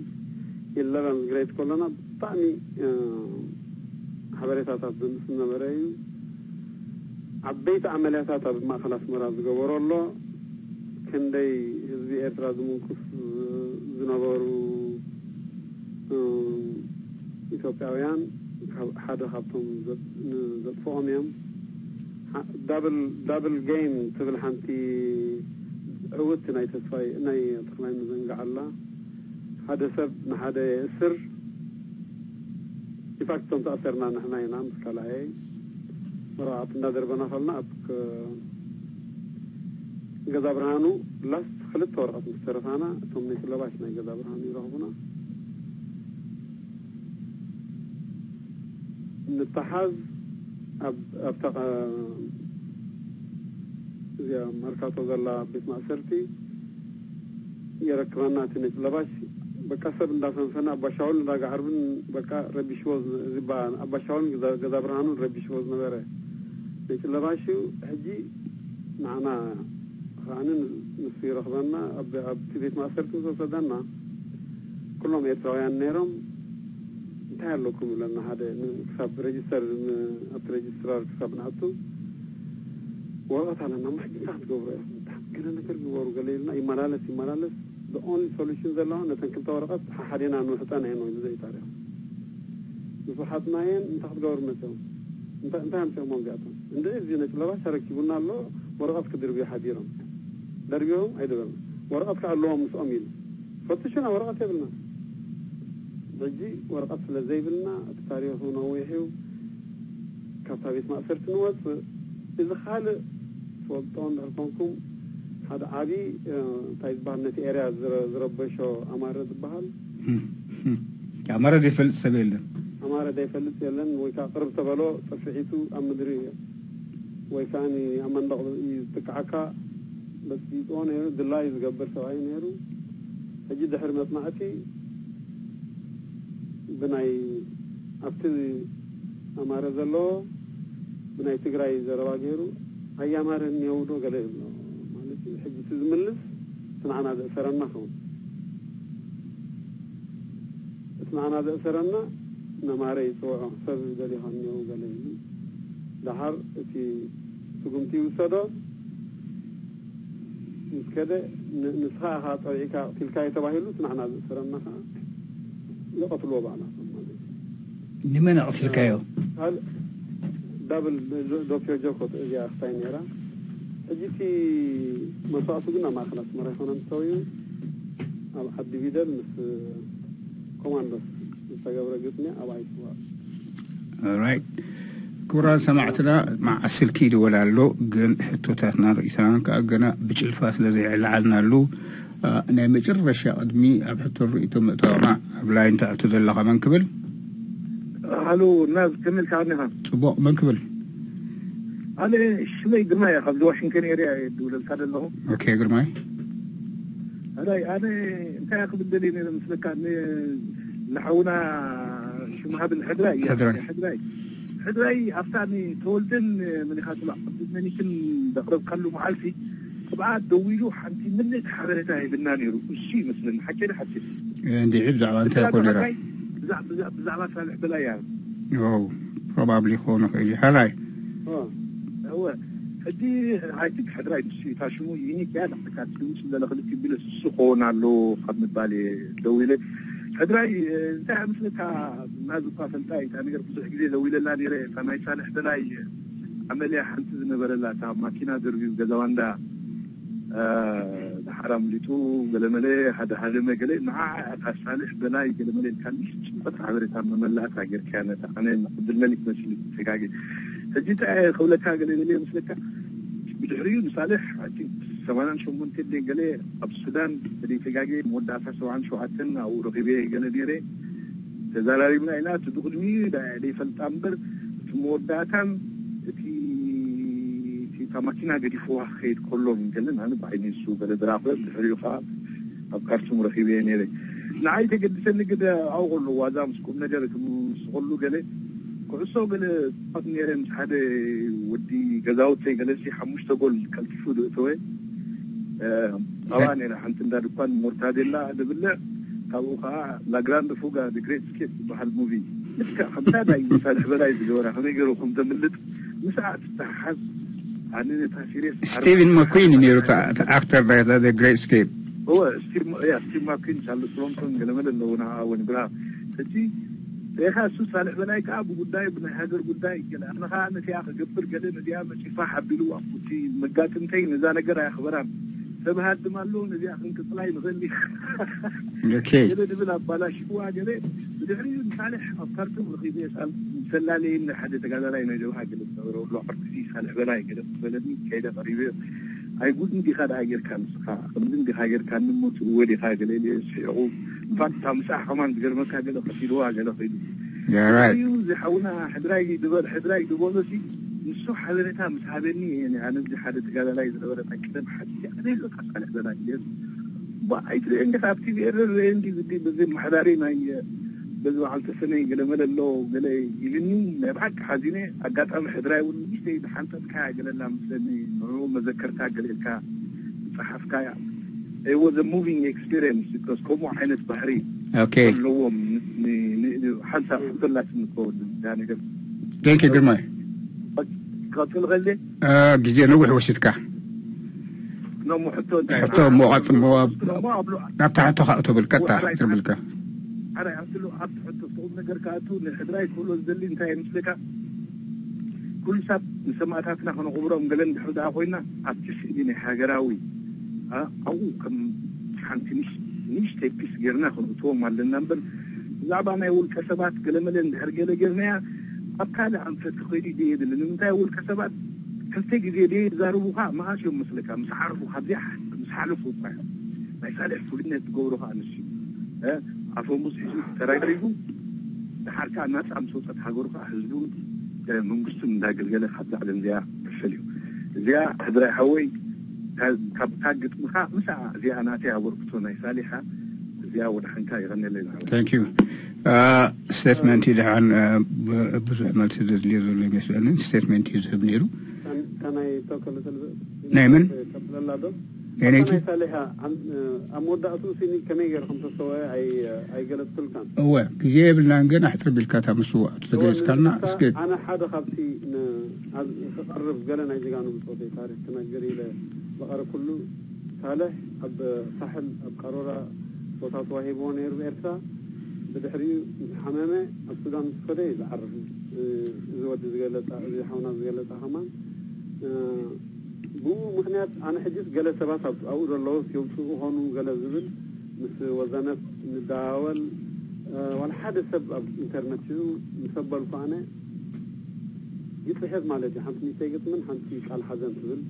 إلا ران جريت كلنا طعني آه، حبرتات بمسنا برايو عبيت عملياتات ما خلاص مراز جبر الله كندي زي إفراز ممكن زنابارو إثيوبيان حدا حطم زد فوميم دبل دبل جيم تبل حنتي عودت ناي تصفي ناي تخلين زنجع الله حدا سب نحدا يسر إفاكتون تأثرنا نحنا ينام سكالا هاي ረአት እናደርበናኸልና ኣብ ገዛ ብርሃኑ ላስ ክልተ ወረቐት ምስ ተረፋና እቶም ናይ ክለባሽ ናይ ገዛ ብርሃኑ ይረኽቡና ንተሓዝ ኣብታ እዚኣ መርካቶ ዘላ ቤት ማእሰርቲ የረክበና እቲ ነጭ ለባሽ በቃ ሰብ እንዳሰንፈና ኣባሻውል እንዳጋዕርብን በቃ ረቢሽዎ ዝባ ኣባሻውልን ገዛ ብርሃኑን ረቢሽዎ ዝነበረ لراشو هجي معنا خانين نصي رخضنا أبي أب كذيت ما أثرت وصدنا كلهم يسوي عن نيرم تهر لكم لأن هذا نكسب ريجستر أت ريجسترار كسب ناتو ورغت على نمو حكي ساعت قبرة كنا في بورو قليلنا إي مرالس إي مرالس the only solution that law نتن كنت ورغت ححرينا عنو حتان هينو إذا زي تاريخ نصحت ماين نتاخد قبر مثل نتاهم شو مونجاتهم እንደዚህ ነች ለራስ ተረኪቡና ኣሎ ወረቐት ክድርብዮ ሓዲሮም ደርብዮም ኣይደበልና ወረቐት ከ ኣለዎም ምስኦም ኢሉ ፈትሽና ወረቐት የብልና ሕጂ ወረቐት ስለ ዘይብልና እቲ ታሪኹ ነዊሕ እዩ ካብታ ቤት ማእሰርቲ ንወፅእ እዚ ካልእ ትፈልጦ እንድሕር ኮንኩም ሓደ ዓብዪ እንታይ ዝበሃል ነቲ ኤርያ ዝረበሾ ኣማረ ዝበሃል ኣማረ ዘይፈልጥ ሰብ የለን ኣማረ ዘይፈልጥ የለን ወይ ከዓ ቅርብ ተበሎ ጥፍዒቱ ኣብ ምድሪ እዩ ወይ ከዓኒ ኣብ መንደቕ ዝጥቅዓካ በፂጦ ነይሩ ድላይ ዝገብር ሰብኣይ ነይሩ ሕጂ ድሕሪ መፅናዕቲ ብናይ ኣብቲ ኣማረ ዘለዎ ብናይ ትግራይ ዘረባ ገይሩ ኣያማረ እኒሄው ገለ ይብሎ ማለት እዩ ሕጂ እቲ ዝምልስ እቲ ንዓና ዘእሰረና ኸውን እቲ ንዓና ዘእሰረና ነማረ ይፅውዖ ሰብ دهار كي سكنتي وسادا كده نسخة هات أيك في الكاية تباهيلو سنحنا سرنا لقط الوضع أنا لمن عطف الكاية هل دابل دوبيو جوكوت يا أختينيرا أجي في مساء سجنا ما خلاص مريحونا نسويو أو حد فيدل مس كوماندوس مستجاب رجعتني أو أي شيء All right. كورا سمعتنا مع السلكي دي لو جن حتو تاتنا رئيسان كأجنا بجل فاصلة زي علعنا لو آه، أنا آه مجر رشا أدمي أبحث رؤيته مؤتمع أبلا أنت أعتذر لغا من قبل ألو ناز كمل كانها تبا من قبل أنا شمي قرماي أخذ كان يريع الدولة الكادة لهم أوكي قرماي أنا أنا كان أخذ الدليل مثل كان نحونا شو ما بالحدراي حدراي حدري أرساني تولدن من خاتم من يتم بقرب كله معالفي بعد دويلو حنتي من حضرتها هي بناني رو الشيء مثل حكينا حتى عندي عبد على أنت أقول لك زعب زعب زعب على حبلا يا أو probably خونا خير حلاي هو هدي عايتك حضرتي الشيء تاشمو يني كان حكاتي مش لا خلك تبي له سخون على لو خدمة بالي دويله ሕድራይ እንታይ ምስልካ ናዚ እኳ ፈልጣይ እታ ነገር ብዙሕ ግዜ ዘዊለላ ነይረ እታ ናይ ሳልሕ ሕድራይ ዓመልያ ሓንቲ ዝነበረላ እታ ማኪና ዘርግዩ ገዛዋንዳ ዳሓራ ሙሊጡ ገለመለ ሓደ ሃደመ ገለ ንዓ እታ ሳልሕ በላይ ገለመለ ኢልካ ንሽ ጭንቀት ሓበሬታ መመላእታ ጌርካ ነታ ኣነ ንቅድል መሊክ መስሊ ተጋጊ ሕጂ እንታይ ክብለካ ገለገለ መስለካ ብድሕሪኡ ንሳልሕ سوانان شو من تدي قلي أب السودان بدي في جاجي مود دافع سوان شو عتن أو رقيبه جنا ديري تزال علي من عينات تدخل مي بعدي فلتامبر تمود داتن تي تي تماكينا قدي فوا خيط كلهم جلنا أنا بعدين سو بدل درافل تفريقة أب كارتم رقيبه نيري نعيد قد سنة قد أقول وادام سكون نجرك مسقول قلي كوسو قال قد نيرن حدا ودي غزاوت قال سي حموش تقول كالكفو دوتوي ಅವನೇ الله هذا ಮುರ್ತಾದಿಲ್ಲ ಅದು ಬಿಲ್ಲ ካብኡ ከዓ ላግራንድ ፉጋ ግሬት ስኬት ዝበሃል ሙቪ ልክዕ ከምታዳይ ምሳልሕ በላይ ዝገበራ ከመይ ገይሩ خم ዘምልጥ ምስኣ ትተሓሓዝ ኣነ ነታ ሲሪስ ስቲቭን ማኩዊን ነይሩ ኣክተር ዳ ግሬት ስኬፕ هو ستيف يا ستيف ماكين شارلز برونسون قال مال لو انا عاون بلا تجي تيخا سو صالح بلاي كاب ابو غداي بن هاجر غداي قال انا خا انا في اخر قبر قلنا انا ديا ماشي فاح بلوا اخوتي مقاتنتين اذا نقرا يا خبران ለመሀድማሉ እነዚህ አፍንቅጽ ላይ ንፈልግ ገለ ድብል ኣባላሽ ዋ ገለ ብድሕሪኡ ንሳልሕ ኣብ ካርቱም ረኺቡ የሳል ሰላለየን ሓደ ተጋዳላይ ነገባ ገለ ዝነበረብሎ ሕርክሲ ይሳልሕ በላይ ገለ በለኒ ከይደ ቀሪቡ ኣይ ጉድ እንዲኻ ድሃ ጌርካ ንስኻ ከምዚ እንዲኻ ጌርካ ንሞ ትእወ ዲኻ ገለ ስሒቑ ፋንታ ምሳሕ ከማን ዝገርመካ ገለ ቀሲልዋ ገለ ኸይዱ እዩ ዝሓውና ሕድራይ ድበል ሕድራይ ድበሎ ንሱ ሓበሬታ ምስ ሃበኒ ኣነ ዚ ሓደ ተጋዳላይ ዝነበረ ናይ ቀደም ሓቂ ኣነ ሎ ካሳልሕ ዘናየ ኣይትሪኦ ጌታ ኣብ ቲቪ ርርአ እንዲ በዚ ማሕዳሪ ናይ በዚ በዓልተ ሰነይ ገለመለ ኣሎ ገለ ኢልኒ ናይ ብሓቂ ሓዚነ ኣጋጣሚ ሕድራይ እውን ንእሽተይ ዝሓንጠጥካ ገለላ ምስለኒ ንዑ መዘከርታ ገለልካ ፀሓፍካ እያ it was a moving experience because ከምኡ ዓይነት ባህሪ ኣለዎም ሓንሳብ ፍላስ ንኮ ዳ ነገር ቴንክ ግርማይ كاتل غلي اه جيجي نوح وشتكا نمو حتو حتو مو غط مو نبتا حتو خاطو بالكتا حتو بالكا أنا أقول حتى حتى صوت نجر كاتو نحدراي كله زلي انتهي مثلك كل سب نسمعتاتنا خنا قبرهم قلن بحرد أخوينا أتسئلين حاجراوي أو كم ሓንቲ ንእሽተ ፒስ ጌርና ክንእትዎም ኣለና እምበር ብዛዕባ ናይ ውልቀ ሰባት ገለመለ እንድሕር ገለ ጌርናያ ኣብካልእ ኣንፈት ክኸይዱ ዩ የብል ንምንታይ እውን ከሰባት ክልተ ግዜ ድ ዛርቡካ መዓስ እዮም መስለካ ምስ ሓርፉ ካብዚ ምስ ሓልፉ እኳ ናይ ሳልሕ ፍሉነት ዝገብሮ ከዓ ንስ እዩ ኣፈሙስ ሒዙ ተራሪቡ ድሓር ከዓ ናፃ ምስ ወፀት ሃገሩ ከዓ ህዝቡ መንግስቱን እንዳገልገለ ካብዚ ዓለም እዚኣ ክፍል እዩ እዚኣ ሕድራይ ሓወይ ካብ ታግጥምካ ምሳ እዚኣ ናተይ ኣበርክቶ ናይ ሳሊሓ بها ودحن كاي غني لي ثانك يو ستيتمنت دحن بزح مالت زلي زلي مسلن ستيتمنت يذهب نيرو كان يتوكل نايمن يعني أنا سالها أمود أتوسيني كمية غير خمسة سواء أي أي جلس كل كان هو كذي بلنا نجنا حتى بالكاتا مسوا تجلس كلنا سكت أنا حدا خبتي أقرب جلنا يجي كانوا بصوتي تعرف تنجري له بقرة كله صالح أب ساحل أب قرورة صوتات واهبون يربيرسا بدحري حمامة السودان سخري العرب زود زغالة زي حونا زغالة حمام بو مخنيات أنا حجز غالة سبات أو رلو سيوبسو هونو غالة زبل مس وزنة نداول والحادث سب أب انترنت شو مسبب فانا جيت لحظ مالتي حمس ميتاقت من حمس يشعل حزن زبل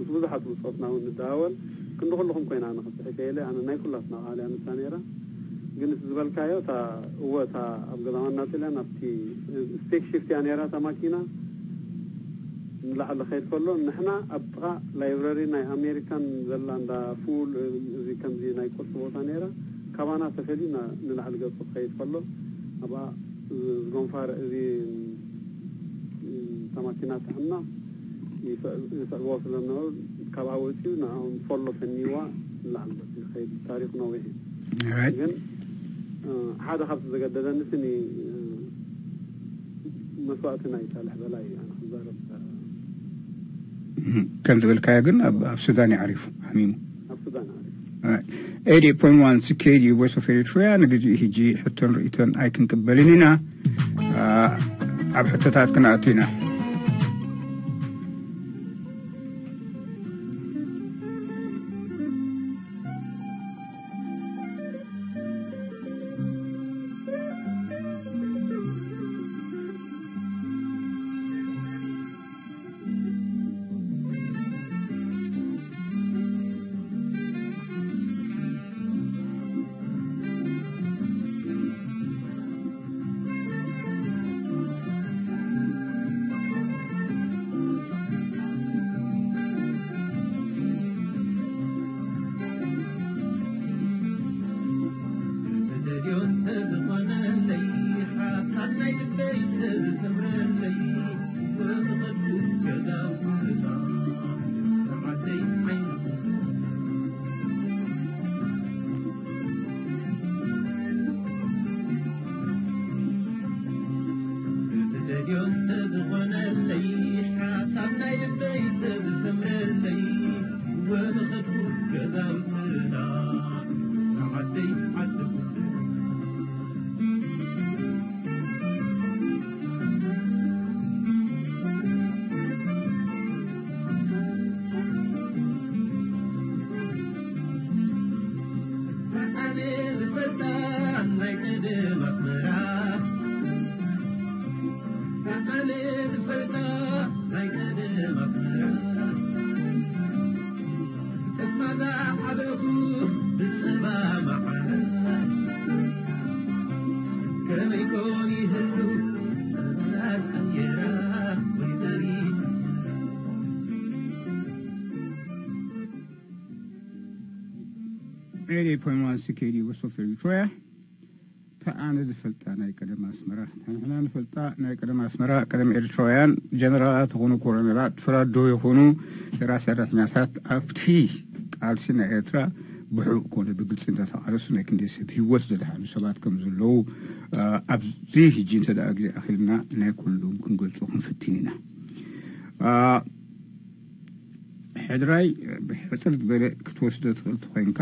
مس بزحة بصوتنا ونداول أقول أقول أقول أقول أقول أقول أقول أنا أنا أنا أنا أنا أنا أنا لعل خير كله نحنا أبقى لايبراري ناي أمريكان زلاندا فول زي كم زي ناي كورس بوتانيرا كمان أستفيدي نا نلعل جالس خير كله أبا زغنفار زي تماكينات عنا أنا أقول في النور كلاوسين أن فلو فنيوا لعلب خير تاريخ نوعه. لكن هذا خفض جدا نسني مسواتنا يتعلق بلاي أنا خبر. كان تقول كايا قلنا بسوداني عارف حميم بسوداني عارف eighty point one CKD West of Eritrea نجد هيجي حتى نريتون أيكن كبلينينا ااا أبحث تعرف كنا عطينا ናይ ፖይማሲ ከይዲ ወሶፍ ኤርትራ ተኣነ ዝፈልጣ ናይ ቀደም ኣስመራ ንሕና ንፈልጣ ናይ ቀደም ኣስመራ ቀደም ኤርትራውያን ጀነራላት ዝኾኑ ኮሎኔላት ፍራዶ ይኹኑ ስራ ሰራሕኛታት ኣብቲ ቃልሲ ናይ ኤርትራ ብሕቡእ ኮነ ብግልፂ እንተተቃለሱ ናይ ክንደይ ሰብ ሂወት ዘድሓኑ ሰባት ከም ዘለዉ ኣብዚ ሕጂ እንተደኣ ግዜ ኣኺልና ናይ ኩሎም ክንገልፁ ክንፍትን ኢና ሕድራይ ብሕፅር ዝበለ ክትወስዶ ትኽእል ትኮንካ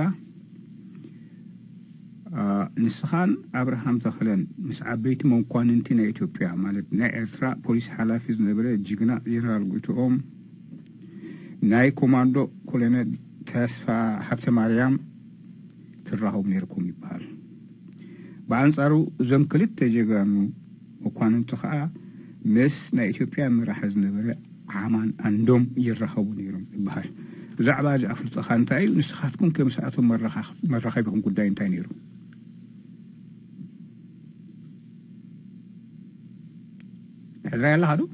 ንስኻን ኣብርሃም ተኽለን ምስ ዓበይቲ መኳንንቲ ናይ ኢትዮጵያ ማለት ናይ ኤርትራ ፖሊስ ሓላፊ ዝነበረ ጅግና ጀነራል ጉይትኦም ናይ ኮማንዶ ኮሎኔል ተስፋ ሃብተ ማርያም ትራኸቡ ነይርኩም ይበሃል ብኣንጻሩ እዞም ክልተ ጀጋኑ መኳንንቲ ከዓ ምስ ናይ ኢትዮጵያ ምራሕ ዝነበረ ዓማን ኣንዶም ይራኸቡ ነይሮም ይበሃል ብዛዕባ እዚ ኣፍልጥኻ እንታይ እዩ ንስኻትኩም ከምስኣቶም መራኸቢኹም ጉዳይ እንታይ ነይሩ Israel hadu.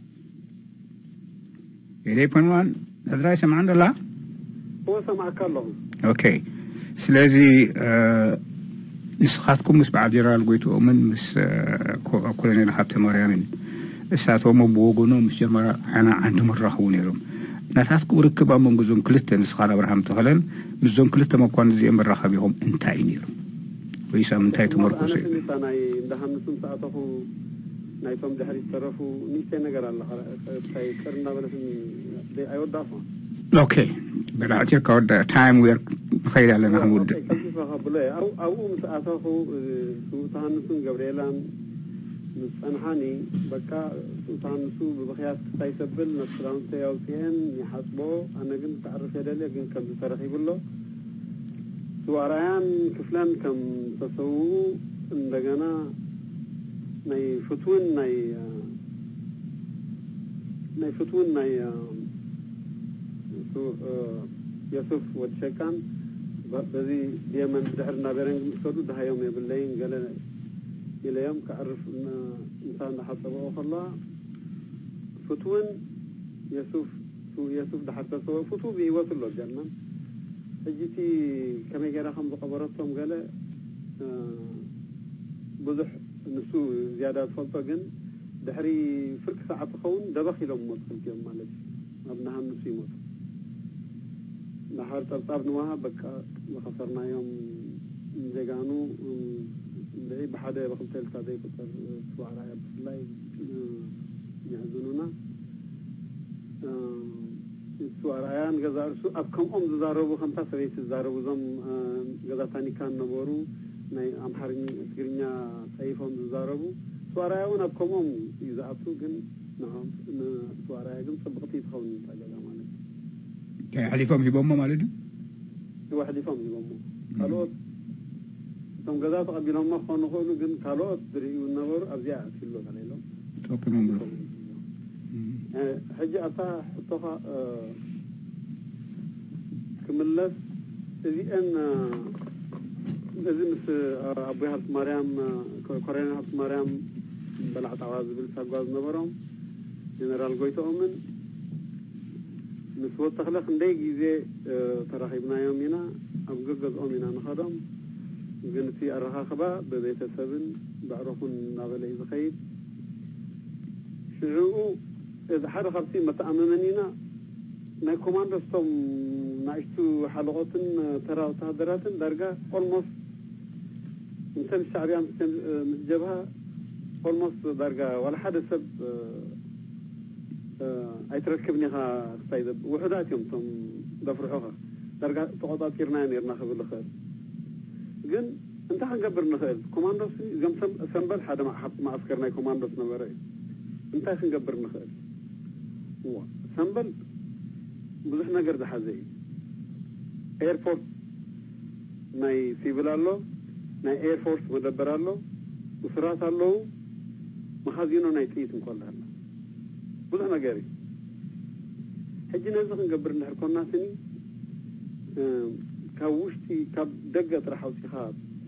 የዴፖንዋን እዝራይ ሰምዓ ንደላ ሰምዓካ ኣለኹ ኦኬ ስለዚ ንስኻትኩም ምስ በዓል ጀነራል ጎይትኦምን ምስ ኮሎኔል ሃብተ ማርያምን እሳቶም ብወገኖ ምስ ጀመራ ዓና ዓንዲ ምራኽቡ ነይሮም ናታትኩም ርክብ ኣብ መንጎዞም ክልተ ንስኻን ኣብርሃም ተኸለን ምስዞም ክልተ መኳን እዚኦም መራኸብ ኢኹም እንታይ እዩ ነይሩ ወይስ ኣብ ምንታይ ተመርኮሶ እዩ ናይቶም ድሕሪ ዝተረፉ ንእሽተይ ነገር ኣለ ታይ ቅርና ኣይወዳእኹም ኣይወዳእኹ ኦኬ በላዕትዮ ካወዳ ታይም ዌር ንኸይድ ኣለና ክንውድእ ከሲፈ ኣብኡ ምስ ኣተኹ ስውታሃንሱን ገብርኤላን ምስ ፀንሓኒ በቃ ስውታሃንሱ ብብክያት ክታይ ሰብል ነቲ ክዳውንተይ ኣውፅአን ይሓፅቦ ኣነ ግን ተዓርፍ የደልየ ግን ከምዚ ተረኺቡሎ ስዋራያን ክፍለን ከም ተሰውኡ እንደገና nei futun nei nei futun nei يوسف وتشكان بزي ديما دحرنا بيرنج مسكرو ده يوم يبلين قال إلى يوم كعرف إن إنسان حسبه الله فتون يوسف يوسف ده حسبه فتو بيوصل له الجنة حجتي كما يجرى خمس قبرتهم قال بزح نسو زيادة فلطة جن دحري فرق ساعة تخون دبخي لهم موت خلق يوم مالج أبنها نسي موت نحر تلطار نواها بكا وخسرنا يوم زيغانو دعي بحادة بخل تلتا دي بطر سوارا يا بس يحزنونا سوارا يا نغزار سو أبكم أم زارو بخمتا سريس زارو بزم غزاتاني كان نبورو ናይ ኣምሓርኛ ትግርኛ ፀይፎም ዝዛረቡ ስዋራያ እውን ኣብ ከምኦም እዩ ዝኣቱ ግን ንኦም ስዋራያ ግን ፅብቕቲ ትኸውን ንጠለላ ማለት እዩ እንታይ ኣሕሊፎም ሂቦሞ ማለት እዩ ይዋ ኣሕሊፎም ሂቦሞ ካልኦት እቶም ገዛ ተቐቢሎሞ ክኾኑ ይኽእሉ ግን ካልኦት ዝርእዩ ዝነበሩ ኣብዚኣ ኣትፊሎ ተለኢሎም ጠቂሞም ሕጂ ኣብታ ሕቶኻ ክምለስ እዚአን በዚህ ምስ አቦይ ሀብት ማርያም ኮሎኔል ሀብት ማርያም በላዕቲ ዓውራ ዝብል ተጓዝ ነበሮም ጀነራል ጎይቶኦምን ምስ ወት ተክለ ክንደይ ግዜ ተራኪብናዮም ኢና ኣብ ገገዝኦም ኢና ንኸዶም ግን እቲ ኣረኻኽባ ብቤተሰብን ባዕሮኹን እናበለ እዩ ዝኸይድ ሽዑኡ እዚ ሓደ ካብቲ መተኣመመን ኢና ናይ ኮማንዶ ስቶም ንኣሽቱ ሓለቆትን ተራ ወታሃደራትን ዳርጋ ኦልሞስት مثل الشعبيان من الجبهة خلمص درجة ولا حد سب آه، آه، أي تركبني ها سيد وحدات يوم تم دفرحوها درجة تقعدات كيرناني يرناخ بالخير جن انت حنقبر نخيل كوماندوس جم سم سنبل حدا مع حط مع عسكرنا كوماندوس نبري انت حنقبر نخيل هو سمبل بزحنا قرد حزي ايربورت ناي سيبلالو ናይ ኤርፎርስ ክግደበር ኣሎ እስራት ኣለዉ መኻዚኖ ናይ ጥይት እንኮላ ኣሎ ብዙሕ ነገር እዩ ሕጂ ነዚ ክንገብር እንድሕር ኮና ስኒ ካብ ውሽጢ ካብ ደገ ጥራሕ ኣውፂኻ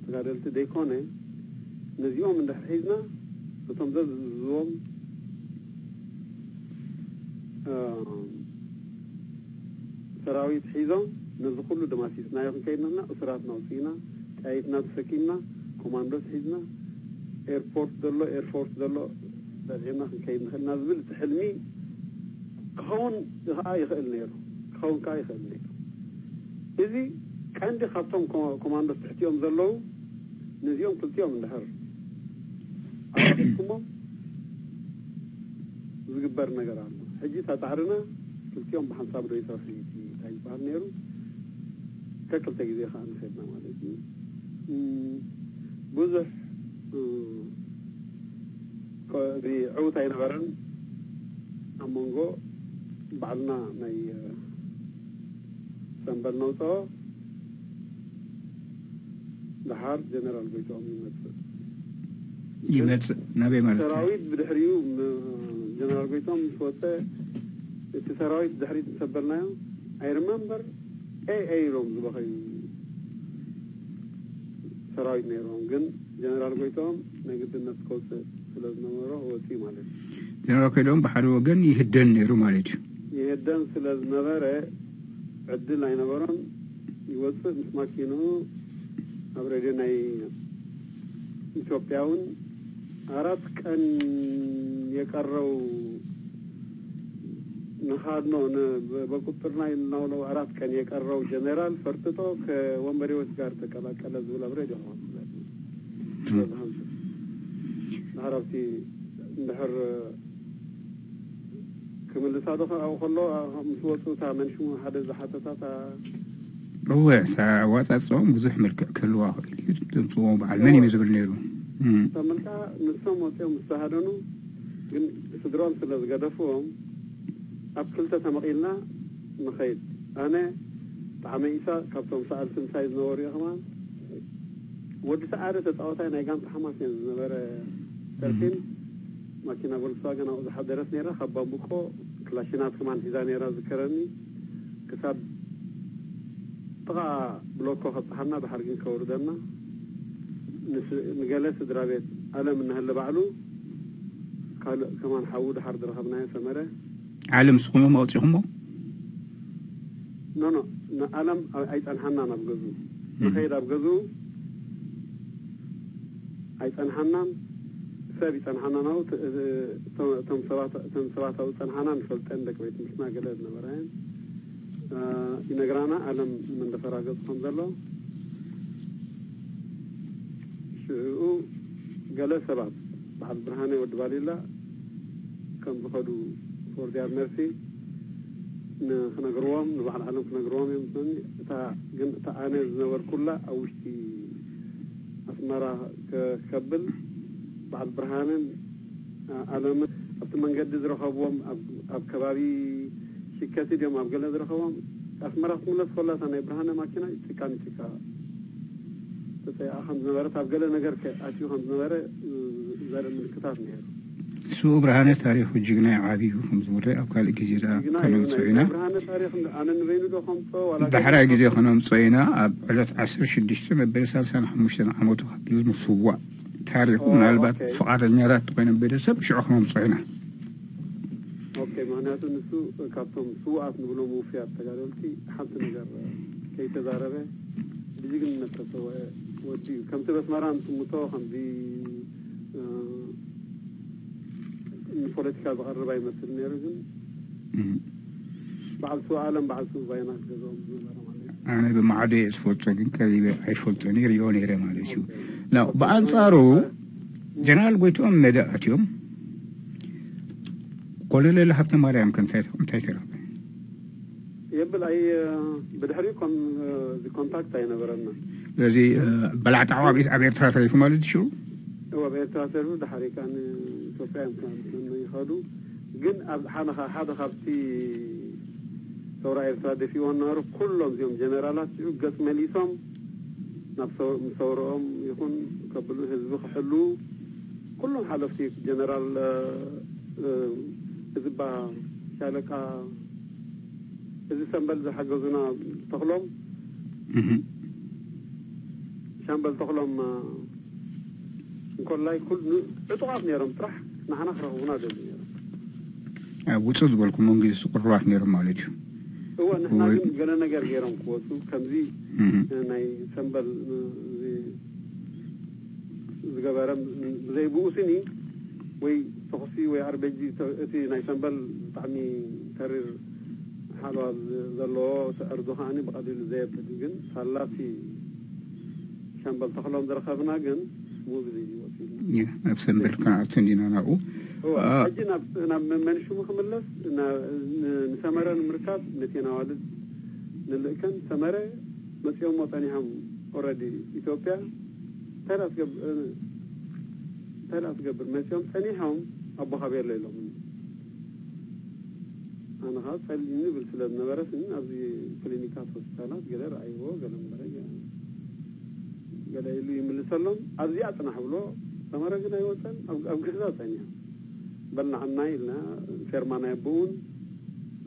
ተጋደልቲ ደይኮነ ነዚኦም እንድሕር ሒዝና እቶም ዘዝዝዎም ሰራዊት ሒዞም ነዚ ኩሉ ክንከይድ ንክና እስራት ናውፅኢና هيتناقص كلمة كوماندوس حزنا ايربورت دلو ايرفورس دلو دغينا ክንከይድ ንኽእል ናብ ዝብል እቲ ሕልሚ ክኸውን ከዓ ይኽእል ነይሩ ክኸውን ከዓ ይኽእል ነይሩ እዚ ቀንዲ ካብቶም ኮማንዶስ ትሕቲኦም ዘለዉ ነዚኦም ክልቲኦም እንድሕር ኣስኩሞም ዝግበር ነገር ኣሎ ሕጂ ተፃዕርና ክልቲኦም ብሓንሳብ ዶ ይሰርሑ እንታይ ዝበሃል ነይሩ ከክልተ ግዜ ከዓ ንኽእልና ማለት እዩ budur ko di cawtay nabaran amongo bacdna ናይ ሰንበል ነውፅኦ ድሓር ጀነራል ጎይትኦም ይመፅእ ይመፅእ ናበይ ማለት ሰራዊት ብድሕሪኡ ጀነራል ጎይቶም ምስ ወፀ እቲ ሰራዊት ድሕሪት ንሰበርናዮ ኣይርመምበር ኤ ኤ ኢሎም ዝበኸዩ ሰራዊት ነይሮም ግን ጀነራል ጎይቶም ንግድነት ከውፅእ ስለዝነበሮ ወፂ ማለት እዩ ጀነራል ኮይሎም ብሓደ ወገን ይህደን ነይሩ ማለት እዩ ይህደን ስለ ዝነበረ ዕድል ኣይነበሮን ይወፅእ ምስ ማኪኑ ኣብ ሬድዮ ናይ ኢትዮጵያ እውን ኣራት ቀን የቀረው ሀድኖን በቁጥጥር ላይ እናውለው አራት ቀን የቀረው ጀኔራል ፈርጥጦ ከወንበዴዎች ጋር ተቀላቀለ። ዝብል አብረ ጀማ ንሕረብቲ እንድሕር ክምልሳ ዶ ከሎ ምስ ወፁ እታ መን ሽሙ ሓደ ዝሓተታታ እወ ዋፃፅኦም ብዙሕ መልክዕ ክህልዋ ክእል እዩ ዘምፅዎ በዓል መን እዩ ዝብል ነይሩ ተመልካ ንሶም ወፂኦም ዝተሃደኑ ግን ስድሮም ስለ ዝገደፍዎም ኣብ ክልተ ተመቒልና ንኸይድ ኣነ ብጣዕሚ ኢሳ ካብቶም ሰኣልቲ ምሳይ ዝነበሩ ኢኹማ ወዲ ሰዓደ ተፃወታይ ናይ ጋንታ ሓማስ እየ ዝነበረ ተርፊን ማኪና ቮልክስዋገን ኣብኡ ዝሓደረት ነይራ ካብ ባምቡቆ ክላሽናት ከማን ሒዛ ነይራ ዝከረኒ ክሳብ ጥቓ ብሎኮ ከብፅሓና ብሓርግን ከውርደና ንገለ ስድራ ቤት ኣለም እናሃለ ባዕሉ ካልእ ከማን ሓዊ ድሓር ዝረኸብናዮ ሰመረ عالم سخوم ما أتي هما؟ نو نو عالم أيت الحنا نبغزو نخير أبغزو أيت الحنا ثابت الحنا نو ت تم تم سبعة تم سبعة أو تنحنا نفلت عندك بيت مش ما قلت نبرين آه إن جرانا عالم من دفرا قط الحمد لله شو قال سبعة بعد برهاني ودبالي لا كم بخدو كورديا مرسي نحن قروم نبحر حلم كنا قروم يمكن تا جن تا أنا زنور كله أو شيء أسمارا كقبل بعد برهانن علم أتمنى قد زرخوهم أب أب كبابي شيء كثير يوم أبقى لزرخوهم أسمارا كملة كلها سنة برهانن ما كنا تكاني تكا تسي أحمد نور تابقى لنا غير كأشيو أحمد نور زر من كتاب نهرو سو برهان تاريخ وجنا عادي خمس مرة أو كل جزيرة كانوا تسوينا بحر الجزيرة كانوا تسوينا على عصر شديشة ما برسال سنة حمشنا عموتو قبل المصوا تاريخ من ألبا فقر النيرات بين برسال شو عخنا تسوينا أوكي ما نحن نسو كابتن سو أت نقوله مو في أتجارل كي حمت نجار كي تدارا به بيجي من نفسه هو ودي كم تبس مرام تمتوا هم بي آه، ንፖለቲካ ዝቐርብ ኣይመስል ነይሩ ግን በዓልቲ ዓለም በዓልቲ ባይናት ገዛኦም ዝነበረ ኣነ ብመዓዶ እየ ዝፈልጦ ግን ከዚበ ኣይፈልጦን ሪኦ ነይረ ማለት እዩ ናው ብኣንጻሩ ጀነራል ጎይትኦም መደእ ኣትዮም ኮሎኔል ሃብተ ማርያም ከምታይ ተረኸበ የብል ኣይ ብድሕሪ እዚ ኮንታክት ኣይነበረና ስለዚ በላዕጣ ኣብ ኤርትራ ተሪፉ ማለት ሽሩ ኣብ ኤርትራ ተሪፉ ድሓሪካ ንኢትዮጵያ እዮም هادو جن أبحان خاحد خبتي ثورة إرسادة في ونار كلهم زيهم جنرالات يقص مليسهم نفسه مصورهم يكون قبلوا هزبو خحلو كلهم حلفتي جنرال هزبا شالكا هزي سنبل زي حقوزنا تخلوم شنبل تخلوم كل لاي كل نتوقف نيرم ترح maxaan aqra ugunaad وتصد بالكم من سوق الروح نير مالج هو نحن قلنا نقر غيرهم قوتو كم زي آه، ناي سنبل آه، زغبارم زي بوسني وي تخصي وي عربجي تي ناي سنبل طعمي ترر حلو زلو أردوهاني بقدل زي بدقن سلاسي سنبل تخلون درخبنا قن مو بزي ኣብሰንበል በልካ ኣትንዲና ናብኡ ሕጂ ናብ መንሽሙ ክምለስ ንሰመረ ንምርካብ ነቴና ዋልድ ንልእከን ሰመረ መፅኦም ሞፀኒሖም ኦረዲ ኢትዮጵያ እንታይ ትገብር መፅኦም ፀኒሖም ኣቦ ሃቤሎ ኢሎም ኣነ ከዓ ፀሊ ዝብል ስለ ዝነበረስ ኣብዚ ክሊኒካት ሆስፒታላት ገለ ረኣይዎ ገለ መረ ገለ ኢሉ ይምልሰሎም ኣዝያ ፅናሕ ብሎ samaragina yootaan abgahdaatanya balna annaa ilna fermaana የቦውን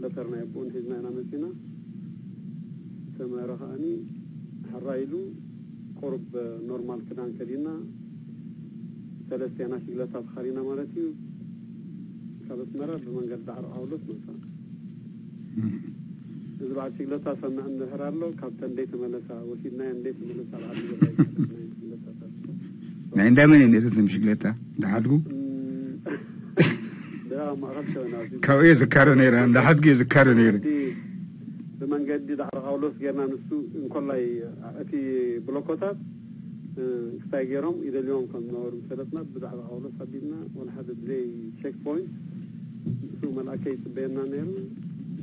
latarna yabba'uun hizna inaamesina ተመራሃኒ ሐራ ኢሉ ቆርብ ኖርማል ክዳን ከዲና ሰለስተና ሽግለታት ካሪና ማለት እዩ ካብ ኣስመራ ብመንገዲ ዳዕሮ ኣውሎት መፃ እዚ በዓል ሽግለታ ሰምዕ ንድሕር ኣሎ ካብተ እንደይ ተመለሳ ወሲድናየ እንደይ ተመለሳ እንደይተመለሳ በዓል يعني ما عندها من اللي تتلم شكلتها دحدقو كاو ايه زكارو نيران دحدقو يزكارو نيران بمان قد دي دحر غولوس جيرنا نسو ان كل اي اتي بلوكوتا استاقيرهم آه، اذا اليوم كان نور مسلطنا بدحر غولوس حبيبنا ونحدد دي شيك بوينت نسو من اكيس بيننا نيران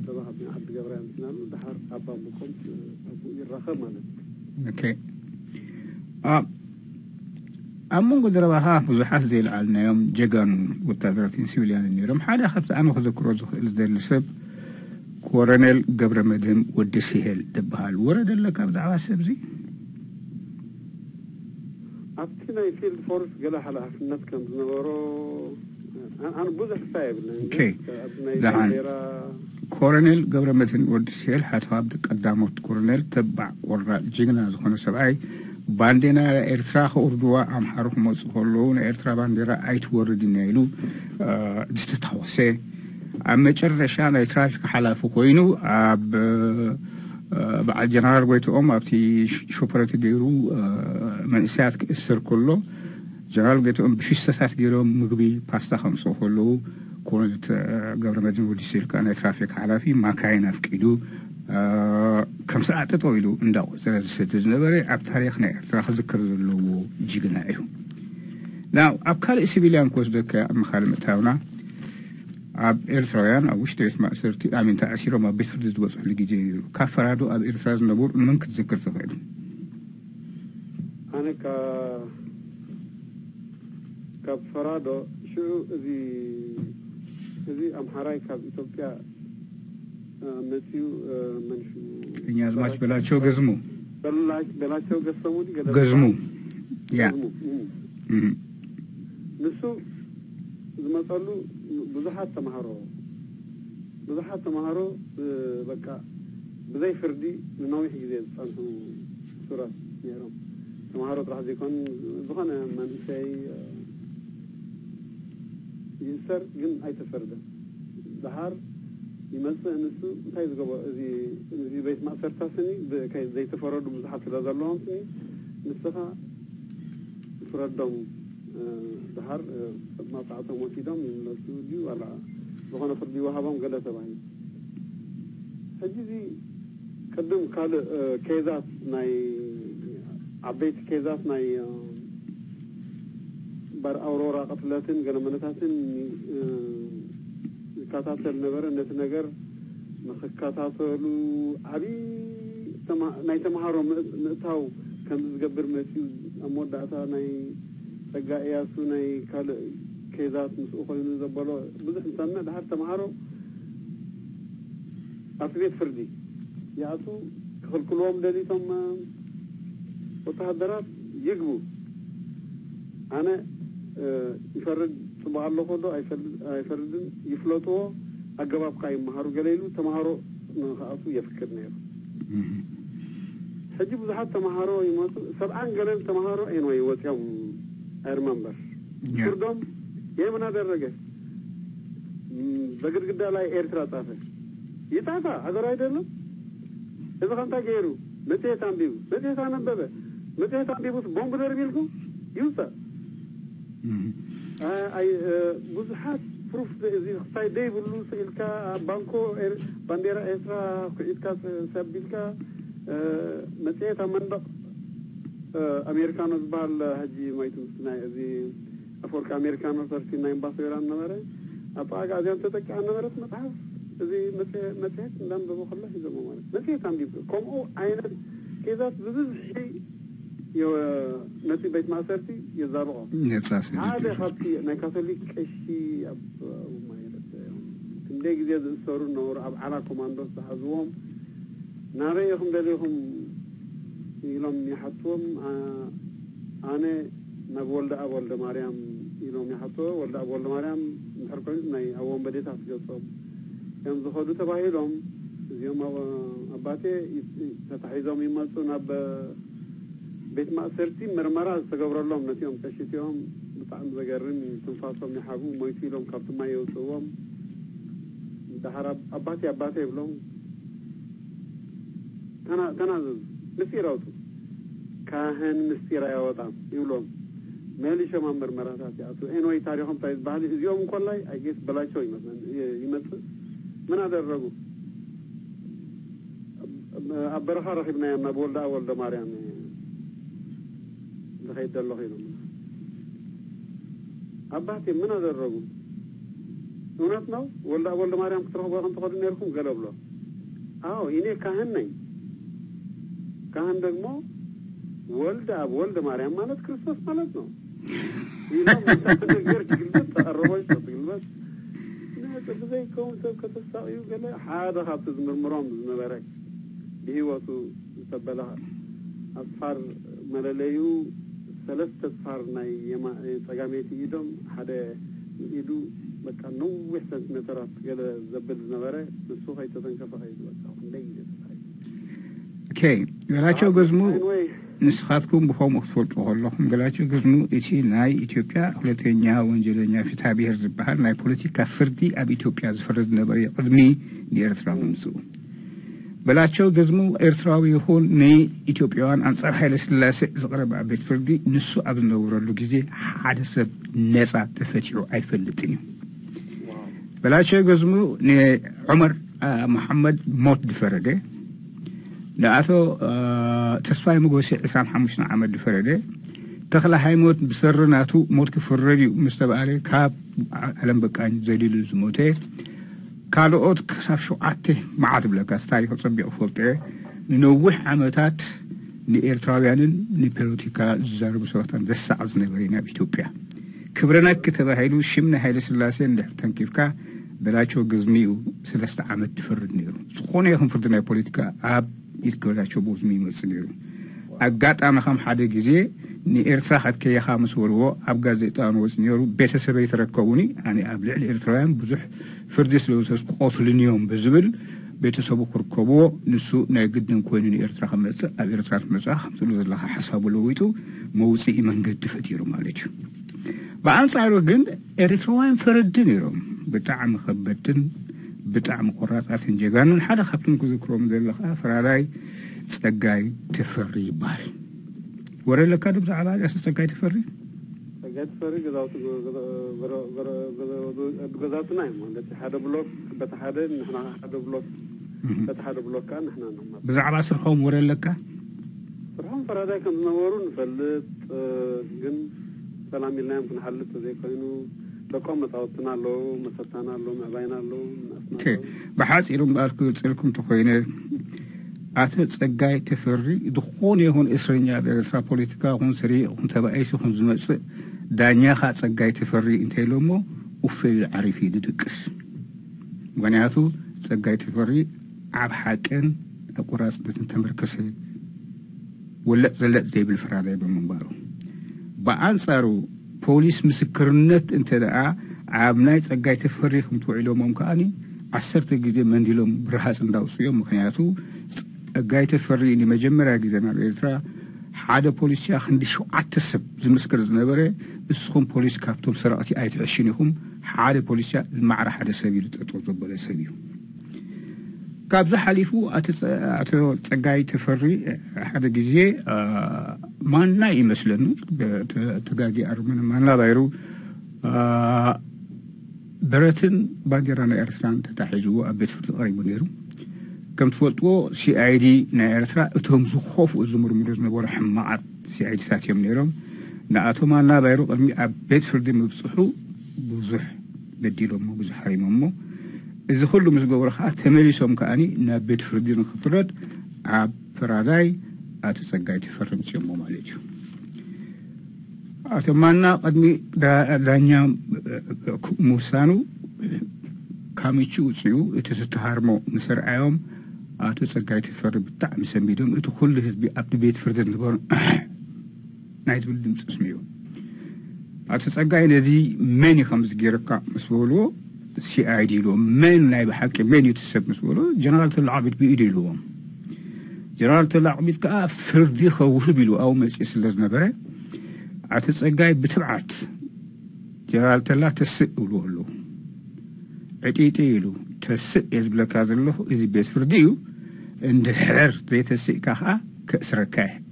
دبها بنا حد قبرين سنان ودحر ابا مكم آه، ابو ايه الرخم اوكي اه قدر قد رواها زحاس زي العالنا يوم جيغان وتادرتين سيوليان النيرم حالي أخذت أنا خذ كروز إلزدر لسب كورنيل قبر مدهم ودسيهل سهل دبهال ورد لك أبدا عواسب زي فورس ናይ ፊልድ حفنات ገለ ሓላፍነት أنا ዝነበሮ سايب كي ሳብ ራ ኮሎኔል ገብረመድህን ودسيهل حتى عبد قدامه ኮሎኔል تبع ቆራእ ጅግና ዝኾነ سبعي ባንዴና ኤርትራ ከኦርድዋ ኣምሓሩ ክመፁ ከለዉ ናይ ኤርትራ ባንዴራ ኣይትወርድን ኢሉ ዝተታወሰ ኣብ መጨረሻ ናይ ትራፊክ ሓላፊ ኮይኑ ኣብ በዓል ጀነራል ጎይትኦም ኣብቲ ሾፐረቲ ገይሩ መንእሰያት ክእስር ከሎ ጀነራል ጎይትኦም ብሽስተታት ገይሮም ምግቢ ፓስታ ከምፅኡ ከለዉ ኮሎኔል ገብረመድህን ወዲስ ኢልካ ናይ ትራፊክ ሓላፊ ማካይን ኣፍቂዱ كم ساعت طويلو انداو سرد ستز نبري اب تاريخ نا ارتراخ ذكر لو جيغنا ايو ناو اب كال سيبيليان كوز دكا مخال متاونا اب ارتراويان او وشتو اسمع سرتي امين تا اسيرو ما بيت فرد دوز اللي جيجي يرو كافرادو اب ارتراز نبور منك تذكر تفايدو هانا كا كافرادو شو ازي ازي امحراي كاب اتوبيا እኛ አዝማች በላቸው ገዝሙ በላቸው ገዝሙ ያ ንሱ ዝመፀሉ ብዙሓት ተምሃሮ ብዙሓት ተምሃሮ በቃ ብዘይ ፍርዲ ንነዊሕ ግዜ ዝፀንሑ ሱራት ነይሮም ተምሃሮ ጥራሕ ዘይኮኑ ዝኾነ መንእሰይ ይእሰር ግን ኣይተፈርደን ድሓር ይመፅእ ንሱ እንታይ ዝገበ እዚ ቤት ማእሰርታ ስኒ ዘይተፈረዱ ብዙሓት ስለ ዘለዎም ስኒ ንስኻ ፍረዶም ድሓር ማፅዓቶም ወሲዶም ይምለሱ ድዩ ዋላ ዝኾነ ፍርዲ ይወሃቦም ገለ ተባሂሉ ሕጂ እዚ ቅድም ካልእ ኬዛት ናይ ዓበይቲ ኬዛት ናይ ባር ኣውሮራ ቅትለትን ገለመነታትን ዝከታተል ነበረ ነቲ ነገር ንክከታተሉ ዓብይ ናይ ተምሃሮ ምእታው ከም ዝገብር መፅኡ ኣብ መወዳእታ ናይ ፀጋ እያሱ ናይ ካልእ ኬዛት ምስኡ ኮይኑ ዘበሎ ብዙሕ እንተነ ድሓር ተምሃሮ ኣብቲ ቤት ፍርዲ ይኣቱ ክኽልክልዎም ደሊቶም ወተሃደራት ይግቡ ኣነ ይፈርድ ጽቡሃሎ ኮዶ ኣይፈርድን ይፍለጥዎ ኣገባብካ ይመሃሩ ገለ ኢሉ ተምሃሮ ንክኣቱ የፍክር ነይሩ ሕጂ ብዙሓት ተምሃሮ ይመፁ ሰብዓን ገለን ተምሃሮ ኤንወይ ወፂኦም ኣይርመንበር ፍርዶም ኩርዶም የምን አደረገ በግድግዳ ላይ ኤርትራ ጻፈ ይጣፋ ሃገሩ አይደለም እዚ ከምታ ገይሩ መጽሔት ኣንቢቡ መጽሔት ኣነበበ መጽሔት ኣንቢቡስ ቦምብ ደርብ ኢልኩም ይውፀእ ay busaxaad proof isqtay daybu ilka banko bandera esra kucidkaas sabilka መጽሔት መንበቅ አሜሪካኖ ዝበሃል ሕጂ ማይቱ ናይ እዚ ኣፈወርቂ ኣሜሪካኖ ሰርፊ ናይ ኤምባሲ ወራ ነበረ ኣጠቃቂ ኣዝዮም ተጠቂዐ ነበረት መፅሓፍ እዚ መፅሔት እንዳንበቦ ከሎ ሒዞሞ ማለት መፅሔት ኣንቢብ ከምኡ ዓይነት ኬዛት ብብዝሒ io ነቲ ቤት ማእሰርቲ ይዛርቆ ሓደ ካብቲ ናይ ካቶሊክ ቀሺ ኣብ ክንደይ ግዜ ዝእሰሩ ዝነበሩ ኣብ ዓላ ኮማንዶ ዝሓዝዎም ናረአኹም ደሊኹም ኢሎም ይሓትዎም ኣነ ናብ ወልደ ኣብ ወልደ ማርያም ኢሎም ይሓትዎ ወልደ ኣብ ወልደ ማርያም እንድሕር ኮይኑ ናይ ኣብ ወንበዴታት ገጾም እዮም ዝኸዱ ተባሂሎም እዚኦም ኣባቴ ተታሒዞም ይመፁ ናብ ቤት ማእሰርቲ ምርመራ ዝተገብረሎም ነቲኦም ተሽትዮም ብጣዕሚ ዘገርም ትንፋሶም ይሓቡ ሞይቱ ኢሎም ካብቲ ማይ የውፅዎም ዳሓራ ኣባቴ ኣባቴ ይብሎም ተናዘዙ ምስጢር ኣውጡ ካህን ምስጢር ኣያወጣም ይብሎም መሊሾም ኣብ ምርመራታት ይኣትዉ ኤንወይ ታሪኮም እንታይ ዝበሃል እዚኦም እንኮላይ ኣይጌስ በላቸው ይመፅእ ምን ኣደረጉ ኣብ በረኻ ረኪብናዮም ናብ ወልዳ ወልደ ማርያም በኸይር ደለኸ ነው አባቴ ምን እውነት ነው ወልደ ማርያም ክትረኸ ቦታም ተኸዱ ነርኩም ገለ አዎ እኔ ካህን ነኝ። ካህን ደግሞ ወልድ አብ ወልድ ማርያም ማለት ክርስቶስ ማለት ነው። ይነገር ግልበት ተቀረቦች ተግልበት ብዘይ ከውን ሰብ ከተሳቅዩ ገለ ሓደ ካብቲ ዝምርምሮም ዝነበረ ብሂወቱ ዝተበለ ኣስፋር መለለዩ ሰለስተ ፋር ናይ ፀጋመይቲ ኢዶም ሓደ ንኢዱ በቃ ነዊሕ ሴንቲሜተራት ገለ ዘብል ዝነበረ ንሱ ከይተተንከፈኸ እዩ ዝበቃ ክንደይ ኬ ገላቸው ገዝሙ ንስኻትኩም ብከምኡ ክትፈልጡ ከለኹም ገላቸው ገዝሙ እቲ ናይ ኢትዮጵያ ሁለተኛ ወንጀለኛ ፍትሃ ብሄር ዝበሃል ናይ ፖለቲካ ፍርዲ ኣብ ኢትዮጵያ ዝፈረ ዝነበረ ቅድሚ ንኤርትራ ምምፅኡ በላቸው ገዝሙ ኤርትራዊ ይኹን ንኢትዮጵያውያን ኣንፃር ሃይለ ስላሴ ዝቐረበ ቤት ፍርዲ ንሱ ኣብ ዝነብረሉ ግዜ ሓደ ሰብ ነፃ ተፈቲሑ ኣይፈልጥን እዩ በላቸው ገዝሙ ንዑመር መሓመድ ሞት ድፈረደ ንኣቶ ተስፋይ መጎሴ 25 ዓመት ድፈረደ ተክለ ሃይሞት ብሰሪ ናቱ ሞት ክፍረድ እዩ ምስ ተባሃለ ካብ ዓለም በቃኝ ዘሊሉ ዝሞተ كالوت كشاف شو عتي ما عاد بلاك استاي خلص بيعفوت إيه نوح عمتات لإيرتراليان لبيروتيكا زرب سوطان دس ساز نغرينا بيتوبيا كبرنا كتبا هيلو شمنا هيل سلاسي اندهر تنكيفكا بلاچو غزميو سلاسة عمد فرد نيرو سخونا يخم فردنا بوليتيكا عاب يتكولا شو بوزمي مرس نيرو أنا آم خام حادة جزي ني إيرترا خد كي يخام سوروو عاب أنا تانوز نيرو بيسا سبيت ركووني يعني عاب لعل إيرتراليان ፍርዲ ስለ ዝተቆትልንዮም ብዝብል ቤተሰቡ ክርከቦ ንሱ ናይ ግድን ኮይኑ ንኤርትራ ከምመፅእ ኣብ ኤርትራ ትመፅእ ከምትብሉ ዘለካ ሓሳቡ ለዊጡ መውፅኢ መንገዲ ፈጢሩ ማለት እዩ ብኣንፃሩ ግን ኤርትራውያን ፈረዲ ነይሮም ብጣዕሚ ከበድትን ብጣዕሚ ቆራፃትን ጀጋንን ሓደ ካብቶም ክዝክሮም ዘለካ ፍራዳይ ፀጋይ ተፈሪ ይበሃል ወረለካ ዶ ብዛዕባ ፀጋይ ተፈሪ جاتسوري قضاوت قضاوت نايم عندك حدا بلوك بات حدا نحنا حدا بلوك بات حدا بلوك كان نحنا نمر بزعب عصر حوم ورين لك سرحوم فرادا كنت نورو نفلت جن سلام الله يمكن حلت زي كوينو لكم متعوطنا لو مسطانا لو معباينا لو كي بحاس إلوم بأركو يلتلكم تخويني أعتقد تسجاي تفري دخون يهون إسرائيل بإسرائيل سياسية هون سري هون تبع أيش هون زمان ዳኛኻ ጸጋይ ትፈሪ እንተይሎ እሞ እፈዩ ዓሪፍ እዩ ድድቅስ ምክንያቱ ጸጋይ ትፈሪ ኣብ ሓቅን ኣብ ቁራፅነትን ተመርከሰ ወለጥ ዘለጥ ዘይብል ፍራዳይ ብምንባሩ ብኣንጻሩ ፖሊስ ምስክርነት እንተ ደኣ ኣብ ናይ ጸጋይ ተፈሪ ከምትውዒሎሞም ከኣኒ ዓሰርተ ግዜ መንዲሎም ብርሃፅ እንዳውፅኦም ምክንያቱ ጸጋይ ተፈሪ ንመጀመርያ ግዜ ናብ ኤርትራ ሓደ ፖሊስ ያ ክንዲ ሸውዓተ ሰብ ዝምስክር ዝነበረ ንስኹም ፖሊስ ካብቶም ሰረቕቲ ኣይትዕሽን ኢኹም ሓደ ፖሊስያ ማዕረ ሓደ ሰብ ኢሉ ጠጠው ዘበለ ሰብ እዩ ካብዚ ሓሊፉ ኣቶ ፀጋይ ተፈሪ ሓደ ግዜ ማና ይመስለኒ ተጋጊ ኣርመን ማና ባይሩ በረትን ባንዴራ ናይ ኤርትራን ተታሒዝዎ ኣብ ቤት ፍርዲ ቀሪቡ ነይሩ ከም ትፈልጥዎ ሲኣይዲ ናይ ኤርትራ እቶም ዝኸፍኡ ዝምርምሩ ዝነበሩ ሕማቓት ሲኣይዲታት እዮም ነይሮም ንኣቶም ባይሮ ቅድሚ ኣብ ቤት ፍርዲ ምብፅሑ ብዙሕ በዲሎሞ ብዙሕ ሞ እዚ ኩሉ ምስ ገብሩ ከዓ ተመሊሶም ከዓኒ ናብ ቤት ፍርዲ ንክፍረድ ኣብ ፍራዳይ ኣቶ ፀጋይቲ ፈረንጭሞ ማለት እዩ ኣቶም ማና ቅድሚ ዳኛ ምውሳኑ ካምቺ ውፅኡ እቲ ዝተሃርሞ ምስ ረኣዮም ኣቶ ፀጋይቲ ፈሪ ብጣዕሚ ሰሚዶም እቲ ኩሉ ህዝቢ ኣብቲ ቤት ፍርዲ ንትበሩ نايت بلدم تسميو أتس أجاي نزي ماني خمس جيركا مسولو سي اي دي لو من نايب حكي من يتسب مسولو جنرال تلعبت بيدي لو جنرال تلعبت كا فردي خوبي لو او مش اسلز نبره أتس أجاي بتبعت جنرال تلا تسق لو لو عتيتي لو تسق از بلاكازل لو از بيت فرديو اند هر تي تسق كاها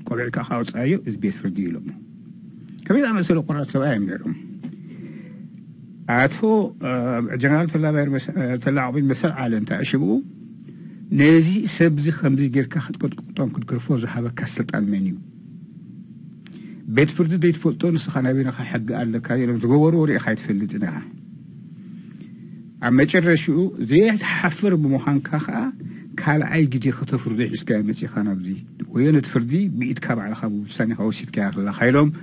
ቆቢዕካ ካውፅኣዮ እዚ ቤት ፍርዲ ኢሎሞ ከመይ ዝኣመሰለ ቁራር ሰብኣይ እዮም ነይሮም ኣቶ ጀነራል ተላ ዓቅቢል መሰል ዓለ እንታይ ኣሽብኡ ነዚ ሰብዚ ከምዚ ጌርካ ክትቀጥቅጦም ክትግርፎ ዝሃበካ ስልጣን መን እዩ ቤት ፍርዲ ዘይትፈልጦ ንስኻ ናበይንኻ ሕጊ ኣለካ ኢሎም ዝገበርዎ ርኢካ ይትፈልጥ ኢኻ ኣብ መጨረሽኡ ዘይሓፍር ብምዃንካ ከዓ كالا اي جدي خطفر دي عسكاية ماتي خانب دي ويو نتفر دي بيئت كاب على خابو وشتاني هاوشيت كاير الله خيلوم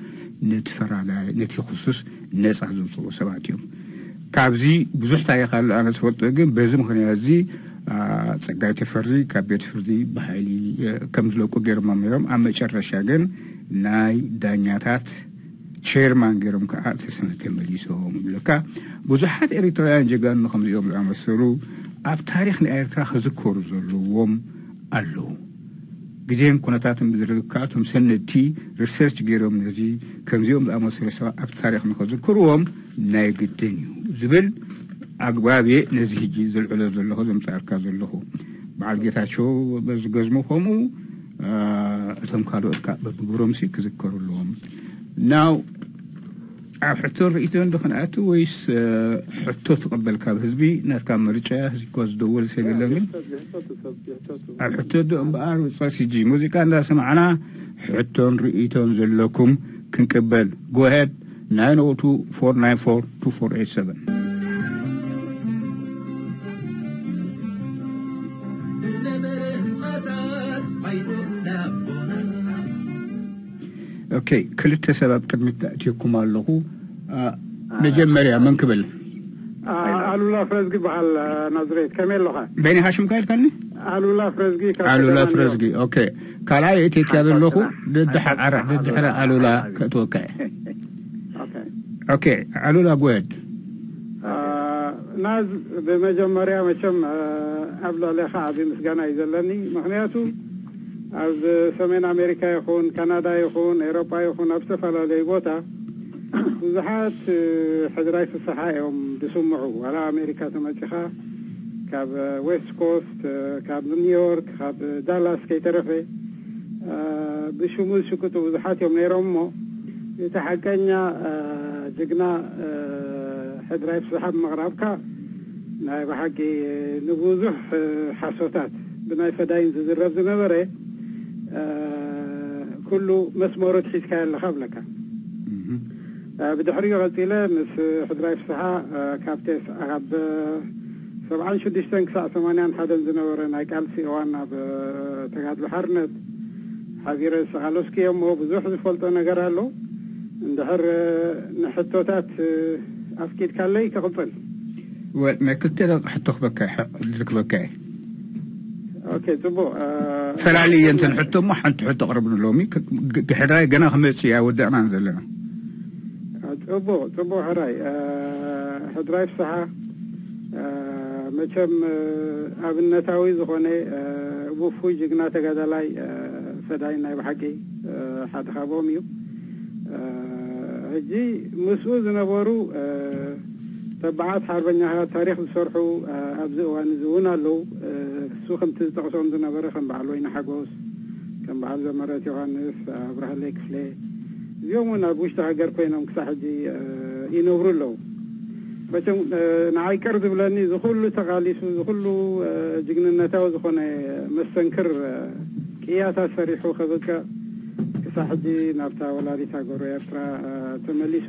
نتفر على نتي خصوص ناس عزم صغو سبات يوم كاب زي بزوح تاي خالو انا تفوت اقيم بازم خاني هزي تقاية تفر دي كاب يتفر دي بحالي كمزلوكو غير مام يوم اما اشار رشاقن ناي دانياتات شيرمان غيرهم كأتسنة تمليسهم لك بزوحات اريتريان جيغان نخمز يوم العمر سرو ኣብ ታሪክ ንኤርትራ ክዝከሩ ዘለዎም ኣለዉ ግዜን ኩነታትን ብዝርካኣቶም ሰነድቲ ሪሰርች ገይሮም ነዚ ከምዚኦም ዝኣመሰለ ሰባት ኣብ ታሪክ ንክዝክርዎም ናይ ግድን እዩ ዝብል ኣግባብ እየ ነዚ ሕጂ ዝልዕሎ ዘለኹ ዘምፃርካ ዘለኹ በዓል ጌታቸው በዝገዝሙ ከምኡ እቶም ካልኦትካ በብግብሮምሲ ክዝከሩ ኣለዎም ናው عفتر إذن دخن أتو ويس حتو تقبل كاب هزبي ناس كان مرجع هزي كوز دول سيد اللامي عفتو دو أمبار وصاسي جي موزيكا ندا سمعنا حتون رئيتون زلوكم كنكبل go ahead 902 494 2487 اوكي كلت سبب قدمت تاتيكم الله نجمريا من قبل قالوا لا فرزقي بحال نظريت كمين لوخا بني هاشم قايل كاني قالوا لا فرزقي قالوا لا فرزقي اوكي قال هاي تي كاد لوخو ضد حرا ضد حرا قالوا لا توكاي اوكي اوكي قالوا لا قويت ناز بمجمريا مشم قبل لي خا عظيم سكان عايز لني معناته از سمین امریکا یخون کانادا یخون اروپا یخون ابسفل علی بوتا زحات uh, حضرات الصحائي هم بسمعوا على امريكا تمتخا كاب ويست uh, كوست uh, كاب نيويورك كاب دالاس كي ترفي بشمول شكتو وزحات يوم نيرمو يتحكينا جقنا حضرات الصحاب المغرب كا نايب حقي نبوزو حاسوتات بناي فداين زي الرب زي كله مسمور تحيت كان لخبلك بدحرية غلطيلة مس حضراي فسحة كابتس أغاب سبعا شو ديشتن كساء ثمانيا حدا زنور نايك كالسي وانا بتقاد الحرنت حذير يوم هو بزوح زفولت أنا قرالو ندحر آه، نحطوتات آه، أفكيد كالي لي كقبل ما كنت لك حتوخ بكاي حتوخ بكاي اوكي تبو آه فلعلي انت نحطو ما حنت تحط قرب نلومي بحد راي قنا خمس يا ودي انا انزل لنا آه، تبو تبو هراي حد راي بصحة آه, آه، ما كم آه ابن نتاوي زغوني آه وفوي جقنا تقاد لاي آه، فداينا بحقي حد خابوميو هجي مسوز نبارو آه ተበዓት ሓርበኛ ሃያት ታሪክ ዝሰርሑ ኣብዚ እዋን እዚ እውን ኣለው እሱ ከምቲ ዝጠቕሶም ዝነበረ ከም በዓል ወይኒ ሓጎስ ከም በዓል ዘመረት ዮሃንስ ኣብርሃለይ ክፍለ እዚኦም እውን ኣብ ውሽጢ ሃገር ኮይኖም ክሳብ ሕጂ ይነብሩ ኣለው መቸም ንዓይ ቅር ዝብለኒ ዝኩሉ ተቃሊሱ ዝኩሉ ጅግንነታዊ ዝኾነ መስተንክር ቅያታ ሰሪሑ ከበቅዕ ክሳብ ሕጂ ናብታ ወላዲት ሃገሩ ኤርትራ ተመሊሱ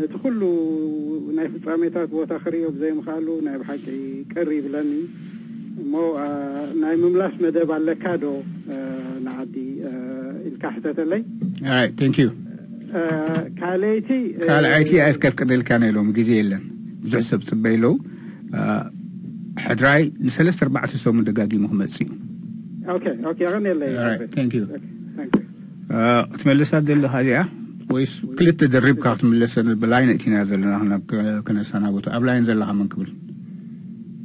ነቲ ኩሉ ናይ ፍፃሜታት ቦታ ክሪኦ ብዘይምክኣሉ ናይ ብሓቂ ቀሪ ይብለኒ እሞ ናይ ምምላስ መደብ ኣለካ ዶ ንዓዲ ኢልካ ሕተተለይ ንክ ዩ ካልአይቲ ካልዓይቲ ኣይፍከፍ ቅደልካ ነይሎም ግዜ የለን ብዙሕ ሰብ ፅበ ኣለዉ ሕድራይ ንሰለስተ ኣርባዕተ ሰሙን ደጋጊሙ ክመፅእ እዩ ክትመልሳ ዘለካ እዚኣ ወይስ ክልተ ደሪብካ ክትምለሰ ብላይነ እቲ ና ዘለና ክንሰናቦቶ ኣብ ላይን ዘለኻ መን ክብል